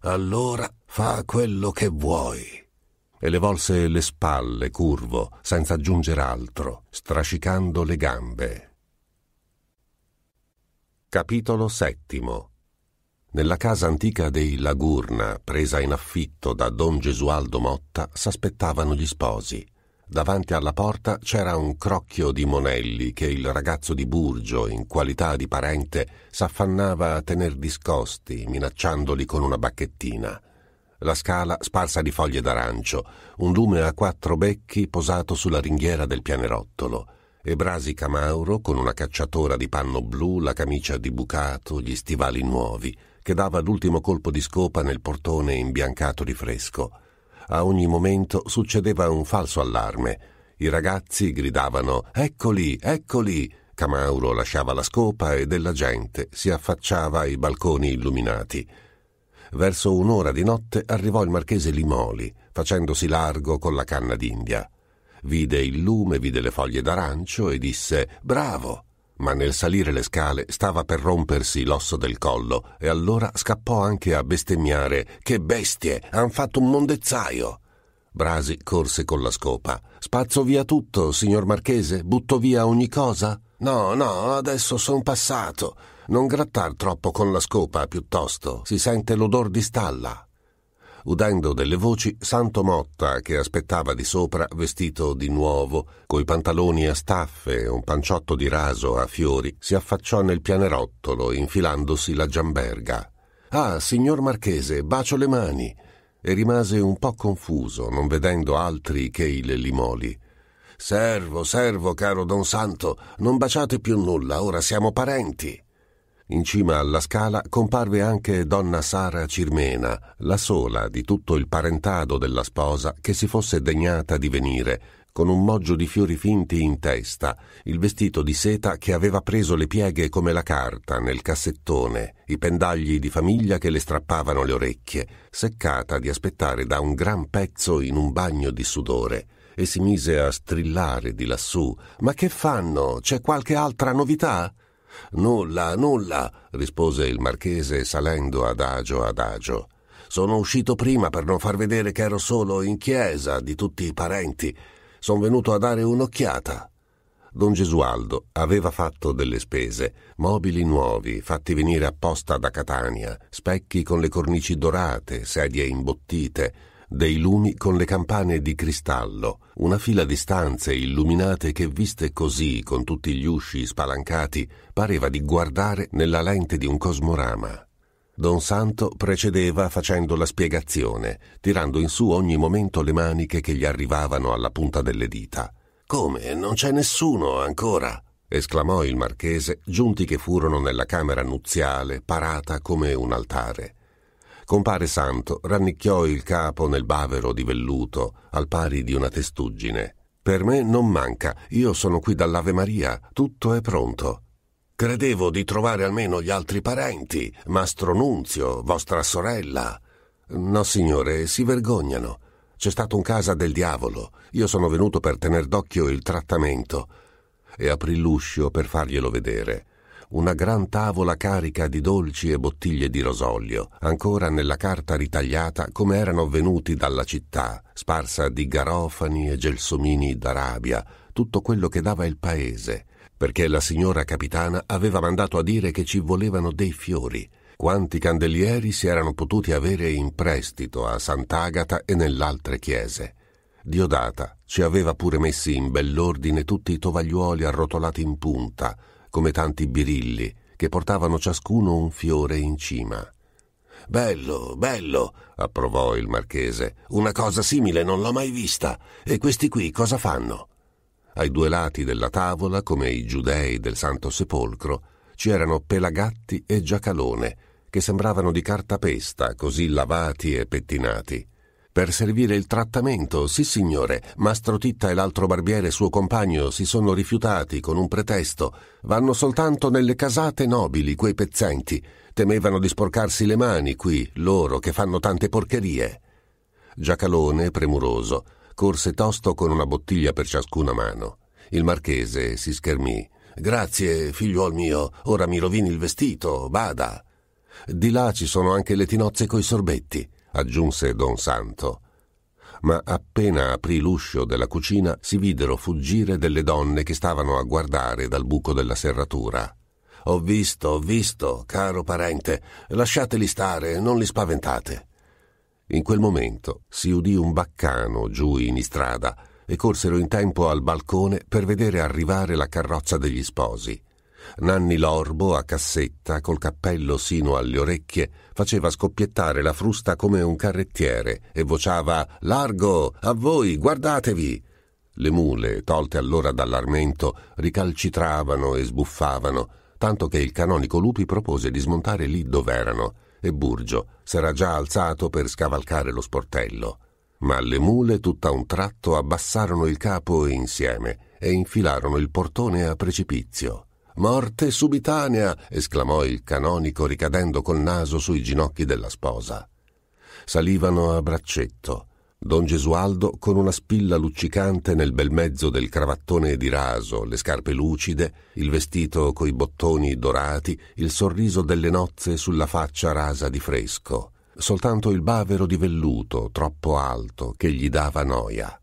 Speaker 2: Allora fa quello che vuoi. E le volse le spalle, curvo, senza aggiungere altro, strascicando le gambe. Capitolo settimo nella casa antica dei Lagurna, presa in affitto da don Gesualdo Motta, s'aspettavano gli sposi. Davanti alla porta c'era un crocchio di monelli che il ragazzo di Burgio, in qualità di parente, s'affannava a tener discosti, minacciandoli con una bacchettina. La scala sparsa di foglie d'arancio, un lume a quattro becchi posato sulla ringhiera del pianerottolo, e Brasi Camauro con una cacciatora di panno blu, la camicia di bucato, gli stivali nuovi, che dava l'ultimo colpo di scopa nel portone imbiancato di fresco. A ogni momento succedeva un falso allarme. I ragazzi gridavano Eccoli, eccoli! Camauro lasciava la scopa e della gente si affacciava ai balconi illuminati. Verso un'ora di notte arrivò il marchese Limoli, facendosi largo con la canna d'India. Vide il lume, vide le foglie d'arancio e disse Bravo! Ma nel salire le scale stava per rompersi l'osso del collo e allora scappò anche a bestemmiare Che bestie! Han fatto un mondezzaio! Brasi corse con la scopa. Spazzo via tutto, signor Marchese? Butto via ogni cosa? No, no, adesso son passato. Non grattar troppo con la scopa, piuttosto. Si sente l'odor di stalla udendo delle voci, Santo Motta, che aspettava di sopra, vestito di nuovo, coi pantaloni a staffe e un panciotto di raso a fiori, si affacciò nel pianerottolo, infilandosi la giamberga. Ah, signor Marchese, bacio le mani! E rimase un po' confuso, non vedendo altri che il limoli. Servo, servo, caro Don Santo, non baciate più nulla, ora siamo parenti. In cima alla scala comparve anche donna Sara Cirmena, la sola di tutto il parentado della sposa che si fosse degnata di venire, con un moggio di fiori finti in testa, il vestito di seta che aveva preso le pieghe come la carta nel cassettone, i pendagli di famiglia che le strappavano le orecchie, seccata di aspettare da un gran pezzo in un bagno di sudore, e si mise a strillare di lassù. Ma che fanno? C'è qualche altra novità? Nulla, nulla, rispose il marchese salendo adagio adagio. Sono uscito prima per non far vedere che ero solo in chiesa di tutti i parenti. Sono venuto a dare un'occhiata. Don Gesualdo aveva fatto delle spese, mobili nuovi fatti venire apposta da Catania, specchi con le cornici dorate, sedie imbottite, dei lumi con le campane di cristallo, una fila di stanze illuminate che viste così, con tutti gli usci spalancati, pareva di guardare nella lente di un cosmorama. Don Santo precedeva facendo la spiegazione, tirando in su ogni momento le maniche che gli arrivavano alla punta delle dita. Come? Non c'è nessuno ancora? esclamò il marchese, giunti che furono nella camera nuziale, parata come un altare. Compare Santo rannicchiò il capo nel bavero di velluto, al pari di una testuggine. Per me non manca, io sono qui dall'Ave Maria, tutto è pronto. Credevo di trovare almeno gli altri parenti, Mastro Nunzio, vostra sorella. No, signore, si vergognano. C'è stato un casa del diavolo. Io sono venuto per tener d'occhio il trattamento. E aprì l'uscio per farglielo vedere una gran tavola carica di dolci e bottiglie di rosolio, ancora nella carta ritagliata come erano venuti dalla città, sparsa di garofani e gelsomini d'Arabia, tutto quello che dava il paese, perché la signora capitana aveva mandato a dire che ci volevano dei fiori. Quanti candelieri si erano potuti avere in prestito a Sant'Agata e nell'altre chiese. Diodata ci aveva pure messi in bell'ordine tutti i tovagliuoli arrotolati in punta, come tanti birilli, che portavano ciascuno un fiore in cima. Bello, bello, approvò il marchese. Una cosa simile non l'ho mai vista. E questi qui cosa fanno? Ai due lati della tavola, come i giudei del Santo Sepolcro, c'erano pelagatti e giacalone, che sembravano di cartapesta, così lavati e pettinati. Per servire il trattamento, sì signore, Mastro Titta e l'altro barbiere suo compagno si sono rifiutati con un pretesto. Vanno soltanto nelle casate nobili, quei pezzenti. Temevano di sporcarsi le mani qui, loro che fanno tante porcherie. Giacalone, premuroso, corse tosto con una bottiglia per ciascuna mano. Il marchese si schermì. Grazie, figliuol mio, ora mi rovini il vestito, vada. Di là ci sono anche le tinozze coi sorbetti, aggiunse don Santo. Ma appena aprì l'uscio della cucina si videro fuggire delle donne che stavano a guardare dal buco della serratura. Ho visto, ho visto, caro parente, lasciateli stare, non li spaventate. In quel momento si udì un baccano giù in istrada e corsero in tempo al balcone per vedere arrivare la carrozza degli sposi. Nanni Lorbo, a cassetta, col cappello sino alle orecchie, faceva scoppiettare la frusta come un carrettiere e vociava Largo, a voi, guardatevi. Le mule, tolte allora dall'armento, ricalcitravano e sbuffavano, tanto che il canonico Lupi propose di smontare lì dov'erano, e Burgio s'era già alzato per scavalcare lo sportello. Ma le mule tutt'a un tratto abbassarono il capo insieme e infilarono il portone a precipizio. Morte subitanea! esclamò il canonico ricadendo col naso sui ginocchi della sposa. Salivano a braccetto, Don Gesualdo, con una spilla luccicante nel bel mezzo del cravattone di raso, le scarpe lucide, il vestito coi bottoni dorati, il sorriso delle nozze sulla faccia rasa di fresco. Soltanto il bavero di velluto, troppo alto, che gli dava noia.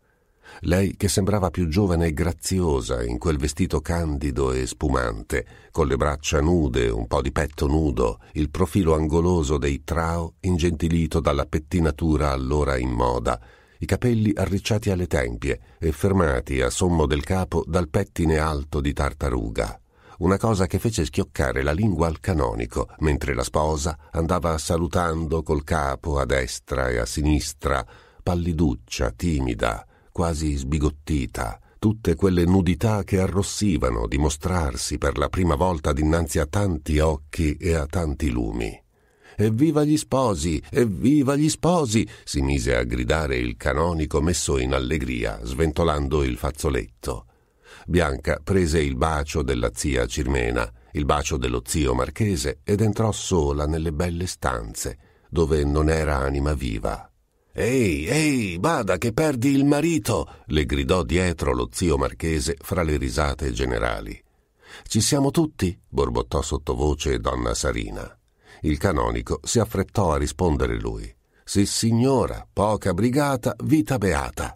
Speaker 2: Lei che sembrava più giovane e graziosa in quel vestito candido e spumante, con le braccia nude, un po' di petto nudo, il profilo angoloso dei trao ingentilito dalla pettinatura allora in moda, i capelli arricciati alle tempie e fermati a sommo del capo dal pettine alto di tartaruga. Una cosa che fece schioccare la lingua al canonico, mentre la sposa andava salutando col capo a destra e a sinistra, palliduccia, timida, quasi sbigottita, tutte quelle nudità che arrossivano di mostrarsi per la prima volta dinanzi a tanti occhi e a tanti lumi. Evviva gli sposi! Evviva gli sposi! si mise a gridare il canonico messo in allegria, sventolando il fazzoletto. Bianca prese il bacio della zia Cirmena, il bacio dello zio marchese ed entrò sola nelle belle stanze, dove non era anima viva. Ehi, ehi, bada che perdi il marito! le gridò dietro lo zio marchese fra le risate generali. Ci siamo tutti? borbottò sottovoce donna Sarina. Il canonico si affrettò a rispondere lui. Sì, signora, poca brigata, vita beata.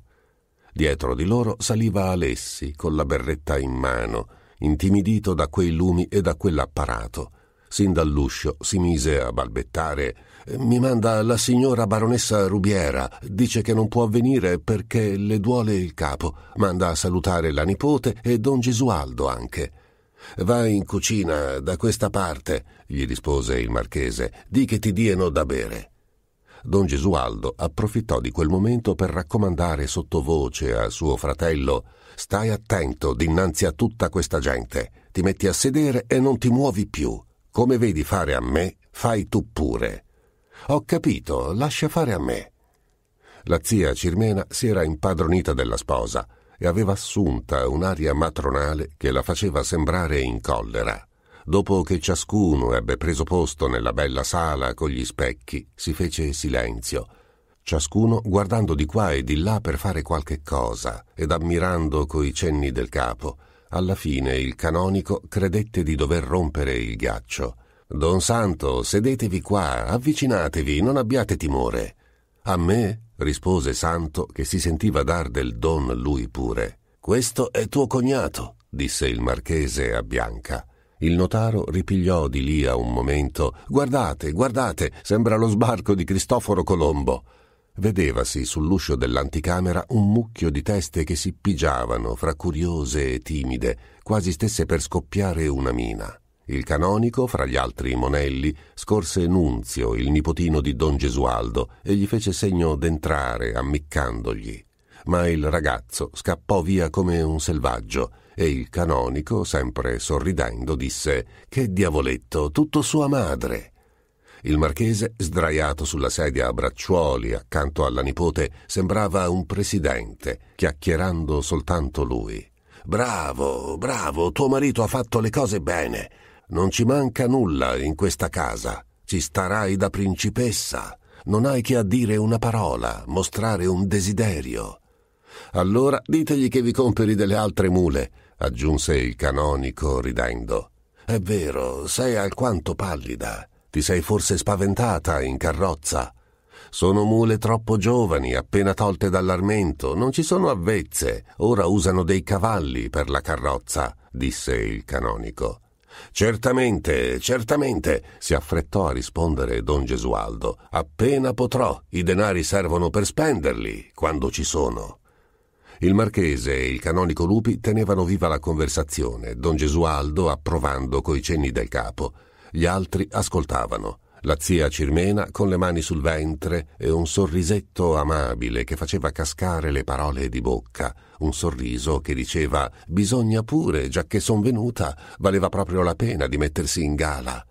Speaker 2: Dietro di loro saliva Alessi, con la berretta in mano, intimidito da quei lumi e da quell'apparato. Sin dall'uscio si mise a balbettare mi manda la signora baronessa Rubiera. Dice che non può venire perché le duole il capo. Manda a salutare la nipote e don Gesualdo anche. Vai in cucina da questa parte, gli rispose il marchese. Di che ti diano da bere. Don Gesualdo approfittò di quel momento per raccomandare sottovoce a suo fratello Stai attento dinanzi a tutta questa gente. Ti metti a sedere e non ti muovi più. Come vedi fare a me, fai tu pure. Ho capito, lascia fare a me. La zia Cirmena si era impadronita della sposa e aveva assunta un'aria matronale che la faceva sembrare in collera. Dopo che ciascuno ebbe preso posto nella bella sala con gli specchi, si fece silenzio, ciascuno guardando di qua e di là per fare qualche cosa ed ammirando coi cenni del capo. Alla fine il canonico credette di dover rompere il ghiaccio Don Santo, sedetevi qua, avvicinatevi, non abbiate timore. A me? rispose Santo, che si sentiva dar del don lui pure. Questo è tuo cognato, disse il marchese a Bianca. Il notaro ripigliò di lì a un momento. Guardate, guardate, sembra lo sbarco di Cristoforo Colombo. Vedevasi sull'uscio dell'anticamera un mucchio di teste che si pigiavano fra curiose e timide, quasi stesse per scoppiare una mina. Il canonico, fra gli altri monelli, scorse Nunzio, il nipotino di don Gesualdo, e gli fece segno d'entrare, ammiccandogli. Ma il ragazzo scappò via come un selvaggio, e il canonico, sempre sorridendo, disse Che diavoletto, tutto sua madre. Il marchese, sdraiato sulla sedia a bracciuoli accanto alla nipote, sembrava un presidente, chiacchierando soltanto lui. Bravo, bravo, tuo marito ha fatto le cose bene. Non ci manca nulla in questa casa. Ci starai da principessa. Non hai che a dire una parola, mostrare un desiderio. Allora ditegli che vi comperi delle altre mule, aggiunse il canonico ridendo. È vero, sei alquanto pallida. Ti sei forse spaventata in carrozza? Sono mule troppo giovani, appena tolte dall'armento, non ci sono avvezze, ora usano dei cavalli per la carrozza, disse il canonico. Certamente, certamente, si affrettò a rispondere don Gesualdo. Appena potrò, i denari servono per spenderli, quando ci sono. Il marchese e il canonico Lupi tenevano viva la conversazione, don Gesualdo approvando coi cenni del capo. Gli altri ascoltavano. La zia Cirmena con le mani sul ventre e un sorrisetto amabile che faceva cascare le parole di bocca, un sorriso che diceva bisogna pure, già che son venuta, valeva proprio la pena di mettersi in gala.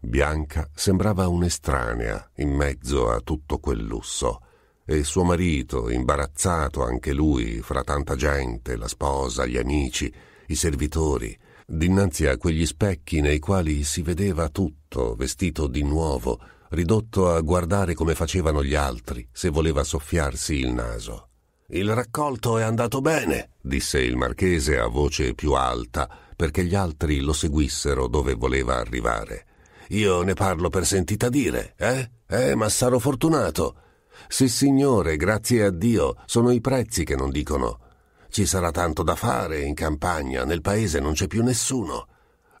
Speaker 2: Bianca sembrava un'estranea in mezzo a tutto quel lusso e suo marito, imbarazzato anche lui fra tanta gente, la sposa, gli amici, i servitori, dinanzi a quegli specchi nei quali si vedeva tutto vestito di nuovo, ridotto a guardare come facevano gli altri, se voleva soffiarsi il naso. Il raccolto è andato bene, disse il marchese a voce più alta, perché gli altri lo seguissero dove voleva arrivare. Io ne parlo per sentita dire, eh? Eh, Massaro Fortunato? Sì, signore, grazie a Dio, sono i prezzi che non dicono. Ci sarà tanto da fare in campagna, nel paese non c'è più nessuno.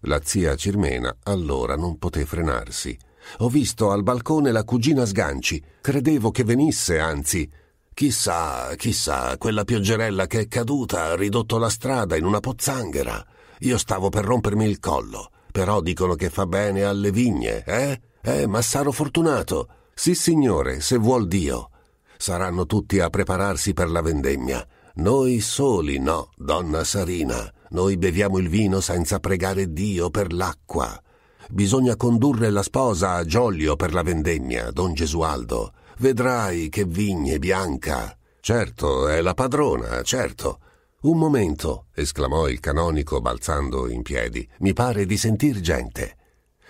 Speaker 2: La zia Cirmena allora non poté frenarsi. Ho visto al balcone la cugina Sganci. Credevo che venisse, anzi. Chissà, chissà, quella pioggerella che è caduta ha ridotto la strada in una pozzanghera. Io stavo per rompermi il collo, però dicono che fa bene alle vigne, eh? Eh, Massaro Fortunato. Sì, signore, se vuol Dio. Saranno tutti a prepararsi per la vendemmia. Noi soli no, donna Sarina. Noi beviamo il vino senza pregare Dio per l'acqua. Bisogna condurre la sposa a Giolio per la vendemmia, don Gesualdo. Vedrai che vigne bianca. Certo, è la padrona, certo. Un momento, esclamò il canonico balzando in piedi. Mi pare di sentir gente.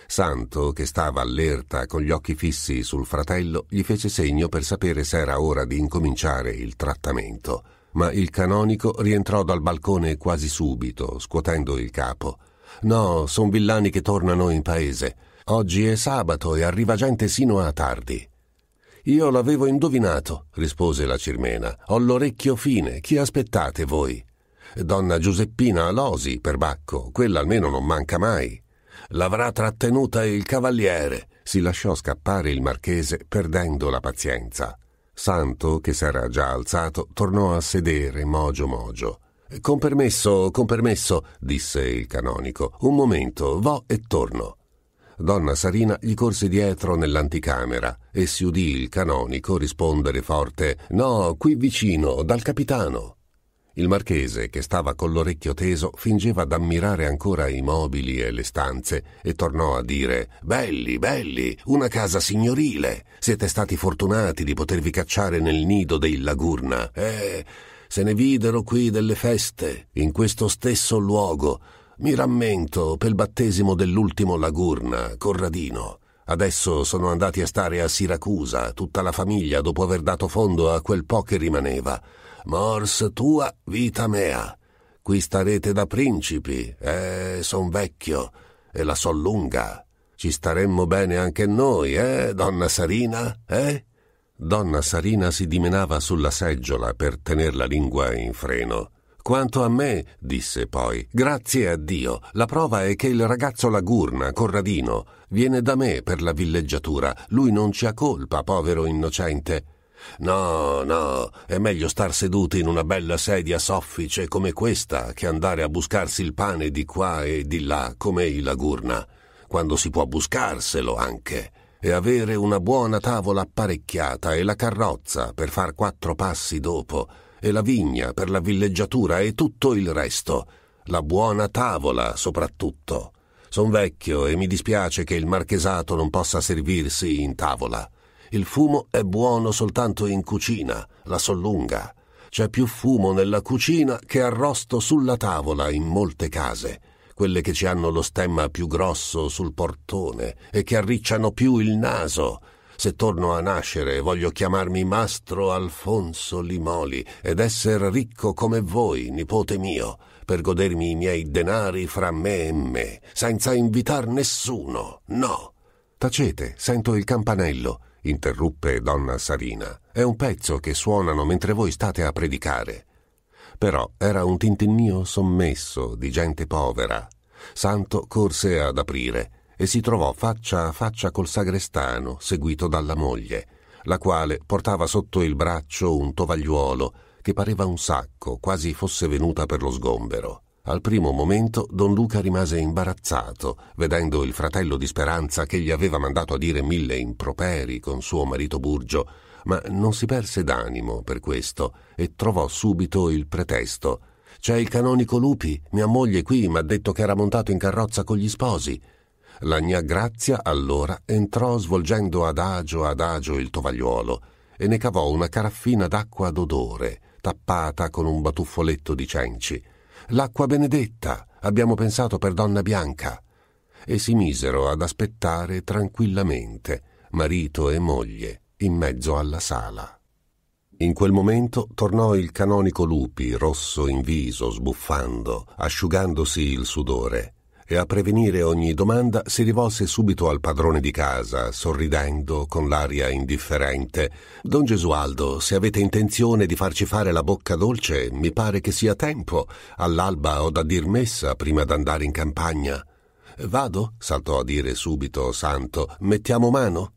Speaker 2: Santo, che stava allerta con gli occhi fissi sul fratello, gli fece segno per sapere se era ora di incominciare il trattamento ma il canonico rientrò dal balcone quasi subito, scuotendo il capo. No, son villani che tornano in paese. Oggi è sabato e arriva gente sino a tardi. Io l'avevo indovinato, rispose la Cirmena. Ho l'orecchio fine. Chi aspettate voi? Donna Giuseppina Alosi, per Bacco, quella almeno non manca mai. L'avrà trattenuta il cavaliere, si lasciò scappare il marchese perdendo la pazienza. Santo, che s'era già alzato, tornò a sedere mogio mogio. Con permesso, con permesso, disse il canonico. Un momento, vo e torno. Donna Sarina gli corse dietro nell'anticamera e si udì il canonico rispondere forte No, qui vicino, dal capitano. Il marchese, che stava con l'orecchio teso, fingeva d'ammirare ancora i mobili e le stanze e tornò a dire Belli, belli, una casa signorile. Siete stati fortunati di potervi cacciare nel nido dei Lagurna. Eh, se ne videro qui delle feste, in questo stesso luogo. Mi rammento pel battesimo dell'ultimo Lagurna, Corradino. Adesso sono andati a stare a Siracusa, tutta la famiglia, dopo aver dato fondo a quel po' che rimaneva. Mors tua, vita mea. Qui starete da principi, eh, son vecchio, e la so lunga. Ci staremmo bene anche noi, eh, donna Sarina, eh? Donna Sarina si dimenava sulla seggiola per tener la lingua in freno. Quanto a me, disse poi, grazie a Dio, la prova è che il ragazzo Lagurna, Corradino, viene da me per la villeggiatura. Lui non ci ha colpa, povero innocente. No, no, è meglio star seduti in una bella sedia soffice come questa che andare a buscarsi il pane di qua e di là come i Lagurna, quando si può buscarselo anche, e avere una buona tavola apparecchiata e la carrozza per far quattro passi dopo, e la vigna per la villeggiatura e tutto il resto. La buona tavola, soprattutto. Son vecchio e mi dispiace che il marchesato non possa servirsi in tavola. Il fumo è buono soltanto in cucina, la so lunga. C'è più fumo nella cucina che arrosto sulla tavola in molte case, quelle che ci hanno lo stemma più grosso sul portone e che arricciano più il naso. Se torno a nascere voglio chiamarmi Mastro Alfonso Limoli ed essere ricco come voi, nipote mio, per godermi i miei denari fra me e me, senza invitar nessuno. No.
Speaker 1: Tacete, sento il campanello, interruppe donna Sarina. È un pezzo che suonano mentre voi state a predicare. Però era un tintinnio sommesso di gente povera. Santo corse ad aprire e si trovò faccia a faccia col sagrestano, seguito dalla moglie, la quale portava sotto il braccio un tovagliuolo che pareva un sacco, quasi fosse venuta per lo sgombero. Al primo momento don Luca rimase imbarazzato, vedendo il fratello di Speranza che gli aveva mandato a dire mille improperi con suo marito Burgio, ma non si perse d'animo per questo e trovò subito il pretesto. C'è il canonico Lupi, mia moglie qui m'ha detto che era montato in carrozza con gli sposi. La gnà Grazia allora entrò svolgendo adagio adagio il tovagliuolo e ne cavò una caraffina d'acqua d'odore, tappata con un batuffoletto di cenci. L'acqua benedetta, abbiamo pensato per donna Bianca. E si misero ad aspettare tranquillamente, marito e moglie, in mezzo alla sala. In quel momento tornò il canonico Lupi, rosso in viso, sbuffando, asciugandosi il sudore e a prevenire ogni domanda si rivolse subito al padrone di casa, sorridendo con l'aria indifferente. Don Gesualdo, se avete intenzione di farci fare la bocca dolce, mi pare che sia tempo. All'alba ho da dir messa prima d'andare in campagna. Vado? saltò a dire subito Santo. Mettiamo mano?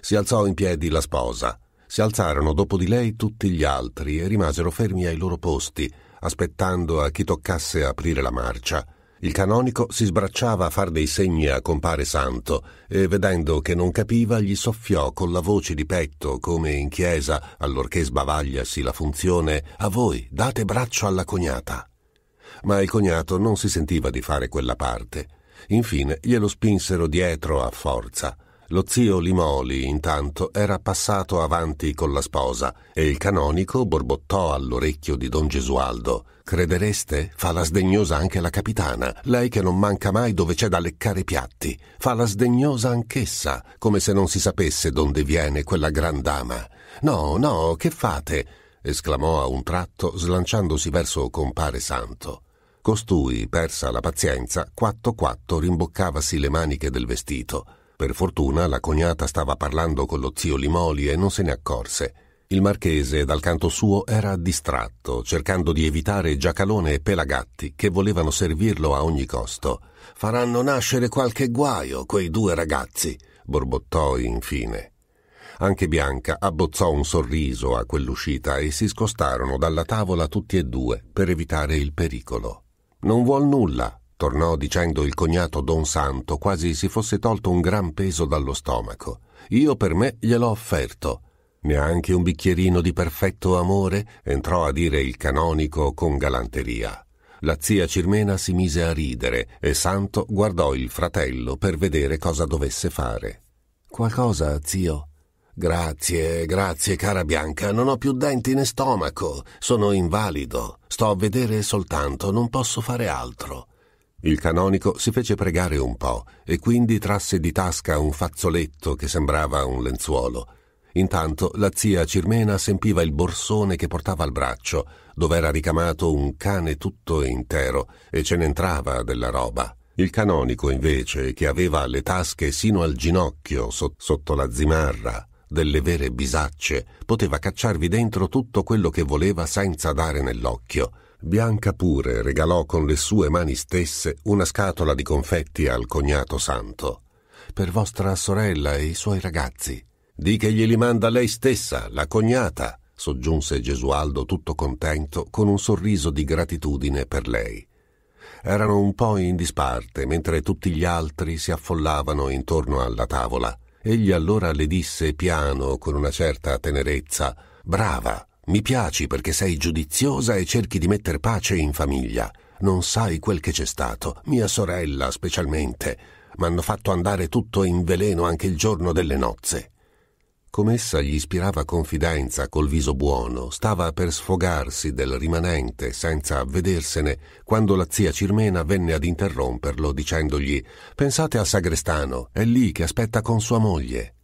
Speaker 1: Si alzò in piedi la sposa. Si alzarono dopo di lei tutti gli altri e rimasero fermi ai loro posti, aspettando a chi toccasse aprire la marcia. Il canonico si sbracciava a far dei segni a compare santo e, vedendo che non capiva, gli soffiò con la voce di petto, come in chiesa, allorché sbavagliasi la funzione A voi, date braccio alla cognata. Ma il cognato non si sentiva di fare quella parte. Infine glielo spinsero dietro a forza. Lo zio Limoli, intanto, era passato avanti con la sposa e il canonico borbottò all'orecchio di don Gesualdo. Credereste? Fa la sdegnosa anche la capitana, lei che non manca mai dove c'è da leccare piatti. Fa la sdegnosa anch'essa, come se non si sapesse donde viene quella gran dama. No, no, che fate? esclamò a un tratto, slanciandosi verso compare Santo. Costui, persa la pazienza, quatto quatto rimboccavasi le maniche del vestito. Per fortuna la cognata stava parlando con lo zio Limoli e non se ne accorse. Il marchese, dal canto suo, era distratto, cercando di evitare Giacalone e Pelagatti, che volevano servirlo a ogni costo. Faranno nascere qualche guaio, quei due ragazzi, borbottò infine. Anche Bianca abbozzò un sorriso a quell'uscita e si scostarono dalla tavola tutti e due per evitare il pericolo. Non vuol nulla, tornò dicendo il cognato Don Santo, quasi si fosse tolto un gran peso dallo stomaco. Io per me gliel'ho offerto. Neanche un bicchierino di perfetto amore? entrò a dire il canonico con galanteria. La zia Cirmena si mise a ridere e Santo guardò il fratello per vedere cosa dovesse fare. Qualcosa, zio? Grazie, grazie, cara Bianca, non ho più denti né stomaco, sono invalido, sto a vedere soltanto, non posso fare altro. Il canonico si fece pregare un po' e quindi trasse di tasca un fazzoletto che sembrava un lenzuolo. Intanto la zia Cirmena sempiva il borsone che portava al braccio, dove era ricamato un cane tutto intero e ce n'entrava della roba. Il canonico, invece, che aveva le tasche sino al ginocchio sot- sotto la zimarra, delle vere bisacce, poteva cacciarvi dentro tutto quello che voleva senza dare nell'occhio Bianca pure regalò con le sue mani stesse una scatola di confetti al cognato santo. Per vostra sorella e i suoi ragazzi. Di che glieli manda lei stessa, la cognata, soggiunse Gesualdo tutto contento, con un sorriso di gratitudine per lei. Erano un po' in disparte, mentre tutti gli altri si affollavano intorno alla tavola. Egli allora le disse piano, con una certa tenerezza, Brava, mi piaci perché sei giudiziosa e cerchi di metter pace in famiglia. Non sai quel che c'è stato, mia sorella specialmente. M'hanno fatto andare tutto in veleno anche il giorno delle nozze. Com'essa gli ispirava confidenza col viso buono, stava per sfogarsi del rimanente senza avvedersene quando la zia Cirmena venne ad interromperlo dicendogli Pensate al sagrestano, è lì che aspetta con sua moglie.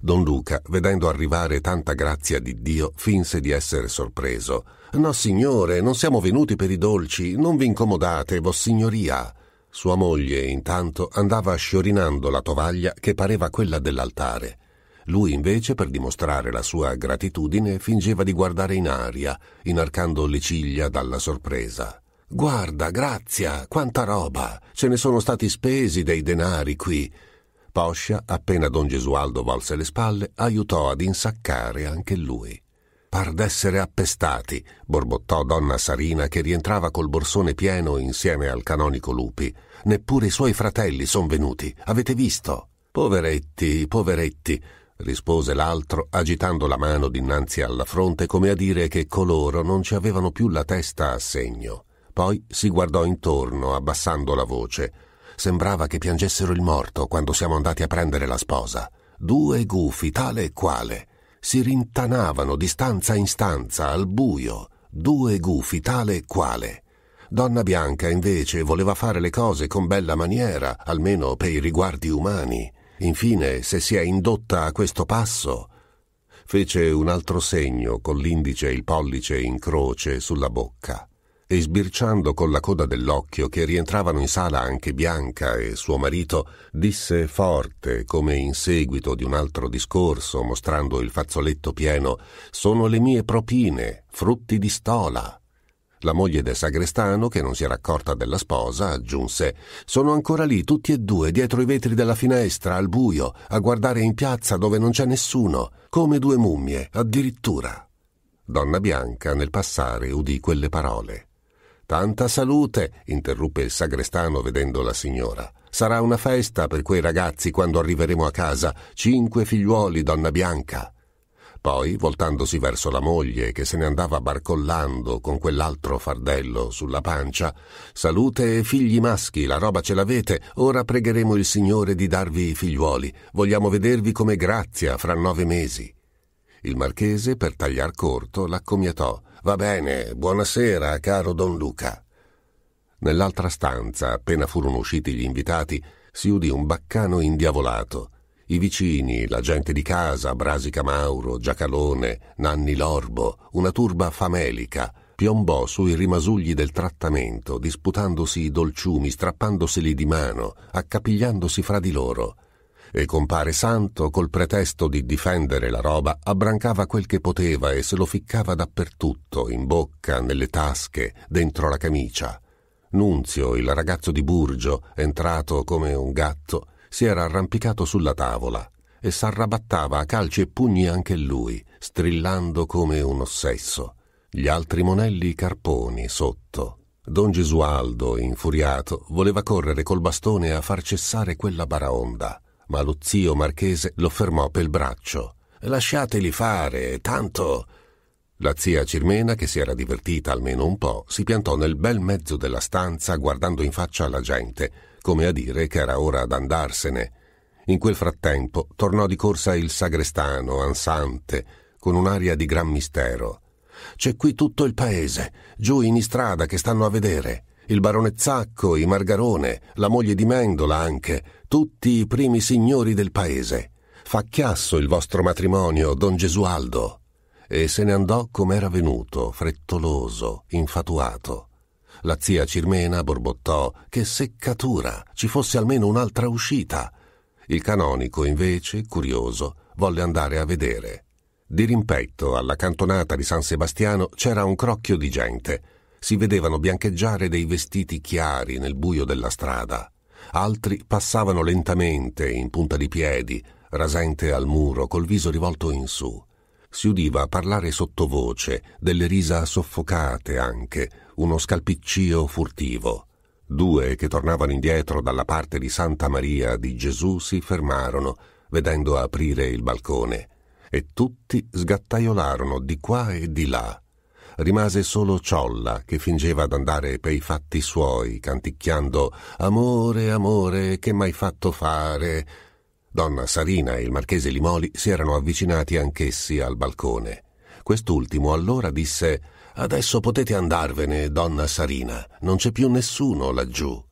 Speaker 2: Don Luca, vedendo arrivare tanta grazia di Dio, finse di essere sorpreso. No, signore, non siamo venuti per i dolci, non vi incomodate, vossignoria. Sua moglie, intanto, andava sciorinando la tovaglia che pareva quella dell'altare. Lui invece, per dimostrare la sua gratitudine, fingeva di guardare in aria, inarcando le ciglia dalla sorpresa. Guarda, grazia, quanta roba! Ce ne sono stati spesi dei denari qui. Poscia, appena don Gesualdo volse le spalle, aiutò ad insaccare anche lui. Par d'essere appestati, borbottò donna Sarina che rientrava col borsone pieno insieme al canonico Lupi. Neppure i suoi fratelli son venuti. Avete visto? Poveretti, poveretti, rispose l'altro, agitando la mano dinanzi alla fronte come a dire che coloro non ci avevano più la testa a segno. Poi si guardò intorno, abbassando la voce. Sembrava che piangessero il morto quando siamo andati a prendere la sposa. Due gufi, tale e quale. Si rintanavano di stanza in stanza, al buio. Due gufi, tale e quale. Donna Bianca, invece, voleva fare le cose con bella maniera, almeno per i riguardi umani. Infine, se si è indotta a questo passo, fece un altro segno con l'indice e il pollice in croce sulla bocca e sbirciando con la coda dell'occhio che rientravano in sala anche Bianca e suo marito, disse forte, come in seguito di un altro discorso, mostrando il fazzoletto pieno, sono le mie propine, frutti di stola. La moglie del sagrestano, che non si era accorta della sposa, aggiunse Sono ancora lì tutti e due, dietro i vetri della finestra, al buio, a guardare in piazza dove non c'è nessuno, come due mummie, addirittura. Donna Bianca, nel passare, udì quelle parole. Tanta salute, interruppe il sagrestano vedendo la signora. Sarà una festa per quei ragazzi quando arriveremo a casa. Cinque figliuoli, donna Bianca. Poi, voltandosi verso la moglie che se ne andava barcollando con quell'altro fardello sulla pancia, salute e figli maschi, la roba ce l'avete, ora pregheremo il Signore di darvi i figliuoli. Vogliamo vedervi come grazia fra nove mesi. Il marchese, per tagliar corto, l'accomiatò. Va bene, buonasera, caro Don Luca. Nell'altra stanza, appena furono usciti gli invitati, si udì un baccano indiavolato. I vicini, la gente di casa, Brasica Mauro, Giacalone, Nanni Lorbo, una turba famelica, piombò sui rimasugli del trattamento, disputandosi i dolciumi, strappandoseli di mano, accapigliandosi fra di loro e compare Santo, col pretesto di difendere la roba, abbrancava quel che poteva e se lo ficcava dappertutto, in bocca, nelle tasche, dentro la camicia. Nunzio, il ragazzo di Burgio, entrato come un gatto, si era arrampicato sulla tavola e s'arrabattava a calci e pugni anche lui, strillando come un ossesso. Gli altri monelli carponi sotto. Don Gesualdo, infuriato, voleva correre col bastone a far cessare quella baraonda ma lo zio marchese lo fermò pel braccio. Lasciateli fare, tanto. La zia Cirmena, che si era divertita almeno un po', si piantò nel bel mezzo della stanza guardando in faccia alla gente, come a dire che era ora d'andarsene. In quel frattempo tornò di corsa il sagrestano, ansante, con un'aria di gran mistero. C'è qui tutto il paese, giù in istrada che stanno a vedere il barone Zacco, i Margarone, la moglie di Mendola anche, tutti i primi signori del paese. Fa chiasso il vostro matrimonio, don Gesualdo. E se ne andò com'era venuto, frettoloso, infatuato. La zia Cirmena borbottò che seccatura, ci fosse almeno un'altra uscita. Il canonico, invece, curioso, volle andare a vedere. Di rimpetto, alla cantonata di San Sebastiano, c'era un crocchio di gente si vedevano biancheggiare dei vestiti chiari nel buio della strada. Altri passavano lentamente, in punta di piedi, rasente al muro, col viso rivolto in su. Si udiva parlare sottovoce, delle risa soffocate anche, uno scalpiccio furtivo. Due che tornavano indietro dalla parte di Santa Maria di Gesù si fermarono, vedendo aprire il balcone, e tutti sgattaiolarono di qua e di là, rimase solo Ciolla che fingeva d'andare pei fatti suoi, canticchiando Amore, amore, che m'hai fatto fare. Donna Sarina e il marchese Limoli si erano avvicinati anch'essi al balcone. Quest'ultimo allora disse Adesso potete andarvene, donna Sarina, non c'è più nessuno laggiù.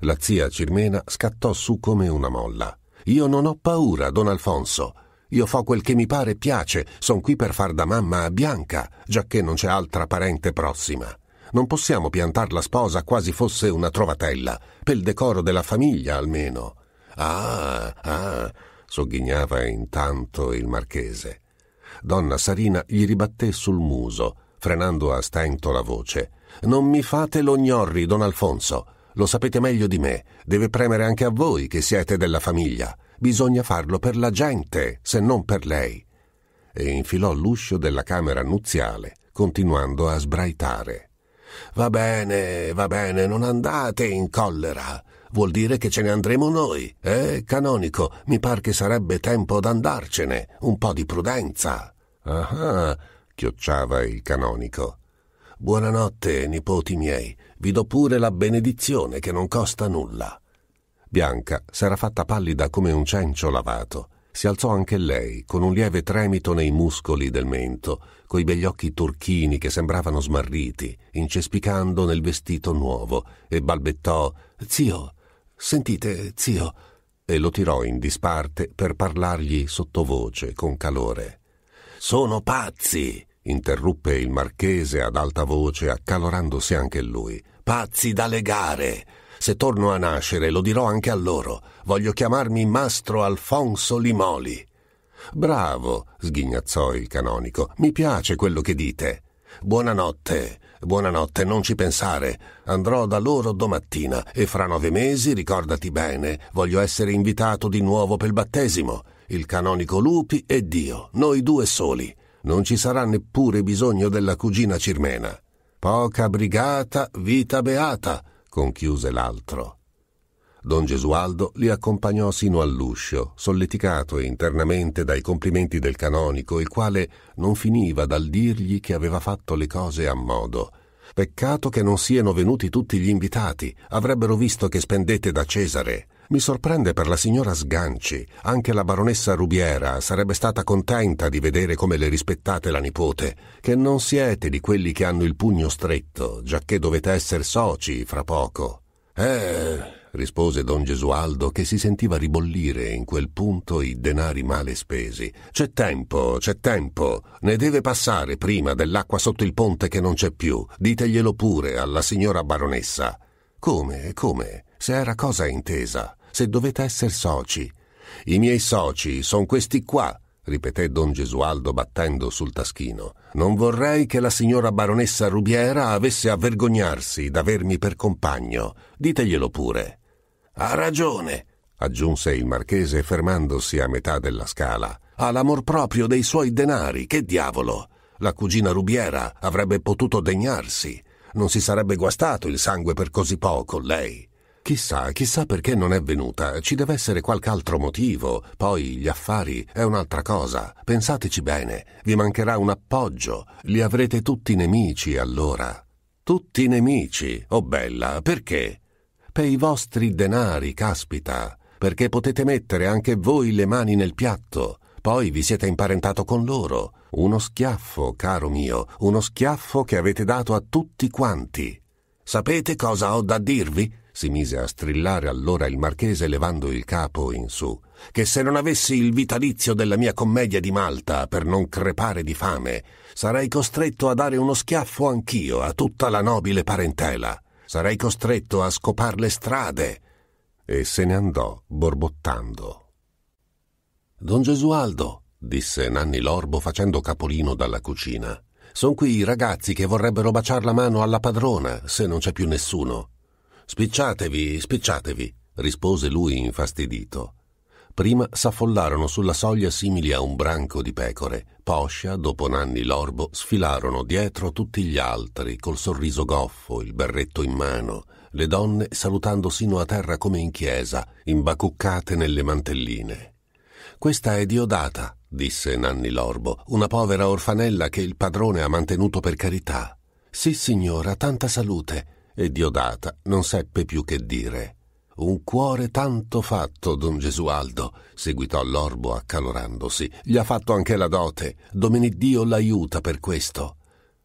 Speaker 2: La zia Cirmena scattò su come una molla. Io non ho paura, don Alfonso. Io fo quel che mi pare e piace, son qui per far da mamma a Bianca, giacché non c'è altra parente prossima. Non possiamo piantar la sposa quasi fosse una trovatella, pel decoro della famiglia almeno. Ah, ah, sogghignava intanto il marchese. Donna Sarina gli ribatté sul muso, frenando a stento la voce. Non mi fate lo gnorri, don Alfonso. Lo sapete meglio di me. Deve premere anche a voi che siete della famiglia. Bisogna farlo per la gente, se non per lei. E infilò l'uscio della camera nuziale, continuando a sbraitare. Va bene, va bene, non andate in collera. Vuol dire che ce ne andremo noi, eh, canonico? Mi par che sarebbe tempo d'andarcene. Un po' di prudenza. Ah, chiocciava il canonico. Buonanotte, nipoti miei. Vi do pure la benedizione che non costa nulla. Bianca s'era fatta pallida come un cencio lavato. Si alzò anche lei, con un lieve tremito nei muscoli del mento, coi begli occhi turchini che sembravano smarriti, incespicando nel vestito nuovo, e balbettò Zio, sentite, zio, e lo tirò in disparte per parlargli sottovoce, con calore. Sono pazzi! Interruppe il marchese ad alta voce, accalorandosi anche lui. Pazzi da legare! Se torno a nascere lo dirò anche a loro. Voglio chiamarmi Mastro Alfonso Limoli. Bravo, sghignazzò il canonico. Mi piace quello che dite. Buonanotte, buonanotte, non ci pensare. Andrò da loro domattina e fra nove mesi, ricordati bene, voglio essere invitato di nuovo per il battesimo. Il canonico Lupi e Dio, noi due soli. Non ci sarà neppure bisogno della cugina Cirmena. Poca brigata, vita beata conchiuse l'altro. Don Gesualdo li accompagnò sino all'uscio, solleticato internamente dai complimenti del canonico, il quale non finiva dal dirgli che aveva fatto le cose a modo. Peccato che non siano venuti tutti gli invitati, avrebbero visto che spendete da Cesare. Mi sorprende per la signora Sganci. Anche la baronessa Rubiera sarebbe stata contenta di vedere come le rispettate la nipote, che non siete di quelli che hanno il pugno stretto, giacché dovete essere soci fra poco. Eh, rispose don Gesualdo, che si sentiva ribollire in quel punto i denari male spesi. C'è tempo, c'è tempo. Ne deve passare prima dell'acqua sotto il ponte che non c'è più. Diteglielo pure alla signora baronessa. Come, come? Se era cosa intesa se dovete essere soci. I miei soci sono questi qua, ripeté don Gesualdo battendo sul taschino. Non vorrei che la signora baronessa Rubiera avesse a vergognarsi d'avermi per compagno. Diteglielo pure. Ha ragione, aggiunse il marchese fermandosi a metà della scala. Ha l'amor proprio dei suoi denari, che diavolo! La cugina Rubiera avrebbe potuto degnarsi. Non si sarebbe guastato il sangue per così poco, lei. Chissà, chissà perché non è venuta. Ci deve essere qualche altro motivo. Poi gli affari è un'altra cosa. Pensateci bene. Vi mancherà un appoggio. Li avrete tutti nemici allora. Tutti nemici. Oh bella, perché? Per i vostri denari, caspita. Perché potete mettere anche voi le mani nel piatto. Poi vi siete imparentato con loro. Uno schiaffo, caro mio, uno schiaffo che avete dato a tutti quanti. Sapete cosa ho da dirvi? Si mise a strillare allora il marchese levando il capo in su, che se non avessi il vitalizio della mia commedia di Malta per non crepare di fame, sarei costretto a dare uno schiaffo anch'io a tutta la nobile parentela. Sarei costretto a scopar le strade. E se ne andò borbottando. Don Gesualdo, disse Nanni Lorbo facendo capolino dalla cucina. Son qui i ragazzi che vorrebbero baciar la mano alla padrona, se non c'è più nessuno. Spicciatevi, spicciatevi, rispose lui infastidito. Prima s'affollarono sulla soglia simili a un branco di pecore. Poscia, dopo Nanni l'orbo, sfilarono dietro tutti gli altri, col sorriso goffo, il berretto in mano, le donne salutando sino a terra come in chiesa, imbacuccate nelle mantelline. Questa è Diodata, disse Nanni l'orbo, una povera orfanella che il padrone ha mantenuto per carità. Sì, signora, tanta salute e Diodata non seppe più che dire. Un cuore tanto fatto, don Gesualdo, seguitò l'orbo accalorandosi. Gli ha fatto anche la dote. Domeneddio l'aiuta per questo.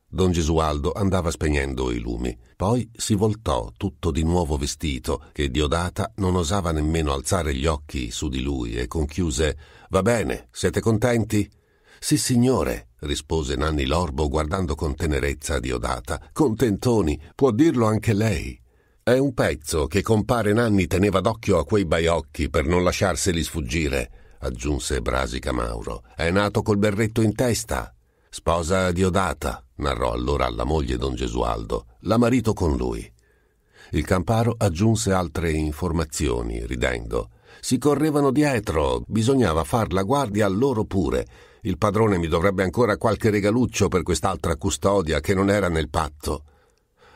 Speaker 2: Don Gesualdo andava spegnendo i lumi. Poi si voltò, tutto di nuovo vestito, che Diodata non osava nemmeno alzare gli occhi su di lui e conchiuse Va bene, siete contenti? Sì, signore, rispose Nanni Lorbo guardando con tenerezza Diodata. Contentoni, può dirlo anche lei. È un pezzo che compare Nanni teneva d'occhio a quei baiocchi per non lasciarseli sfuggire, aggiunse Brasica Mauro. È nato col berretto in testa. Sposa Diodata, narrò allora alla moglie don Gesualdo, la marito con lui. Il camparo aggiunse altre informazioni, ridendo. Si correvano dietro, bisognava far la guardia a loro pure. Il padrone mi dovrebbe ancora qualche regaluccio per quest'altra custodia che non era nel patto.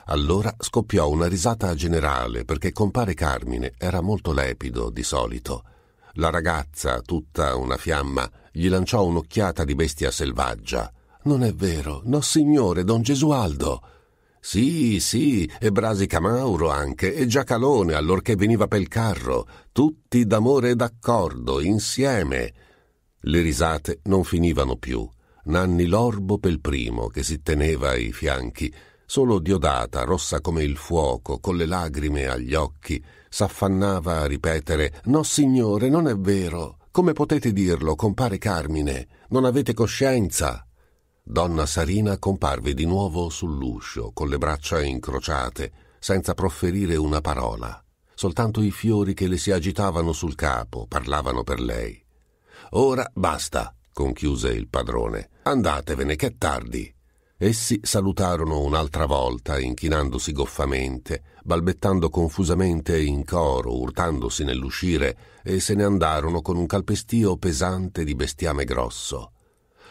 Speaker 2: Allora scoppiò una risata generale perché compare Carmine era molto lepido di solito. La ragazza, tutta una fiamma, gli lanciò un'occhiata di bestia selvaggia. Non è vero, no signore, don Gesualdo. Sì, sì, e Brasica Mauro anche, e Giacalone allorché veniva pel carro, tutti d'amore e d'accordo, insieme. Le risate non finivano più. Nanni Lorbo pel primo, che si teneva ai fianchi, solo Diodata, rossa come il fuoco, con le lagrime agli occhi, s'affannava a ripetere No, signore, non è vero. Come potete dirlo, compare Carmine? Non avete coscienza? Donna Sarina comparve di nuovo sull'uscio, con le braccia incrociate, senza profferire una parola. Soltanto i fiori che le si agitavano sul capo parlavano per lei. Ora basta, conchiuse il padrone. Andatevene, che è tardi. Essi salutarono un'altra volta, inchinandosi goffamente, balbettando confusamente in coro, urtandosi nell'uscire, e se ne andarono con un calpestio pesante di bestiame grosso.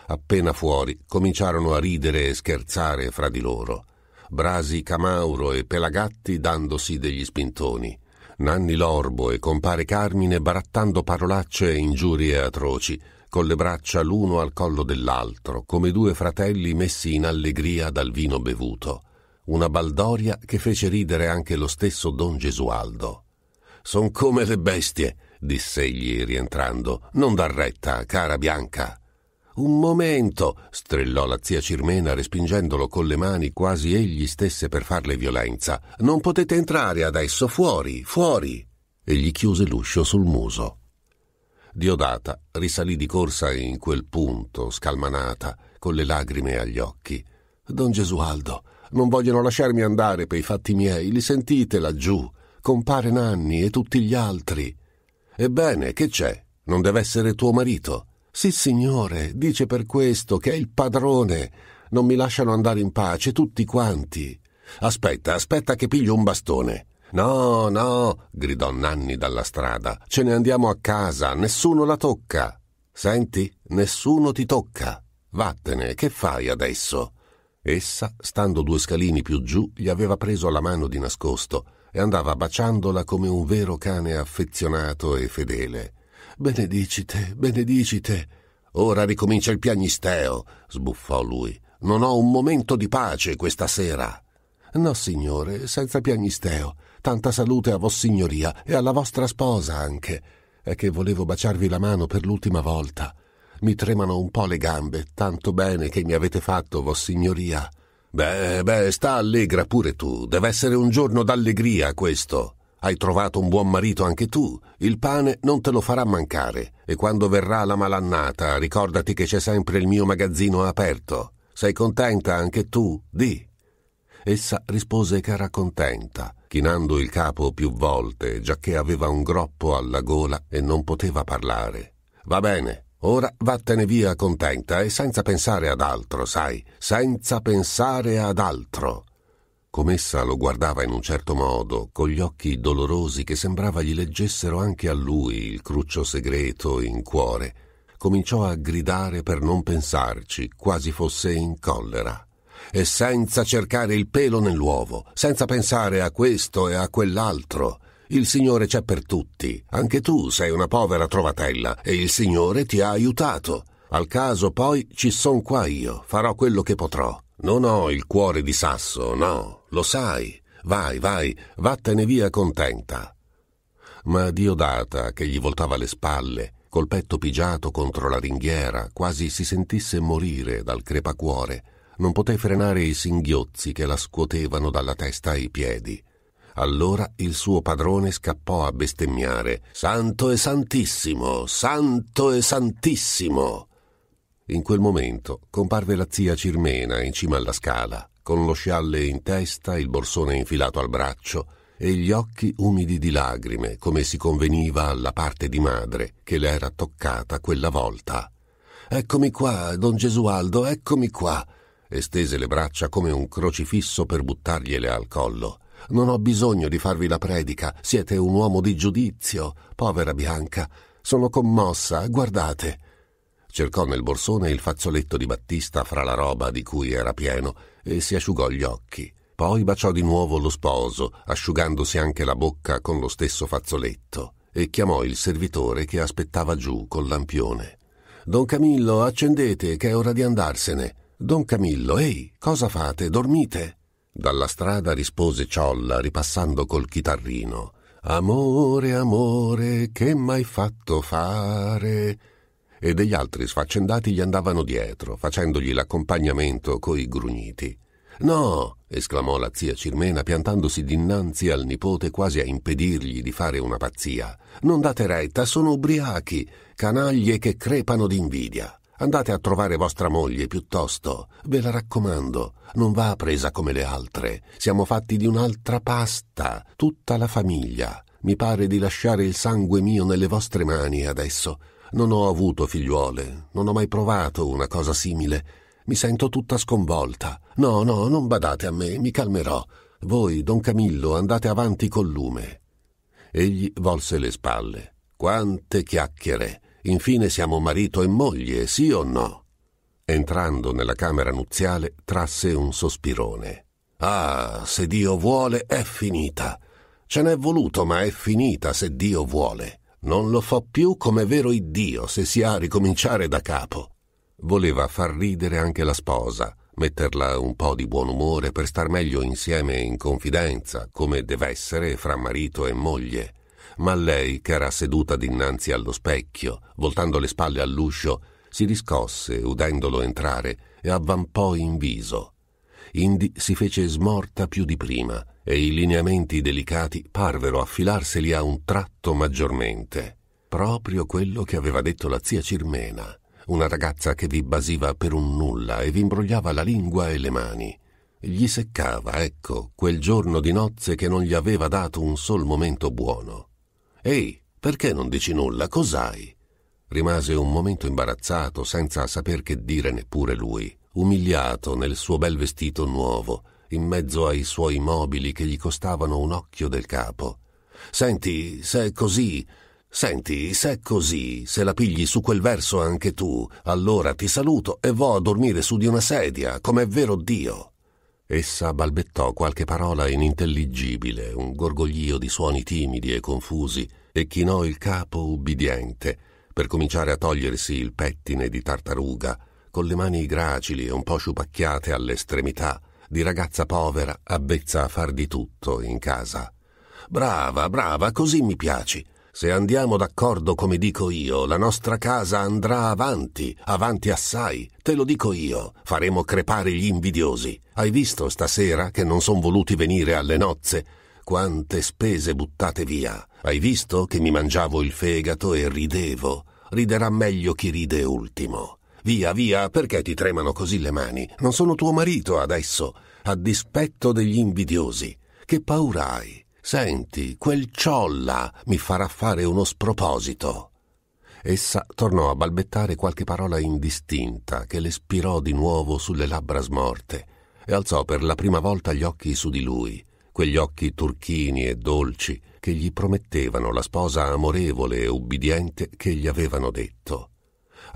Speaker 2: Appena fuori cominciarono a ridere e scherzare fra di loro. Brasi Camauro e Pelagatti dandosi degli spintoni. Nanni Lorbo e compare Carmine barattando parolacce e ingiurie atroci, con le braccia l'uno al collo dell'altro, come due fratelli messi in allegria dal vino bevuto. Una baldoria che fece ridere anche lo stesso don Gesualdo. Son come le bestie, diss'egli rientrando. Non dar retta, cara Bianca. Un momento, strillò la zia Cirmena respingendolo con le mani quasi egli stesse per farle violenza. Non potete entrare adesso, fuori, fuori. E gli chiuse l'uscio sul muso. Diodata risalì di corsa in quel punto, scalmanata, con le lagrime agli occhi. Don Gesualdo, non vogliono lasciarmi andare per i fatti miei, li sentite laggiù, compare Nanni e tutti gli altri. Ebbene, che c'è? Non deve essere tuo marito? Sì, signore, dice per questo che è il padrone. Non mi lasciano andare in pace tutti quanti. Aspetta, aspetta che piglio un bastone. No, no, gridò Nanni dalla strada. Ce ne andiamo a casa, nessuno la tocca. Senti, nessuno ti tocca. Vattene, che fai adesso? Essa, stando due scalini più giù, gli aveva preso la mano di nascosto e andava baciandola come un vero cane affezionato e fedele. Benedicite, benedicite. Ora ricomincia il piagnisteo, sbuffò lui. Non ho un momento di pace questa sera. No, signore, senza piagnisteo. Tanta salute a Vossignoria e alla vostra sposa anche. È che volevo baciarvi la mano per l'ultima volta. Mi tremano un po' le gambe, tanto bene che mi avete fatto, Vossignoria. Beh, beh, sta allegra pure tu. Deve essere un giorno d'allegria questo. Hai trovato un buon marito anche tu, il pane non te lo farà mancare e quando verrà la malannata ricordati che c'è sempre il mio magazzino aperto. Sei contenta anche tu? Di. Essa rispose che era contenta, chinando il capo più volte, giacché aveva un groppo alla gola e non poteva parlare. Va bene, ora vattene via contenta e senza pensare ad altro, sai, senza pensare ad altro. Com'essa lo guardava in un certo modo, con gli occhi dolorosi che sembrava gli leggessero anche a lui il cruccio segreto in cuore, cominciò a gridare per non pensarci, quasi fosse in collera. E senza cercare il pelo nell'uovo, senza pensare a questo e a quell'altro. Il Signore c'è per tutti. Anche tu sei una povera trovatella e il Signore ti ha aiutato. Al caso poi ci son qua io, farò quello che potrò. Non ho il cuore di sasso, no, lo sai. Vai, vai, vattene via contenta. Ma Diodata, che gli voltava le spalle, col petto pigiato contro la ringhiera, quasi si sentisse morire dal crepacuore, non poté frenare i singhiozzi che la scuotevano dalla testa ai piedi. Allora il suo padrone scappò a bestemmiare Santo e Santissimo, Santo e Santissimo. In quel momento comparve la zia Cirmena in cima alla scala, con lo scialle in testa, il borsone infilato al braccio e gli occhi umidi di lagrime, come si conveniva alla parte di madre che le era toccata quella volta. Eccomi qua, don Gesualdo, eccomi qua. E stese le braccia come un crocifisso per buttargliele al collo. Non ho bisogno di farvi la predica, siete un uomo di giudizio. Povera Bianca, sono commossa, guardate. Cercò nel borsone il fazzoletto di Battista fra la roba di cui era pieno e si asciugò gli occhi. Poi baciò di nuovo lo sposo, asciugandosi anche la bocca con lo stesso fazzoletto, e chiamò il servitore che aspettava giù col lampione. Don Camillo, accendete, che è ora di andarsene. Don Camillo, ehi, cosa fate? Dormite? Dalla strada rispose Ciolla, ripassando col chitarrino. Amore, amore, che m'hai fatto fare? E degli altri sfaccendati gli andavano dietro, facendogli l'accompagnamento coi grugniti. No, esclamò la zia Cirmena piantandosi dinanzi al nipote quasi a impedirgli di fare una pazzia. Non date retta, sono ubriachi, canaglie che crepano d'invidia. Andate a trovare vostra moglie piuttosto, ve la raccomando, non va presa come le altre. Siamo fatti di un'altra pasta, tutta la famiglia. Mi pare di lasciare il sangue mio nelle vostre mani adesso. Non ho avuto figliuole, non ho mai provato una cosa simile. Mi sento tutta sconvolta. No, no, non badate a me, mi calmerò. Voi, don Camillo, andate avanti col lume. Egli volse le spalle. Quante chiacchiere! Infine siamo marito e moglie, sì o no? Entrando nella camera nuziale, trasse un sospirone. Ah, se Dio vuole, è finita. Ce n'è voluto, ma è finita se Dio vuole. Non lo fa più come vero Iddio se si ha a ricominciare da capo. Voleva far ridere anche la sposa, metterla un po' di buon umore per star meglio insieme in confidenza, come deve essere fra marito e moglie ma lei, che era seduta dinanzi allo specchio, voltando le spalle all'uscio, si riscosse udendolo entrare e avvampò in viso. Indi si fece smorta più di prima e i lineamenti delicati parvero affilarseli a un tratto maggiormente. Proprio quello che aveva detto la zia Cirmena, una ragazza che vi basiva per un nulla e vi imbrogliava la lingua e le mani. Gli seccava, ecco, quel giorno di nozze che non gli aveva dato un sol momento buono. Ehi, perché non dici nulla? Cos'hai? Rimase un momento imbarazzato, senza saper che dire neppure lui, umiliato nel suo bel vestito nuovo, in mezzo ai suoi mobili che gli costavano un occhio del capo. Senti, se è così, senti, se è così, se la pigli su quel verso anche tu, allora ti saluto e vo a dormire su di una sedia, come è vero Dio. Essa balbettò qualche parola inintelligibile, un gorgoglio di suoni timidi e confusi, e chinò il capo ubbidiente, per cominciare a togliersi il pettine di tartaruga, con le mani gracili e un po' sciupacchiate all'estremità, di ragazza povera, avvezza a far di tutto in casa. Brava, brava, così mi piaci. Se andiamo d'accordo come dico io, la nostra casa andrà avanti, avanti assai, te lo dico io, faremo crepare gli invidiosi. Hai visto stasera che non son voluti venire alle nozze? Quante spese buttate via. Hai visto che mi mangiavo il fegato e ridevo? Riderà meglio chi ride ultimo. Via, via, perché ti tremano così le mani? Non sono tuo marito adesso, a dispetto degli invidiosi. Che paura hai? Senti, quel ciolla mi farà fare uno sproposito. Essa tornò a balbettare qualche parola indistinta che le spirò di nuovo sulle labbra smorte e alzò per la prima volta gli occhi su di lui, quegli occhi turchini e dolci che gli promettevano la sposa amorevole e ubbidiente che gli avevano detto.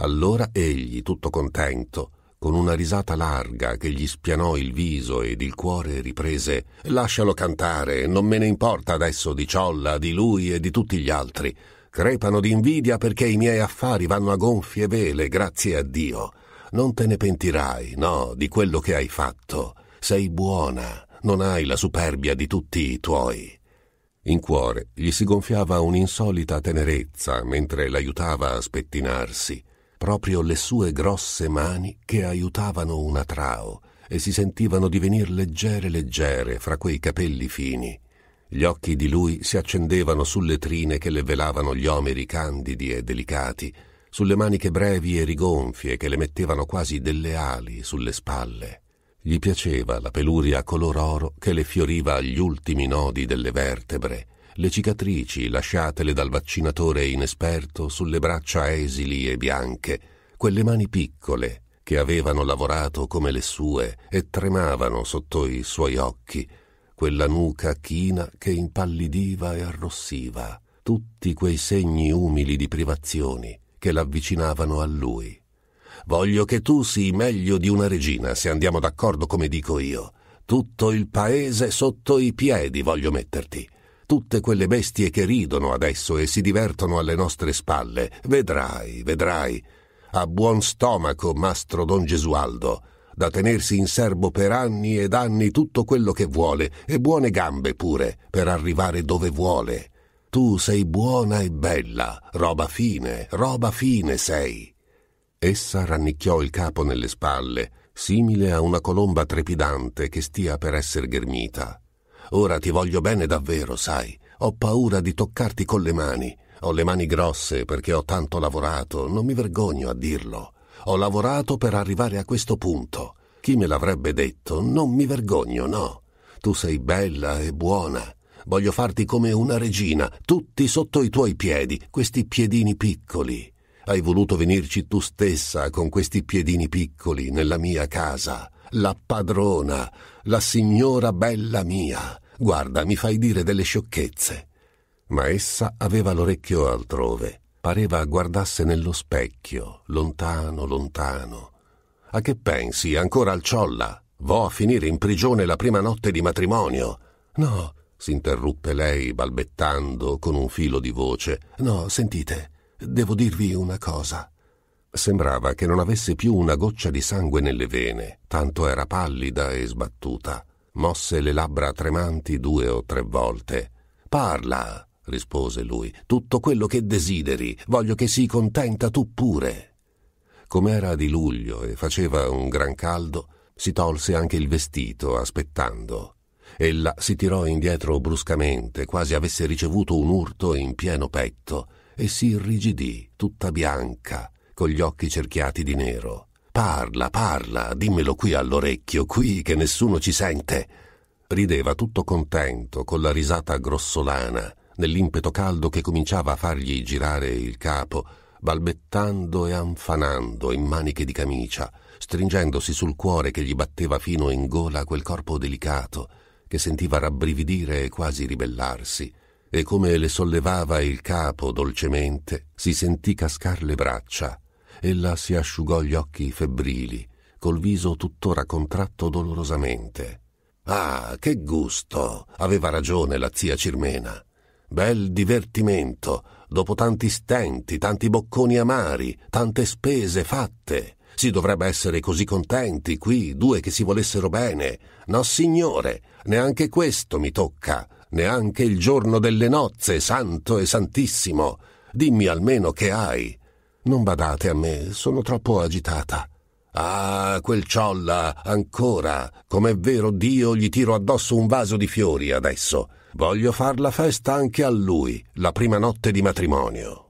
Speaker 2: Allora egli, tutto contento, con una risata larga che gli spianò il viso ed il cuore, riprese Lascialo cantare, non me ne importa adesso di Ciolla, di lui e di tutti gli altri. Crepano di invidia perché i miei affari vanno a gonfie vele, grazie a Dio. Non te ne pentirai, no, di quello che hai fatto. Sei buona, non hai la superbia di tutti i tuoi. In cuore gli si gonfiava un'insolita tenerezza mentre l'aiutava a spettinarsi proprio le sue grosse mani che aiutavano una trao e si sentivano divenir leggere leggere fra quei capelli fini. Gli occhi di lui si accendevano sulle trine che le velavano gli omeri candidi e delicati, sulle maniche brevi e rigonfie che le mettevano quasi delle ali sulle spalle. Gli piaceva la peluria color oro che le fioriva agli ultimi nodi delle vertebre, le cicatrici lasciatele dal vaccinatore inesperto sulle braccia esili e bianche, quelle mani piccole che avevano lavorato come le sue e tremavano sotto i suoi occhi, quella nuca china che impallidiva e arrossiva, tutti quei segni umili di privazioni che l'avvicinavano a lui. Voglio che tu sii meglio di una regina, se andiamo d'accordo come dico io. Tutto il paese sotto i piedi voglio metterti. Tutte quelle bestie che ridono adesso e si divertono alle nostre spalle. Vedrai, vedrai. Ha buon stomaco, mastro Don Gesualdo, da tenersi in serbo per anni ed anni tutto quello che vuole, e buone gambe pure, per arrivare dove vuole. Tu sei buona e bella, roba fine, roba fine sei. Essa rannicchiò il capo nelle spalle, simile a una colomba trepidante che stia per esser ghermita. Ora ti voglio bene davvero, sai. Ho paura di toccarti con le mani. Ho le mani grosse perché ho tanto lavorato, non mi vergogno a dirlo. Ho lavorato per arrivare a questo punto. Chi me l'avrebbe detto? Non mi vergogno, no. Tu sei bella e buona. Voglio farti come una regina, tutti sotto i tuoi piedi, questi piedini piccoli. Hai voluto venirci tu stessa con questi piedini piccoli nella mia casa. La padrona, la signora bella mia. Guarda, mi fai dire delle sciocchezze. Ma essa aveva l'orecchio altrove. Pareva guardasse nello specchio, lontano, lontano. A che pensi? Ancora al ciolla? Vo a finire in prigione la prima notte di matrimonio. No, s'interruppe lei balbettando con un filo di voce. No, sentite, Devo dirvi una cosa. Sembrava che non avesse più una goccia di sangue nelle vene, tanto era pallida e sbattuta. Mosse le labbra tremanti due o tre volte. Parla, rispose lui, tutto quello che desideri, voglio che sii contenta tu pure. Com'era di luglio e faceva un gran caldo, si tolse anche il vestito, aspettando. Ella si tirò indietro bruscamente, quasi avesse ricevuto un urto in pieno petto, e si irrigidì, tutta bianca, con gli occhi cerchiati di nero. Parla, parla, dimmelo qui all'orecchio, qui che nessuno ci sente. Rideva tutto contento, con la risata grossolana, nell'impeto caldo che cominciava a fargli girare il capo, balbettando e anfanando in maniche di camicia, stringendosi sul cuore che gli batteva fino in gola quel corpo delicato, che sentiva rabbrividire e quasi ribellarsi, e come le sollevava il capo dolcemente, si sentì cascar le braccia. Ella si asciugò gli occhi febbrili, col viso tuttora contratto dolorosamente. Ah, che gusto! Aveva ragione la zia Cirmena. Bel divertimento, dopo tanti stenti, tanti bocconi amari, tante spese fatte. Si dovrebbe essere così contenti qui, due che si volessero bene. No, signore, neanche questo mi tocca neanche il giorno delle nozze, santo e santissimo. Dimmi almeno che hai. Non badate a me, sono troppo agitata. Ah, quel ciolla, ancora. Com'è vero Dio, gli tiro addosso un vaso di fiori adesso. Voglio far la festa anche a lui, la prima notte di matrimonio.